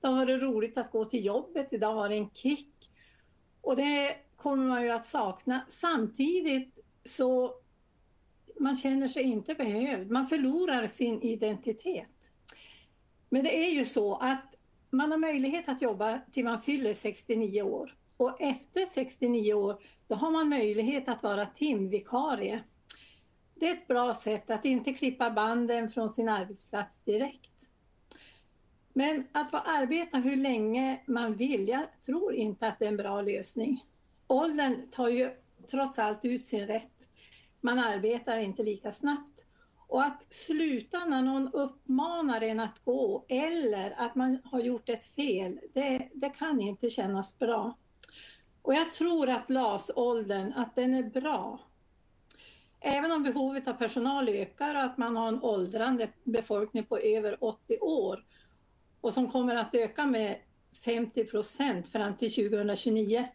Speaker 68: Det har varit roligt att gå till jobbet, idag var det en kick. Och det kommer man ju att sakna. Samtidigt så man känner sig inte behövd. Man förlorar sin identitet. Men det är ju så att man har möjlighet att jobba till man fyller 69 år. Och efter 69 år, då har man möjlighet att vara timvikarie. det är ett bra sätt att inte klippa banden från sin arbetsplats direkt. Men att få arbeta hur länge man vill, jag tror inte att det är en bra lösning. Åldern tar ju trots allt ut sin rätt. Man arbetar inte lika snabbt. Och att sluta när någon uppmanar en att gå eller att man har gjort ett fel, det, det kan inte kännas bra. Och jag tror att LAS-åldern, att den är bra. Även om behovet av personal ökar och att man har en åldrande befolkning på över 80 år och som kommer att öka med 50 procent fram till 2029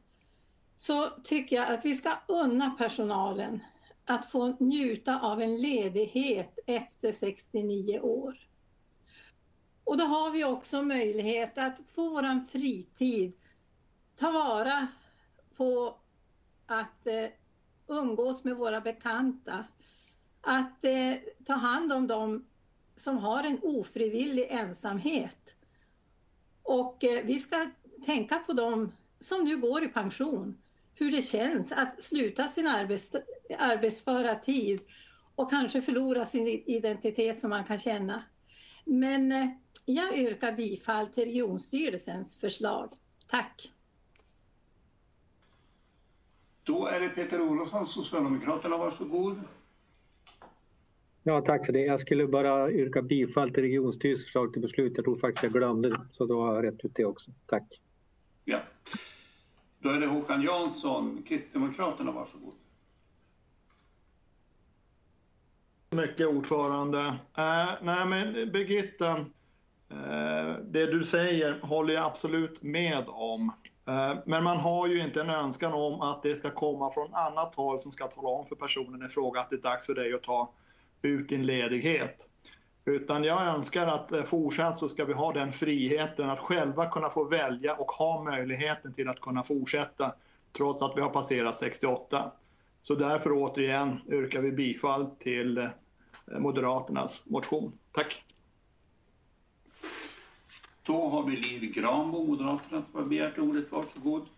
Speaker 68: så tycker jag att vi ska unna personalen att få njuta av en ledighet efter 69 år. Och då har vi också möjlighet att få vår fritid ta vara på att eh, umgås med våra bekanta, att eh, ta hand om dem som har en ofrivillig ensamhet. Och eh, vi ska tänka på dem som nu går i pension, hur det känns att sluta sin arbets, arbetsföra tid och kanske förlora sin identitet som man kan känna. Men eh, jag yrkar bifall till regionstyrelsens förslag. Tack!
Speaker 28: Då är det Peter Olofsson, Socialdemokraterna, varsågod.
Speaker 48: Ja, tack för det. Jag skulle bara yrka bifall till regionstyrelsens förslag till beslut. Jag tror faktiskt jag glömde det, så då har jag rätt ut det också. Tack.
Speaker 28: Ja. Då är det Håkan Jansson, Kristdemokraterna, varsågod.
Speaker 63: mycket ordförande. Eh, nej men Birgitta, eh, det du säger håller jag absolut med om. Eh, men man har ju inte en önskan om att det ska komma från annat håll som ska tala om för personen i fråga att det är dags för dig att ta ut din ledighet. Utan jag önskar att eh, fortsatt så ska vi ha den friheten att själva kunna få välja och ha möjligheten till att kunna fortsätta trots att vi har passerat 68. Så därför återigen yrkar vi bifall till eh, Moderaternas motion. Tack!
Speaker 28: Då har vi Liv Granbo, Moderaterna, som har begärt ordet. Varsågod.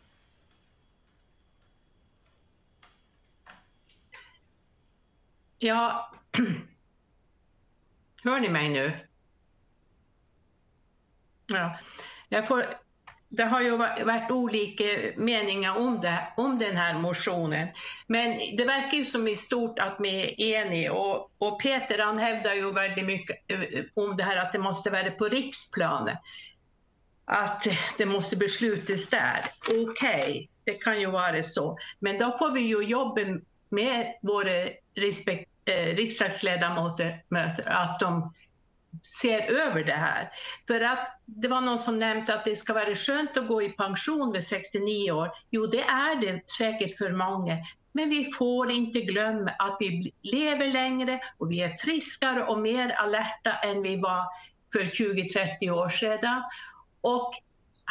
Speaker 67: Ja, [CLEARS THROAT] hör ni mig nu? Ja, jag får, det har ju varit olika meningar om, det, om den här motionen. Men det verkar ju som i stort att vi är eniga. Och, och Peter han hävdar ju väldigt mycket eh, om det här att det måste vara på riksplanet. Att det måste beslutas där. Okej, okay, det kan ju vara så. Men då får vi ju jobba med våra respekt, eh, riksdagsledamöter, att de ser över det här. För att det var någon som nämnde att det ska vara skönt att gå i pension vid 69 år. Jo, det är det säkert för många. Men vi får inte glömma att vi lever längre och vi är friskare och mer alerta än vi var för 20-30 år sedan. Och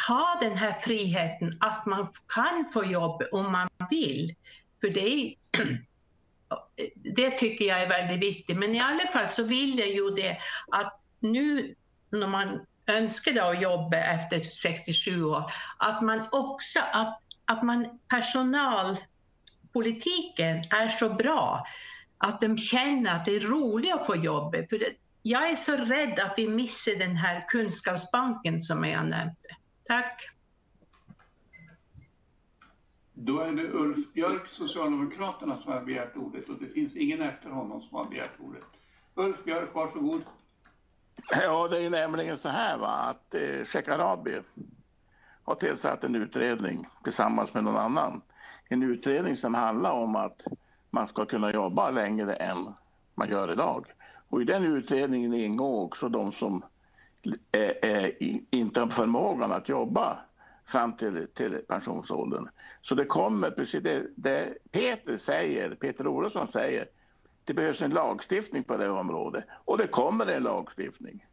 Speaker 67: ha den här friheten att man kan få jobb om man vill. För det är det tycker jag är väldigt viktigt. Men i alla fall så vill jag ju det att nu när man önskar att jobba efter 67 år, att man också, att, att man personalpolitiken är så bra att de känner att det är roligt att få jobba. För det, jag är så rädd att vi missar den här kunskapsbanken som jag nämnde. Tack.
Speaker 28: Då är det Ulf Björk, Socialdemokraterna, som har begärt ordet och det finns ingen efter honom som har begärt ordet. Ulf Björk, varsågod.
Speaker 70: Ja, det är nämligen så här va, att eh, Shekarabi har tillsatt en utredning tillsammans med någon annan. En utredning som handlar om att man ska kunna jobba längre än man gör idag. Och i den utredningen ingår också de som eh, eh, är, är, inte har förmågan att jobba fram till, till pensionsåldern. Så det kommer, precis det, det Peter säger, Peter Olofsson säger, det behövs en lagstiftning på det området och det kommer en lagstiftning.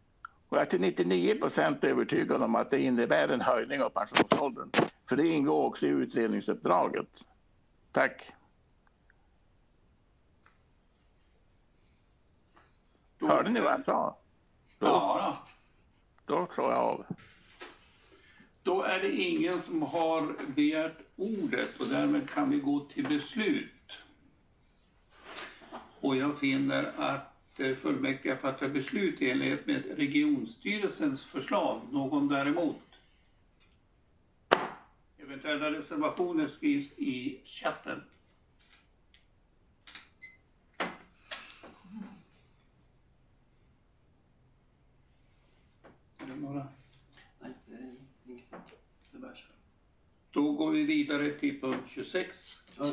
Speaker 70: Och jag är till 99 procent övertygad om att det innebär en höjning av pensionsåldern. För det ingår också i utredningsuppdraget. Tack. Hörde ni vad jag sa?
Speaker 28: Då, ja.
Speaker 70: Då slår jag av.
Speaker 28: Då är det ingen som har begärt ordet och därmed kan vi gå till beslut. Och jag finner att eh, fullmäktige fattar beslut i enlighet med regionstyrelsens förslag. Någon däremot? Eventuella reservationer skrivs i chatten. Är det några?
Speaker 55: Nej, eh, det är ingenting. Det bär sig.
Speaker 28: Då går vi vidare till punkt 26.
Speaker 55: Ja,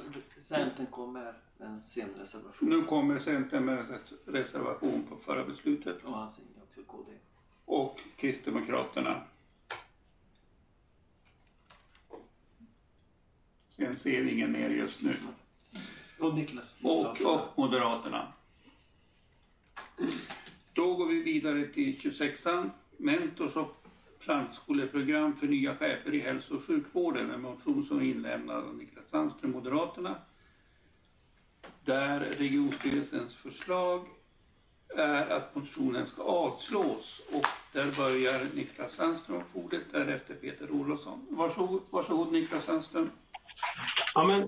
Speaker 55: Centern kommer med en sen reservation.
Speaker 28: Nu kommer Centern med en reservation på förra beslutet.
Speaker 55: Och han säger också KD.
Speaker 28: Och Kristdemokraterna. Sen ser vi ingen mer just nu.
Speaker 55: Och Niklas.
Speaker 28: Och, och Moderaterna. Då går vi vidare till 26an. Mentors och plantskoleprogram för nya chefer i hälso och sjukvården. En motion som är inlämnad av Niklas Sandström, Moderaterna. Där regionstyrelsens förslag är att motionen ska avslås. Och där börjar Niklas Sandström få ordet, därefter Peter Olofsson. Varsågod, varsågod Niklas Sandström.
Speaker 6: Ja, men,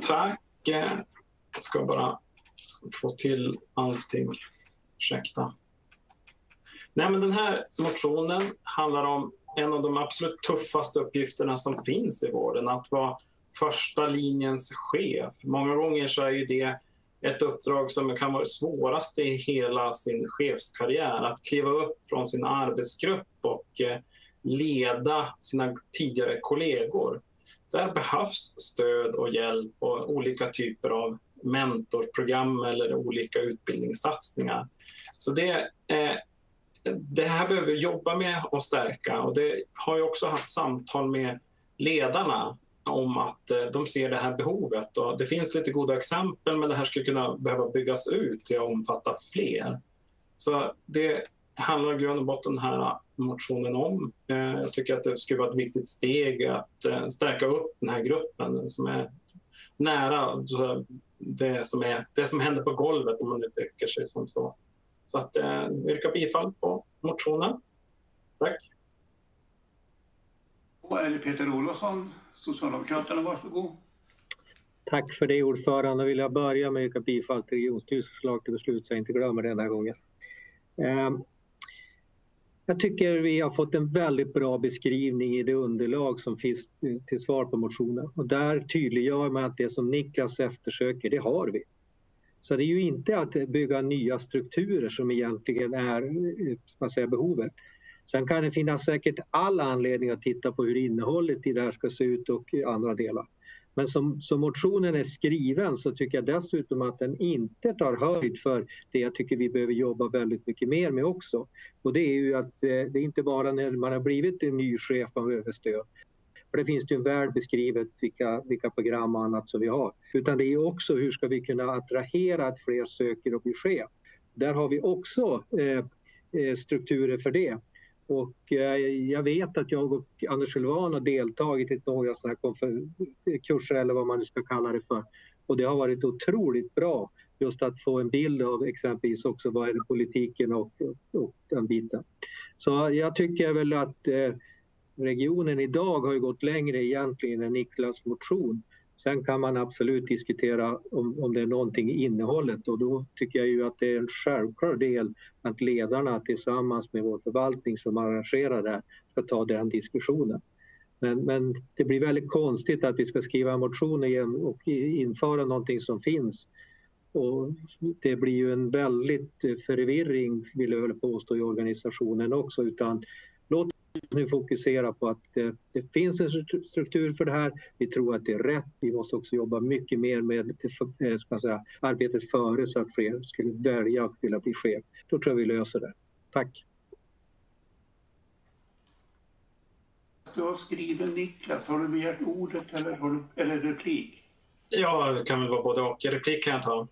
Speaker 6: tack. Jag ska bara få till allting. Ursäkta. Nej, men den här motionen handlar om en av de absolut tuffaste uppgifterna som finns i vården, att vara första linjens chef. Många gånger så är ju det ett uppdrag som kan vara svårast i hela sin chefskarriär. Att kliva upp från sin arbetsgrupp och eh, leda sina tidigare kollegor. Där behövs stöd och hjälp och olika typer av mentorprogram eller olika utbildningssatsningar. Så det, är det här behöver vi jobba med och stärka. Och det har jag också haft samtal med ledarna om att eh, de ser det här behovet. Och det finns lite goda exempel, men det här skulle kunna behöva byggas ut till att omfatta fler. Så det handlar i grund och botten den här motionen om. Eh, jag tycker att det skulle vara ett viktigt steg att eh, stärka upp den här gruppen som är nära det som, är, det som händer på golvet, om man uttrycker sig som så. Så att eh, yrka bifall på motionen. Tack.
Speaker 28: Och är det Peter Olofsson, Socialdemokraterna, varsågod.
Speaker 48: Tack för det ordförande. Vill jag börja med att yrka bifall till regionstyrelsens förslag till beslut så jag inte glömmer det den här gången. Ehm, jag tycker vi har fått en väldigt bra beskrivning i det underlag som finns till svar på motionen. Och där tydliggör man att det som Niklas eftersöker, det har vi. Så det är ju inte att bygga nya strukturer som egentligen är eh, vad säger, behovet. Sen kan det finnas säkert all anledning att titta på hur innehållet i det här ska se ut och andra delar. Men som, som motionen är skriven så tycker jag dessutom att den inte tar höjd för det jag tycker vi behöver jobba väldigt mycket mer med också. Och det är ju att eh, det är inte bara när man har blivit en ny chef man behöver stöd. För det finns ju väl beskrivet vilka, vilka program och annat som vi har. Utan det är också hur ska vi kunna attrahera att fler söker och blir chef. Där har vi också eh, eh strukturer för det. Och eh, jag vet att jag och Anders Sylvan har deltagit i några sådana här kurser eller vad man nu ska kalla det för. Och det har varit otroligt bra just att få en bild av exempelvis också vad är det politiken och, och den biten. Så jag tycker väl att eh, regionen idag har ju gått längre egentligen än Niklas motion. Sen kan man absolut diskutera om, om det är någonting i innehållet och då tycker jag ju att det är en självklar del att ledarna tillsammans med vår förvaltning som arrangerar det här ska ta den diskussionen. Men, men det blir väldigt konstigt att vi ska skriva motioner igen och införa någonting som finns. Och det blir ju en väldigt förvirring, vill jag väl påstå, i organisationen också. Utan nu fokusera på att det, det, finns en struktur för det här. Vi tror att det är rätt. Vi måste också jobba mycket mer med eh, ska säga, arbetet före så att fler skulle välja att vilja bli chef. Då tror jag vi löser det. Tack.
Speaker 28: Du har skrivit Niklas. Har du begärt ordet eller, har du, eller replik?
Speaker 6: Ja, det kan väl vara både och. Replik kan jag ta.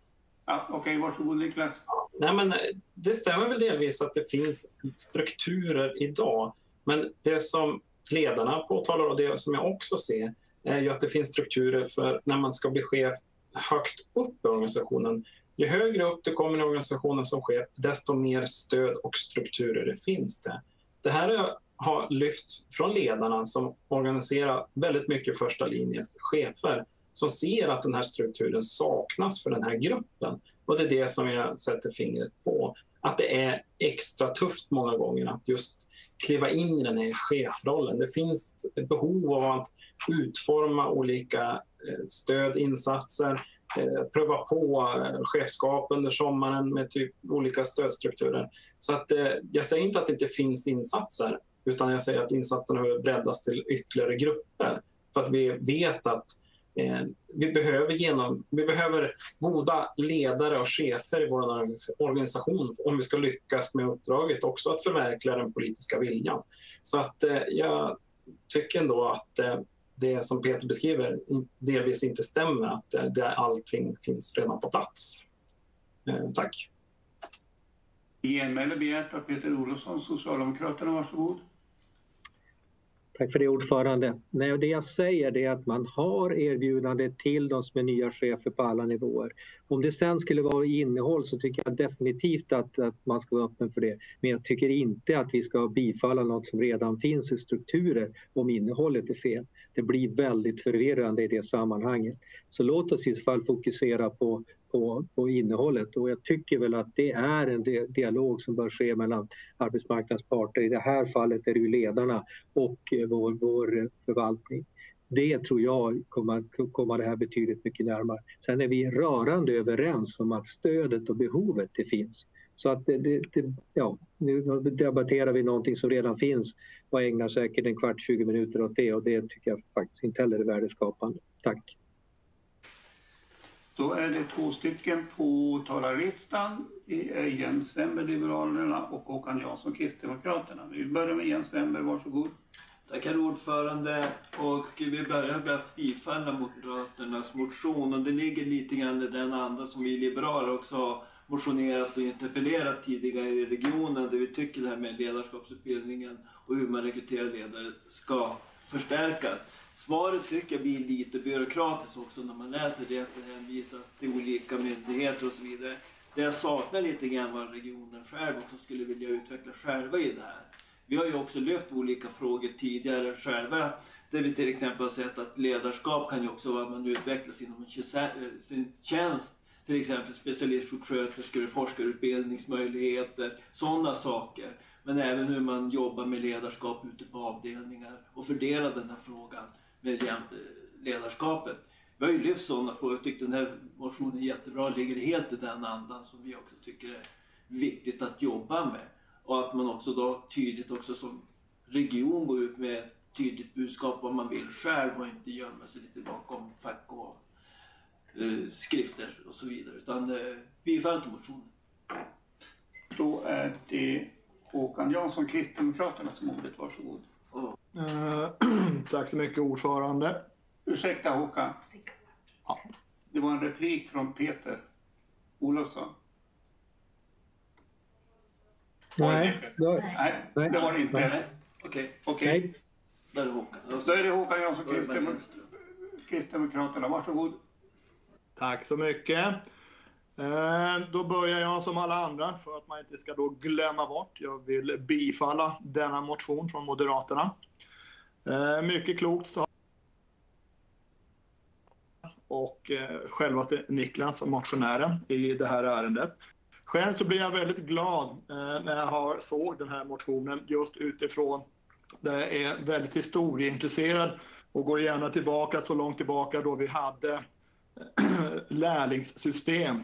Speaker 28: Ja, Okej, okay, varsågod Niklas.
Speaker 6: Nej, men det stämmer väl delvis att det finns strukturer idag men det som ledarna påtalar och det som jag också ser är ju att det finns strukturer för när man ska bli chef högt upp i organisationen. Ju högre upp du kommer i organisationen som chef, desto mer stöd och strukturer det finns det. Det här har lyft från ledarna som organiserar väldigt mycket första linjens chefer som ser att den här strukturen saknas för den här gruppen. Och det är det som jag sätter fingret på. Att det är extra tufft många gånger att just kliva in i den här chefrollen. Det finns ett behov av att utforma olika eh, stödinsatser, eh, pröva på eh, chefskap under sommaren med typ olika stödstrukturer. Så att, jag säger inte att det inte finns insatser, utan jag säger att insatserna behöver breddas till ytterligare grupper. För att vi vet att Eh, vi, behöver genom, vi behöver goda ledare och chefer i vår organisation om vi ska lyckas med uppdraget också att förverkliga den politiska viljan. Så att eh, jag tycker ändå att eh, det som Peter beskriver delvis inte stämmer, att eh, det, allting finns redan på plats. Eh, tack.
Speaker 28: I genmäle begärt av Peter Olofsson, Socialdemokraterna. Varsågod.
Speaker 48: Tack för det ordförande. Nej, det jag säger är att man har erbjudande till de som är nya chefer på alla nivåer. Om det sen skulle vara innehåll så tycker jag definitivt att, att man ska vara öppen för det. Men jag tycker inte att vi ska bifalla något som redan finns i strukturer om innehållet är fel. Det blir väldigt förvirrande i det sammanhanget. Så låt oss i så fall fokusera på på, på innehållet och jag tycker väl att det är en dialog som bör ske mellan arbetsmarknadens parter. I det här fallet är det ju ledarna och eh, vår, vår förvaltning. Det tror jag kommer att komma det här betydligt mycket närmare. Sen är vi rörande överens om att stödet och behovet det finns. Så att det, det, det, ja, nu debatterar vi någonting som redan finns och ägnar säkert en kvart, 20 minuter åt det och det tycker jag faktiskt inte heller är värdeskapande. Tack.
Speaker 28: Då är det två stycken på talarlistan. Det är Jens Wember, Liberalerna och Håkan Jansson, Kristdemokraterna. Vi börjar med Jens Wember, varsågod.
Speaker 55: Tackar ordförande och vi börjar med att bifalla Moderaternas motion och det ligger lite grann i den anda som vi liberaler också har motionerat och interpellerat tidigare i regionen där vi tycker det här med ledarskapsutbildningen och hur man rekryterar ledare ska förstärkas. Svaret tycker jag blir lite byråkratiskt också när man läser det, att det hänvisas till olika myndigheter och så vidare. Det jag saknar lite grann vad regionen själv också skulle vilja utveckla själva i det här. Vi har ju också lyft olika frågor tidigare själva där vi till exempel har sett att ledarskap kan ju också vara att man utvecklas inom eh, sin tjänst. Till exempel specialistsjuksköterskor, forskarutbildningsmöjligheter, sådana saker. Men även hur man jobbar med ledarskap ute på avdelningar och fördelar den här frågan med ledarskapet. Vi har ju lyft sådana frågor. Jag tyckte den här motionen är jättebra. Ligger helt i den andan som vi också tycker är viktigt att jobba med. Och att man också då tydligt också som region går ut med ett tydligt budskap vad man vill själv och inte gömma sig lite bakom fack och skrifter och så vidare. Utan eh, bifall till motionen.
Speaker 28: Då är det Håkan Jansson, Kristdemokraterna som ordet. Varsågod.
Speaker 21: Eh, [CLEARS THROAT] tack så mycket ordförande.
Speaker 28: Ursäkta Håkan. Ja. Det var en replik från Peter Olofsson.
Speaker 48: Nej,
Speaker 28: då, nej, nej, det var det inte.
Speaker 55: Okej.
Speaker 28: Okej.
Speaker 55: Då är det Håkan.
Speaker 28: Då är det Håkan Jansson, Kristdemokraterna. Varsågod.
Speaker 21: Tack så mycket. Eh, då börjar jag som alla andra för att man inte ska då glömma bort. Jag vill bifalla denna motion från Moderaterna. Eh, mycket klokt och eh, självaste Niklas som motionären i det här ärendet. Själv så blir jag väldigt glad när jag har såg den här motionen just utifrån där jag är väldigt historieintresserad och går gärna tillbaka så långt tillbaka då vi hade [CLEARS THROAT] lärlingssystem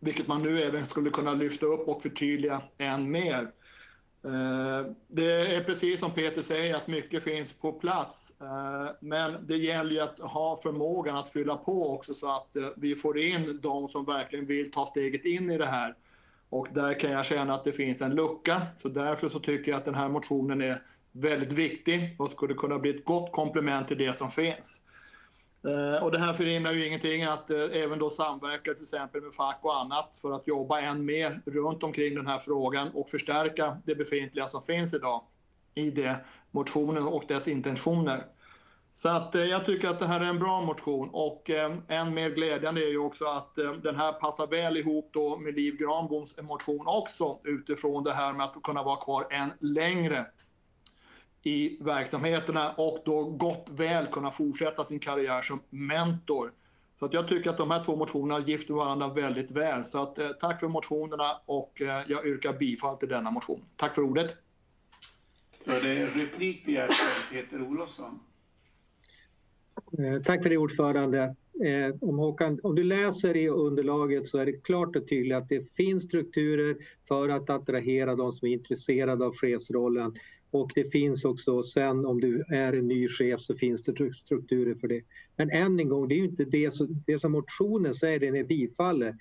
Speaker 21: vilket man nu även skulle kunna lyfta upp och förtydliga än mer. Eh, det är precis som Peter säger att mycket finns på plats. Eh, men det gäller ju att ha förmågan att fylla på också så att eh, vi får in de som verkligen vill ta steget in i det här. Och där kan jag känna att det finns en lucka. Så därför så tycker jag att den här motionen är väldigt viktig och skulle kunna bli ett gott komplement till det som finns. Eh, och det här förhindrar ju ingenting att eh, även då samverka till exempel med fack och annat för att jobba än mer runt omkring den här frågan och förstärka det befintliga som finns idag i det motionen och dess intentioner. Så att eh, jag tycker att det här är en bra motion och än mer glädjande är ju också att den här passar väl ihop då med Liv Granboms motion också utifrån det här med att kunna vara kvar än längre i verksamheterna och då gott väl kunna fortsätta sin karriär som mentor Så att jag tycker att de här två motionerna gifter varandra väldigt väl. Så att, eh, tack för motionerna och eh, jag yrkar bifall till denna motion. Tack för ordet.
Speaker 28: Då är det replik begärt av Peter Olofsson.
Speaker 48: Eh, Tack för det ordförande. Eh, Om, Håkan, om du läser i underlaget så är det klart och tydligt att det finns strukturer för att attrahera de som är intresserade av chefsrollen. Och det finns också sen om du är en ny chef så finns det strukturer för det. Men än en gång, det är ju inte det, som- det som motionen säger, den är bifaller.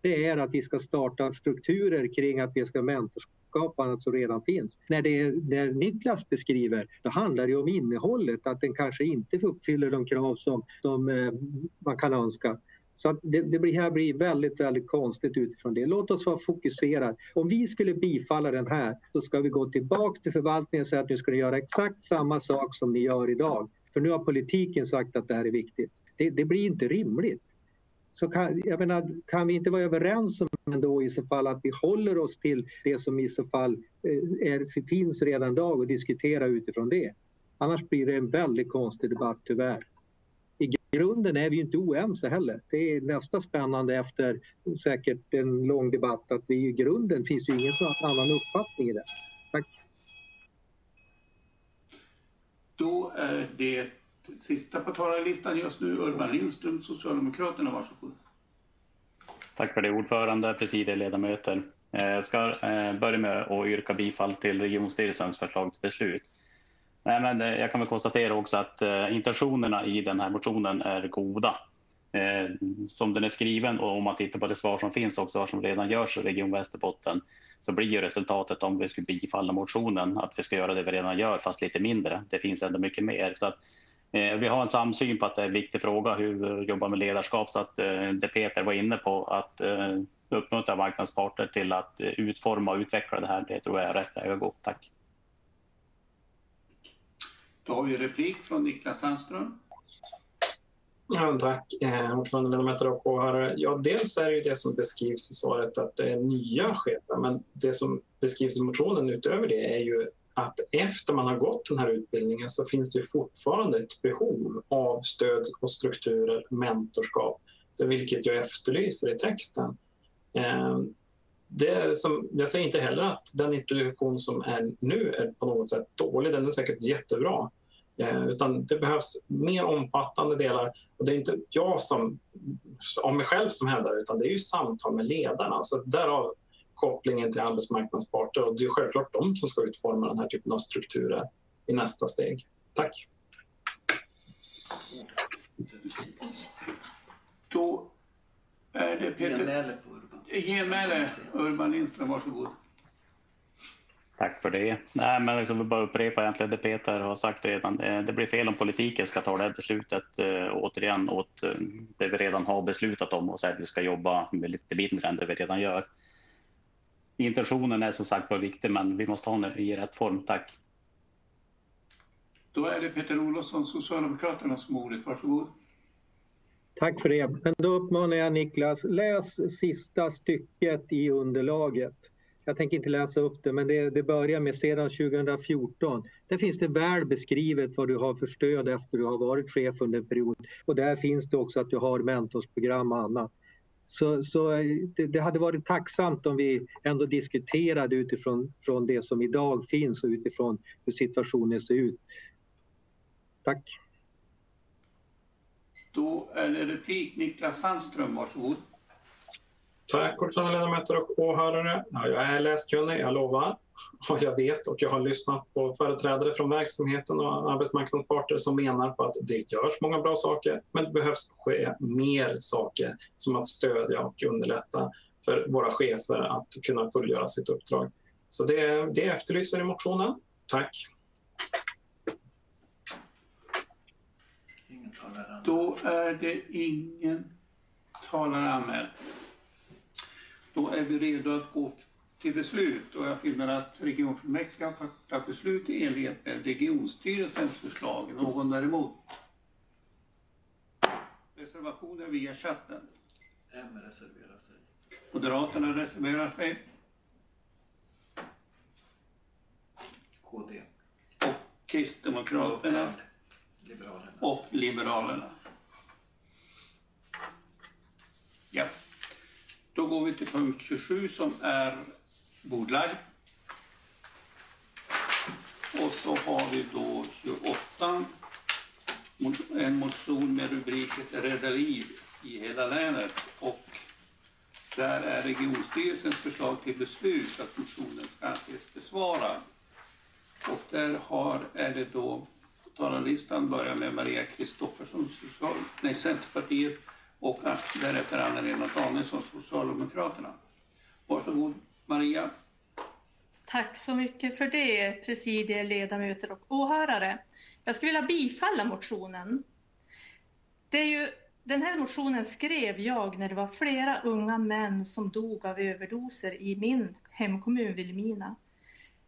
Speaker 48: Det är att vi ska starta strukturer kring att vi ska mentorskapa annat som redan finns. När, det, när Niklas beskriver, då handlar det om innehållet, att den kanske inte uppfyller de krav som, som eh, man kan önska. Så att det, det blir, här blir väldigt, väldigt konstigt utifrån det. Låt oss vara fokuserade. Om vi skulle bifalla den här så ska vi gå tillbaks till förvaltningen och säga att nu ska ni göra exakt samma sak som ni gör idag. För nu har politiken sagt att det här är viktigt. Det, det blir inte rimligt. Så kan, jag menar, kan vi inte vara överens om ändå i så fall att vi håller oss till det som i så fall eh, är, finns redan idag och diskutera utifrån det. Annars blir det en väldigt konstig debatt tyvärr. Grunden är vi ju inte oense heller. Det är nästa spännande efter säkert en lång debatt att vi i grunden finns ju ingen annan uppfattning i det. Tack.
Speaker 28: Då är det sista på talarlistan just nu Urban Lindström, Socialdemokraterna. Varsågod.
Speaker 58: Tack för det ordförande, presidieledamöter. Eh, Jag ska eh, börja med att yrka bifall till regionstyrelsens förslag till beslut. Nej, men eh, jag kan väl konstatera också att eh, intentionerna i den här motionen är goda. Eh, som den är skriven och om man tittar på det svar som finns också, vad som redan görs i Region Västerbotten, så blir ju resultatet om vi skulle bifalla motionen att vi ska göra det vi redan gör, fast lite mindre. Det finns ändå mycket mer. Så att, eh, vi har en samsyn på att det är en viktig fråga hur vi jobbar med ledarskap, så att eh, det Peter var inne på, att eh, uppmuntra marknadsparter till att eh, utforma och utveckla det här, det tror jag är rätt väg att gå. Tack.
Speaker 28: Då har vi replik från Niklas Sandström.
Speaker 6: Ja, tack, ordförande, ledamöter och åhörare. Ja, dels är det ju det som beskrivs i svaret att det är nya chefer, men det som beskrivs i motionen utöver det är ju att efter man har gått den här utbildningen så finns det ju fortfarande ett behov av stöd och strukturer, mentorskap, det vilket jag efterlyser i texten. Eh, det är som, jag säger inte heller att den introduktion som är nu är på något sätt dålig, den är säkert jättebra. Eh, utan det behövs mer omfattande delar. Och det är inte jag som, om mig själv som hävdar det, utan det är ju samtal med ledarna. Så därav kopplingen till arbetsmarknadens parter. Och det är självklart de som ska utforma den här typen av strukturer i nästa steg. Tack.
Speaker 28: Då är det Peter...
Speaker 55: Genmäle Urban.
Speaker 28: Lindström, varsågod.
Speaker 58: Tack för det. Nej, men jag vill bara upprepa egentligen det Peter har sagt redan. Eh, Det blir fel om politiken ska ta det här beslutet eh, återigen åt eh, det vi redan har beslutat om och säga att vi ska jobba med lite mindre än det vi redan gör. Intentionen är som sagt var viktig, men vi måste ha den i rätt form. Tack.
Speaker 28: Då är det Peter Olofsson, Socialdemokraterna, som har ordet. Varsågod.
Speaker 48: Tack för det. Men då uppmanar jag Niklas, läs sista stycket i underlaget. Jag tänker inte läsa upp det, men det, det börjar med sedan 2014. Där finns det väl beskrivet vad du har för stöd efter du har varit chef under en period. Och där finns det också att du har mentorsprogram och annat. Så, så det, det hade varit tacksamt om vi ändå diskuterade utifrån från det som idag finns och utifrån hur situationen ser ut. Tack.
Speaker 28: Då är det replik Niklas Sandström, varsågod.
Speaker 6: Tack ordförande, ledamöter och åhörare. Ja, jag är läskunnig, jag lovar. [LAUGHS] Och jag vet och jag har lyssnat på företrädare från verksamheten och arbetsmarknadsparter som menar på att det görs många bra saker, men det behövs ske mer saker som att stödja och underlätta för våra chefer att kunna fullgöra sitt uppdrag. Så det, det efterlyser i motionen. Tack.
Speaker 28: Då är det ingen talare anmäld. Då är vi redo att gå till beslut och jag finner att regionfullmäktige har fattat beslut i enlighet med regionstyrelsens förslag. Någon däremot? Reservationer via chatten.
Speaker 55: M reserverar sig.
Speaker 28: Moderaterna reserverar sig.
Speaker 55: KD.
Speaker 28: Och Kristdemokraterna.
Speaker 55: Liberalerna.
Speaker 28: Och Liberalerna. Ja. Då går vi till punkt 27 som är bordlagd. Och så har vi då 28, en motion med rubriket Rädda liv i hela länet. Och där är regionstyrelsens förslag till beslut att motionen ska anses besvarad. Och där har, är det då talarlistan börjar med Maria Kristoffersson, social, nej, Centerpartiet och därefter Anna-Lena Danielsson, Socialdemokraterna. Varsågod Maria.
Speaker 71: Tack så mycket för det, presidier, ledamöter och åhörare. Jag skulle vilja bifalla motionen. Det är ju, den här motionen skrev jag när det var flera unga män som dog av överdoser i min hemkommun Vilhelmina.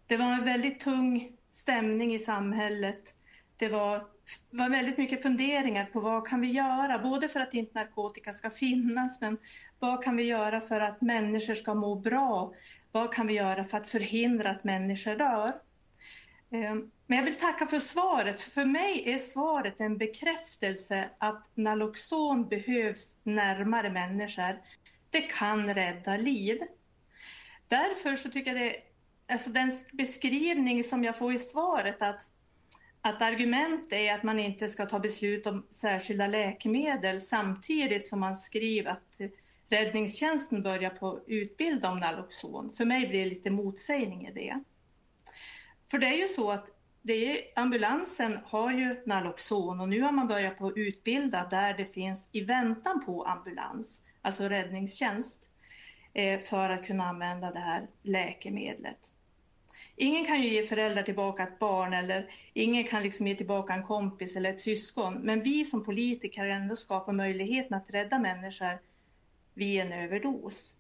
Speaker 71: Det var en väldigt tung stämning i samhället. Det var, var väldigt mycket funderingar på vad kan vi göra, både för att inte narkotika ska finnas, men vad kan vi göra för att människor ska må bra? Vad kan vi göra för att förhindra att människor dör? Eh, men jag vill tacka för svaret. För mig är svaret en bekräftelse att Naloxon behövs närmare människor. Det kan rädda liv. Därför så tycker jag det, alltså den beskrivning som jag får i svaret att, att argument är att man inte ska ta beslut om särskilda läkemedel samtidigt som man skriver att räddningstjänsten börjar på utbilda om Naloxon. För mig blir det lite motsägning i det. För det är ju så att det är, ambulansen har ju Naloxon och nu har man börjat på utbilda där det finns i väntan på ambulans, alltså räddningstjänst, eh, för att kunna använda det här läkemedlet. Ingen kan ju ge föräldrar tillbaka ett barn eller ingen kan liksom ge tillbaka en kompis eller ett syskon. Men vi som politiker kan ändå skapa möjligheten att rädda människor vid en överdos.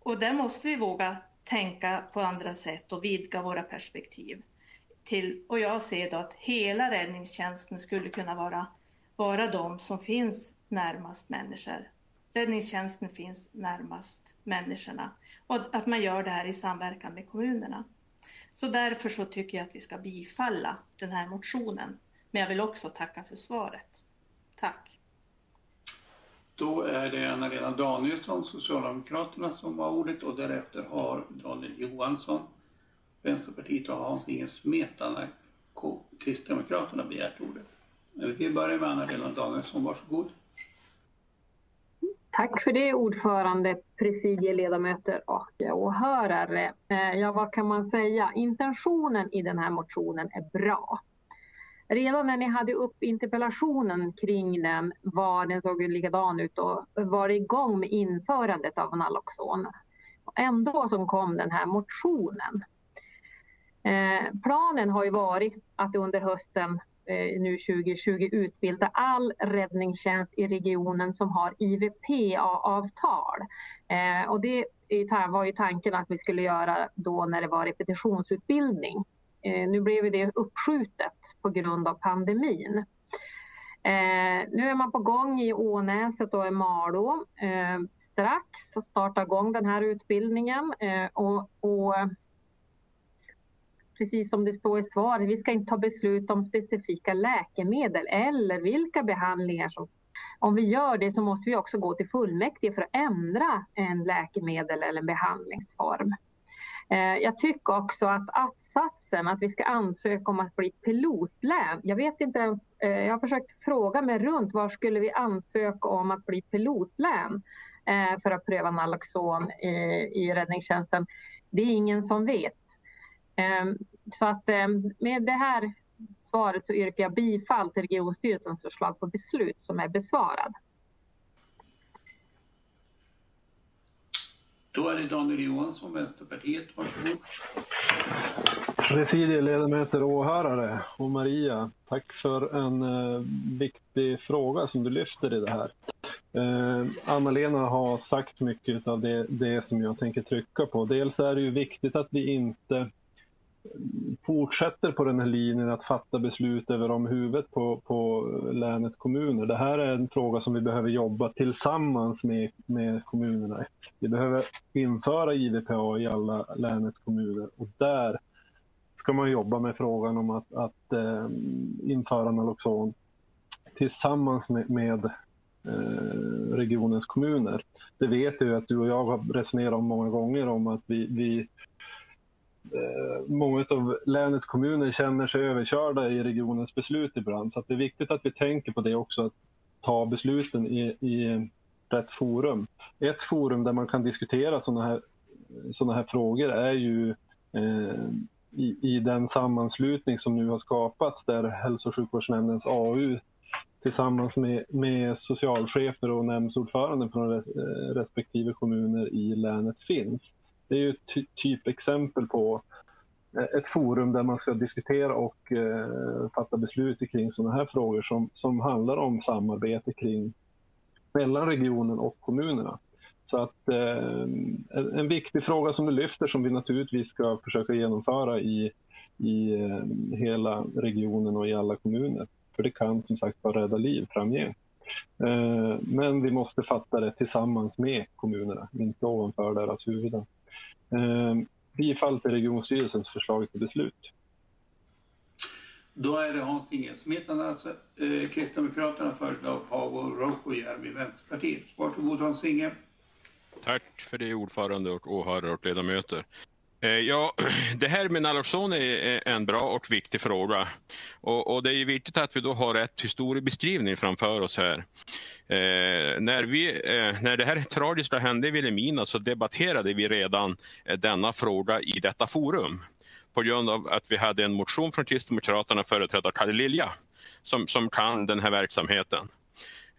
Speaker 71: Och där måste vi våga tänka på andra sätt och vidga våra perspektiv. Till, och jag ser då att hela räddningstjänsten skulle kunna vara, vara de som finns närmast människor. Räddningstjänsten finns närmast människorna och att man gör det här i samverkan med kommunerna. Så därför så tycker jag att vi ska bifalla den här motionen. Men jag vill också tacka för svaret. Tack.
Speaker 28: Då är det Anna-Lena Danielsson, Socialdemokraterna, som har ordet och därefter har Daniel Johansson, Vänsterpartiet och Hans-Inge Smetana, Kristdemokraterna begärt ordet. Vi börjar med Anna-Lena Danielsson, varsågod.
Speaker 50: Tack för det ordförande, presidieledamöter och åhörare. Eh, ja, vad kan man säga? Intentionen i den här motionen är bra. Redan när ni hade upp interpellationen kring den var den såg likadan ut och var igång med införandet av Naloxon. Ändå som kom den här motionen. Eh, planen har ju varit att under hösten Eh, nu 2020 utbilda all räddningstjänst i regionen som har IVP-avtal. Eh, och det var ju tanken att vi skulle göra då när det var repetitionsutbildning. Eh, nu blev det uppskjutet på grund av pandemin. Eh, nu är man på gång i Ånäset och i Malå eh, strax att starta igång den här utbildningen. Eh, och, och, precis som det står i svaret, vi ska inte ta beslut om specifika läkemedel eller vilka behandlingar som om vi gör det så måste vi också gå till fullmäktige för att ändra en läkemedel eller en behandlingsform. Eh, jag tycker också att att-satsen, att vi ska ansöka om att bli pilotlän. Jag vet inte ens, eh, jag har försökt fråga mig runt var skulle vi ansöka om att bli pilotlän eh, för att pröva Naloxon i, i räddningstjänsten. Det är ingen som vet. Så att med det här svaret så yrkar jag bifall till regionstyrelsens förslag på beslut som är besvarad.
Speaker 28: Då är det Daniel Johansson, Vänsterpartiet. Varsågod.
Speaker 72: Presidieledamöter och åhörare och Maria, tack för en eh, viktig fråga som du lyfter i det här. Eh, Anna-Lena har sagt mycket av det, det som jag tänker trycka på. Dels är det ju viktigt att vi inte fortsätter på den här linjen att fatta beslut över om huvudet på, på länets kommuner. Det här är en fråga som vi behöver jobba tillsammans med, med kommunerna. Vi behöver införa IVPA i alla länets kommuner och där ska man jobba med frågan om att, att eh, införa Naloxon tillsammans med, med eh, regionens kommuner. Det vet jag att du och jag har resonerat om många gånger om att vi, vi Eh, många av länets kommuner känner sig överkörda i regionens beslut ibland. Så det är viktigt att vi tänker på det också, att ta besluten i, i rätt forum. Ett forum där man kan diskutera sådana här, såna här frågor är ju eh, i, i den sammanslutning som nu har skapats där hälso och sjukvårdsnämndens AU tillsammans med, med socialchefer och nämndsordförande från eh, respektive kommuner i länet finns. Det är ju ett ty typexempel på ett forum där man ska diskutera och eh, fatta beslut kring sådana här frågor som, som handlar om samarbete kring mellan regionen och kommunerna. Så att eh, en, en, viktig fråga som du lyfter som vi naturligtvis ska försöka genomföra i, i eh, hela regionen och i alla kommuner. För det kan som sagt bara rädda liv framgent. Eh, men vi måste fatta det tillsammans med kommunerna, inte ovanför deras huvuden. Eh, bifall till regionstyrelsens förslag till beslut.
Speaker 28: Då är det Hans Inge Smetana, alltså, eh, Kristdemokraterna föreslår Paavo Roukojärvi, Vänsterpartiet. Varsågod Hans Inge.
Speaker 11: Tack för det ordförande och åhörare och ledamöter. Eh, ja, [CLEARS THROAT] det här med naloxon är en bra och viktig fråga. Och, och, det är viktigt att vi då har rätt historiebeskrivning framför oss här. Eh, när, vi, eh, när det här tragiska hände i Vilhelmina så debatterade vi redan eh, denna fråga i detta forum. På grund av att vi hade en motion från Kristdemokraterna företrädd av Kalle Lilja som, som kan den här verksamheten.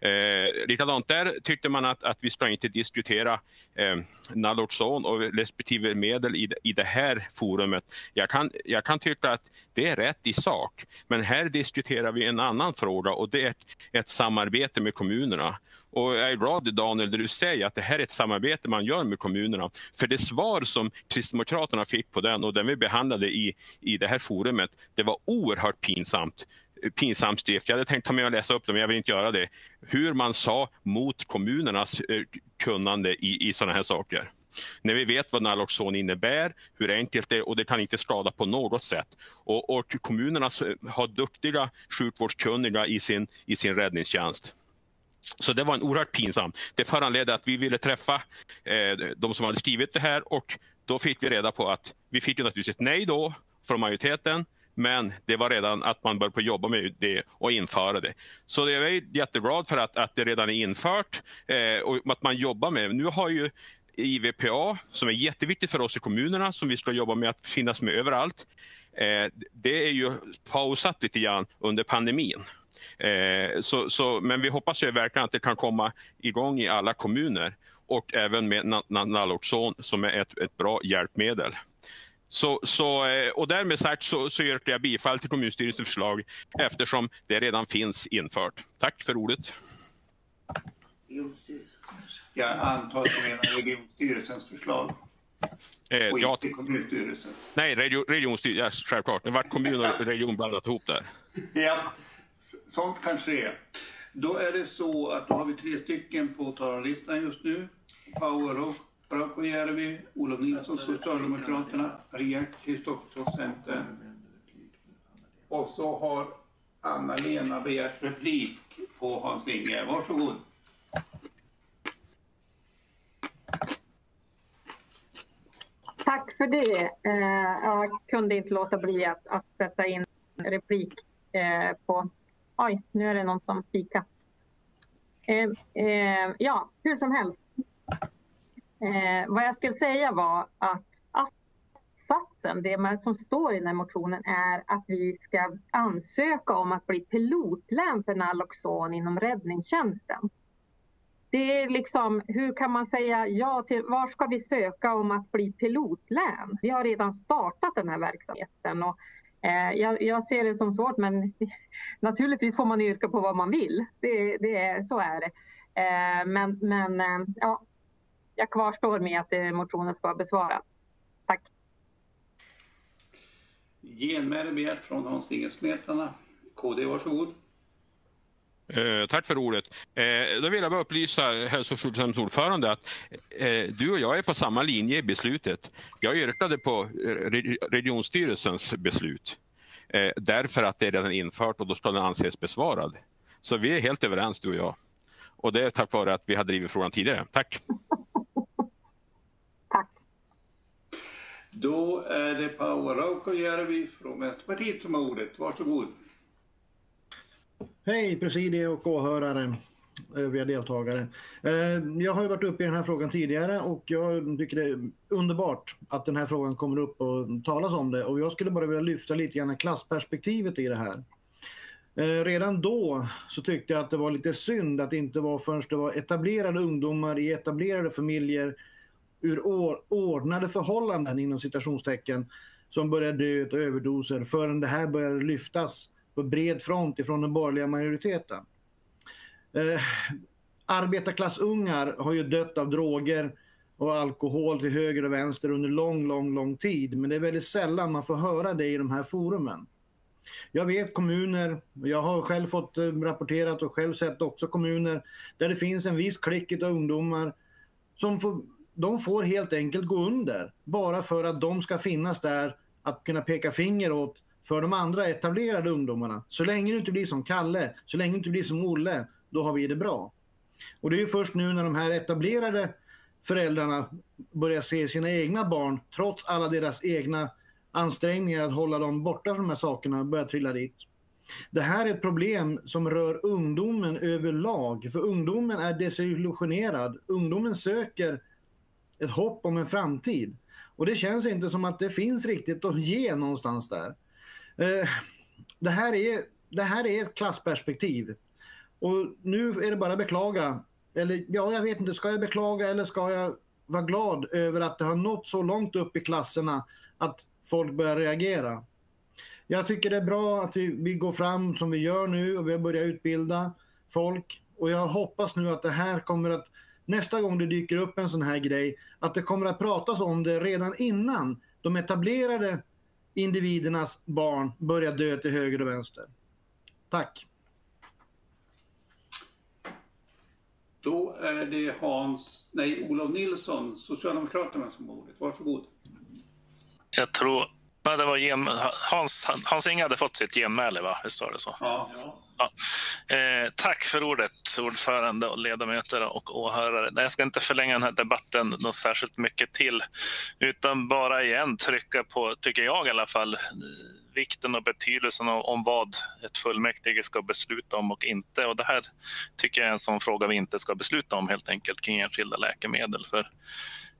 Speaker 11: Eh, likadant där tyckte man att, att vi ska inte diskutera eh, Naloxon och respektive medel i, i det här forumet. Jag kan, jag kan tycka att det är rätt i sak, men här diskuterar vi en annan fråga och det är ett, ett samarbete med kommunerna. Och jag är glad Daniel när du säger att det här är ett samarbete man gör med kommunerna. För det svar som Kristdemokraterna fick på den och den vi behandlade i, i det här forumet, det var oerhört pinsamt pinsam skrift. Jag hade tänkt ta med och läsa upp det men jag vill inte göra det. Hur man sa mot kommunernas eh, kunnande i, i sådana här saker. När vi vet vad Naloxon innebär, hur enkelt det är och det kan inte skada på något sätt. Och, och kommunerna eh, har duktiga sjukvårdskunniga i sin, i sin räddningstjänst. Så det var en oerhört pinsamt. Det föranledde att vi ville träffa eh, de som hade skrivit det här och då fick vi reda på att vi fick ju naturligtvis ett nej då från majoriteten. Men det var redan att man började jobba med det och införa det. Så jag är jätteglad för att, att det redan är infört eh, och att man jobbar med det. Nu har ju IVPA, som är jätteviktigt för oss i kommunerna, som vi ska jobba med att finnas med överallt. Eh, det är ju pausat lite grann under pandemin. Eh, så, så, men vi hoppas ju verkligen att det kan komma igång i alla kommuner och även med Naloxon som är ett, ett bra hjälpmedel. Så, så, eh, och därmed sagt så, så yrkar jag bifall till kommunstyrelsens förslag eftersom det redan finns infört. Tack för ordet.
Speaker 28: Jag antar att du menar regionstyrelsens förslag?
Speaker 11: Eh,
Speaker 28: och
Speaker 11: ja,
Speaker 28: inte kommunstyrelsens?
Speaker 11: Nej, region, regionstyrelsen, ja, självklart. Det vart kommun och region blandat ihop där. [LAUGHS]
Speaker 28: Ja, sånt kan ske. Då är det så att då har vi tre stycken på talarlistan just nu. Power Raukojärvi, Olof Nilsson, Socialdemokraterna, Maria Kristoffersson, Centern. Och så har Anna-Lena begärt replik på Hans-Inge. Varsågod.
Speaker 73: Tack för det. Eh, jag kunde inte låta bli att, att sätta in replik eh, på... Oj, nu är det någon som fikar. Eh, eh ja, hur som helst. Eh, vad jag skulle säga var att att-satsen, det som står i den här motionen är att vi ska ansöka om att bli pilotlän för Naloxon inom räddningstjänsten. Det är liksom, hur kan man säga ja till, var ska vi söka om att bli pilotlän? Vi har redan startat den här verksamheten och eh, jag, jag, ser det som svårt men [LAUGHS] naturligtvis får man yrka på vad man vill. Det, det, så är det. Eh, men men eh, ja, jag kvarstår med att eh, motionen ska vara besvarad. Tack.
Speaker 28: Genmäle begärt från Hans Inge Smetana. KD, varsågod.
Speaker 11: Eh, tack för ordet. Eh, då vill jag bara upplysa hälso och sjukvårdens ordförande att eh, du och jag är på samma linje i beslutet. Jag yrkade på regionstyrelsens beslut eh, därför att det är redan infört och då ska den anses besvarad. Så vi är helt överens du och jag. Och det är tack vare att vi har drivit frågan tidigare. Tack!
Speaker 28: Då är det Paavo Raukojärvi från Vänsterpartiet som har ordet. Varsågod.
Speaker 74: Hej presidie och åhörare, övriga deltagare. Eh, jag har ju varit uppe i den här frågan tidigare och jag tycker det är underbart att den här frågan kommer upp och talas om det. Och jag skulle bara vilja lyfta lite grann klassperspektivet i det här. Eh, redan då så tyckte jag att det var lite synd att det inte var förrän det var etablerade ungdomar i etablerade familjer ur ordnade förhållanden inom citationstecken som börjar dö av överdoser förrän det här börjar lyftas på bred front ifrån den borgerliga majoriteten. Eh, arbetarklassungar har ju dött av droger och alkohol till höger och vänster under lång, lång, lång tid. Men det är väldigt sällan man får höra det i de här forumen. Jag vet kommuner, jag har själv fått eh, rapporterat och själv sett också kommuner där det finns en viss klick av ungdomar som får de får helt enkelt gå under bara för att de ska finnas där att kunna peka finger åt för de andra etablerade ungdomarna. Så länge du inte blir som Kalle, så länge du inte blir som Olle, då har vi det bra. Och det är ju först nu när de här etablerade föräldrarna börjar se sina egna barn, trots alla deras egna ansträngningar att hålla dem borta från de här sakerna, börjar trilla dit. Det här är ett problem som rör ungdomen överlag, för ungdomen är desillusionerad. Ungdomen söker ett hopp om en framtid. Och det känns inte som att det finns riktigt att ge någonstans där. Eh, det, här är, det här är ett klassperspektiv. Och nu är det bara att beklaga. Eller ja, jag vet inte, ska jag beklaga eller ska jag vara glad över att det har nått så långt upp i klasserna att folk börjar reagera. Jag tycker det är bra att vi, vi går fram som vi gör nu och vi har börjat utbilda folk. Och jag hoppas nu att det här kommer att nästa gång det dyker upp en sån här grej, att det kommer att pratas om det redan innan de etablerade individernas barn börjar dö till höger och vänster. Tack.
Speaker 28: Då är det Hans, nej, Olof Nilsson, Socialdemokraterna som har ordet. Varsågod.
Speaker 75: Jag tror, nej, det var gen, Hans, Hans Inge hade fått sitt genmäle, va? Visst var det så?
Speaker 28: Ja.
Speaker 75: Ja. Eh, tack för ordet, ordförande och ledamöter och åhörare. Jag ska inte förlänga den här debatten något särskilt mycket till, utan bara igen trycka på, tycker jag i alla fall, vikten och betydelsen av, om vad ett fullmäktige ska besluta om och inte. Och det här tycker jag är en sån fråga vi inte ska besluta om helt enkelt kring enskilda läkemedel. För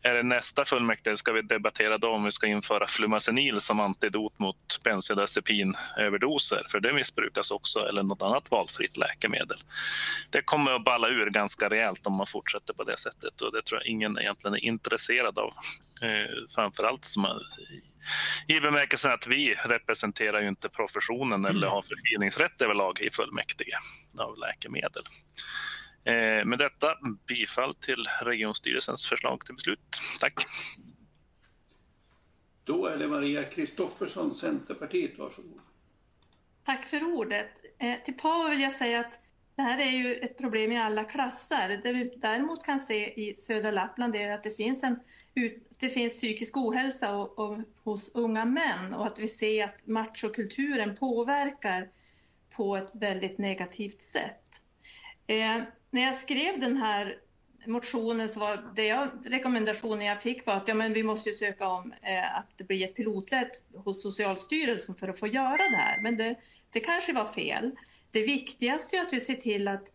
Speaker 75: är det nästa fullmäktige ska vi debattera då om vi ska införa flumazenil som antidot mot bensodiazepinöverdoser, för det missbrukas också, eller något annat valfritt läkemedel. Det kommer att balla ur ganska rejält om man fortsätter på det sättet och det tror jag ingen egentligen är intresserad av. Eh, framförallt som, i bemärkelsen att vi representerar ju inte professionen eller har förskrivningsrätt överlag i fullmäktige av läkemedel. Eh, med detta bifall till regionstyrelsens förslag till beslut. Tack.
Speaker 28: Då är det Maria Kristoffersson, Centerpartiet. Varsågod.
Speaker 71: Tack för ordet. Eh, till Paavo vill jag säga att det här är ju ett problem i alla klasser. Det vi däremot kan se i södra Lappland är att det finns, en, det finns psykisk ohälsa och, och, hos unga män och att vi ser att machokulturen påverkar på ett väldigt negativt sätt. Eh, när jag skrev den här motionen så var det jag, rekommendationen jag fick var att ja, men vi måste söka om eh, att det blir ett pilotlätt hos Socialstyrelsen för att få göra det här. Men det, det kanske var fel. Det viktigaste är att vi ser till att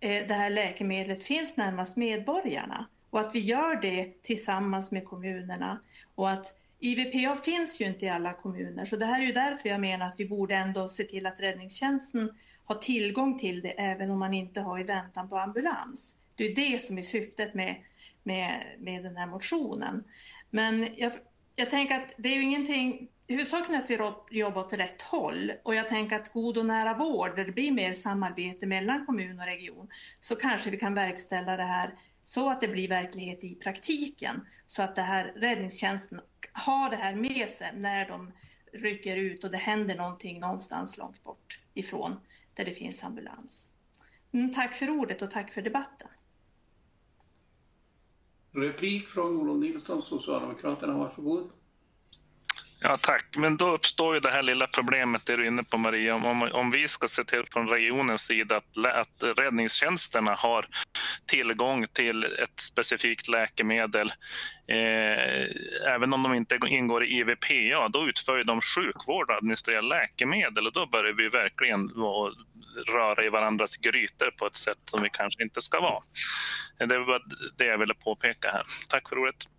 Speaker 71: eh, det här läkemedlet finns närmast medborgarna och att vi gör det tillsammans med kommunerna och att IVPA finns ju inte i alla kommuner så det här är ju därför jag menar att vi borde ändå se till att räddningstjänsten har tillgång till det även om man inte har i väntan på ambulans. Det är det som är syftet med, med, med den här motionen. Men jag, jag tänker att det är ju ingenting, huvudsaken är att vi jobbar åt rätt håll och jag tänker att god och nära vård, där det blir mer samarbete mellan kommun och region, så kanske vi kan verkställa det här så att det blir verklighet i praktiken. Så att det här räddningstjänsten har det här med sig när de rycker ut och det händer någonting någonstans långt bort ifrån där det finns ambulans. Mm, tack för ordet och tack för debatten.
Speaker 28: Replik från Olof Nilsson, Socialdemokraterna. Varsågod.
Speaker 75: Ja, tack. Men då uppstår ju det här lilla problemet det du är inne på Maria. Om, om vi ska se till från regionens sida att, att räddningstjänsterna har tillgång till ett specifikt läkemedel. Eh, även om de inte ingår i IVPA, då utför de sjukvård och administrerar läkemedel och då börjar vi verkligen röra i varandras grytor på ett sätt som vi kanske inte ska vara. Det var det jag ville påpeka här. Tack för ordet.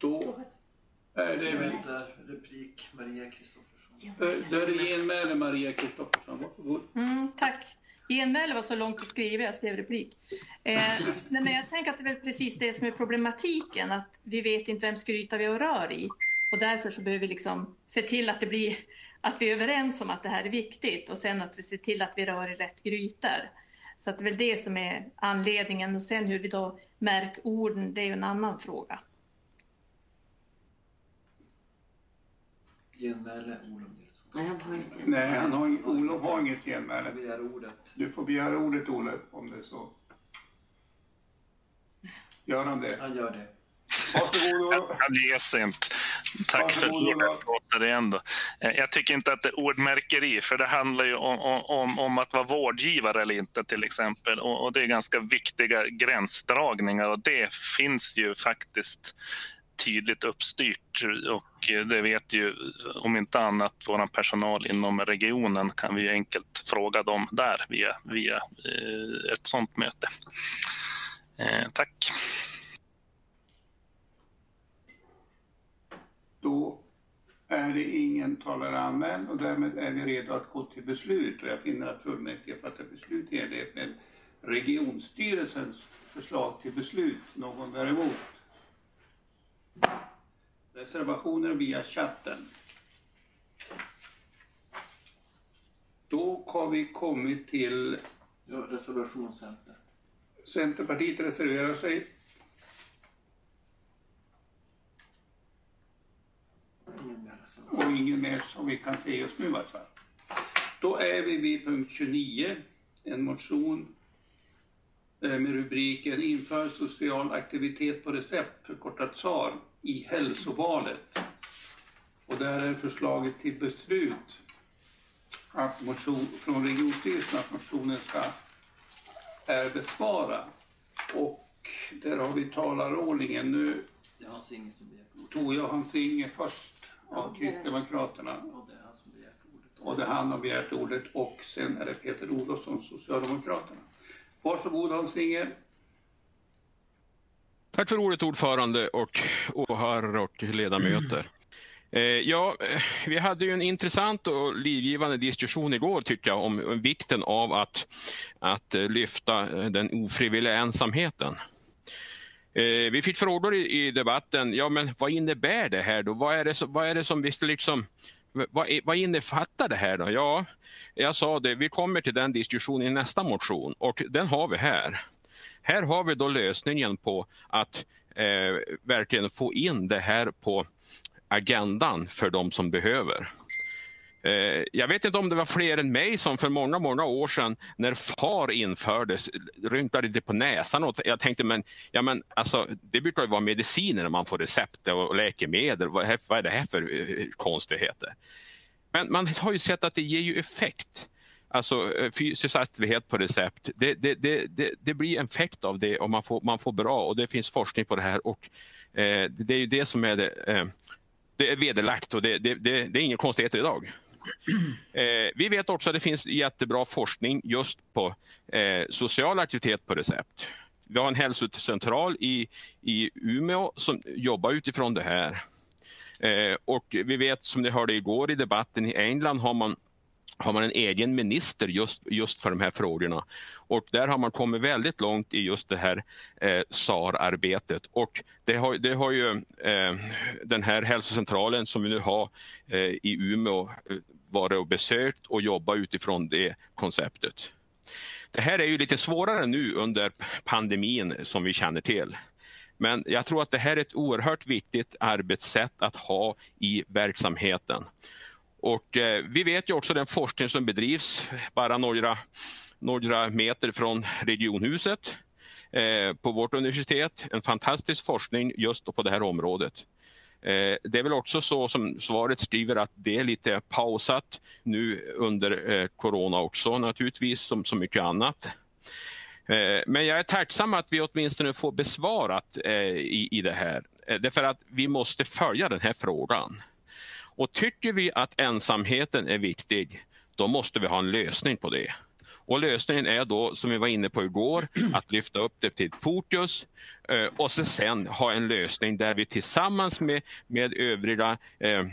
Speaker 28: Då är det...
Speaker 55: Vänta, replik Maria Kristoffersson.
Speaker 28: Då är det genmäle Maria Kristoffersson. Varsågod.
Speaker 71: Mm, tack. Genmäle var så långt att skriva, jag skrev replik. Eh, [LAUGHS] nej, men jag tänker att det är väl precis det som är problematiken, att vi vet inte vem gryta vi rör i. Och därför så behöver vi liksom se till att det blir att vi är överens om att det här är viktigt och sen att vi ser till att vi rör i rätt grytor. Så att det är väl det som är anledningen och sen hur vi då märker orden, det är ju en annan fråga.
Speaker 55: Genmäle Olof Nilsson.
Speaker 64: Nej, han har.
Speaker 28: Nej, han har, Olof har inget genmäle.
Speaker 55: Jag begär ordet.
Speaker 28: Du får begära ordet Olof om det är så. Gör han det?
Speaker 55: Han gör det.
Speaker 28: Varsågod Olof.
Speaker 75: Han ger sig inte. Tack för
Speaker 28: Varsågod,
Speaker 75: ordet återigen. Då. Eh, Jag tycker inte att det är ordmärkeri, för det handlar ju om, om, om att vara vårdgivare eller inte till exempel. Och, och det är ganska viktiga gränsdragningar och det finns ju faktiskt tydligt uppstyrt och eh, det vet ju om inte annat vår personal inom regionen kan vi enkelt fråga dem där via, via eh, ett sådant möte. Eh, tack.
Speaker 28: Då är det ingen talare anmäld och därmed är vi redo att gå till beslut. Och jag finner att fullmäktige fattar beslut i enlighet med regionstyrelsens förslag till beslut. Någon däremot? Reservationer via chatten. Då har vi kommit till
Speaker 55: Ja, reservation Center.
Speaker 28: Centerpartiet reserverar sig.
Speaker 55: Ingen
Speaker 28: och ingen mer som vi kan se just nu i alla fall. Då är vi vid punkt 29, en motion eh, med rubriken Inför social aktivitet på recept, förkortat SAR, i hälsovalet. Och där är förslaget till beslut att motion, från regionstyrelsen att motionen ska är besvara. Och där har vi talarordningen. Nu
Speaker 55: Det är Hans Inge som begärt ordet.
Speaker 28: tog jag Hans Inge först av Kristdemokraterna.
Speaker 55: Och det är han som begärt ordet.
Speaker 28: Och det är han har begärt ordet och sen är det Peter Olofsson, Socialdemokraterna. Varsågod Hans Inge.
Speaker 11: Tack för ordet ordförande och åhörare och ledamöter. Eh, ja, eh, vi hade ju en intressant och livgivande diskussion igår tycker jag om vikten av att, att eh, lyfta den ofrivilliga ensamheten. Vi fick frågor i, i debatten, ja men vad innebär det här då? Vad är det, som- vad är det som vi ska liksom vad, vad innefattar det här då? Ja, jag sa det, vi kommer till den diskussionen i nästa motion och den har vi här. Här har vi då lösningen på att eh, verkligen få in det här på agendan för de som behöver. Eh, jag vet inte om det var fler än mig som för många, många år sedan när FAR infördes rynkade det på näsan och jag tänkte men, ja, men alltså, det brukar ju vara mediciner när man får recept och läkemedel. Vad är, det här för eh, konstigheter? Men man har ju sett att det ger ju effekt. Alltså eh, fysisk aktivitet på recept, det, det, det, det, blir en effekt av det och man får, man får bra och det finns forskning på det här och eh, det är ju det som är det, eh, det är vederlagt och det, det, det, det är inga konstigheter idag. [CLEARS THROAT] Eh, vi vet också att det finns jättebra forskning just på eh, social aktivitet på recept. Vi har en hälsocentral i, i Umeå som jobbar utifrån det här. Eh, och vi vet som ni hörde igår i debatten i England har man har man en egen minister just, just för de här frågorna. Och där har man kommit väldigt långt i just det här eh, SAR-arbetet. Och det har, det har ju eh, den här hälsocentralen som vi nu har eh, i Umeå eh, varit och besökt och jobbat utifrån det konceptet. Det här är ju lite svårare nu under pandemin som vi känner till. Men jag tror att det här är ett oerhört viktigt arbetssätt att ha i verksamheten. Och eh, vi vet ju också den forskning som bedrivs bara några, några meter från regionhuset. eh, på vårt universitet. En fantastisk forskning just på det här området. Eh, det är väl också så som svaret skriver att det är lite pausat nu under eh, corona också naturligtvis som så mycket annat. Eh, men jag är tacksam att vi åtminstone får besvarat eh, i, i det här. Eh, därför att vi måste följa den här frågan. Och tycker vi att ensamheten är viktig, då måste vi ha en lösning på det. Och lösningen är då, som vi var inne på igår, [CLEARS THROAT] att lyfta upp det till fokus eh, och sen ha en lösning där vi tillsammans med, med övriga eh,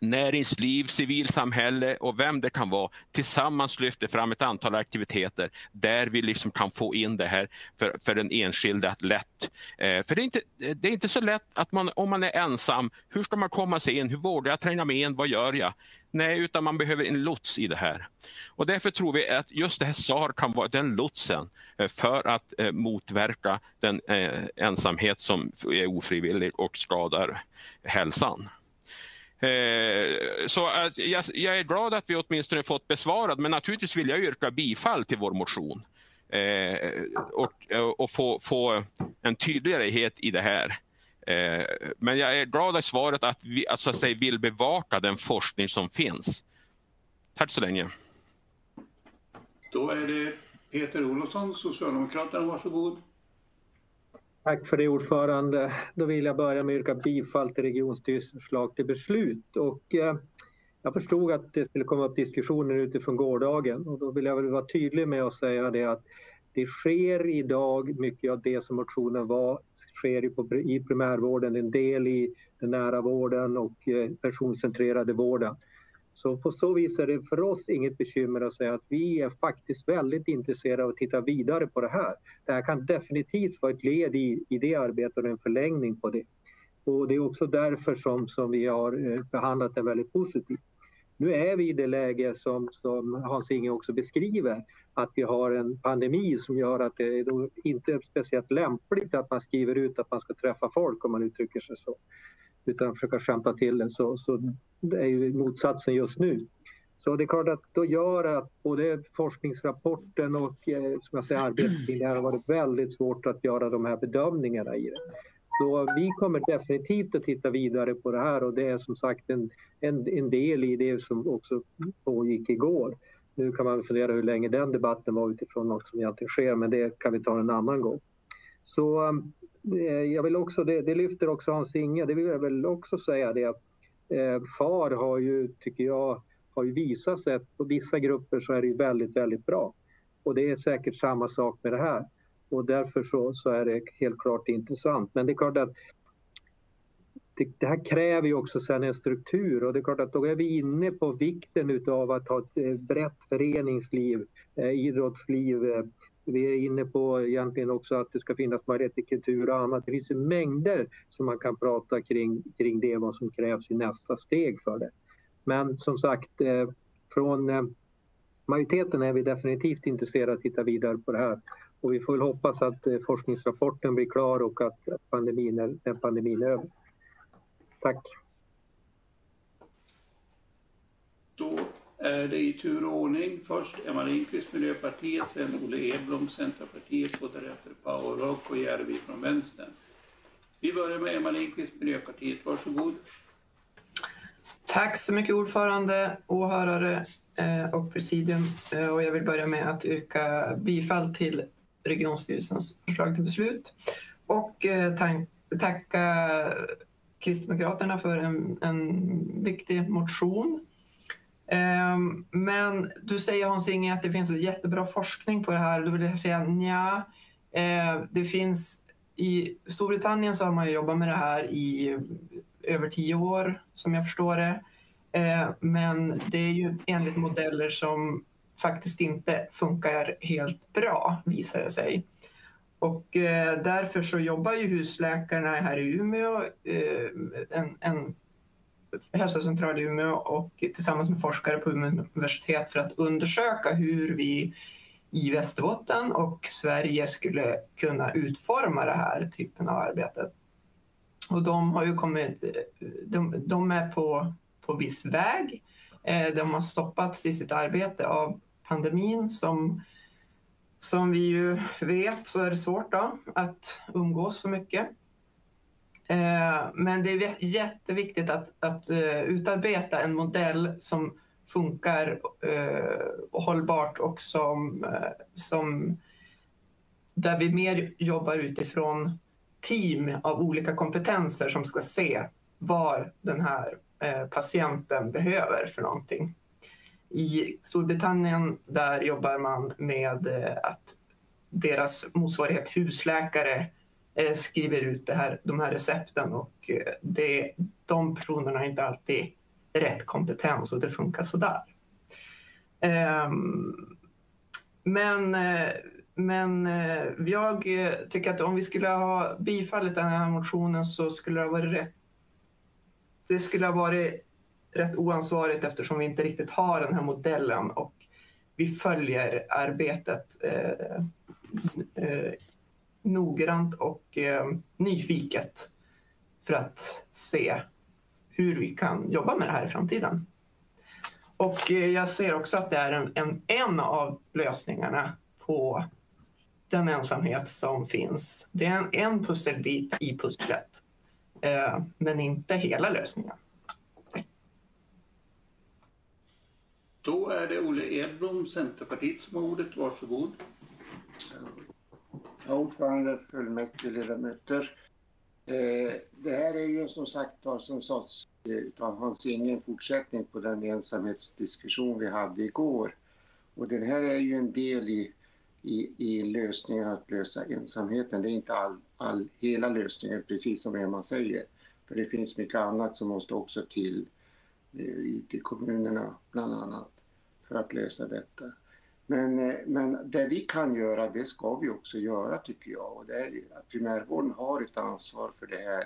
Speaker 11: näringsliv, civilsamhälle och vem det kan vara tillsammans lyfter fram ett antal aktiviteter där vi liksom kan få in det här för, för den enskilde att lätt. Eh, för det är, inte, det är inte så lätt att man, om man är ensam, hur ska man komma sig in? Hur vågar jag tränga mig in? Vad gör jag? Nej, utan man behöver en lots i det här. Och därför tror vi att just det här SAR kan vara den lotsen eh, för att eh, motverka den eh, ensamhet som är ofrivillig och skadar hälsan. Eh, så att jag, jag, är glad att vi åtminstone fått besvarad, men naturligtvis vill jag yrka bifall till vår motion eh, och, och få, få en tydlighet i det här. Eh, men jag är glad i svaret att vi att, så att säga, vill bevaka den forskning som finns. Tack så länge.
Speaker 28: Då är det Peter Olofsson, Socialdemokraterna, varsågod.
Speaker 48: Tack för det ordförande. Då vill jag börja med att yrka bifall till regionstyrelsens förslag till beslut. Och, eh, jag förstod att det skulle komma upp diskussioner utifrån gårdagen och då vill jag väl vara tydlig med att säga det att det sker idag mycket av det som motionen var, sker i primärvården, en del i den nära vården och eh, personcentrerade vården. Så på så vis är det för oss inget bekymmer att säga att vi är faktiskt väldigt intresserade av att titta vidare på det här. Det här kan definitivt vara ett led i, i det arbetet och en förlängning på det. Och det är också därför som, som vi har eh, behandlat det väldigt positivt. Nu är vi i det läge som, som Hans-Inge också beskriver, att vi har en pandemi som gör att det inte är speciellt lämpligt att man skriver ut att man ska träffa folk om man uttrycker sig så. Utan försöka skämta till det. Så, så det är ju motsatsen just nu. Så det är klart att då gör att både forskningsrapporten och eh, som jag säger, arbetet kring det här har varit väldigt svårt att göra de här bedömningarna i det. Så vi kommer definitivt att titta vidare på det här och det är som sagt en, en, en del i det som också pågick igår. Nu kan man fundera hur länge den debatten var utifrån något som egentligen sker, men det kan vi ta en annan gång. Så eh, jag vill också, det, det lyfter också Hans Inge, det vill jag väl också säga det att eh, FAR har ju, tycker jag, har ju visat sig att på vissa grupper så är det väldigt, väldigt bra. Och det är säkert samma sak med det här. Och därför så, så är det helt klart intressant. Men det är klart att det, det, här kräver ju också sen en struktur och det är klart att då är vi inne på vikten utav att ha ett eh, brett föreningsliv, eh, idrottsliv. Eh, vi är inne på egentligen också att det ska finnas möjlighet till kultur och annat. Det finns ju mängder som man kan prata kring, kring det, vad som krävs i nästa steg för det. Men som sagt, eh, från eh, majoriteten är vi definitivt intresserade att titta vidare på det här. Och vi får väl hoppas att eh, forskningsrapporten blir klar och att pandemin är, när pandemin är över. Tack.
Speaker 28: Då är det i tur och ordning. Först Emma Lindqvist, Miljöpartiet, sen Olle Edblom, Centerpartiet och därefter Paolo Rocco Järvi från Vänstern. Vi börjar med Emma Lindqvist, Miljöpartiet. Varsågod.
Speaker 12: Tack så mycket ordförande, åhörare eh, och presidium. Eh, och jag vill börja med att yrka bifall till regionstyrelsens förslag till beslut och eh, tacka Kristdemokraterna för en, en viktig motion. Ehm, men du säger Hans-Inge att det finns jättebra forskning på det här. Då vill jag säga nja. Ehm, det finns i Storbritannien så har man jobbat med det här i över tio år som jag förstår det. Ehm, men det är ju enligt modeller som faktiskt inte funkar helt bra visar det sig. Och eh, därför så jobbar ju husläkarna här i Umeå, eh, en, en hälsocentral i Umeå och tillsammans med forskare på Umeå universitet för att undersöka hur vi i Västerbotten och Sverige skulle kunna utforma det här typen av arbete. Och de har ju kommit, de, de är på, på viss väg. Eh, de har stoppats i sitt arbete av pandemin som som vi ju vet så är det svårt då att umgås så mycket. Eh, men det är jätteviktigt att, att eh, utarbeta en modell som funkar uh, hållbart och som, som där vi mer jobbar utifrån team av olika kompetenser som ska se vad den här patienten behöver för någonting. I Storbritannien där jobbar man med eh, att deras motsvarighet husläkare eh, skriver ut det här, de här recepten och eh, det, de personerna har inte alltid rätt kompetens och det funkar sådär. Ehm, men, men jag tycker att om vi skulle ha bifallit den här motionen så skulle det ha varit rätt. Det skulle ha varit rätt oansvarigt eftersom vi inte riktigt har den här modellen och vi följer arbetet eh, eh, noggrant och eh, nyfiket för att se hur vi kan jobba med det här i framtiden. Och eh, jag ser också att det är en, en, en av lösningarna på den ensamhet som finns. Det är en, en pusselbit i pusslet, eh, men inte hela lösningen.
Speaker 28: Då är det Olle Edblom, Centerpartiet, som har ordet. Varsågod.
Speaker 76: Ja, ordförande, fullmäktige, ledamöter. Eh, det här är ju som sagt som sades eh, av Hans Inge en fortsättning på den ensamhetsdiskussion vi hade igår. Och den här är ju en del i, i, i lösningen att lösa ensamheten. Det är inte all, all, hela lösningen, precis som Emma säger. För det finns mycket annat som måste också till ute i kommunerna, bland annat, för att lösa detta. Men, eh, men det vi kan göra, det ska vi också göra tycker jag. Och det är, primärvården har ett ansvar för det här.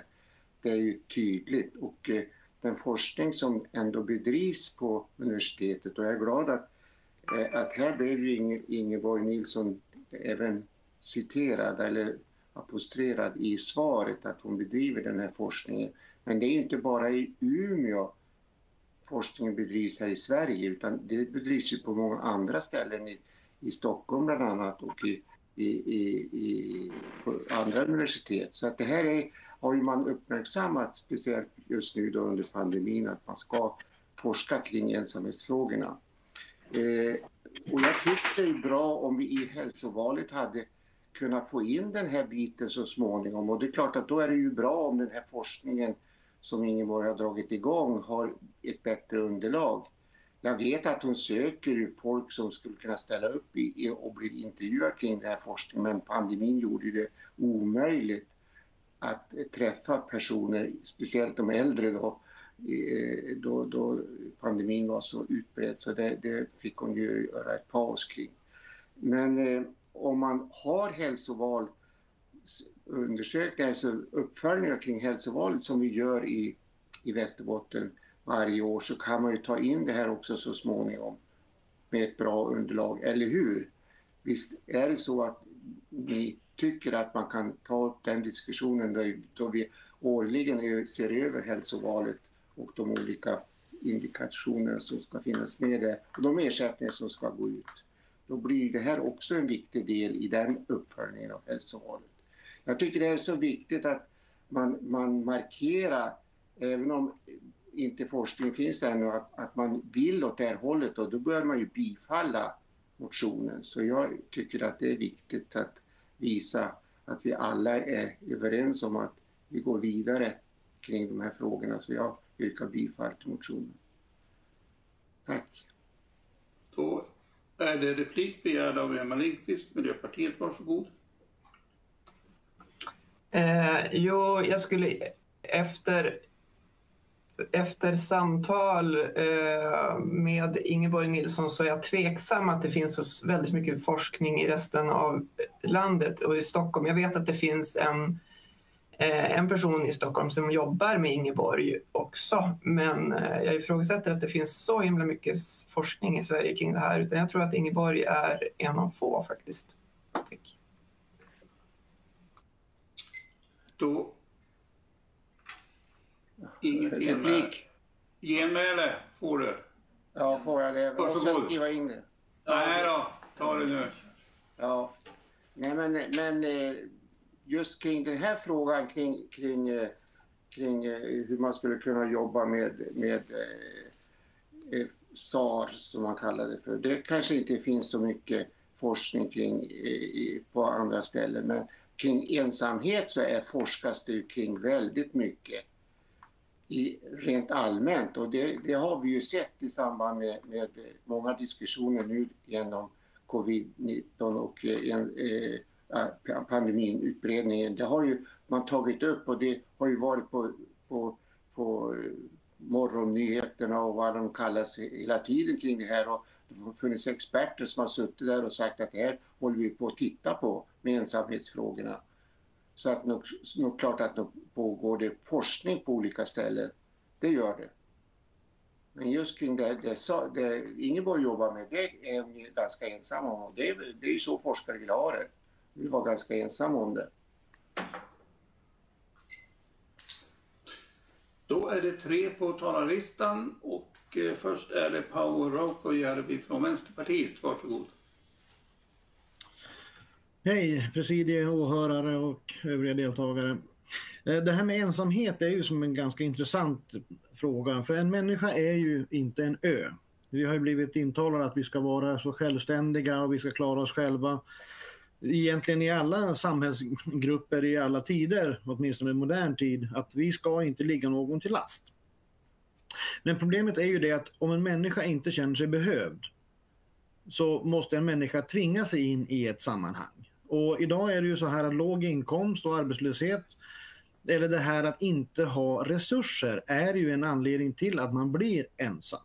Speaker 76: Det är ju tydligt. Och eh, den forskning som ändå bedrivs på universitetet och jag är glad att, eh, att här blev ju Inge, Ingeborg Nilsson även citerad eller apostrerad i svaret att hon bedriver den här forskningen. Men det är ju inte bara i Umeå forskningen bedrivs här i Sverige utan det bedrivs ju på många andra ställen i, i Stockholm bland annat och i, i, i, i på andra universitet. Så att det här är, har ju man uppmärksammat speciellt just nu då under pandemin att man ska forska kring ensamhetsfrågorna. Eh, och jag tyckte det är bra om vi i hälsovalet hade kunnat få in den här biten så småningom och det är klart att då är det ju bra om den här forskningen som Ingeborg har dragit igång har ett bättre underlag. Jag vet att hon söker folk som skulle kunna ställa upp i, och bli intervjuade kring den här forskningen men pandemin gjorde det omöjligt att träffa personer, speciellt de äldre då, eh, då, då pandemin var så utbredd så det, det fick hon ju göra ett paus kring. Men eh, om man har hälsoval undersökningar, alltså uppföljningar kring hälsovalet som vi gör i, i Västerbotten varje år så kan man ju ta in det här också så småningom med ett bra underlag, eller hur? Visst är det så att ni tycker att man kan ta upp den diskussionen då, då vi årligen ser över hälsovalet och de olika indikationerna som ska finnas med där och de ersättningar som ska gå ut. Då blir det här också en viktig del i den uppföljningen av hälsovalet. Jag tycker det är så viktigt att man, man markerar, även om inte forskning finns ännu, att, att man vill åt det här hållet och då bör man ju bifalla motionen. Så jag tycker att det är viktigt att visa att vi alla är överens om att vi går vidare kring de här frågorna. Så jag yrkar bifall till motionen. Tack.
Speaker 28: Då är det replik begärd av Emma Lindqvist, Miljöpartiet. Varsågod.
Speaker 12: Eh, jo, jag skulle efter, efter samtal eh, med Ingeborg Nilsson så är jag tveksam att det finns så väldigt mycket forskning i resten av landet och i Stockholm. Jag vet att det finns en, eh, en person i Stockholm som jobbar med Ingeborg också, men eh, jag ifrågasätter att det finns så himla mycket forskning i Sverige kring det här, utan jag tror att Ingeborg är en av få faktiskt. Tack.
Speaker 28: Då... Inget
Speaker 76: Replik.
Speaker 28: Genmäle får du.
Speaker 76: Ja, får jag det?
Speaker 28: Varsågod.
Speaker 76: Måste jag skriva in det?
Speaker 28: Nej då, ta det nu.
Speaker 76: Ja, nej men, men eh, just kring den här frågan kring, kring, eh, kring eh, hur man skulle kunna jobba med, med SAR som man kallar det för. Det kanske inte finns så mycket forskning kring på andra ställen men kring ensamhet så är forskas det ju kring väldigt mycket i, rent allmänt och det, det har vi ju sett i samband med, med många diskussioner nu genom covid-19 och eh, en, eh, pandemin, utbredningen. Det har ju man tagit upp och det har ju varit på, på, på morgonnyheterna och vad de kallas hela tiden kring det här. Och funnits experter som har suttit där och sagt att det här håller vi på att titta på med ensamhetsfrågorna. Så att nog, nog klart att det pågår det forskning på olika ställen. Det gör det. Men just kring det, det, det Ingeborg jobbar med, det är vi ganska ensamma om. Och Det är, det är ju så forskare vill ha det. Vi var ganska ensamma om det.
Speaker 28: Då är det tre på talarlistan och eh, först är det Paavo Raukojärvi från Vänsterpartiet. Varsågod.
Speaker 74: Hej presidie, åhörare och övriga deltagare. Eh, det här med ensamhet är ju som en ganska intressant fråga. För en människa är ju inte en ö. Vi har ju blivit intalade att vi ska vara så självständiga och vi ska klara oss själva. Egentligen i alla samhällsgrupper i alla tider, åtminstone i modern tid, att vi ska inte ligga någon till last. Men problemet är ju det att om en människa inte känner sig behövd så måste en människa tvinga sig in i ett sammanhang. Och idag är det ju så här att låg inkomst och arbetslöshet eller det här att inte ha resurser är ju en anledning till att man blir ensam.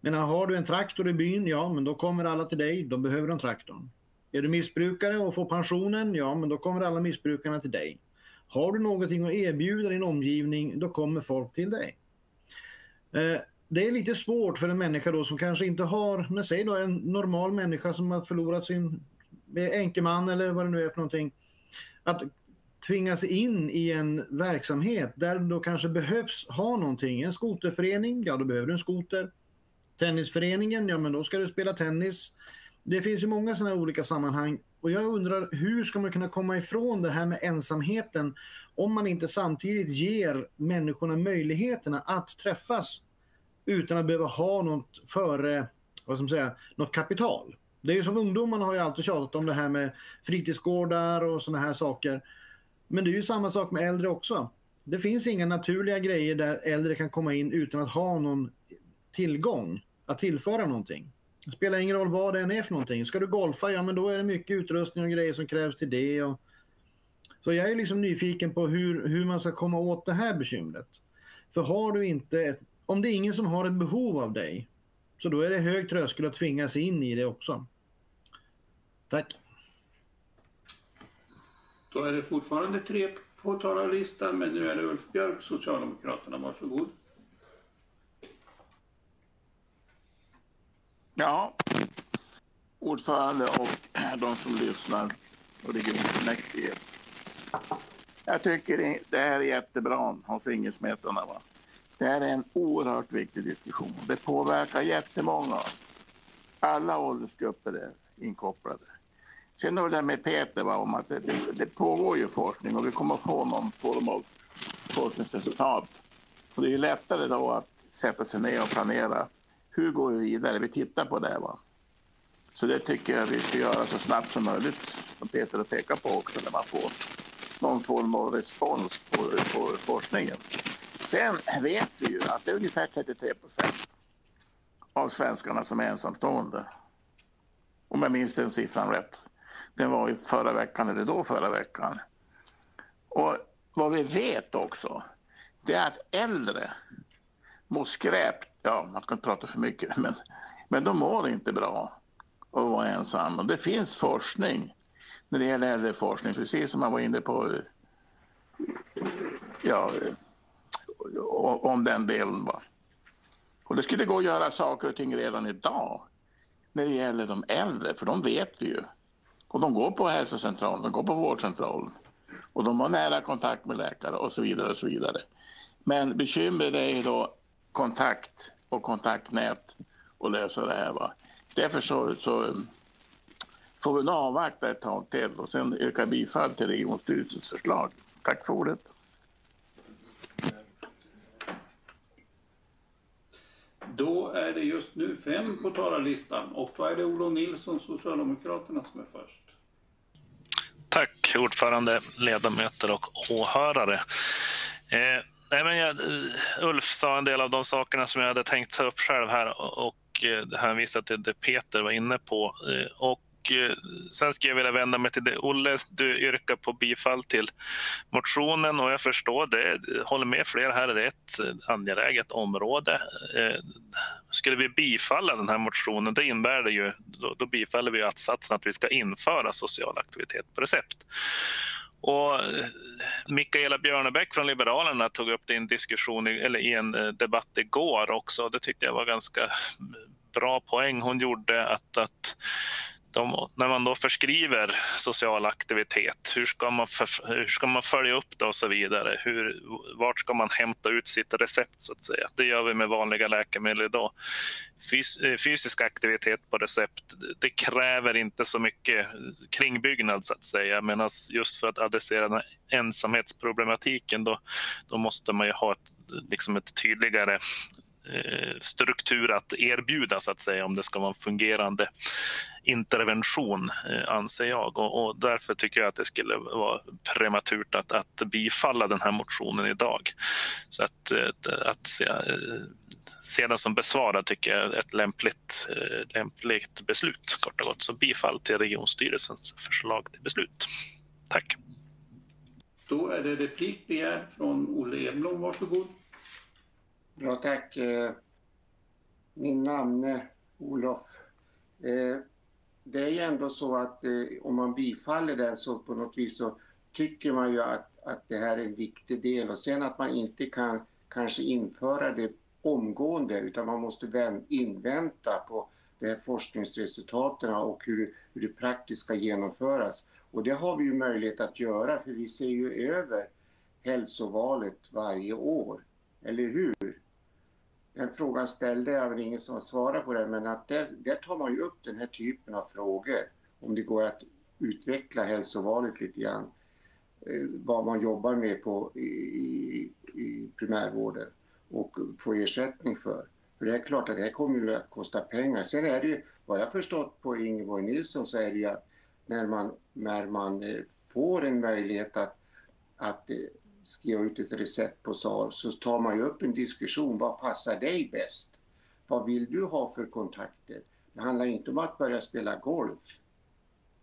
Speaker 74: Men har du en traktor i byn, ja men då kommer alla till dig, då behöver de traktorn. Är du missbrukare och får pensionen, ja men då kommer alla missbrukarna till dig. Har du någonting att erbjuda din omgivning, då kommer folk till dig. Eh, det är lite svårt för en människa då som kanske inte har, men säg då en normal människa som har förlorat sin eh, enkeman eller vad det nu är för någonting. Att tvingas in i en verksamhet där det då kanske behövs ha någonting. En skoterförening, ja då behöver du en skoter. Tennisföreningen, ja men då ska du spela tennis. Det finns ju många sådana här olika sammanhang och jag undrar hur ska man kunna komma ifrån det här med ensamheten om man inte samtidigt ger människorna möjligheterna att träffas utan att behöva ha något före, vad ska man säga, något kapital. Det är ju som ungdomarna har ju alltid tjatat om det här med fritidsgårdar och sådana här saker. Men det är ju samma sak med äldre också. Det finns inga naturliga grejer där äldre kan komma in utan att ha någon tillgång att tillföra någonting. Det spelar ingen roll vad det än är för någonting. Ska du golfa, ja men då är det mycket utrustning och grejer som krävs till det. Och... Så jag är liksom nyfiken på hur, hur man ska komma åt det här bekymret. För har du inte, ett, om det är ingen som har ett behov av dig, så då är det hög tröskel att tvingas in i det också. Tack.
Speaker 28: Då är det fortfarande tre på talarlistan men nu är det Ulf Björk, Socialdemokraterna. Varsågod.
Speaker 70: Ja, ordförande och de som lyssnar och regionfullmäktige. Jag tycker det- här är jättebra, Hans Ingesmetarna. Va? Det här är en oerhört viktig diskussion. Det påverkar jättemånga. Alla åldersgrupper är inkopplade. Sen håller jag med Peter, va, om att det, det, det pågår ju forskning och vi kommer att få någon form av forskningsresultat. Och det är ju lättare då att sätta sig ner och planera. Hur går vi vidare? Vi tittar på det. Va? Så det tycker jag vi ska göra så snabbt som möjligt, som Peter har pekat på också, när man får någon form av respons på, på forskningen. Sen vet vi ju att det är ungefär 33 procent av svenskarna som är ensamstående. Om jag minns den siffran rätt. Den var ju förra veckan eller då förra veckan. Och vad vi vet också, det är att äldre mår skräp. Ja, man ska inte prata för mycket, men, men de mår inte bra att vara ensam. Och det finns forskning när det gäller äldreforskning, precis som man var inne på ja, om den delen. Va? Och det skulle gå att göra saker och ting redan idag när det gäller de äldre, för de vet vi ju. Och de går på hälsocentralen, de går på vårdcentralen och de har nära kontakt med läkare och så vidare. och så vidare. Men bekymret är ju då kontakt och kontaktnät och lösa det här. Va? Därför så, så får vi avvakta ett tag till och sen yrka bifall till regionstyrelsens förslag. Tack för ordet.
Speaker 28: Då är det just nu fem på talarlistan och då är det Olof Nilsson, Socialdemokraterna, som är först.
Speaker 75: Tack ordförande, ledamöter och åhörare. Eh, nej men jag, eh, Ulf sa en del av de sakerna som jag hade tänkt ta upp själv här och, eh, hänvisa till det Peter var inne på. Eh, och sen skulle jag vilja vända mig till det Olle, du yrkar på bifall till motionen och jag förstår det, håller med flera här, det är ett angeläget område. Skulle vi bifalla den här motionen, det innebär det ju, då, då bifaller vi att-satsen att vi ska införa social aktivitet på recept. Och eh, Mikaela Björnebäck från Liberalerna tog upp det i en diskussion, i- eller i en eh, debatt igår också. Det tyckte jag var ganska mm, bra poäng hon gjorde att, att de, när man då förskriver social aktivitet, hur ska, man för, hur ska man följa upp det och så vidare? Hur, vart ska man hämta ut sitt recept så att säga? Det gör vi med vanliga läkemedel idag. Fys, eh, fysisk aktivitet på recept, det kräver inte så mycket kringbyggnad så att säga, medan alltså, just för att adressera den ensamhetsproblematiken då, då måste man ju ha ett, liksom ett tydligare Eh, struktur att erbjuda så att säga om det ska vara en fungerande intervention eh, anser jag och, och därför tycker jag att det skulle vara prematurt att, att bifalla den här motionen idag. Så att, eh, att se, se den som besvarad tycker jag är ett lämpligt, lämpligt beslut kort och gott. Så bifall till regionstyrelsens förslag till beslut. Tack.
Speaker 28: Då är det replik begärd från Olle Edblom. varsågod.
Speaker 76: Ja, tack. Eh, min namne Olof. Eh, det är ju ändå så att eh, om man bifaller den så på något vis så tycker man ju att, att det här är en viktig del och sen att man inte kan kanske införa det omgående utan man måste invänta på de här forskningsresultaten och hur, hur det praktiskt ska genomföras. Och det har vi ju möjlighet att göra för vi ser ju över hälsovalet varje år. Eller hur? Den frågan ställde jag, men ingen som har svarat på den. Men att där, där tar man ju upp den här typen av frågor. Om det går att utveckla hälsovalet lite grann. Eh, vad man jobbar med på, i, i, primärvården och få ersättning för. För det är klart att det här kommer ju att kosta pengar. Sen är det ju, vad jag förstått på Ingeborg Nilsson så är det ju att när man, när man eh, får en möjlighet att, att eh, skriva ut ett recept på SAR så tar man ju upp en diskussion. Vad passar dig bäst? Vad vill du ha för kontakter? Det handlar inte om att börja spela golf.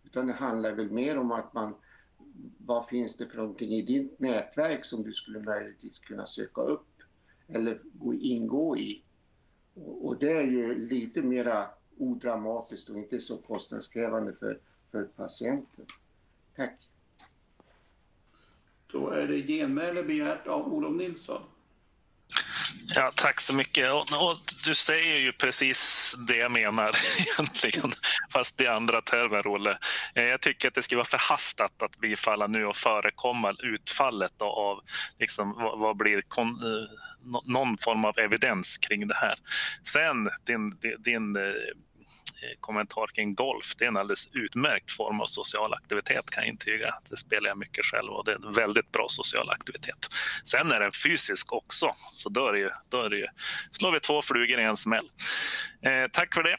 Speaker 76: Utan det handlar väl mer om att man vad finns det för någonting i ditt nätverk som du skulle möjligtvis kunna söka upp eller ingå i? Och, och det är ju lite mera odramatiskt och inte så kostnadskrävande för, för patienten. Tack.
Speaker 28: Då är det genmäle begärt av Olof Nilsson.
Speaker 75: Ja, tack så mycket. Och, och du säger ju precis det jag menar [LAUGHS] egentligen, fast i andra termer, Olle. Eh, jag tycker att det skulle vara förhastat att bifalla nu och förekomma utfallet då av liksom, vad, vad blir kon, eh, någon form av evidens kring det här. Sen din, din, din eh, kommentar kring golf. Det är en alldeles utmärkt form av social aktivitet kan jag intyga. Det spelar jag mycket själv och det är en väldigt bra social aktivitet. Sen är den fysisk också, så då, är det ju, då är det ju, slår vi två flugor i en smäll. Eh, tack för det.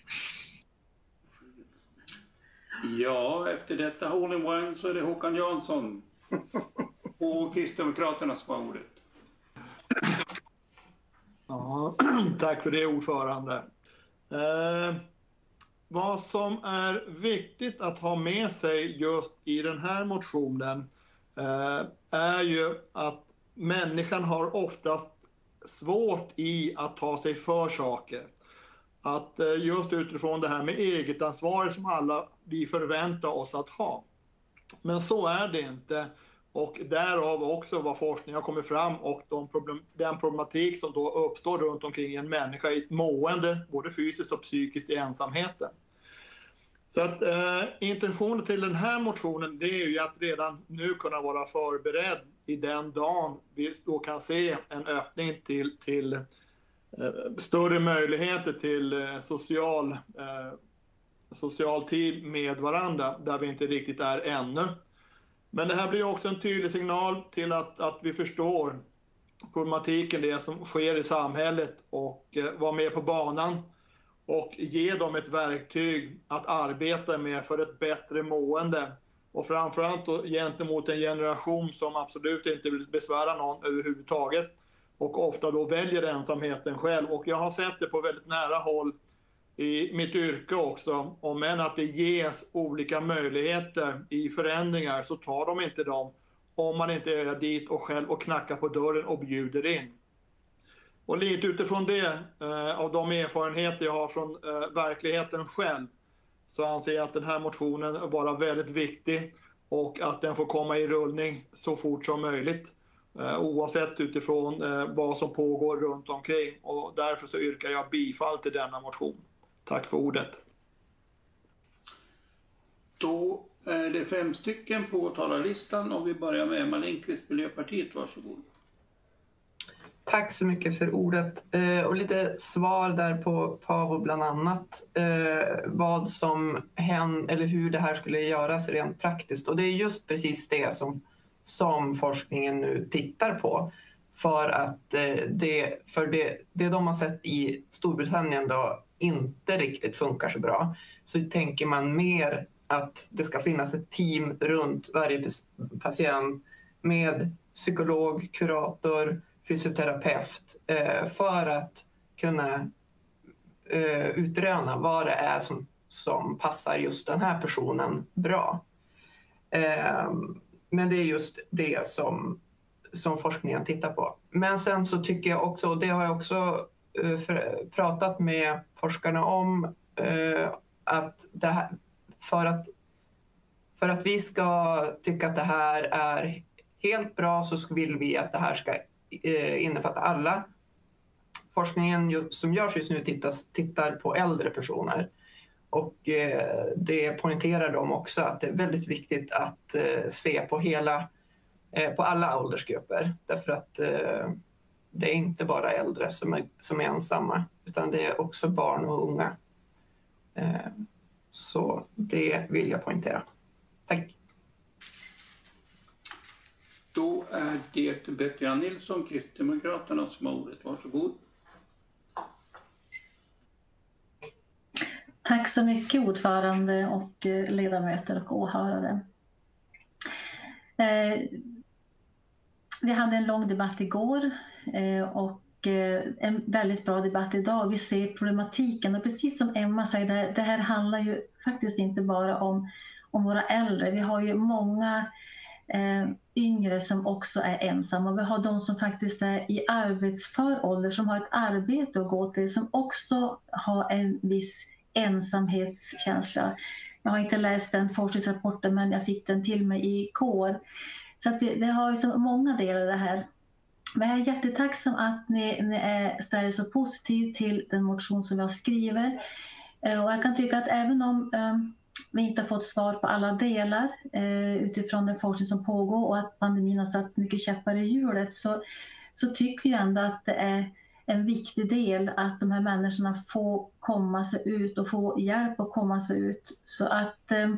Speaker 28: Ja, efter detta hole in one så är det Håkan Jansson [LAUGHS] och Kristdemokraterna som har ordet.
Speaker 21: Ja, [CLEARS THROAT] tack för det ordförande. Eh, vad som är viktigt att ha med sig just i den här motionen eh, är ju att människan har oftast svårt i att ta sig för saker. Att eh, just utifrån det här med eget ansvar som alla vi förväntar oss att ha. Men så är det inte. Och därav också vad forskningen har kommit fram och de problem, den problematik som då uppstår runt omkring en människa i ett mående, både fysiskt och psykiskt i ensamheten. Så att eh, intentionen till den här motionen det är ju att redan nu kunna vara förberedd i den dagen vi då kan se en öppning till, till eh, större möjligheter till eh, social eh, social tid med varandra, där vi inte riktigt är ännu. Men det här blir också en tydlig signal till att, att vi förstår problematiken, det som sker i samhället och eh, vara med på banan och ge dem ett verktyg att arbeta med för ett bättre mående. Och framförallt då gentemot en generation som absolut inte vill besvära någon överhuvudtaget och ofta då väljer ensamheten själv. Och jag har sett det på väldigt nära håll i mitt yrke också. Om än att det ges olika möjligheter i förändringar så tar de inte dem om man inte är dit och själv och knackar på dörren och bjuder in. Och lite utifrån det, eh, av de erfarenheter jag har från eh, verkligheten själv, så anser jag att den här motionen vara väldigt viktig och att den får komma i rullning så fort som möjligt. Eh, oavsett utifrån eh, vad som pågår runt omkring och därför så yrkar jag bifall till denna motion. Tack för ordet.
Speaker 28: Då är det fem stycken på talarlistan och vi börjar med Emma Lindqvist, Miljöpartiet. Varsågod.
Speaker 12: Tack så mycket för ordet. Eh, och lite svar där på Pavo bland annat. Eh, vad som händer, eller hur det här skulle göras rent praktiskt. Och det är just precis det som, som forskningen nu tittar på. För att eh, det, för det, det de har sett i Storbritannien då inte riktigt funkar så bra. Så tänker man mer att det ska finnas ett team runt varje patient med psykolog, kurator, fysioterapeut eh, för att kunna eh, utröna vad det är som, som passar just den här personen bra. Ehm, men det är just det som, som forskningen tittar på. Men sen så tycker jag också, och det har jag också Eh, för, pratat med forskarna om, eh, att det här, för att, för att vi ska tycka att det här är helt bra så vill vi att det här ska eh, innefatta alla. Forskningen som görs just nu tittas, tittar på äldre personer och eh, det poängterar de också att det är väldigt viktigt att eh, se på hela eh, på alla åldersgrupper därför att det är inte bara äldre som är, som är ensamma utan det är också barn och unga. Så det vill jag poängtera. Tack.
Speaker 28: Då är det Betty Nilsson, Kristdemokraterna, som har ordet. Varsågod.
Speaker 7: Tack så mycket ordförande och eh, ledamöter och åhörare. Vi hade en lång debatt igår eh, och eh, en väldigt bra debatt idag. Vi ser problematiken och precis som Emma säger, det här handlar ju faktiskt inte bara om, om våra äldre. Vi har ju många eh, yngre som också är ensamma. Vi har de som faktiskt är i arbetsför ålder, som har ett arbete att gå till, som också har en viss ensamhetskänsla. Jag har inte läst den forskningsrapporten, men jag fick den till mig igår. Så att det, det har ju så många delar det här. Men jag är jättetacksam att ni, ni är, ställer så positivt till den motion som jag skriver. Eh, och jag kan tycka att även om um, vi inte har fått svar på alla delar eh, utifrån den forskning som pågår och att pandemin har satt mycket käppar i hjulet så, så tycker vi ändå att det är en viktig del att de här människorna får komma sig ut och få hjälp att komma sig ut. Så att eh,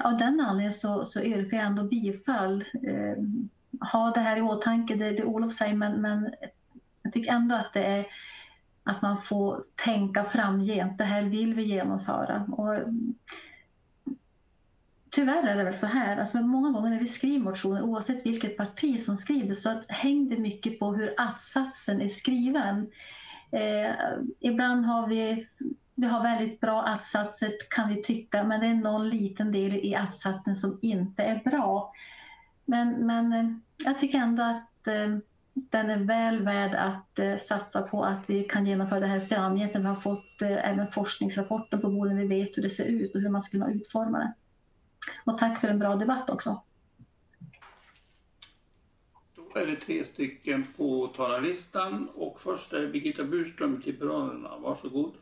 Speaker 7: av den anledningen så, så yrkar jag ändå bifall. Eh, ha det här i åtanke, det, det Olof säger, men, men jag tycker ändå att det är att man får tänka framgent. Det här vill vi genomföra. Och tyvärr är det väl så här, alltså många gånger när vi skriver motioner, oavsett vilket parti som skriver, så att hänger det mycket på hur att-satsen är skriven. Eh, ibland har vi, vi har väldigt bra att-satser kan vi tycka, men det är någon liten del i att-satsen som inte är bra. Men, men eh, jag tycker ändå att eh, den är väl värd att eh, satsa på att vi kan genomföra det här framgent när vi har fått eh, även forskningsrapporter på bordet, vi vet hur det ser ut och hur man ska kunna utforma det. Och tack för en bra debatt också.
Speaker 28: Då är det tre stycken på talarlistan och först är Birgitta Burström, Liberalerna. Varsågod.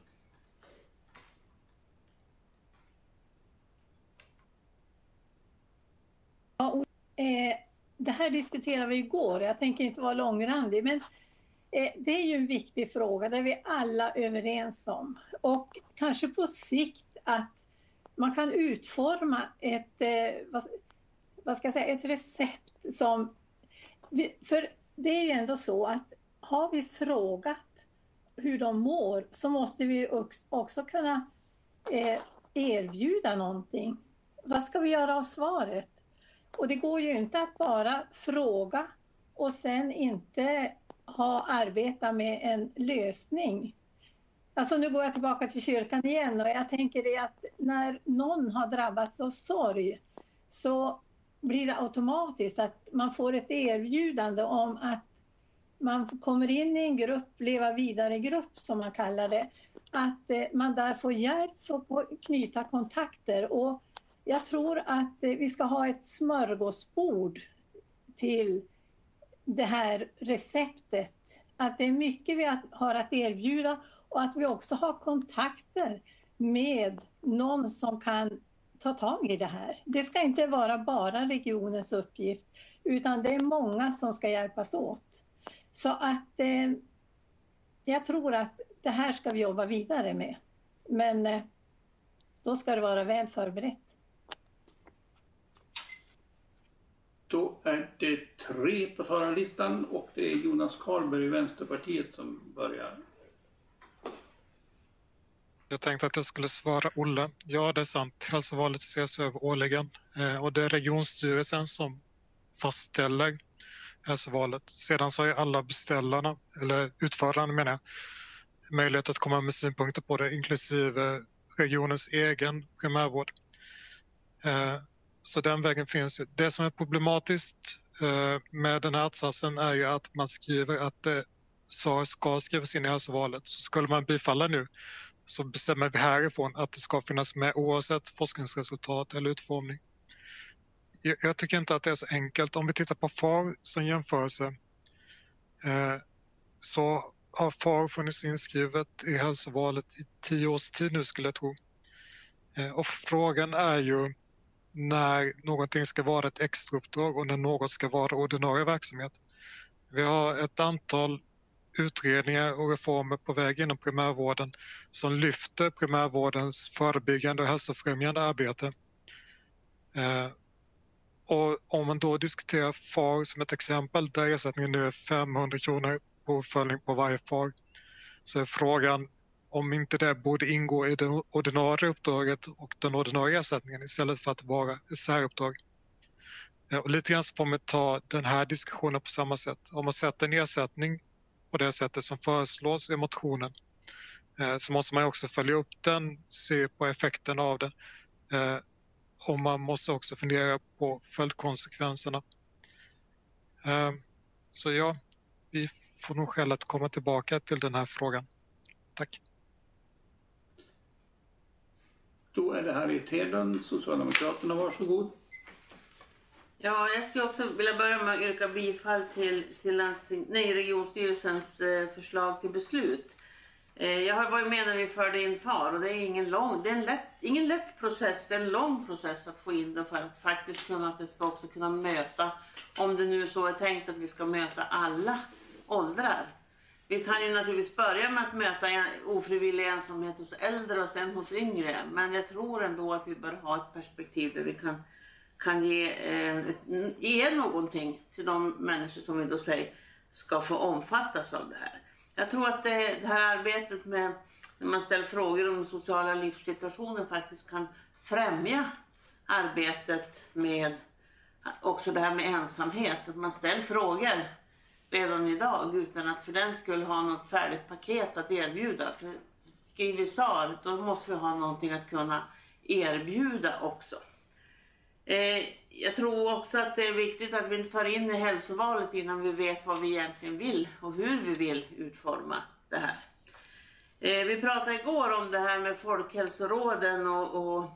Speaker 68: Ja, eh, det här diskuterade vi igår, jag tänker inte vara långrandig, men eh, det är ju en viktig fråga, där vi alla överens om. Och kanske på sikt att man kan utforma ett, eh, vad, vad ska jag säga, ett recept som... För det är ju ändå så att har vi frågat hur de mår så måste vi också kunna eh, erbjuda någonting. Vad ska vi göra av svaret? Och det går ju inte att bara fråga och sen inte ha arbeta med en lösning. Alltså nu går jag tillbaka till kyrkan igen och jag tänker det att när någon har drabbats av sorg så blir det automatiskt att man får ett erbjudande om att man kommer in i en grupp, leva vidare-grupp som man kallar det, att eh, man där får hjälp att knyta kontakter. Och jag tror att eh, vi ska ha ett smörgåsbord till det här receptet. Att det är mycket vi har att erbjuda och att vi också har kontakter med någon som kan ta tag i det här. Det ska inte vara bara regionens uppgift utan det är många som ska hjälpas åt. Så att eh, jag tror att det här ska vi jobba vidare med. Men eh, då ska det vara väl förberett.
Speaker 28: Då är det tre på talarlistan och det är Jonas Karlberg, Vänsterpartiet, som börjar.
Speaker 29: Jag tänkte att jag skulle svara Olle. Ja, det är sant. Hälsovalet ses över årligen eh, och det är regionstyrelsen som fastställer hälsovalet. Sedan så har alla beställarna, eller utförarna menar jag, möjlighet att komma med synpunkter på det, inklusive regionens egen primärvård. Eh, så den vägen finns ju. Det som är problematiskt eh, med den här att-satsen är ju att man skriver att det ska skrivas in i hälsovalet. Så skulle man bifalla nu så bestämmer vi härifrån att det ska finnas med oavsett forskningsresultat eller utformning. Jag tycker inte att det är så enkelt. Om vi tittar på FAR som jämförelse eh, så har FAR funnits inskrivet i hälsovalet i tio års tid nu skulle jag tro. Eh, och frågan är ju när någonting ska vara ett extrauppdrag och när något ska vara ordinarie verksamhet. Vi har ett antal utredningar och reformer på väg inom primärvården som lyfter primärvårdens förebyggande och hälsofrämjande arbete. Eh, och om man då diskuterar FAR som ett exempel där ersättningen nu är 500 kronor på uppföljning på varje FAR så är frågan om inte det borde ingå i det ordinarie uppdraget och den ordinarie ersättningen istället för att vara ett säruppdrag. Eh, och lite grann så får man ta den här diskussionen på samma sätt. Om man sätter en ersättning på det sättet som föreslås i motionen eh, så måste man också följa upp den, se på effekten av den eh, och man måste också fundera på följdkonsekvenserna. Så ja, vi får nog skäl att komma tillbaka till den här frågan. Tack.
Speaker 28: Då är det Harriet Hedlund, Socialdemokraterna. Varsågod.
Speaker 69: Ja, jag skulle också vilja börja med att yrka bifall till, till landsting, nej, regionstyrelsens eh, förslag till beslut. Eh, jag har varit med när vi förde in FAR och det är ingen lång, det är en lätt, ingen lätt process, det är en lång process att få in det för att faktiskt kunna, att det ska också kunna möta, om det nu så är tänkt att vi ska möta alla åldrar. Vi kan ju naturligtvis börja med att möta ofrivillig ensamhet hos äldre och sen hos yngre. Men jag tror ändå att vi bör ha ett perspektiv där vi kan, kan ge, eh, ge någonting till de människor som vi då säger ska få omfattas av det här. Jag tror att det, det här arbetet med när man ställer frågor om den sociala livssituationen faktiskt kan främja arbetet med också det här med ensamhet. Att man ställer frågor redan idag utan att för den skulle ha något färdigt paket att erbjuda. För skriver SAR, då måste vi ha någonting att kunna erbjuda också. Eh, jag tror också att det är viktigt att vi inte för in i hälsovalet innan vi vet vad vi egentligen vill och hur vi vill utforma det här. Eh, vi pratade igår om det här med folkhälsoråden och, och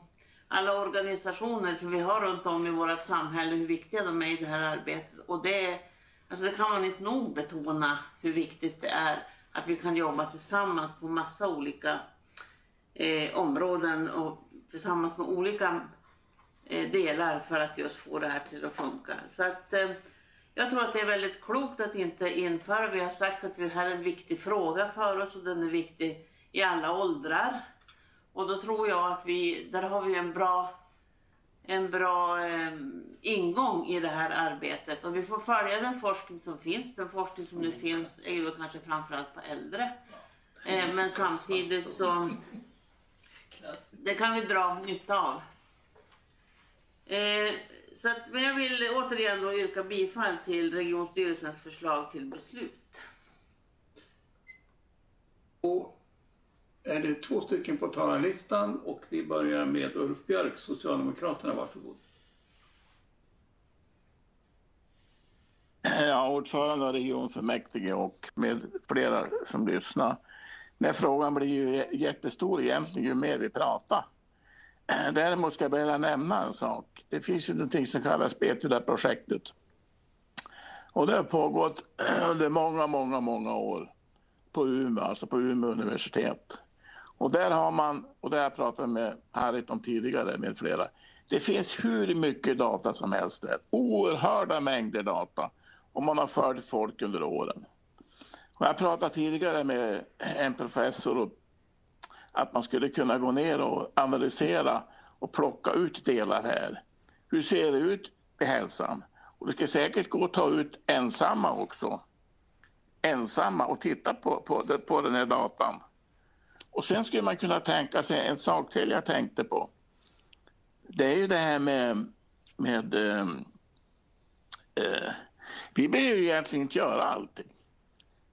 Speaker 69: alla organisationer som vi har runt om i vårt samhälle, hur viktiga de är i det här arbetet. Och det Alltså det kan man inte nog betona hur viktigt det är att vi kan jobba tillsammans på massa olika eh, områden och tillsammans med olika eh, delar för att just få det här till att funka. Så att eh, jag tror att det är väldigt klokt att inte införa. Vi har sagt att det här är en viktig fråga för oss och den är viktig i alla åldrar. Och då tror jag att vi, där har vi en bra, en bra eh, ingång i det här arbetet. Och vi får följa den forskning som finns. Den forskning som nu finns är ju kanske framförallt på äldre. Eh, men samtidigt så det kan vi dra nytta av. Eh, så att, men jag vill återigen då yrka bifall till regionstyrelsens förslag till beslut.
Speaker 28: Då är det två stycken på talarlistan och vi börjar med Ulf Björk, Socialdemokraterna. Varsågod.
Speaker 70: Ja, ordförande av regionfullmäktige och med flera som lyssnar. Den här frågan blir ju jättestor egentligen ju mer vi pratar. Däremot ska jag börja nämna en sak. Det finns ju någonting som kallas Betula-projektet. Och det har pågått under många, många, många år på Umeå, alltså på Umeå universitet. Och där har man, och det har jag pratat med Harriet om tidigare med flera, det finns hur mycket data som helst där. Oerhörda mängder data. Och man har följt folk under åren. Och jag pratade tidigare med en professor och att man skulle kunna gå ner och analysera och plocka ut delar här. Hur ser det ut med hälsan? Och det ska säkert gå att ta ut ensamma också. Ensamma och titta på, på, på den här datan. Och sen skulle man kunna tänka sig en sak till jag tänkte på. Det är ju det här med, med eh, eh, vi behöver ju egentligen inte göra allting.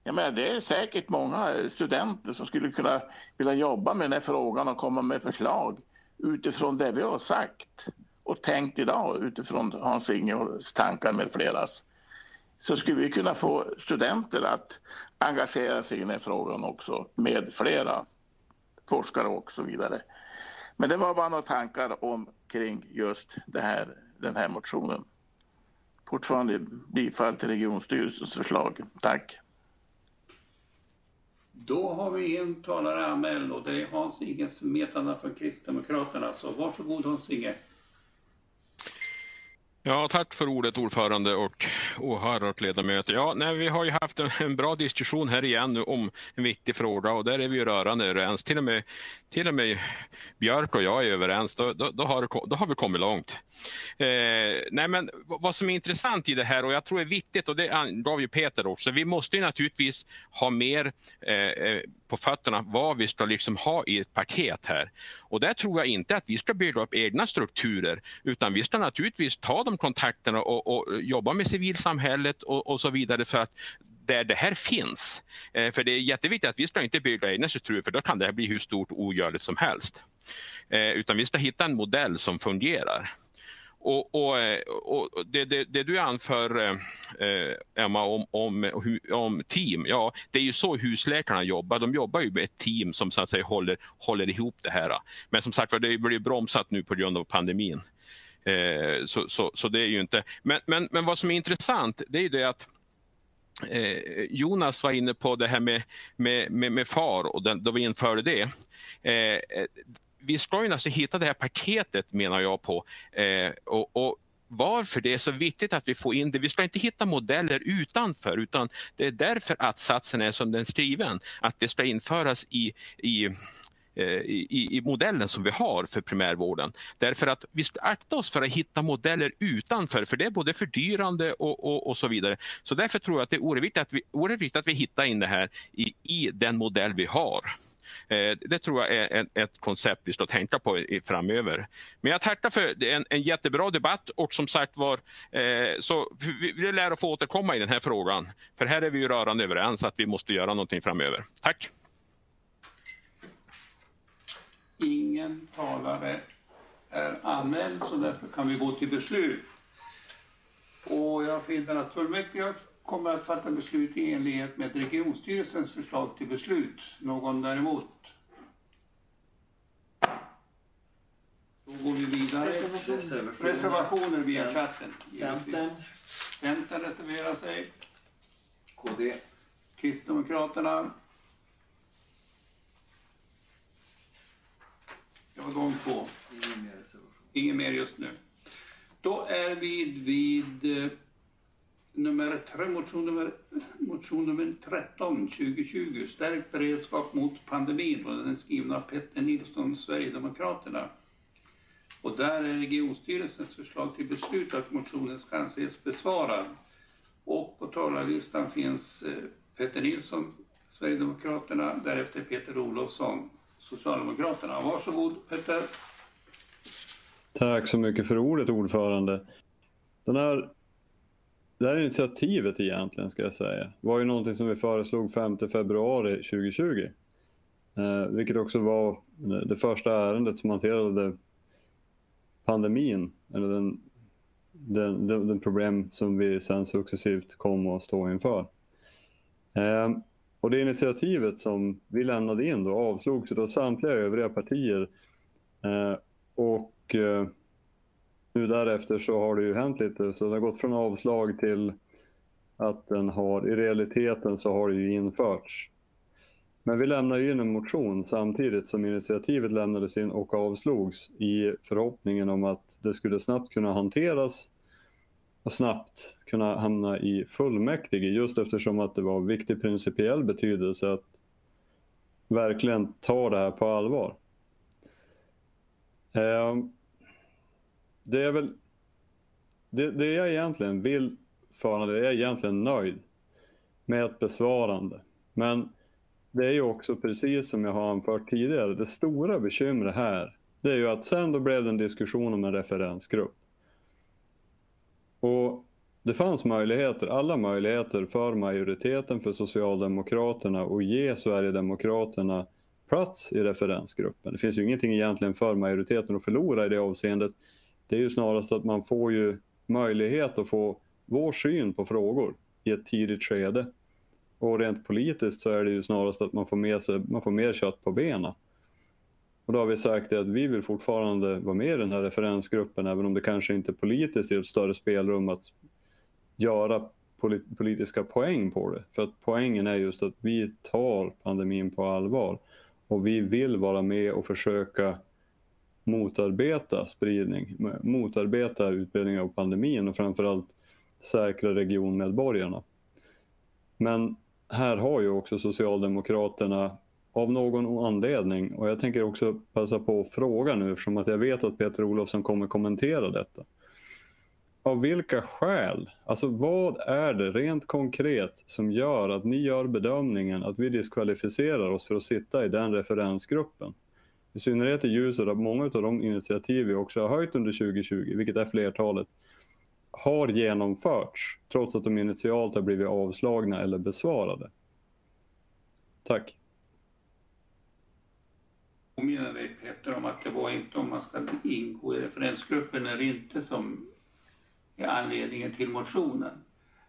Speaker 70: Jag menar, det är säkert många studenter som skulle kunna vilja jobba med den här frågan och komma med förslag utifrån det vi har sagt och tänkt idag utifrån Hans Ingers tankar med fleras. Så skulle vi kunna få studenter att engagera sig i den här frågan också med flera forskare och så vidare. Men det var bara några tankar om kring just det här, den här motionen. Fortfarande bifall till regionstyrelsens förslag. Tack.
Speaker 28: Då har vi en talare anmäld och det är Hans-Inge Smetana från Kristdemokraterna. Så varsågod Hans-Inge.
Speaker 11: Ja, tack för ordet ordförande och åhörare och ledamöter. Ja, nej, vi har ju haft en, en, bra diskussion här igen nu om en viktig fråga och där är vi ju rörande överens. Till och med, till och med Björk och jag är överens. Då, då, då, har, då har vi kommit långt. Eh, nej, men vad som är intressant i det här och jag tror är viktigt och det angav ju Peter också. Vi måste ju naturligtvis ha mer eh, eh, på fötterna vad vi ska liksom ha i ett paket här. Och där tror jag inte att vi ska bygga upp egna strukturer utan vi ska naturligtvis ta de kontakterna och, och jobba med civilsamhället och, och så vidare för att där det här finns. Eh, för det är jätteviktigt att vi ska inte bygga egna strukturer för då kan det här bli hur stort och ogörligt som helst. Eh, utan vi ska hitta en modell som fungerar. Och, och, eh, och det, det, det, du anför, eh, Emma, om, om, om team, ja, det är ju så husläkarna jobbar. De jobbar ju med ett team som så att säga håller, håller ihop det här. Men som sagt det blir bromsat nu på grund av pandemin. Eh, så, så, så, det är ju inte... Men, men, men vad som är intressant, det är ju det att eh, Jonas var inne på det här med, med, med, med FAR och den, då vi införde det. Eh, eh, vi ska ju alltså hitta det här paketet menar jag på. Eh, och, och, varför det är så viktigt att vi får in det. Vi ska inte hitta modeller utanför utan det är därför att satsen är som den är skriven. Att det ska införas i, i Eh, i, i, modellen som vi har för primärvården. Därför att vi ska akta oss för att hitta modeller utanför för det är både fördyrande och, och, och så vidare. Så därför tror jag att det är oerhört viktigt att vi, oerhört viktigt att vi hittar in det här i, i den modell vi har. Eh, det tror jag är ett koncept vi ska tänka på framöver. Men jag tackar för en, en jättebra debatt och som sagt var eh, så vi lär att få återkomma i den här frågan. För här är vi ju rörande överens att vi måste göra någonting framöver. Tack!
Speaker 28: Ingen talare är anmäld så därför kan vi gå till beslut. Och jag finner att fullmäktige kommer att fatta beslut i enlighet med regionstyrelsens förslag till beslut. Någon däremot? Då går vi vidare.
Speaker 55: Reservationer.
Speaker 28: Reservationer via chatten.
Speaker 55: Centern.
Speaker 28: Centern reserverar sig.
Speaker 55: KD.
Speaker 28: Kristdemokraterna. Det var de två.
Speaker 55: Ingen mer reservation.
Speaker 28: Ingen mer just nu. Då är vi vid eh, nummer, tre, motion, nummer, motion nummer 13 2020, Stärkt beredskap mot pandemin och den är skriven av Petter Nilsson, Sverigedemokraterna. Och där är regionstyrelsens förslag till beslut att motionen ska anses besvarad. Och på talarlistan finns eh, Petter Nilsson, Sverigedemokraterna, därefter Peter Olofsson, Socialdemokraterna. Varsågod Petter.
Speaker 10: Tack så mycket för ordet ordförande. Den här, det här initiativet egentligen ska jag säga var ju någonting som vi föreslog 5 februari 2020. Eh, vilket också var eh, det första ärendet som hanterade pandemin, eller den, den, den, den problem som vi sen successivt kom att stå inför. Eh, och det initiativet som vi lämnade in då avslogs av samtliga övriga partier. Eh, och eh, nu därefter så har det ju hänt lite, så det har gått från avslag till att den har, i realiteten så har det ju införts. Men vi lämnade ju in en motion samtidigt som initiativet lämnades in och avslogs i förhoppningen om att det skulle snabbt kunna hanteras snabbt kunna hamna i fullmäktige just eftersom att det var viktig principiell betydelse att verkligen ta det här på allvar. Ehm, det är väl det, det jag egentligen vill föra, det är egentligen nöjd med ett besvarande. Men det är ju också precis som jag har anfört tidigare, det stora bekymret här, det är ju att sen då blev det en diskussion om en referensgrupp. Och det fanns möjligheter, alla möjligheter för majoriteten, för Socialdemokraterna att ge Sverigedemokraterna plats i referensgruppen. Det finns ju ingenting egentligen för majoriteten att förlora i det avseendet. Det är ju snarast att man får ju möjlighet att få vår syn på frågor i ett tidigt skede. Och rent politiskt så är det ju snarast att man får, med sig, man får mer kött på benen. Och då har vi sagt att vi vill fortfarande vara med i den här referensgruppen även om det kanske inte politiskt är ett större spelrum att göra politiska poäng på det. För att poängen är just att vi tar pandemin på allvar och vi vill vara med och försöka motarbeta spridning, motarbeta utbredning av pandemin och framförallt säkra regionmedborgarna. Men här har ju också Socialdemokraterna av någon anledning, och jag tänker också passa på att fråga nu eftersom att jag vet att Peter Olofsson kommer kommentera detta. Av vilka skäl, alltså vad är det rent konkret som gör att ni gör bedömningen att vi diskvalificerar oss för att sitta i den referensgruppen? I synnerhet i ljuset av många av de initiativ vi också har höjt under 2020, vilket är flertalet, har genomförts trots att de initialt har blivit avslagna eller besvarade. Tack
Speaker 28: påminna dig Peter om att det var inte om man ska ingå i referensgruppen eller inte som är anledningen till motionen.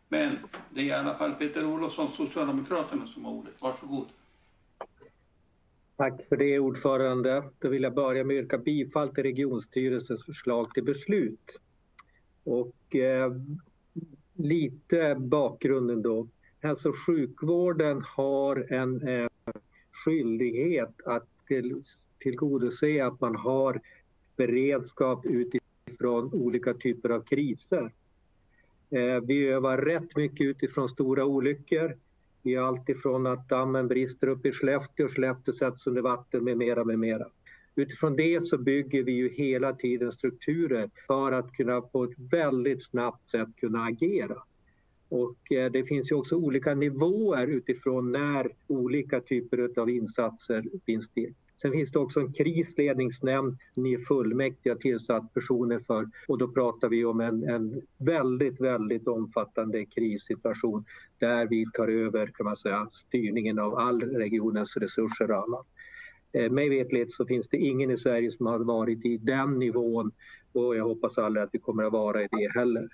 Speaker 28: Men det är i alla fall Peter Olofsson, Socialdemokraterna, som har ordet. Varsågod.
Speaker 48: Tack för det ordförande. Då vill jag börja med att yrka bifall till regionstyrelsens förslag till beslut. Och eh, lite bakgrunden då. Hälso och sjukvården har en eh, skyldighet att till, tillgodose att man har beredskap utifrån olika typer av kriser. Eh, vi övar rätt mycket utifrån stora olyckor. Vi har alltifrån att dammen brister upp i Skellefteå, Skellefteå sätts under vatten med mera, med mera. Utifrån det så bygger vi ju hela tiden strukturer för att kunna på ett väldigt snabbt sätt kunna agera. Och eh, det finns ju också olika nivåer utifrån när olika typer av insatser finns till. Sen finns det också en krisledningsnämnd ni fullmäktige har tillsatt personer för och då pratar vi om en, en väldigt, väldigt omfattande krissituation där vi tar över kan man säga, styrningen av all regionens resurser och annat. Eh, mig vetligt så finns det ingen i Sverige som har varit i den nivån och jag hoppas aldrig att vi kommer att vara i det heller.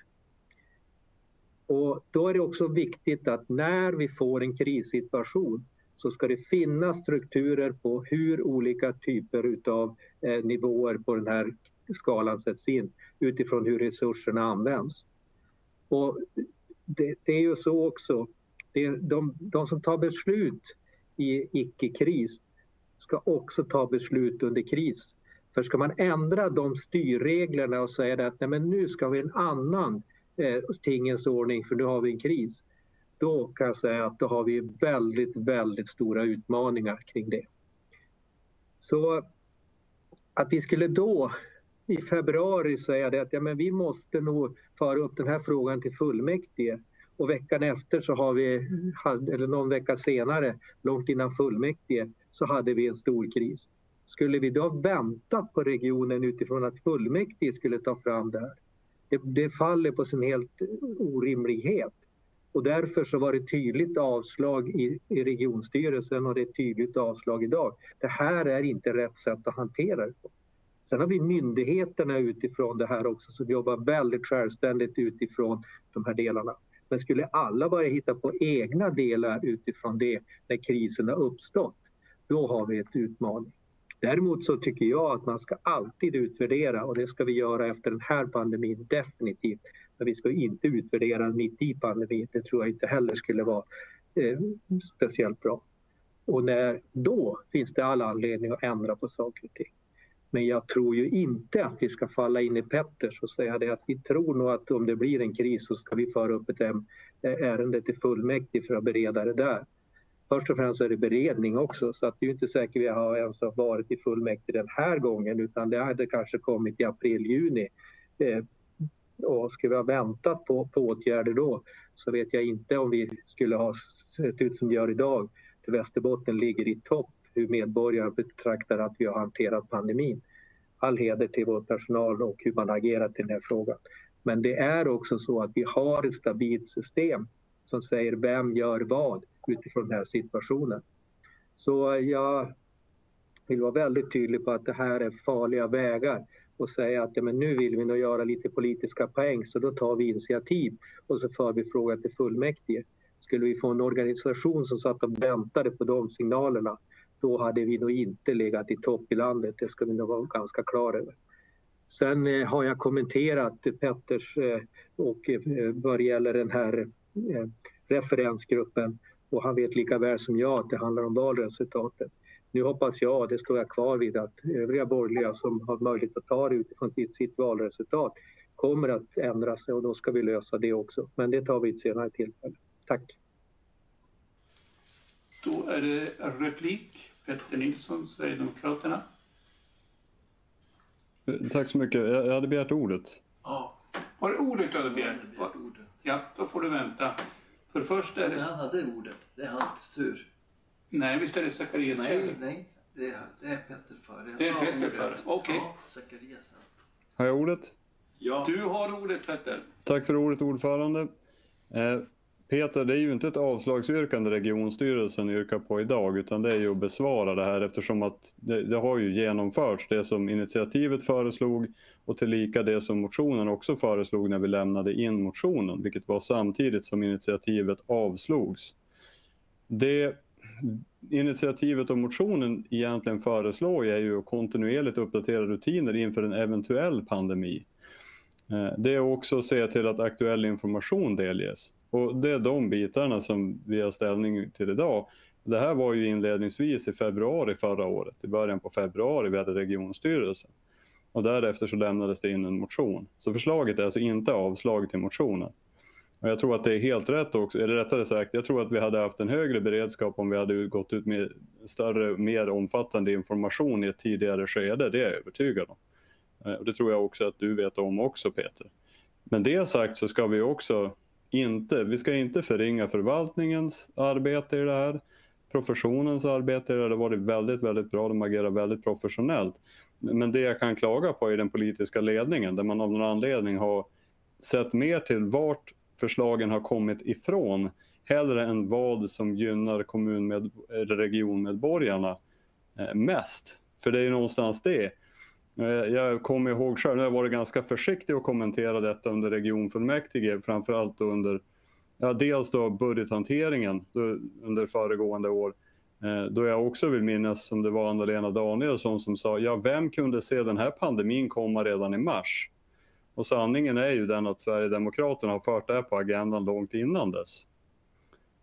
Speaker 48: Och då är det också viktigt att när vi får en krissituation så ska det finnas strukturer på hur olika typer av eh, nivåer på den här skalan sätts in utifrån hur resurserna används. Och det, det är ju så också, det, de, de som tar beslut i icke-kris ska också ta beslut under kris. För ska man ändra de styrreglerna och säga att nej, men nu ska vi en annan eh, tingens ordning för nu har vi en kris. Då kan jag säga att då har vi väldigt, väldigt stora utmaningar kring det. Så att vi skulle då i februari säga det att ja, men vi måste nog föra upp den här frågan till fullmäktige och veckan efter så har vi, eller någon vecka senare, långt innan fullmäktige, så hade vi en stor kris. Skulle vi då ha väntat på regionen utifrån att fullmäktige skulle ta fram det här? Det, det faller på sin helt orimlighet. Och därför så var det tydligt avslag i, i regionstyrelsen och det är tydligt avslag idag. Det här är inte rätt sätt att hantera det på. Sen har vi myndigheterna utifrån det här också som jobbar väldigt självständigt utifrån de här delarna. Men skulle alla börja hitta på egna delar utifrån det när krisen har uppstått, då har vi ett utmaning. Däremot så tycker jag att man ska alltid utvärdera och det ska vi göra efter den här pandemin definitivt. Men vi ska inte utvärdera mitt i pandemin. Det tror jag inte heller skulle vara eh, speciellt bra. Och när, då finns det all anledning att ändra på saker och ting. Men jag tror ju inte att vi ska falla in i Petters och säga det att vi tror nog att om det blir en kris så ska vi föra upp ett eh, ärende till fullmäktige för att bereda det där. Först och främst är det beredning också så att det är inte säkert vi har ens varit i fullmäktige den här gången utan det hade kanske kommit i april, juni. Eh, och ska vi ha väntat på, på åtgärder då så vet jag inte om vi skulle ha sett ut som vi gör idag. Till Västerbotten ligger i topp hur medborgare betraktar att vi har hanterat pandemin. All heder till vår personal och hur man agerat i den här frågan. Men det är också så att vi har ett stabilt system som säger vem gör vad utifrån den här situationen. Så jag vill vara väldigt tydlig på att det här är farliga vägar och säga att ja, men nu vill vi nog göra lite politiska poäng så då tar vi initiativ och så för vi frågan till fullmäktige. Skulle vi få en organisation som satt och väntade på de signalerna då hade vi nog inte legat i topp i landet. Det ska vi nog vara ganska klara över. Sen eh, har jag kommenterat Petters eh, och eh, vad det gäller den här referensgruppen och han vet lika väl som jag att det handlar om valresultatet. Nu hoppas jag, det står jag kvar vid, att övriga borgerliga som har möjlighet att ta det utifrån sitt, sitt valresultat kommer att ändra sig och då ska vi lösa det också. Men det tar vi ett senare tillfälle. Tack.
Speaker 28: Då är det replik. Petter Nilsson, Sverigedemokraterna.
Speaker 10: Tack så mycket. Jag hade begärt ordet.
Speaker 28: Ja. Var det ordet du hade begärt? Ja, då får du vänta. För först är det...
Speaker 77: Han hade ordet. Det är hans tur.
Speaker 28: Nej, visst är det Zacharias
Speaker 77: Nej, nej. Det är, det är Petter före. Jag
Speaker 28: Det är
Speaker 77: sa
Speaker 28: Petter
Speaker 77: ordet.
Speaker 28: före. Okej.
Speaker 77: Ja, Zacharias.
Speaker 10: Har jag ordet?
Speaker 77: Ja.
Speaker 28: Du har ordet Petter.
Speaker 10: Tack för ordet ordförande. Eh, Peter, det är ju inte ett avslagsyrkande regionstyrelsen yrkar på idag utan det är ju att besvara det här eftersom att det, det har ju genomförts det som initiativet föreslog och tillika det som motionen också föreslog när vi lämnade in motionen vilket var samtidigt som initiativet avslogs. Det initiativet och motionen egentligen föreslår är ju att kontinuerligt uppdatera rutiner inför en eventuell pandemi. Eh, det är också att se till att aktuell information delges. Och det är de bitarna som vi har ställning till idag. Det här var ju inledningsvis i februari förra året. I början på februari vi hade regionstyrelsen. Och därefter så lämnades det in en motion. Så förslaget är alltså inte avslag till motionen. Och jag tror att det är helt rätt också, eller rättare sagt, jag tror att vi hade haft en högre beredskap om vi hade gått ut med större, mer omfattande information i ett tidigare skede. Det är jag övertygad om. Eh, och det tror jag också att du vet om också Peter. Men det sagt så ska vi också inte, vi ska inte förringa förvaltningens arbete i det här. Professionens arbete i det här, det har varit väldigt, väldigt bra. De agerar väldigt professionellt. Men det jag kan klaga på är den politiska ledningen där man av någon anledning har sett mer till vart förslagen har kommit ifrån hellre än vad som gynnar kommunmed, regionmedborgarna eh, mest. För det är ju någonstans det. Eh, jag kommer ihåg själv, jag har varit ganska försiktig att kommentera detta under regionfullmäktige, framförallt under, ja, dels då budgethanteringen då, under föregående år, eh, då jag också vill minnas som det var Anna-Lena Danielsson som sa, ja vem kunde se den här pandemin komma redan i mars? Och sanningen är ju den att Sverigedemokraterna har fört det här på agendan långt innan dess.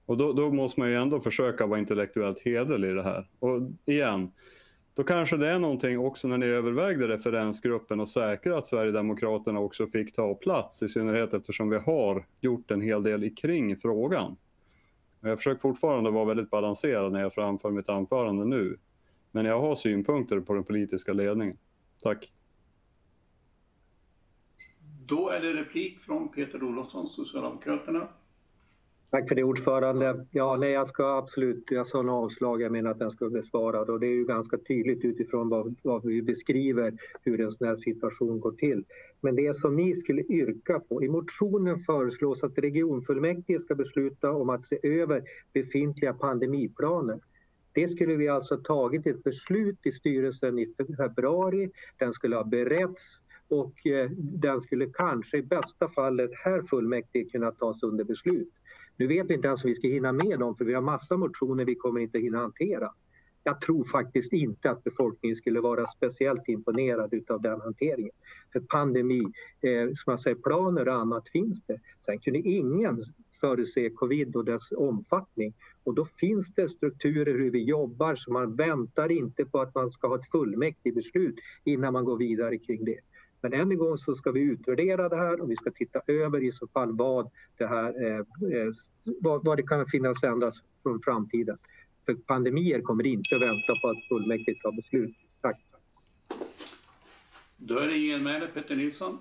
Speaker 10: Och då, då måste man ju ändå försöka vara intellektuellt hederlig i det här. Och igen, då kanske det är någonting också när ni övervägde referensgruppen och säkra att Sverigedemokraterna också fick ta plats, i synnerhet eftersom vi har gjort en hel del kring frågan. Jag försöker fortfarande vara väldigt balanserad när jag framför mitt anförande nu. Men jag har synpunkter på den politiska ledningen. Tack.
Speaker 28: Då är det replik från Peter Olofsson, Socialdemokraterna.
Speaker 48: Tack för det ordförande. Ja, nej, jag ska absolut, jag sa en avslag, jag menar att den ska besvaras. och det är ju ganska tydligt utifrån vad, vad vi beskriver hur en sån här situation går till. Men det som ni skulle yrka på, i motionen föreslås att regionfullmäktige ska besluta om att se över befintliga pandemiplaner. Det skulle vi alltså tagit ett beslut i styrelsen i februari, den skulle ha beretts och eh, den skulle kanske i bästa fallet här fullmäktige kunna tas under beslut. Nu vet vi inte ens om vi ska hinna med dem för vi har massa motioner vi kommer inte hinna hantera. Jag tror faktiskt inte att befolkningen skulle vara speciellt imponerad utav den hanteringen. För pandemi, eh, som man säger, planer och annat finns det. Sen kunde ingen förutse covid och dess omfattning. Och då finns det strukturer hur vi jobbar så man väntar inte på att man ska ha ett fullmäktigebeslut, innan man går vidare kring det. Men än en gång så ska vi utvärdera det här och vi ska titta över i så fall vad det här eh, eh vad, vad det kan finnas ändras från framtiden. För pandemier kommer inte att vänta på att fullmäktige tar beslut. Tack.
Speaker 28: Då är det genmäle Petter Nilsson.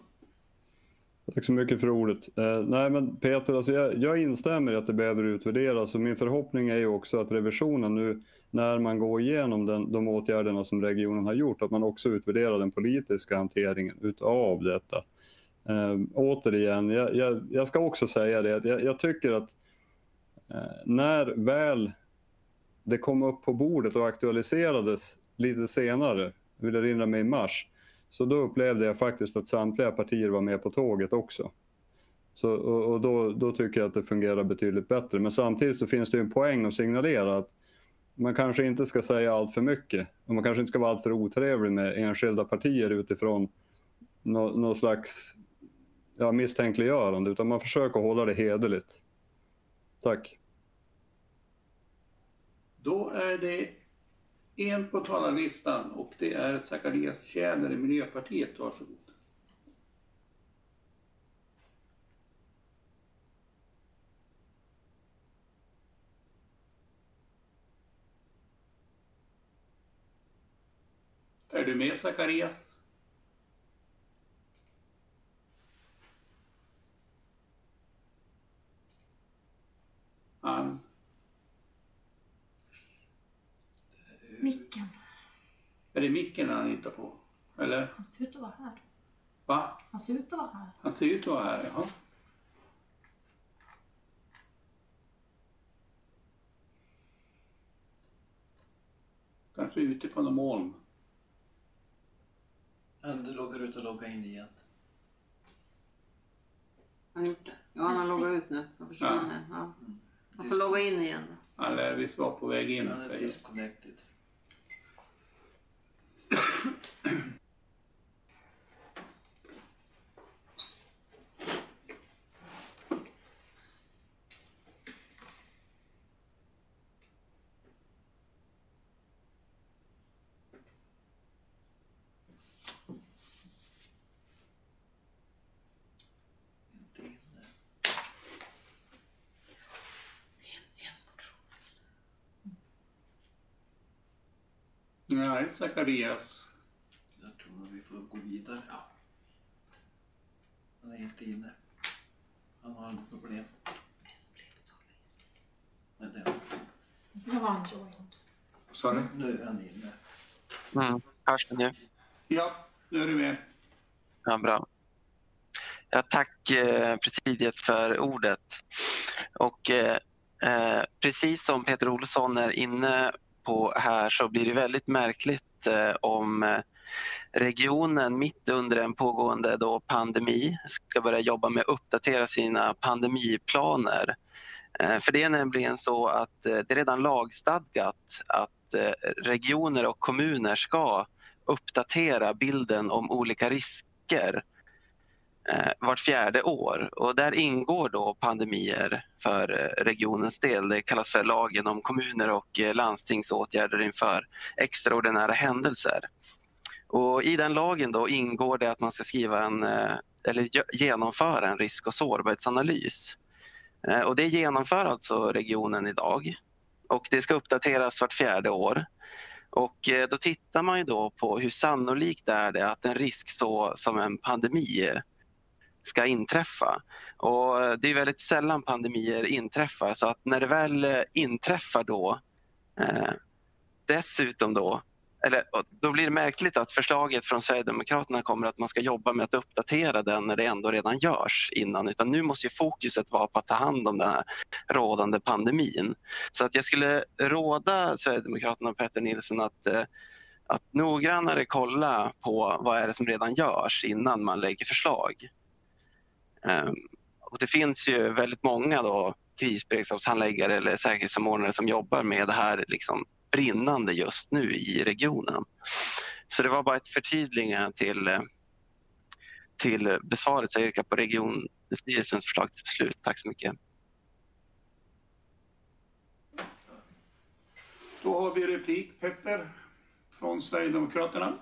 Speaker 10: Tack så mycket för ordet. Eh, nej men Peter, alltså jag, jag instämmer i att det behöver utvärderas och min förhoppning är ju också att revisionen nu när man går igenom den, de åtgärderna som regionen har gjort, att man också utvärderar den politiska hanteringen utav detta. Eh, återigen, jag, jag, jag, ska också säga det, jag, jag tycker att eh, när väl det kom upp på bordet och aktualiserades lite senare, vill jag erinra mig i mars, så då upplevde jag faktiskt att samtliga partier var med på tåget också. Så, och, och då, då, tycker jag att det fungerar betydligt bättre. Men samtidigt så finns det en poäng att signalera att man kanske inte ska säga allt för mycket. Och man kanske inte ska vara alltför otrevlig med enskilda partier utifrån någon nå slags ja, misstänkliggörande, utan man försöker hålla det hederligt. Tack.
Speaker 28: Då är det en på talarlistan och det är Zacharias Tjäder i Miljöpartiet. Varsågod. Är du med Zacharias? Han
Speaker 78: Micken.
Speaker 28: Är det micken han hittar på? Eller?
Speaker 78: Han ser ut att vara här.
Speaker 28: Va?
Speaker 78: Han ser ut att vara här.
Speaker 28: Han ser ut att vara här, jaha. Kanske ute på någon moln.
Speaker 77: Han loggar ut och loggar in igen.
Speaker 69: Han har gjort det? Ja, han har loggat ut nu. Han försvann. Ja. Ja. Han får logga in igen.
Speaker 28: Han lär visst vara på väg in.
Speaker 77: Han är
Speaker 28: säger.
Speaker 77: disconnected.
Speaker 28: Nej, Zacharias.
Speaker 77: Jag tror att vi får gå vidare. Han är inte inne. Han har något problem. Nej, det är
Speaker 78: Nu har han joinat.
Speaker 28: Sa du?
Speaker 77: Nu är han inne.
Speaker 79: Mm. Hörs det nu?
Speaker 28: Ja, nu är du med.
Speaker 79: Ja, bra. Ja, tack eh, presidiet för ordet. Och eh, eh, precis som Peter Olsson är inne på här så blir det väldigt märkligt eh, om eh, regionen mitt under en pågående då pandemi ska börja jobba med att uppdatera sina pandemiplaner. Eh, För det är nämligen så att eh, det är redan lagstadgat att eh, regioner och kommuner ska uppdatera bilden om olika risker eh, vart fjärde år och där ingår då pandemier för eh, regionens del. Det kallas för lagen om kommuner och eh, landstingsåtgärder inför extraordinära händelser. Och I den lagen då ingår det att man ska skriva en, eh, eller genomföra en risk och sårbarhetsanalys. Och det genomför alltså regionen idag och det ska uppdateras vart fjärde år. Och då tittar man ju då på hur sannolikt är det att en risk så som en pandemi ska inträffa. Och det är väldigt sällan pandemier inträffar så att när det väl eh, inträffar då eh, dessutom då eller, då blir det märkligt att förslaget från Sverigedemokraterna kommer att man ska jobba med att uppdatera den när det ändå redan görs innan. Utan nu måste fokuset vara på att ta hand om den här rådande pandemin. Så att jag skulle råda Sverigedemokraterna och Petter Nilsson att, eh, att noggrannare kolla på vad är det som redan görs innan man lägger förslag. Ehm, och det finns ju väldigt många då krisberedskapshandläggare eller säkerhetssamordnare som jobbar med det här liksom brinnande just nu i regionen. Så det var bara ett förtydligande till, eh, till besvaret. Så jag yrkar på regionstyrelsens förslag till beslut. Tack så mycket.
Speaker 28: Då har vi replik, Petter, från Sverigedemokraterna.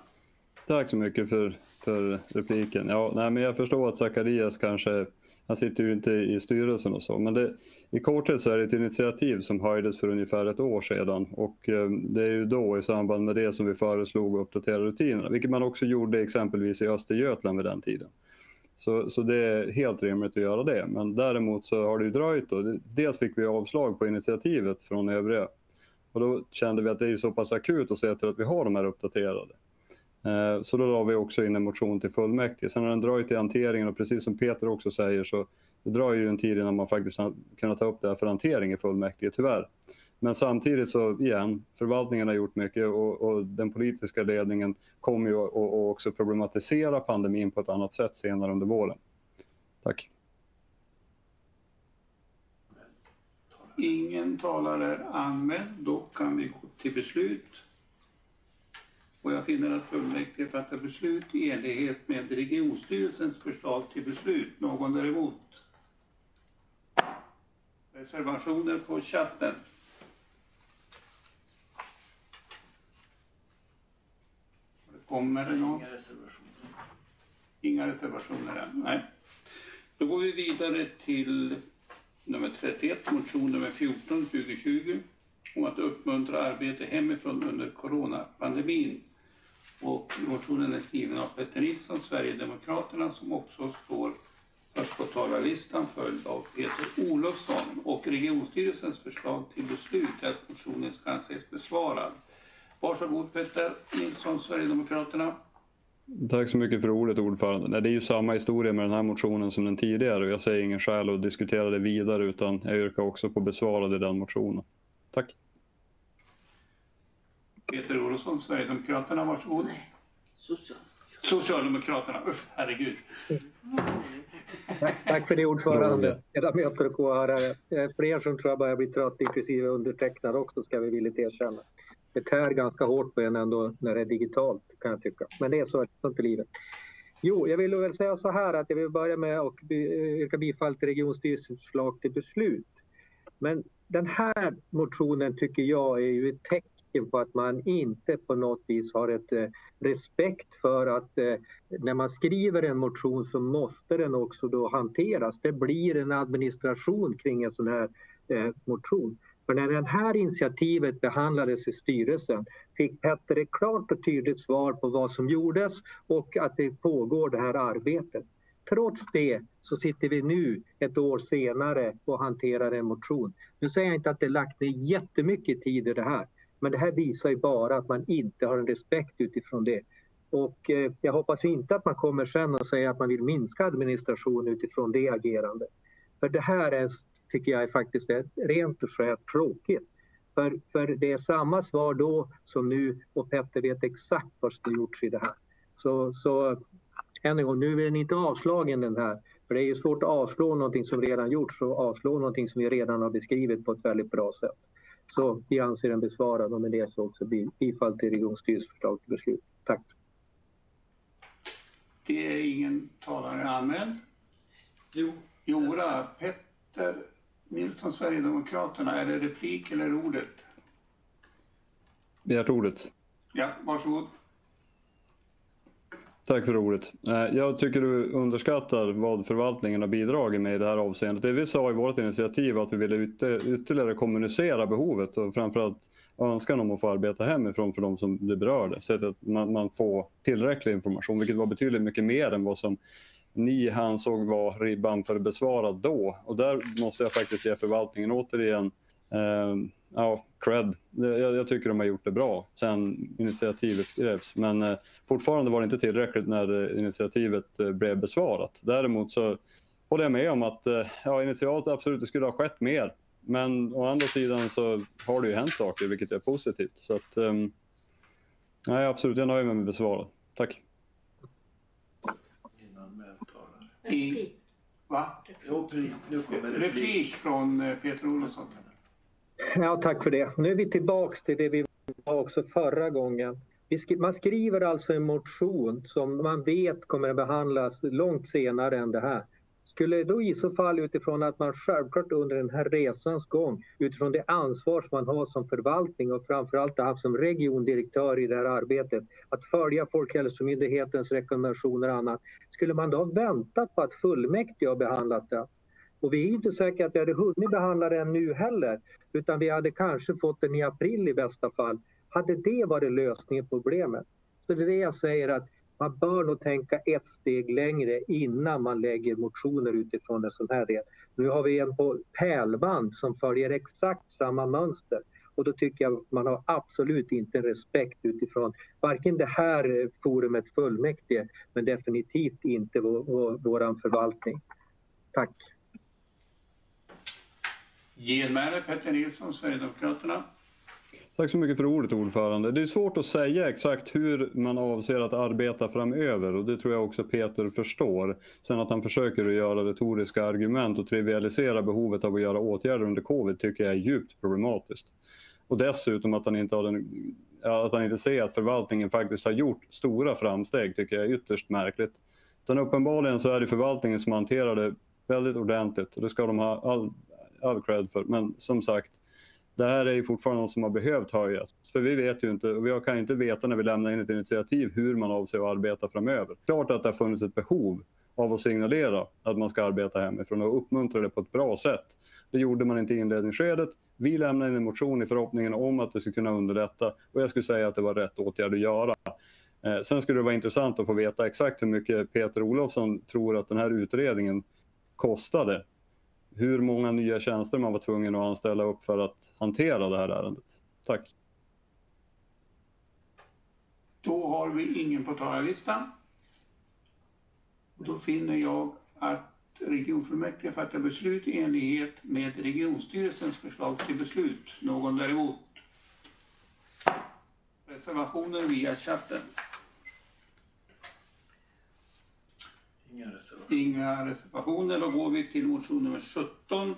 Speaker 10: Tack så mycket för, för repliken. Ja, nej, men jag förstår att Zacharias kanske han sitter ju inte i styrelsen och så, men det, i korthet så är det ett initiativ som höjdes för ungefär ett år sedan och eh, det är ju då i samband med det som vi föreslog att uppdatera rutinerna, vilket man också gjorde exempelvis i Östergötland vid den tiden. Så, så det är helt rimligt att göra det, men däremot så har det ju dröjt. Då. Dels fick vi avslag på initiativet från övriga och då kände vi att det är så pass akut att se till att vi har de här uppdaterade. Eh, så då la vi också in en motion till fullmäktige. Sen har den dröjt i hanteringen och precis som Peter också säger så det drar ju en tid innan man faktiskt kan kunnat ta upp det här för hantering i fullmäktige, tyvärr. Men samtidigt så igen, förvaltningen har gjort mycket och, och den politiska ledningen kommer ju att också problematisera pandemin på ett annat sätt senare under våren. Tack.
Speaker 28: Ingen talare anmäld, då kan vi gå till beslut och jag finner att fullmäktige fattar beslut i enlighet med regionstyrelsens förslag till beslut. Någon däremot? Reservationer på chatten? Kommer det någon?
Speaker 77: Inga reservationer.
Speaker 28: Inga reservationer än, nej. Då går vi vidare till nummer 31, motion nummer 14 2020 om att uppmuntra arbete hemifrån under coronapandemin. Och motionen är skriven av Petter Nilsson, Sverigedemokraterna, som också står först på talarlistan följd av Peter Olofsson. Och regionstyrelsens förslag till beslut är att motionen ska anses besvarad. Varsågod Petter Nilsson, Sverigedemokraterna.
Speaker 10: Tack så mycket för ordet ordförande. Det är ju samma historia med den här motionen som den tidigare och jag säger ingen skäl att diskutera det vidare utan jag yrkar också på besvarade den motionen. Tack.
Speaker 28: Peter Olofsson, Sverigedemokraterna, varsågod. Nej,
Speaker 69: Socialdemokraterna.
Speaker 28: Socialdemokraterna, usch herregud.
Speaker 48: Tack, tack för det ordförande, ledamöter och åhörare. För er som tror jag börjar bli trött, inklusive undertecknad också, ska vi villigt erkänna. Det tär ganska hårt på en ändå när det är digitalt, kan jag tycka. Men det är så, sånt är livet. Jo, jag vill väl säga så här att jag vill börja med att yrka bifall till regionstyrelsens förslag till beslut. Men den här motionen tycker jag är ju ett tecken tecken på att man inte på något vis har ett eh, respekt för att eh, när man skriver en motion så måste den också då hanteras. Det blir en administration kring en sån här eh, motion. För när det här initiativet behandlades i styrelsen fick Petter ett klart och tydligt svar på vad som gjordes och att det pågår det här arbetet. Trots det så sitter vi nu ett år senare och hanterar en motion. Nu säger jag inte att det lagt ner jättemycket tid i det här. Men det här visar ju bara att man inte har en respekt utifrån det. Och eh, jag hoppas inte att man kommer sen och säger att man vill minska administration utifrån det agerandet. För det här är, tycker jag faktiskt är rent och skärt tråkigt. För, för det är samma svar då som nu och Petter vet exakt vad som gjorts i det här. Så, så än en gång, nu är den inte avslagen den här. För det är ju svårt att avslå någonting som redan gjorts och avslå någonting som vi redan har beskrivit på ett väldigt bra sätt. Så vi anser den besvarad och med det så också bifall till regionstyrelsens förslag till beslut. Tack.
Speaker 28: Det är ingen talare anmäld.
Speaker 77: Jo.
Speaker 28: Jora, Petter Nilsson, Sverigedemokraterna. Är det replik eller ordet?
Speaker 10: Begärt ordet.
Speaker 28: Ja, varsågod.
Speaker 10: Tack för ordet. Eh, jag tycker du underskattar vad förvaltningen har bidragit med i det här avseendet. Det vi sa i vårt initiativ var att vi ville ytterligare kommunicera behovet och framförallt önskan om att få arbeta hemifrån för de som det berörde. Så att man, man får tillräcklig information, vilket var betydligt mycket mer än vad som ni ansåg var ribban för besvarad då. Och där måste jag faktiskt ge förvaltningen återigen eh, ja, cred. Jag, jag tycker de har gjort det bra sen initiativet skrevs. Men eh, fortfarande var det inte tillräckligt när initiativet eh, blev besvarat. Däremot så håller jag med om att eh, ja, initialt absolut det skulle ha skett mer. Men å andra sidan så har det ju hänt saker, vilket är positivt. Så att, ehm, nej, absolut, jag nöjer mig med besvarat. Tack.
Speaker 28: I, va?
Speaker 77: Jo, nu kommer
Speaker 28: replik. replik från eh, Peter Olofsson.
Speaker 48: Ja, tack för det. Nu är vi tillbaks till det vi var också förra gången. Man skriver alltså en motion som man vet kommer att behandlas långt senare än det här. Skulle då i så fall utifrån att man självklart under den här resans gång utifrån det ansvar som man har som förvaltning och framförallt har haft som regiondirektör i det här arbetet att följa Folkhälsomyndighetens rekommendationer och annat. Skulle man då ha väntat på att fullmäktige har behandlat det? Och vi är inte säkra att vi hade hunnit behandla den nu heller utan vi hade kanske fått den i april i bästa fall. Hade det varit lösningen på problemet? Så det är det jag säger att man bör nog tänka ett steg längre innan man lägger motioner utifrån en sån här del. Nu har vi en på pärlband som följer exakt samma mönster och då tycker jag man har absolut inte respekt utifrån varken det här forumet fullmäktige men definitivt inte vår, vår, våran förvaltning. Tack.
Speaker 28: Genmäle Petter Nilsson, Sverigedemokraterna.
Speaker 10: Tack så mycket för ordet ordförande. Det är svårt att säga exakt hur man avser att arbeta framöver och det tror jag också Peter förstår. Sen att han försöker att göra retoriska argument och trivialisera behovet av att göra åtgärder under covid tycker jag är djupt problematiskt. Och dessutom att han inte, har den, att han inte ser att förvaltningen faktiskt har gjort stora framsteg tycker jag är ytterst märkligt. Utan uppenbarligen så är det förvaltningen som hanterar det väldigt ordentligt och det ska de ha all, all cred för. Men som sagt, det här är ju fortfarande något som har behövt höjas. För vi vet ju inte, och vi kan inte veta när vi lämnar in ett initiativ hur man avser att arbeta framöver. Klart att det har funnits ett behov av att signalera att man ska arbeta hemifrån och uppmuntra det på ett bra sätt. Det gjorde man inte i inledningsskedet. Vi lämnade in en motion i förhoppningen om att det skulle kunna underlätta och jag skulle säga att det var rätt åtgärd att göra. Eh, sen skulle det vara intressant att få veta exakt hur mycket Peter Olofsson tror att den här utredningen kostade hur många nya tjänster man var tvungen att anställa upp för att hantera det här ärendet. Tack.
Speaker 28: Då har vi ingen på talarlistan. Då finner jag att regionfullmäktige fattar beslut i enlighet med regionstyrelsens förslag till beslut. Någon däremot? Reservationer via chatten.
Speaker 77: Inga reservationer.
Speaker 28: Inga reservationer. Då går vi till motion nummer 17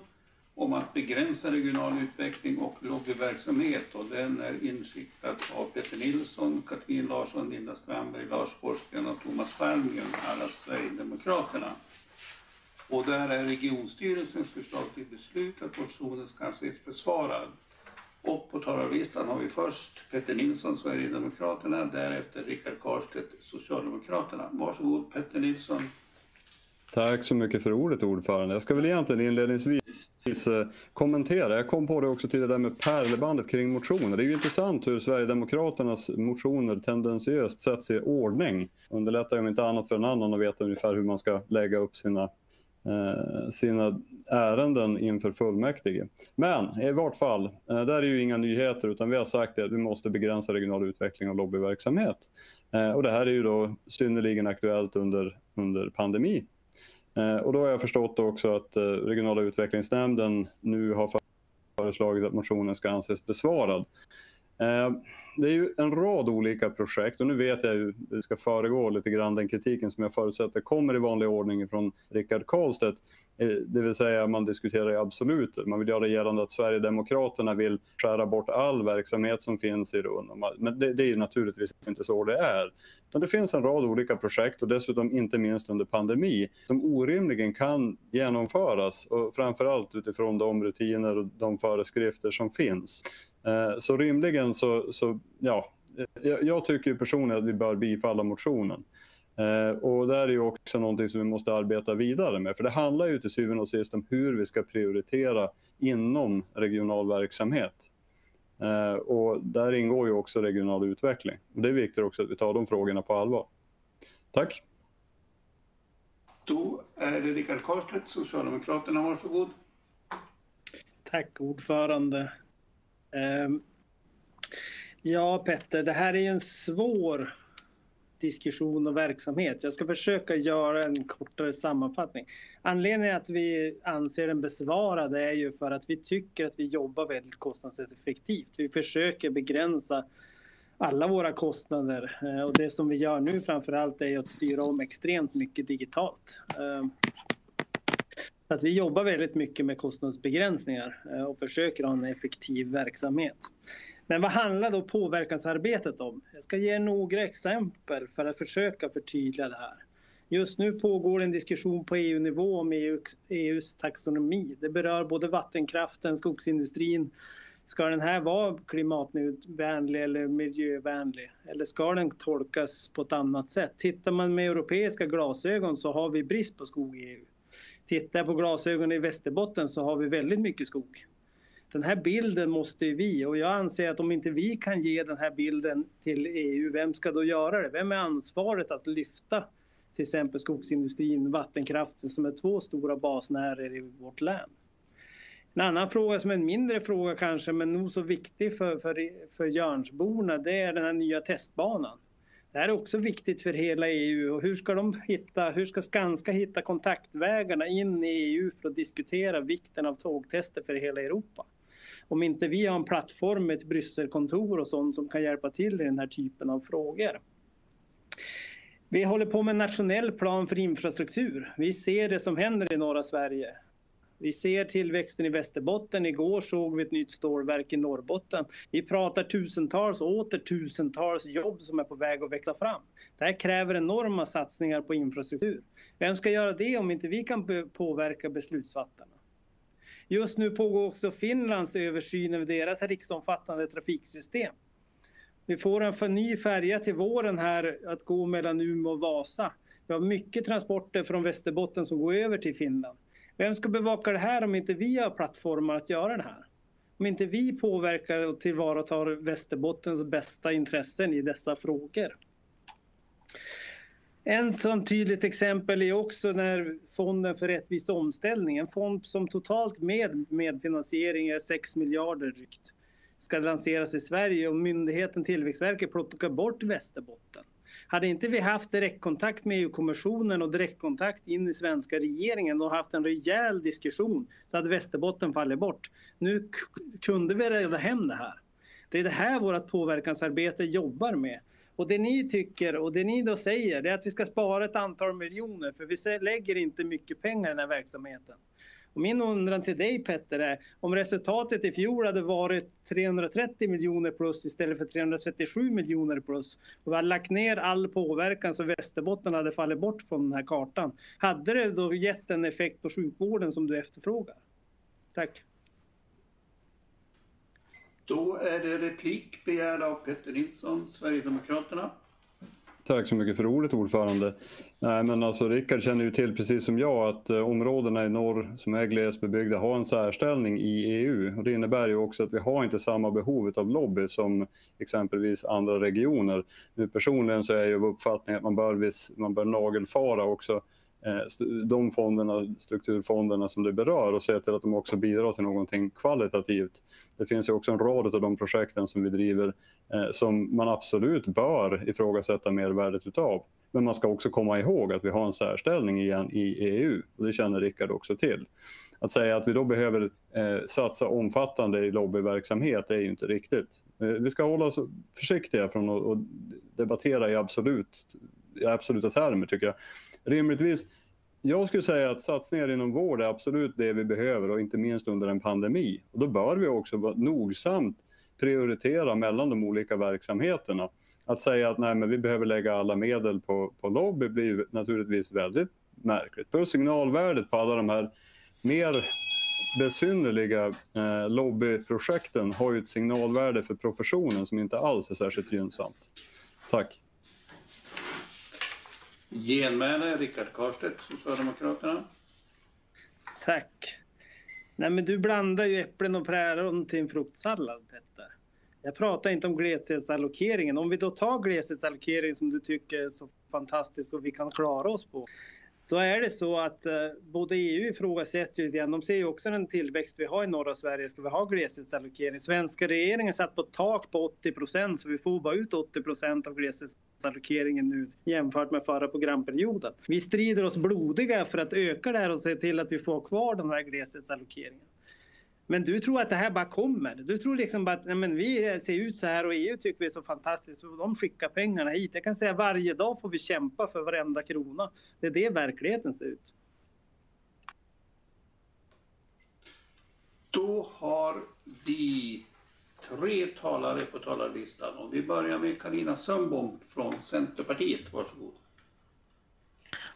Speaker 28: om att begränsa regional utveckling och lobbyverksamhet. Och den är inskickad av Peter Nilsson, Katrin Larsson, Linda Strandberg, Lars Forsgren och Thomas Palmgren, alla Sverigedemokraterna. Och där är regionstyrelsens förslag till beslut att motionen ska anses besvarad. Och på talarlistan har vi först Petter Nilsson, Sverigedemokraterna, därefter Rickard Karlstedt, Socialdemokraterna. Varsågod Petter Nilsson.
Speaker 10: Tack så mycket för ordet ordförande. Jag ska väl egentligen inledningsvis eh, kommentera. Jag kom på det också till det där med pärlebandet kring motioner. Det är ju intressant hur Sverigedemokraternas motioner tendensiöst sätts i ordning. Underlättar ju inte annat för en annan att veta ungefär hur man ska lägga upp sina eh, sina ärenden inför fullmäktige. Men i vart fall, eh, där är ju inga nyheter utan vi har sagt att vi måste begränsa regional utveckling och lobbyverksamhet. Eh, och det här är ju då synnerligen aktuellt under, under pandemi. Eh, och då har jag förstått också att eh, regionala utvecklingsnämnden nu har föreslagit att motionen ska anses besvarad. Eh, det är ju en rad olika projekt och nu vet jag ju, vi ska föregå lite grann den kritiken som jag förutsätter kommer i vanlig ordning från Rickard Karlstedt. Eh, det vill säga man diskuterar i absoluter. Man vill göra gällande att Sverigedemokraterna vill skära bort all verksamhet som finns i Rund. Men det, det är ju naturligtvis inte så det är. Det finns en rad olika projekt och dessutom inte minst under pandemi som orimligen kan genomföras och framförallt utifrån de rutiner och de föreskrifter som finns. Eh, så rimligen så, så ja, jag, jag tycker personligen att vi bör bifalla motionen. Eh, och det är ju också någonting som vi måste arbeta vidare med. För det handlar ju till syvende och sist om hur vi ska prioritera inom regional verksamhet. Eh, och där ingår ju också regional utveckling. Och det är viktigt också att vi tar de frågorna på allvar. Tack.
Speaker 28: Då är det Rickard Karlstedt, Socialdemokraterna. Varsågod.
Speaker 3: Tack ordförande. Ehm, ja, Petter, det här är ju en svår diskussion och verksamhet. Jag ska försöka göra en kortare sammanfattning. Anledningen att vi anser den besvarad är ju för att vi tycker att vi jobbar väldigt kostnadseffektivt. Vi försöker begränsa alla våra kostnader ehm, och det som vi gör nu framför allt är att styra om extremt mycket digitalt. Ehm, att vi jobbar väldigt mycket med kostnadsbegränsningar eh, och försöker ha en effektiv verksamhet. Men vad handlar då påverkansarbetet om? Jag ska ge några exempel för att försöka förtydliga det här. Just nu pågår en diskussion på EU-nivå om EUs taxonomi. Det berör både vattenkraften, skogsindustrin. Ska den här vara klimatvänlig eller miljövänlig? Eller ska den tolkas på ett annat sätt? Tittar man med europeiska glasögon så har vi brist på skog i EU. Tittar jag på glasögon i Västerbotten så har vi väldigt mycket skog. Den här bilden måste vi, och jag anser att om inte vi kan ge den här bilden till EU, vem ska då göra det? Vem är ansvaret att lyfta till exempel skogsindustrin, vattenkraften som är två stora basnärer i vårt län? En annan fråga som är en mindre fråga kanske, men nog så viktig för, för, för Jörnsborna, det är den här nya testbanan. Det här är också viktigt för hela EU och hur ska de hitta, hur ska Skanska hitta kontaktvägarna in i EU för att diskutera vikten av tågtester för hela Europa? Om inte vi har en plattform med ett Brysselkontor och sånt som kan hjälpa till i den här typen av frågor. Vi håller på med en nationell plan för infrastruktur. Vi ser det som händer i norra Sverige. Vi ser tillväxten i Västerbotten. Igår såg vi ett nytt stålverk i Norrbotten. Vi pratar tusentals och åter tusentals jobb som är på väg att växa fram. Det här kräver enorma satsningar på infrastruktur. Vem ska göra det om inte vi kan påverka beslutsfattarna? Just nu pågår också Finlands översyn över deras riksomfattande trafiksystem. Vi får en ny färja till våren här att gå mellan Umeå och Vasa. Vi har mycket transporter från Västerbotten som går över till Finland. Vem ska bevaka det här om inte vi har plattformar att göra det här? Om inte vi påverkar och tillvaratar Västerbottens bästa intressen i dessa frågor. En sån tydligt exempel är också när Fonden för rättvis omställning, en fond som totalt med medfinansiering är 6 miljarder drygt, ska lanseras i Sverige och myndigheten Tillväxtverket plockar bort Västerbotten. Hade inte vi haft direktkontakt med EU-kommissionen och direktkontakt in i svenska regeringen och haft en rejäl diskussion så hade Västerbotten fallit bort. Nu kunde vi rädda hem det här. Det är det här vårt påverkansarbete jobbar med. Och det ni tycker och det ni då säger är att vi ska spara ett antal miljoner för vi lägger inte mycket pengar i den här verksamheten. Och min undran till dig Petter är om resultatet i fjol hade varit 330 miljoner plus istället för 337 miljoner plus och vi hade lagt ner all påverkan så Västerbotten hade fallit bort från den här kartan. Hade det då gett en effekt på sjukvården som du efterfrågar? Tack.
Speaker 28: Då är det replik begärd av Petter Nilsson, Sverigedemokraterna.
Speaker 10: Tack så mycket för ordet ordförande. Nej, men alltså Rickard känner ju till precis som jag att eh, områdena i norr som är glesbebyggda har en särställning i EU och det innebär ju också att vi har inte samma behov av lobby som exempelvis andra regioner. Nu personligen så är jag av uppfattningen att man bör, man bör nagelfara också Eh, de fonderna, strukturfonderna som det berör och se till att de också bidrar till någonting kvalitativt. Det finns ju också en rad av de projekten som vi driver eh, som man absolut bör ifrågasätta mervärdet utav. Men man ska också komma ihåg att vi har en särställning igen i EU och det känner Rickard också till.
Speaker 77: Att säga att vi då behöver eh, satsa omfattande i lobbyverksamhet är ju inte riktigt. Eh, vi ska hålla oss försiktiga från att, att debattera i, absolut, i absoluta termer tycker jag. Rimligtvis, jag skulle säga att satsningar inom vård är absolut det vi behöver och inte minst under en pandemi. Och då bör vi också nogsamt prioritera mellan de olika verksamheterna. Att säga att nej, men vi behöver lägga alla medel på, på lobby blir naturligtvis väldigt märkligt. För signalvärdet på alla de här mer besynnerliga eh, lobbyprojekten har ju ett signalvärde för professionen som inte alls är särskilt gynnsamt. Tack.
Speaker 28: Genmäle, Rickard Karstedt, Socialdemokraterna.
Speaker 3: Tack. Nej, men du blandar ju äpplen och päron till en fruktsallad, Petter. Jag pratar inte om gleshetsallokeringen. Om vi då tar gleshetsallokeringen som du tycker är så fantastisk och vi kan klara oss på. Då är det så att eh, både EU ifrågasätter ju det. De ser ju också den tillväxt vi har i norra Sverige. Ska vi ha gleshetsallokering? Svenska regeringen satt på ett tak på 80 procent så vi får bara ut 80 procent av gleshetsallokeringen nu jämfört med förra programperioden. Vi strider oss blodiga för att öka det här och se till att vi får kvar den här gleshetsallokeringen. Men du tror att det här bara kommer. Du tror liksom bara att nej, men vi ser ut så här och EU tycker vi är så fantastiskt och de skickar pengarna hit. Jag kan säga varje dag får vi kämpa för varenda krona. Det är det verkligheten ser ut.
Speaker 28: Då har vi tre talare på talarlistan och vi börjar med Karina Sundbom från Centerpartiet. Varsågod.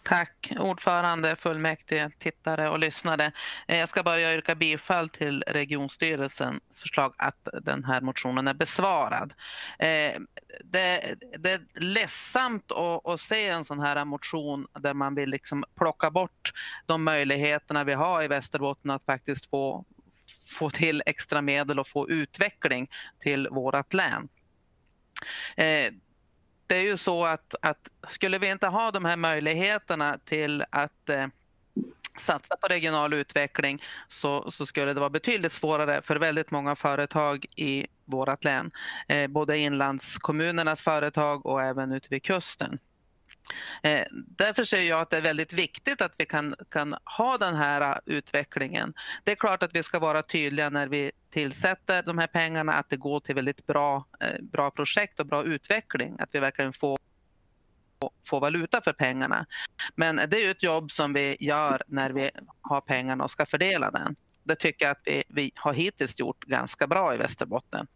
Speaker 80: Tack ordförande, fullmäktige, tittare och lyssnare. Eh, jag ska börja yrka bifall till regionstyrelsens förslag att den här motionen är besvarad. Eh, det, det är ledsamt att, att se en sån här motion där man vill liksom plocka bort de möjligheterna vi har i Västerbotten att faktiskt få, få till extra medel och få utveckling till vårt län. Eh, det är ju så att, att skulle vi inte ha de här möjligheterna till att eh, satsa på regional utveckling så, så, skulle det vara betydligt svårare för väldigt många företag i vårt län. Eh, både inlandskommunernas företag och även ute vid kusten. Eh, därför ser jag att det är väldigt viktigt att vi kan, kan ha den här äh, utvecklingen. Det är klart att vi ska vara tydliga när vi tillsätter de här pengarna, att det går till väldigt bra, eh, bra projekt och bra utveckling, att vi verkligen får få valuta för pengarna. Men det är ett jobb som vi gör när vi har pengarna och ska fördela den. Det tycker jag att vi, vi har hittills gjort ganska bra i Västerbotten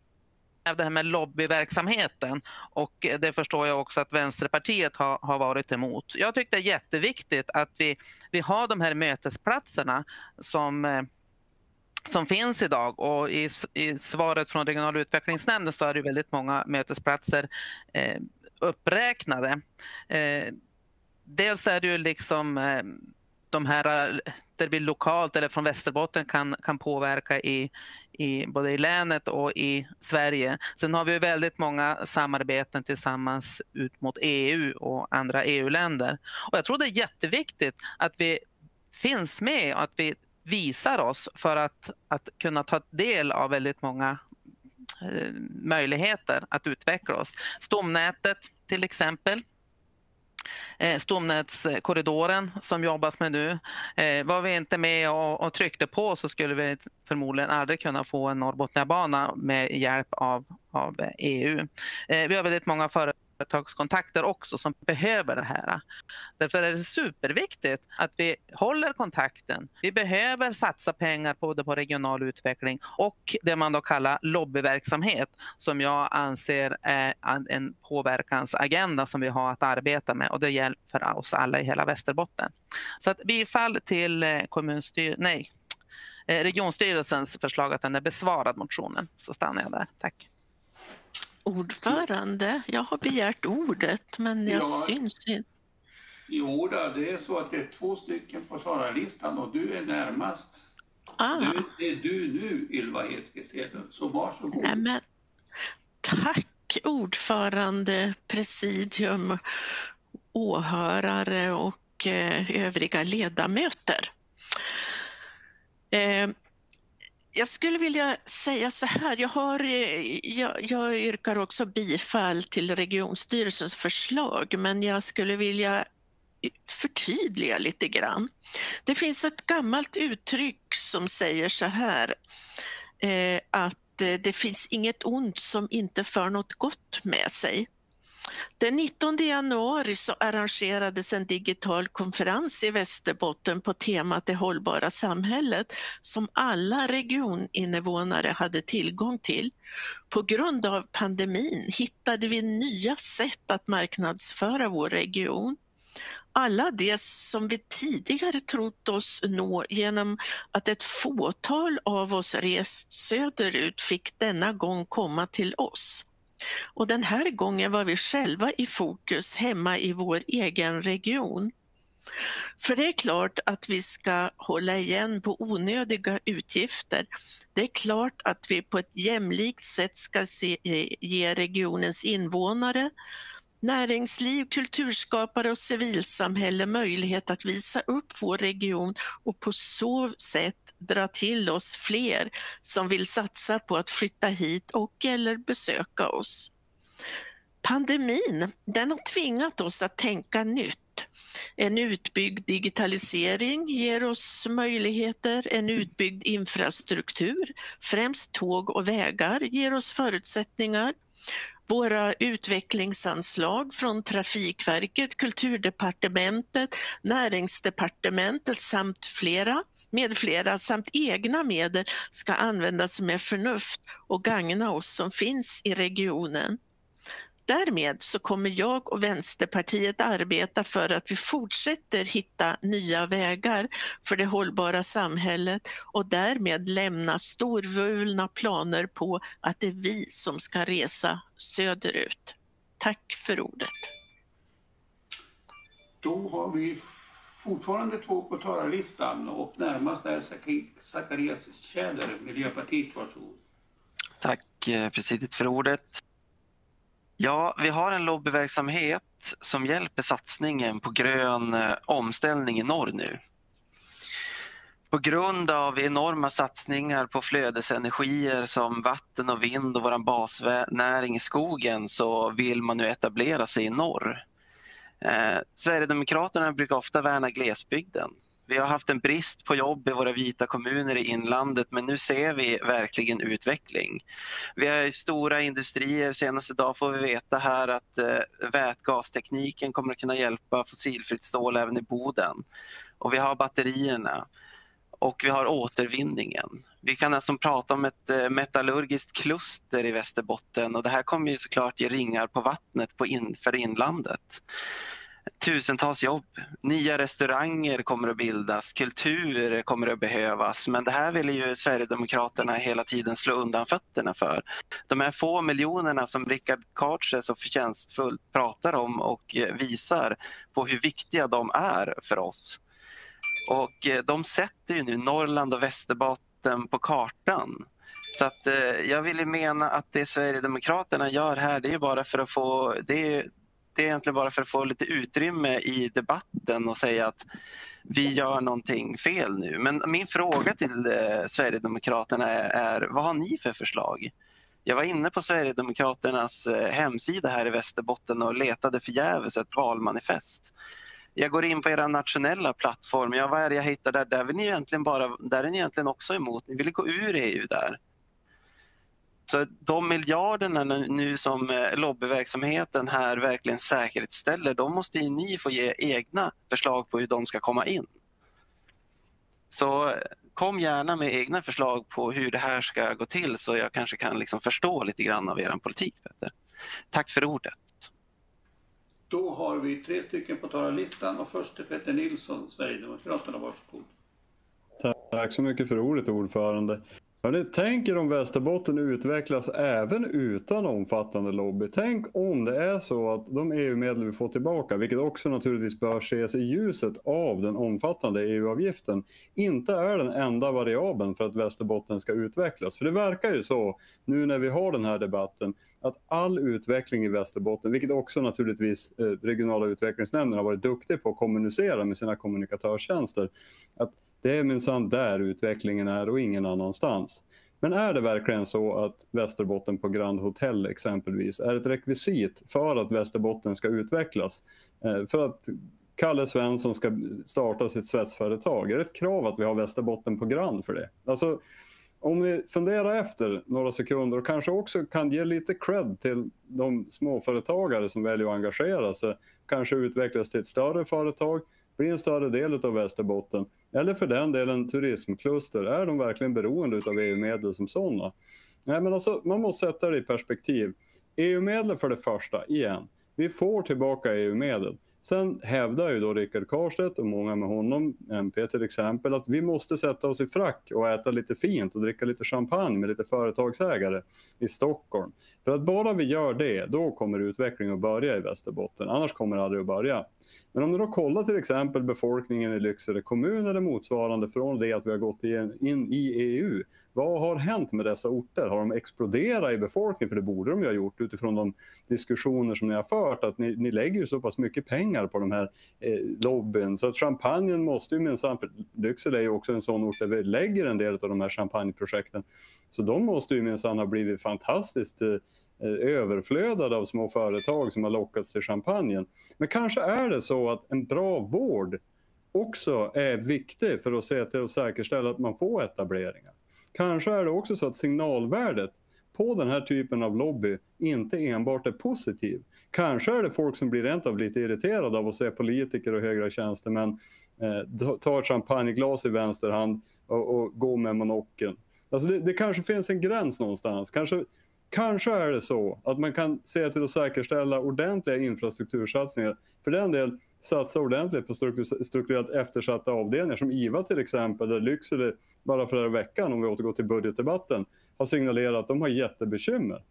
Speaker 80: det här med lobbyverksamheten och eh, det förstår jag också att Vänsterpartiet har, har varit emot. Jag tycker det är jätteviktigt att vi, vi har de här mötesplatserna som eh, som finns idag och i, i svaret från regional utvecklingsnämnden så är det väldigt många mötesplatser eh, uppräknade. Eh, dels är det ju liksom eh, de här derby där vi lokalt eller från Västerbotten kan, kan påverka i, i, både i länet och i Sverige. Sen har vi väldigt många samarbeten tillsammans ut mot EU och andra EU-länder. Och jag tror det är jätteviktigt att vi finns med och att vi visar oss för att, att kunna ta del av väldigt många eh, möjligheter att utveckla oss. Stomnätet till exempel Eh, stomnätskorridoren som jobbas med nu. Eh, var vi inte med och, och, tryckte på så skulle vi förmodligen aldrig kunna få en Norrbotniabana med hjälp av, av EU. Eh, vi har väldigt många företag företagskontakter också som behöver det här. Därför är det superviktigt att vi håller kontakten. Vi behöver satsa pengar både på regional utveckling och det man då kallar lobbyverksamhet som jag anser är en påverkansagenda som vi har att arbeta med och det gäller för oss alla i hela Västerbotten. Så att bifall till eh, kommunstyr nej, eh, regionstyrelsens förslag att den är besvarad motionen så stannar jag där. Tack.
Speaker 81: Ordförande, jag har begärt ordet men jag ja. syns inte.
Speaker 28: Jo, det är så att det är två stycken på talarlistan och du är närmast.
Speaker 81: Ah.
Speaker 28: Du, det är du nu, Ylva Hedqvist så varsågod.
Speaker 81: Nej, men, tack ordförande, presidium, åhörare och eh, övriga ledamöter. Eh, jag skulle vilja säga så här, jag, har, eh, jag, jag, yrkar också bifall till regionstyrelsens förslag men jag skulle vilja eh, förtydliga lite grann. Det finns ett gammalt uttryck som säger så här eh, att eh, det finns inget ont som inte för något gott med sig. Den 19 januari så arrangerades en digital konferens i Västerbotten på temat det hållbara samhället som alla regioninvånare hade tillgång till. På grund av pandemin hittade vi nya sätt att marknadsföra vår region alla det som vi tidigare trott oss nå genom att ett fåtal av oss rest söderut fick denna gång komma till oss. Och den här gången var vi själva i fokus hemma i vår egen region. För det är klart att vi ska hålla igen på onödiga utgifter. Det är klart att vi på ett jämlikt sätt ska se, ge regionens invånare, näringsliv, kulturskapare och civilsamhälle möjlighet att visa upp vår region och på så sätt dra till oss fler som vill satsa på att flytta hit och eller besöka oss. Pandemin, den har tvingat oss att tänka nytt. En utbyggd digitalisering ger oss möjligheter, en utbyggd infrastruktur, främst tåg och vägar, ger oss förutsättningar. Våra utvecklingsanslag från Trafikverket, Kulturdepartementet, Näringsdepartementet samt flera med flera samt egna medel ska användas med förnuft och gagna oss som finns i regionen. Därmed så kommer jag och Vänsterpartiet arbeta för att vi fortsätter hitta nya vägar för det hållbara samhället och därmed lämna storvulna planer på att det är vi som ska resa söderut. Tack för ordet.
Speaker 28: Då har vi fortfarande två på talarlistan och närmast är Zacharias Tjäder, Miljöpartiet. Varsågod.
Speaker 79: Tack eh, presidiet för ordet. Ja, vi har en lobbyverksamhet som hjälper satsningen på grön eh, omställning i norr nu. På grund av enorma satsningar på flödesenergier som vatten och vind och vår basnäring i skogen så vill man nu etablera sig i norr. Eh, Sverigedemokraterna brukar ofta värna glesbygden. Vi har haft en brist på jobb i våra vita kommuner i inlandet men nu ser vi verkligen utveckling. Vi har stora industrier, senast idag får vi veta här att eh, vätgastekniken kommer att kunna hjälpa fossilfritt stål även i Boden. Och vi har batterierna och vi har återvinningen. Vi kan alltså prata om ett eh, metallurgiskt kluster i Västerbotten och det här kommer ju såklart ge ringar på vattnet på in, för inlandet. Tusentals jobb, nya restauranger kommer att bildas, kultur kommer att behövas men det här vill ju Sverigedemokraterna hela tiden slå undan fötterna för. De här få miljonerna som Rickard Kartze så förtjänstfullt pratar om och eh, visar på hur viktiga de är för oss och eh, de sätter ju nu Norrland och Västerbotten på kartan. Så att eh, jag vill mena att det Sverigedemokraterna gör här det är bara för att få det är, det är egentligen bara för att få lite utrymme i debatten och säga att vi gör någonting fel nu. Men min fråga till eh, Sverigedemokraterna är vad har ni för förslag? Jag var inne på Sverigedemokraternas hemsida här i Västerbotten och letade förgäves ett valmanifest jag går in på er nationella plattform, ja, vad är det jag hittar där? Där, vill ni egentligen bara, där är ni egentligen också emot, ni vill gå ur EU där. Så de miljarderna nu som eh, lobbyverksamheten här verkligen säkerhetsställer, de måste ju ni få ge egna förslag på hur de ska komma in. Så eh, kom gärna med egna förslag på hur det här ska gå till så jag kanske kan liksom förstå lite grann av er politik. Peter. Tack för ordet.
Speaker 28: Då har vi tre stycken på talarlistan och först är Peter Nilsson, Sverigedemokraterna. Varsågod.
Speaker 77: Tack så mycket för ordet ordförande. Hörrni, tänk er om Västerbotten utvecklas även utan omfattande lobby. Tänk om det är så att de EU-medel vi får tillbaka, vilket också naturligtvis bör ses i ljuset av den omfattande EU-avgiften, inte är den enda variabeln för att Västerbotten ska utvecklas. För det verkar ju så, nu när vi har den här debatten, att all utveckling i Västerbotten, vilket också naturligtvis eh, regionala utvecklingsnämnden har varit duktig på att kommunicera med sina kommunikatörstjänster, att det är minsann där utvecklingen är och ingen annanstans. Men är det verkligen så att Västerbotten på Grand Hotel exempelvis är ett rekvisit för att Västerbotten ska utvecklas? Eh, för att
Speaker 10: Kalle Svensson ska starta sitt svetsföretag? Är det ett krav att vi har Västerbotten på Grand för det? Alltså, om vi funderar efter några sekunder och kanske också kan ge lite cred till de småföretagare som väljer att engagera sig, kanske utvecklas till ett större företag, bli en större del av Västerbotten, eller för den delen turismkluster, är de verkligen beroende av EU-medel som sådana? Nej, men alltså, man måste sätta det i perspektiv. EU-medel för det första, igen, vi får tillbaka EU-medel. Sen hävdar ju då Rickard Karlstedt och många med honom, MP till exempel, att vi måste sätta oss i frack och äta lite fint och dricka lite champagne med lite företagsägare i Stockholm. För att bara vi gör det, då kommer utvecklingen att börja i Västerbotten. Annars kommer det aldrig att börja. Men om du då kollar till exempel befolkningen i Lycksele kommun eller motsvarande från det att vi har gått in i EU. Vad har hänt med dessa orter? Har de exploderat i befolkning? För det borde de ju ha gjort utifrån de diskussioner som ni har fört. Att ni, ni lägger ju så pass mycket pengar på de här eh, lobbyn. Så att champagnen måste ju minsann, för Lycksele är ju också en sån ort där vi lägger en del av de här champagneprojekten. Så de måste ju minsann ha blivit fantastiskt eh, Eh, överflödade av små företag som har lockats till champagnen. Men kanske är det så att en bra vård också är viktig för att se till att säkerställa att man får etableringar. Kanske är det också så att signalvärdet på den här typen av lobby inte enbart är positiv. Kanske är det folk som blir rent av lite irriterade av att se politiker och högre tjänstemän eh, ta ett champagneglas i vänster hand och, och gå med monokeln. Alltså det, det, kanske finns en gräns någonstans. Kanske, kanske är det så att man kan se till att säkerställa ordentliga infrastruktursatsningar. För den del satsa ordentligt på strukturellt eftersatta avdelningar som IVA till exempel, eller Lycksele bara förra veckan, om vi återgår till budgetdebatten, har signalerat att de har jättebekymmer.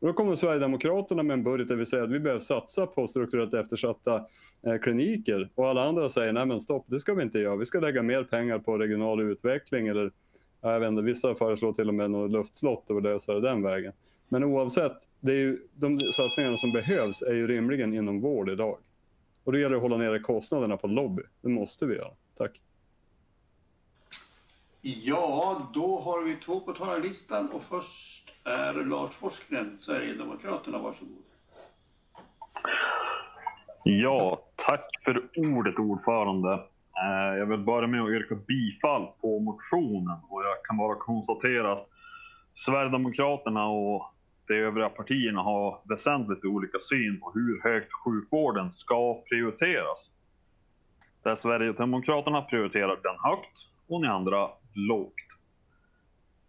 Speaker 10: Då kommer Sverigedemokraterna med en budget där vi säger att vi behöver satsa på strukturellt eftersatta eh, kliniker och alla andra säger nej men stopp, det ska vi inte göra. Vi ska lägga mer pengar på regional utveckling eller jag vet inte, vissa föreslår till och med något luftslott och lösa det den vägen. Men oavsett, det är ju, de satsningarna som behövs är ju rimligen inom vård idag. Och då gäller det att hålla nere kostnaderna på lobby. Det måste vi göra. Tack.
Speaker 28: Ja, då har vi två på talarlistan och först är Lars Forsgren, Sverigedemokraterna. Varsågod.
Speaker 66: Ja, tack för ordet ordförande. Eh, jag vill börja med att yrka bifall på motionen och jag kan bara konstatera att Sverigedemokraterna och de övriga partierna har väsentligt olika syn på hur högt sjukvården ska prioriteras. Där Sverigedemokraterna prioriterar den högt och ni andra lågt.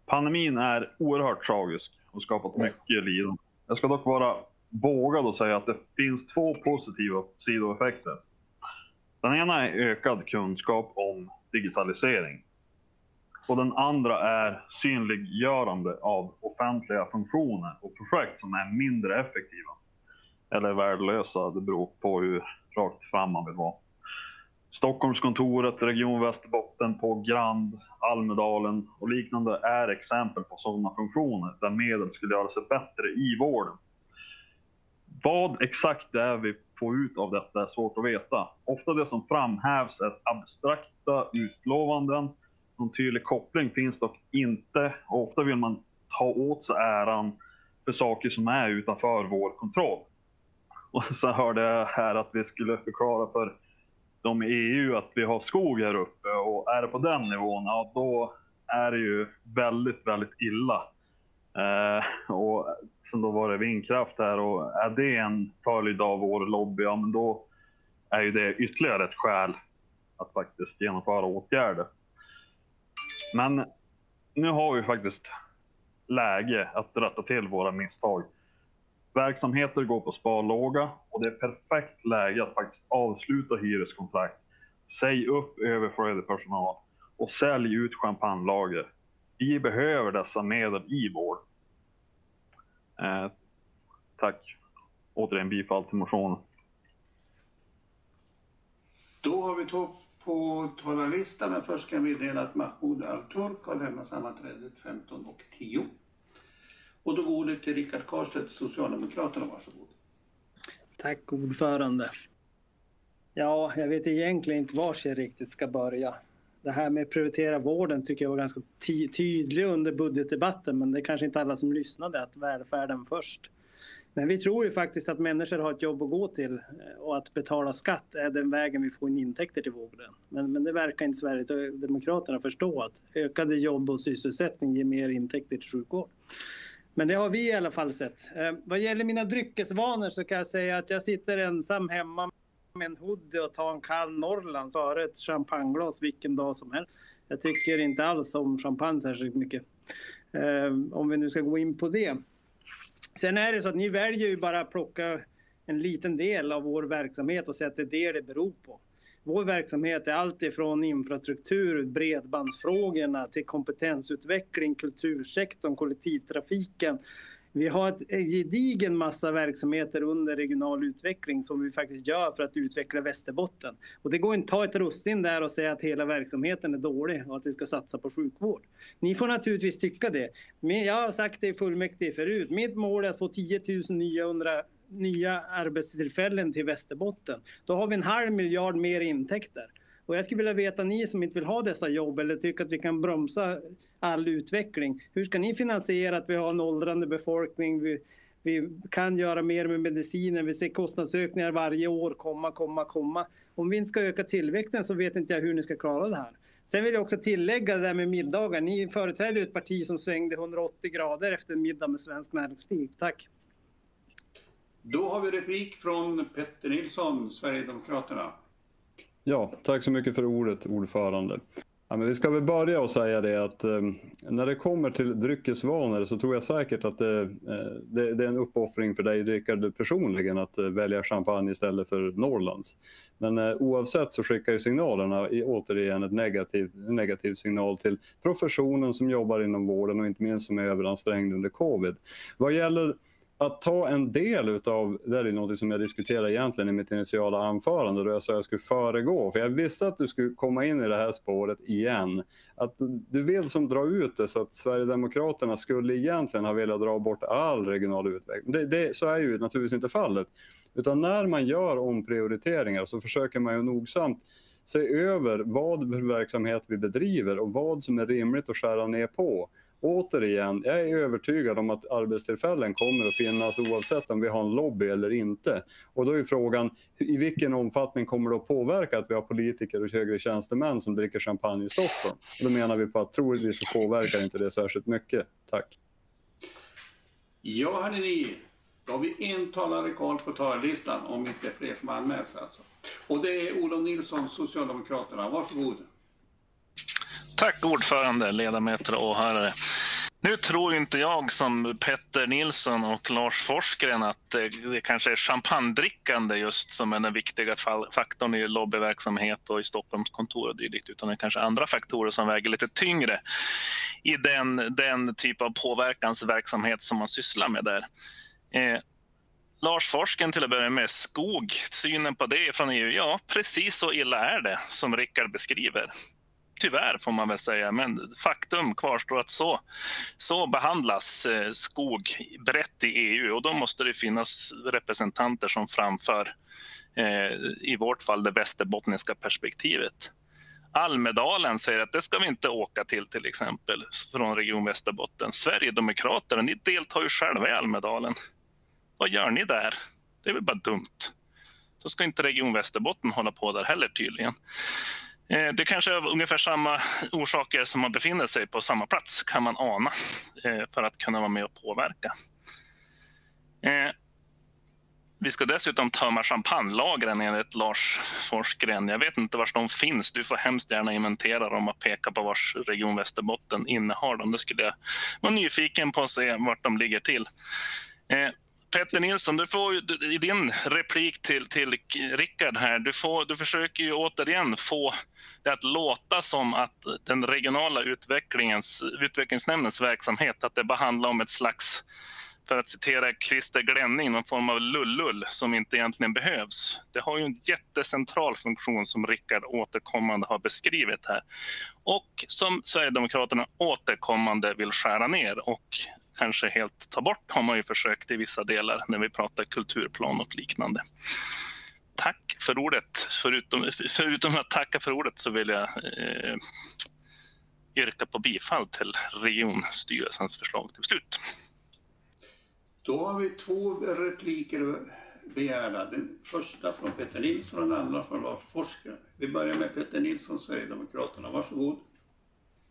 Speaker 66: Pandemin är oerhört tragisk och skapat mycket lidande. Jag ska dock vara vågad och säga att det finns två positiva sidoeffekter. Den ena är ökad kunskap om digitalisering och den andra är synliggörande av offentliga funktioner och projekt som är mindre effektiva. Eller värdelösa, det beror på hur rakt fram man vill vara. Stockholmskontoret, Region Västerbotten på Grand, Almedalen och liknande är exempel på sådana funktioner där medel skulle göra sig bättre i vården. Vad exakt det är vi får ut av detta är svårt att veta. Ofta det som framhävs är abstrakta utlovanden någon tydlig koppling finns dock inte. Och ofta vill man ta åt sig äran för saker som är utanför vår kontroll. Och så hörde jag här att vi skulle förklara för de i EU att vi har skog här uppe och är det på den nivån, ja då är det ju väldigt, väldigt illa. Eh, och sen då var det vindkraft här och är det en följd av vår lobby, ja men då är ju det ytterligare ett skäl att faktiskt genomföra åtgärder. Men nu har vi faktiskt läge att rätta till våra misstag. Verksamheter går på sparlåga och det är perfekt läge att faktiskt avsluta hyreskontrakt, säg upp överflödig personal och sälj ut champagnelager. Vi behöver dessa medel i vård. Eh, tack. Återigen bifall till motionen.
Speaker 28: Då har vi topp på talarlistan, men först kan vi meddela att Mahmoud Al-Turk har lämnat sammanträdet 15 och 10. Och då går ordet till Rickard Karlstedt, Socialdemokraterna. Varsågod.
Speaker 3: Tack ordförande. Ja, jag vet egentligen inte var jag riktigt ska börja. Det här med att prioritera vården tycker jag var ganska ty tydlig under budgetdebatten, men det är kanske inte alla som lyssnade att välfärden först. Men vi tror ju faktiskt att människor har ett jobb att gå till eh, och att betala skatt är den vägen vi får in intäkter till vården. Men, men det verkar inte Sverigedemokraterna förstå att ökade jobb och sysselsättning ger mer intäkter till sjukvård. Men det har vi i alla fall sett. Eh, vad gäller mina dryckesvanor så kan jag säga att jag sitter ensam hemma med en hoodie och tar en kall Norrland före ett champagneglas vilken dag som helst. Jag tycker inte alls om champagne särskilt mycket. Eh, om vi nu ska gå in på det. Sen är det så att ni väljer ju bara att plocka en liten del av vår verksamhet och säga att det är det det beror på. Vår verksamhet är allt ifrån infrastruktur, bredbandsfrågorna till kompetensutveckling, kultursektorn, kollektivtrafiken. Vi har ett gedigen massa verksamheter under regional utveckling som vi faktiskt gör för att utveckla Västerbotten. Och det går inte att ta ett russin där och säga att hela verksamheten är dålig och att vi ska satsa på sjukvård. Ni får naturligtvis tycka det. Men jag har sagt det i fullmäktige förut. Mitt mål är att få 10 900 nya arbetstillfällen till Västerbotten. Då har vi en halv miljard mer intäkter. Och jag skulle vilja veta, ni som inte vill ha dessa jobb eller tycker att vi kan bromsa all utveckling. Hur ska ni finansiera att vi har en åldrande befolkning? Vi, vi kan göra mer med medicinen. Vi ser kostnadsökningar varje år komma, komma, komma. Om vi inte ska öka tillväxten så vet inte jag hur ni ska klara det här. Sen vill jag också tillägga det där med middagar. Ni företräder ett parti som svängde 180 grader efter en middag med Svensk Näringsliv. Tack.
Speaker 28: Då har vi replik från Petter Nilsson, Sverigedemokraterna.
Speaker 10: Ja, tack så mycket för ordet, ordförande. Ja, men vi ska väl börja och säga det att eh, när det kommer till dryckesvanor så tror jag säkert att det, eh, det, det är en uppoffring för dig Rickard personligen att eh, välja champagne istället för Norrlands. Men eh, oavsett så skickar ju signalerna i, återigen ett negativ, en negativ signal till professionen som jobbar inom vården och inte minst som är överansträngd under covid. Vad gäller att ta en del utav, det är något som jag diskuterade egentligen i mitt initiala anförande då jag sa att jag skulle föregå, för jag visste att du skulle komma in i det här spåret igen. Att du vill som dra ut det så att Sverigedemokraterna skulle egentligen ha velat dra bort all regional utveckling. Det, det, så är ju naturligtvis inte fallet. Utan när man gör omprioriteringar så försöker man ju nogsamt se över vad för verksamhet vi bedriver och vad som är rimligt att skära ner på återigen, jag är övertygad om att arbetstillfällen kommer att finnas oavsett om vi har en lobby eller inte. Och då är frågan, i vilken omfattning kommer det att påverka att vi har politiker och högre tjänstemän som dricker champagne i Stockholm? Och då menar vi på att troligtvis så påverkar inte det särskilt mycket. Tack.
Speaker 28: Ja, hörni, då har vi en talare kvar på talarlistan, om inte fler som anmäls alltså. Och det är Olof Nilsson, Socialdemokraterna. Varsågod.
Speaker 75: Tack ordförande, ledamöter och åhörare. Nu tror inte jag som Petter Nilsson och Lars Forsgren att eh, det kanske är champagnedrickande just som är den viktiga faktorn i lobbyverksamhet och i Stockholms kontor och dylikt, utan det är kanske andra faktorer som väger lite tyngre i den, den typ av påverkansverksamhet som man sysslar med där. Eh, Lars Forsgren till att börja med, skog, synen på det från EU, ja precis så illa är det som Rickard beskriver tyvärr får man väl säga, men faktum kvarstår att så, så behandlas eh, skog brett i EU och då måste det finnas representanter som framför, eh, i vårt fall, det västerbottniska perspektivet. Almedalen säger att det ska vi inte åka till till exempel från Region Västerbotten. Sverigedemokraterna, ni deltar ju själva i Almedalen. Vad gör ni där? Det är väl bara dumt. Så ska inte Region Västerbotten hålla på där heller tydligen. Eh, det kanske är ungefär samma orsaker som man befinner sig på samma plats, kan man ana, eh, för att kunna vara med och påverka. Eh, vi ska dessutom tömma champagnelagren enligt Lars Forsgren. Jag vet inte var de finns. Du får hemskt gärna inventera dem och peka på vars Region Västerbotten innehar dem. Det skulle jag vara nyfiken på att se vart de ligger till. Petter Nilsson, du får i din replik till, till Rickard här, du, får, du försöker ju återigen få det att låta som att den regionala utvecklingens, utvecklingsnämndens verksamhet, att det bara handlar om ett slags, för att citera Christer Glenning, någon form av lullull som inte egentligen behövs. Det har ju en jättecentral funktion som Rickard återkommande har beskrivit här och som Sverigedemokraterna återkommande vill skära ner och kanske helt ta bort har man ju försökt i vissa delar när vi pratar kulturplan och liknande. Tack för ordet. Förutom, förutom att tacka för ordet så vill jag eh, yrka på bifall till regionstyrelsens förslag till beslut.
Speaker 28: Då har vi två repliker begärda. Den första från Peter Nilsson och den andra från Lars Forsgren. Vi börjar med Peter Nilsson, Sverigedemokraterna. Varsågod.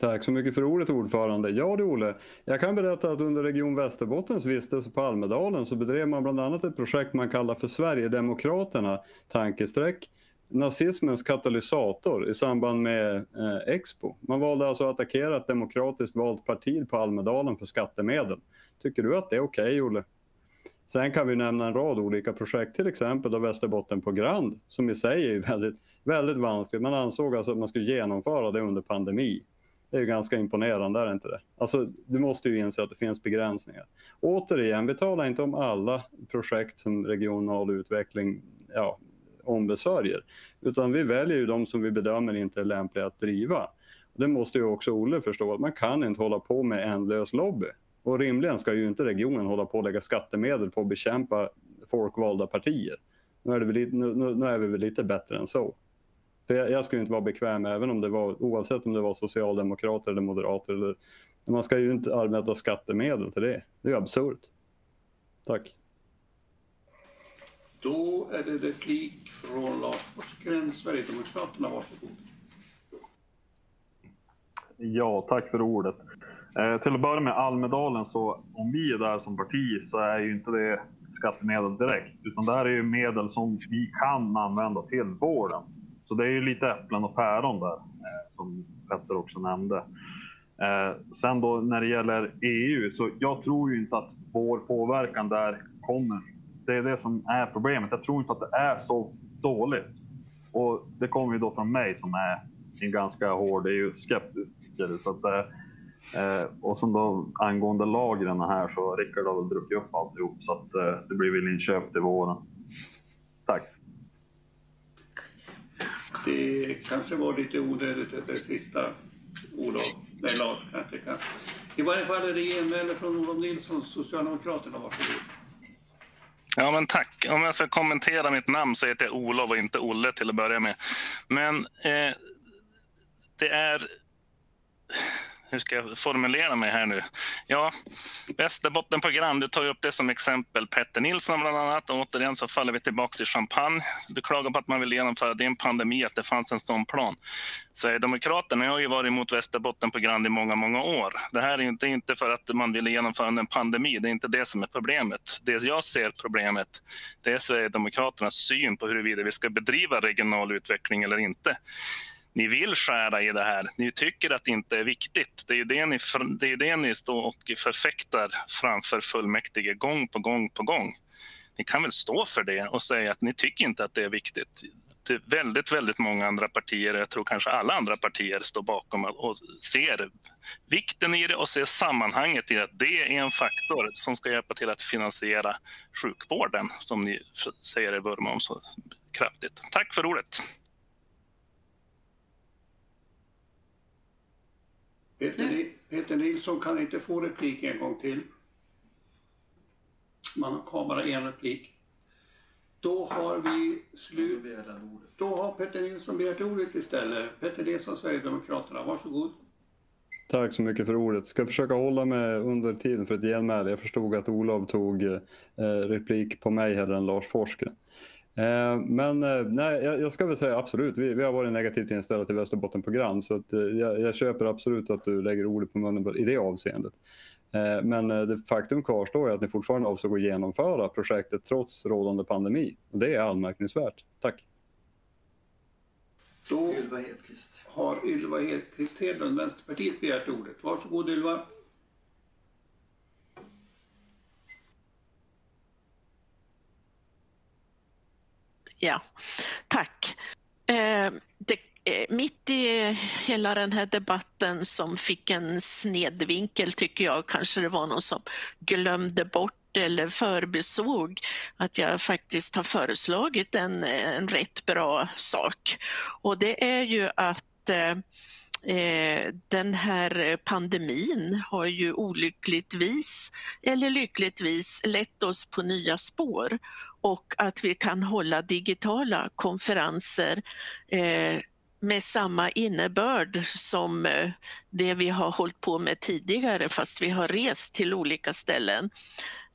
Speaker 10: Tack så mycket för ordet ordförande. Ja du Olle, jag kan berätta att under Region Västerbottens vistelse på Almedalen så bedrev man bland annat ett projekt man kallar för Sverigedemokraterna, tankestreck, nazismens katalysator i samband med eh, Expo. Man valde alltså att attackera ett demokratiskt valt parti på Almedalen för skattemedel. Tycker du att det är okej okay, Olle? Sen kan vi nämna en rad olika projekt, till exempel då Västerbotten på Grand, som i sig är väldigt, väldigt vanskligt. Man ansåg alltså att man skulle genomföra det under pandemi. Det är ju ganska imponerande, är det inte det? Alltså, du måste ju inse att det finns begränsningar. Återigen, vi talar inte om alla projekt som regional utveckling ja, ombesörjer, utan vi väljer ju de som vi bedömer inte är lämpliga att driva. Det måste ju också Olle förstå, att man kan inte hålla på med ändlös lobby. Och rimligen ska ju inte regionen hålla på att lägga skattemedel på att bekämpa folkvalda partier. Nu är, det väl, nu, nu är vi väl lite bättre än så. För jag, jag skulle inte vara bekväm även om det var, oavsett om det var socialdemokrater eller moderater. Eller, man ska ju inte arbeta skattemedel till det. Det är ju absurt. Tack.
Speaker 28: Då är det replik från Lars Forsgren, Sverigedemokraterna. Varsågod.
Speaker 66: Ja, tack för ordet. Eh, till att börja med Almedalen, så om vi är där som parti så är ju inte det skattemedel direkt, utan det här är ju medel som vi kan använda till vården. Så det är ju lite äpplen och päron där, eh, som Petter också nämnde. Eh, sen då när det gäller EU, så jag tror ju inte att vår påverkan där kommer. Det är det som är problemet. Jag tror inte att det är så dåligt. Och det kommer ju då från mig som är en ganska hård EU-skeptiker. Så att, eh, eh, och sen då angående lagren här så Rickard har väl druckit upp alltihop så att eh, det blir väl inköp till våren. Tack.
Speaker 28: Det kanske var lite onödigt det sista Olof, nej Lars kanske kan. I varje fall är det genmäle från Olof Nilsson, Socialdemokraterna. Varsågod.
Speaker 75: Ja, men tack. Om jag ska kommentera mitt namn så heter jag Olof och inte Olle till att börja med. Men eh, det är hur ska jag formulera mig här nu? Ja, Västerbotten på Grand, du tar ju upp det som exempel. Petter Nilsson bland annat. Och återigen så faller vi tillbaka i champagne. Du klagar på att man vill genomföra, det är en pandemi, att det fanns en sån plan. Sverigedemokraterna har ju varit emot Västerbotten på Grand i många, många år. Det här är inte, inte för att man vill genomföra en pandemi, det är inte det som är problemet. Det jag ser problemet, det är Sverigedemokraternas syn på huruvida vi ska bedriva regional utveckling eller inte ni vill skära i det här. Ni tycker att det inte är viktigt. Det är det ni, det är det ni står och förfäktar framför fullmäktige gång på gång på gång. Ni kan väl stå för det och säga att ni tycker inte att det är viktigt. Det är väldigt, väldigt många andra partier, jag tror kanske alla andra partier står bakom och ser vikten i det och ser sammanhanget i att det är en faktor som ska hjälpa till att finansiera sjukvården som ni säger er vurma om så kraftigt. Tack för ordet.
Speaker 28: Peter, Peter Nilsson kan inte få replik en gång till. Man har bara en replik. Då har vi slut. Då har Peter Nilsson begärt ordet istället. Peter Nilsson, Sverigedemokraterna. Varsågod.
Speaker 10: Tack så mycket för ordet. Ska försöka hålla mig under tiden för ett genmäle. Jag förstod att Olof tog eh, replik på mig hellre än Lars Forske. Eh, men eh, nej, jag ska väl säga absolut, vi, vi har varit negativt inställda till Västerbotten på Grand så att, eh, jag, jag, köper absolut att du lägger ordet på munnen i det avseendet. Men det faktum kvarstår är att ni fortfarande avsåg att genomföra projektet trots rådande pandemi. Och det är anmärkningsvärt. Tack.
Speaker 28: Då har Ylva Hedqvist Hedlund, Vänsterpartiet, begärt ordet. Varsågod Ylva.
Speaker 82: Ja, tack. Eh, det, eh, mitt i hela den här debatten som fick en snedvinkel tycker jag, kanske det var någon som glömde bort eller förbisåg att jag faktiskt har föreslagit en, en rätt bra sak. Och det är ju att eh, eh den här pandemin har ju olyckligtvis eller lyckligtvis lett oss på nya spår och att vi kan hålla digitala konferenser eh, med samma innebörd som eh, det vi har hållit på med tidigare fast vi har rest till olika ställen.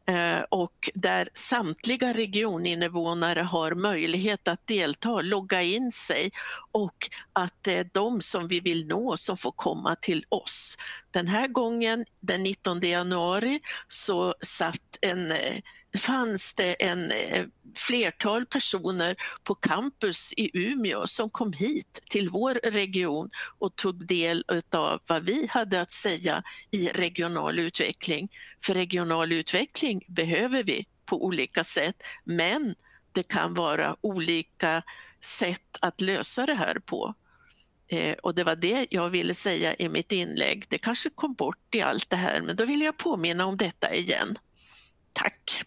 Speaker 82: Eh, och där samtliga regioninvånare har möjlighet att delta, logga in sig och att det är de som vi vill nå som får komma till oss. Den här gången, den 19 januari, så satt en eh, fanns det en eh, flertal personer på campus i Umeå som kom hit till vår region och tog del av vad vi hade att säga i regional utveckling. För regional utveckling behöver vi på olika sätt, men det kan vara olika sätt att lösa det här på. Eh, och det var det jag ville säga i mitt inlägg. Det kanske kom bort i allt det här, men då vill jag påminna om detta igen. Tack!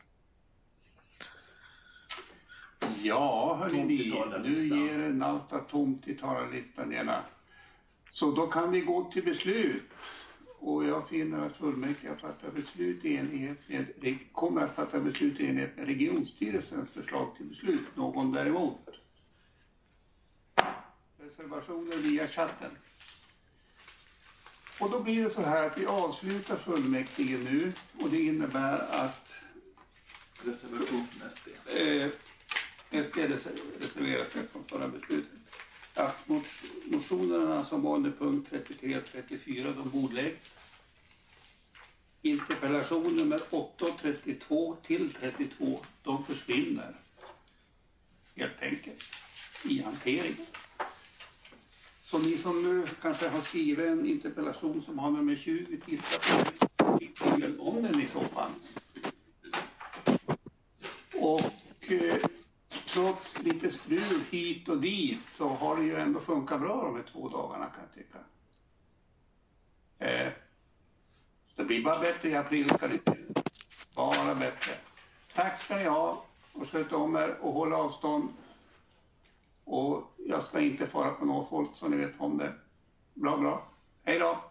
Speaker 28: Ja, hörni ni, nu ger Nalta tomt i talarlistan gärna. Så då kan vi gå till beslut. Och jag finner att fullmäktige har fattat beslut i enlighet med, kommer att fatta beslut i enlighet med regionstyrelsens förslag till beslut. Någon däremot? Reservationer via chatten. Och då blir det så här att vi avslutar fullmäktige nu och det innebär att
Speaker 77: Reservation SD.
Speaker 28: eh, SD reserverar sig från förra beslutet. Att motionerna som var under punkt 33 och 34 de bordläggs. Interpellation nummer 8 och 32 till 32 de försvinner. Helt enkelt. I hanteringen. Så ni som nu kanske har skrivit en interpellation som har nummer 20, titta på artikeln om den i så fall. Och eh, trots lite strul hit och dit så har det ju ändå funkat bra de här två dagarna kan jag tycka. Eh, det blir bara bättre i april ska det se. Bara bättre. Tack ska ni ha och sköt om er och håll avstånd. Och jag ska inte fara på något folk, så ni vet om det. Bra, bra. Hej då!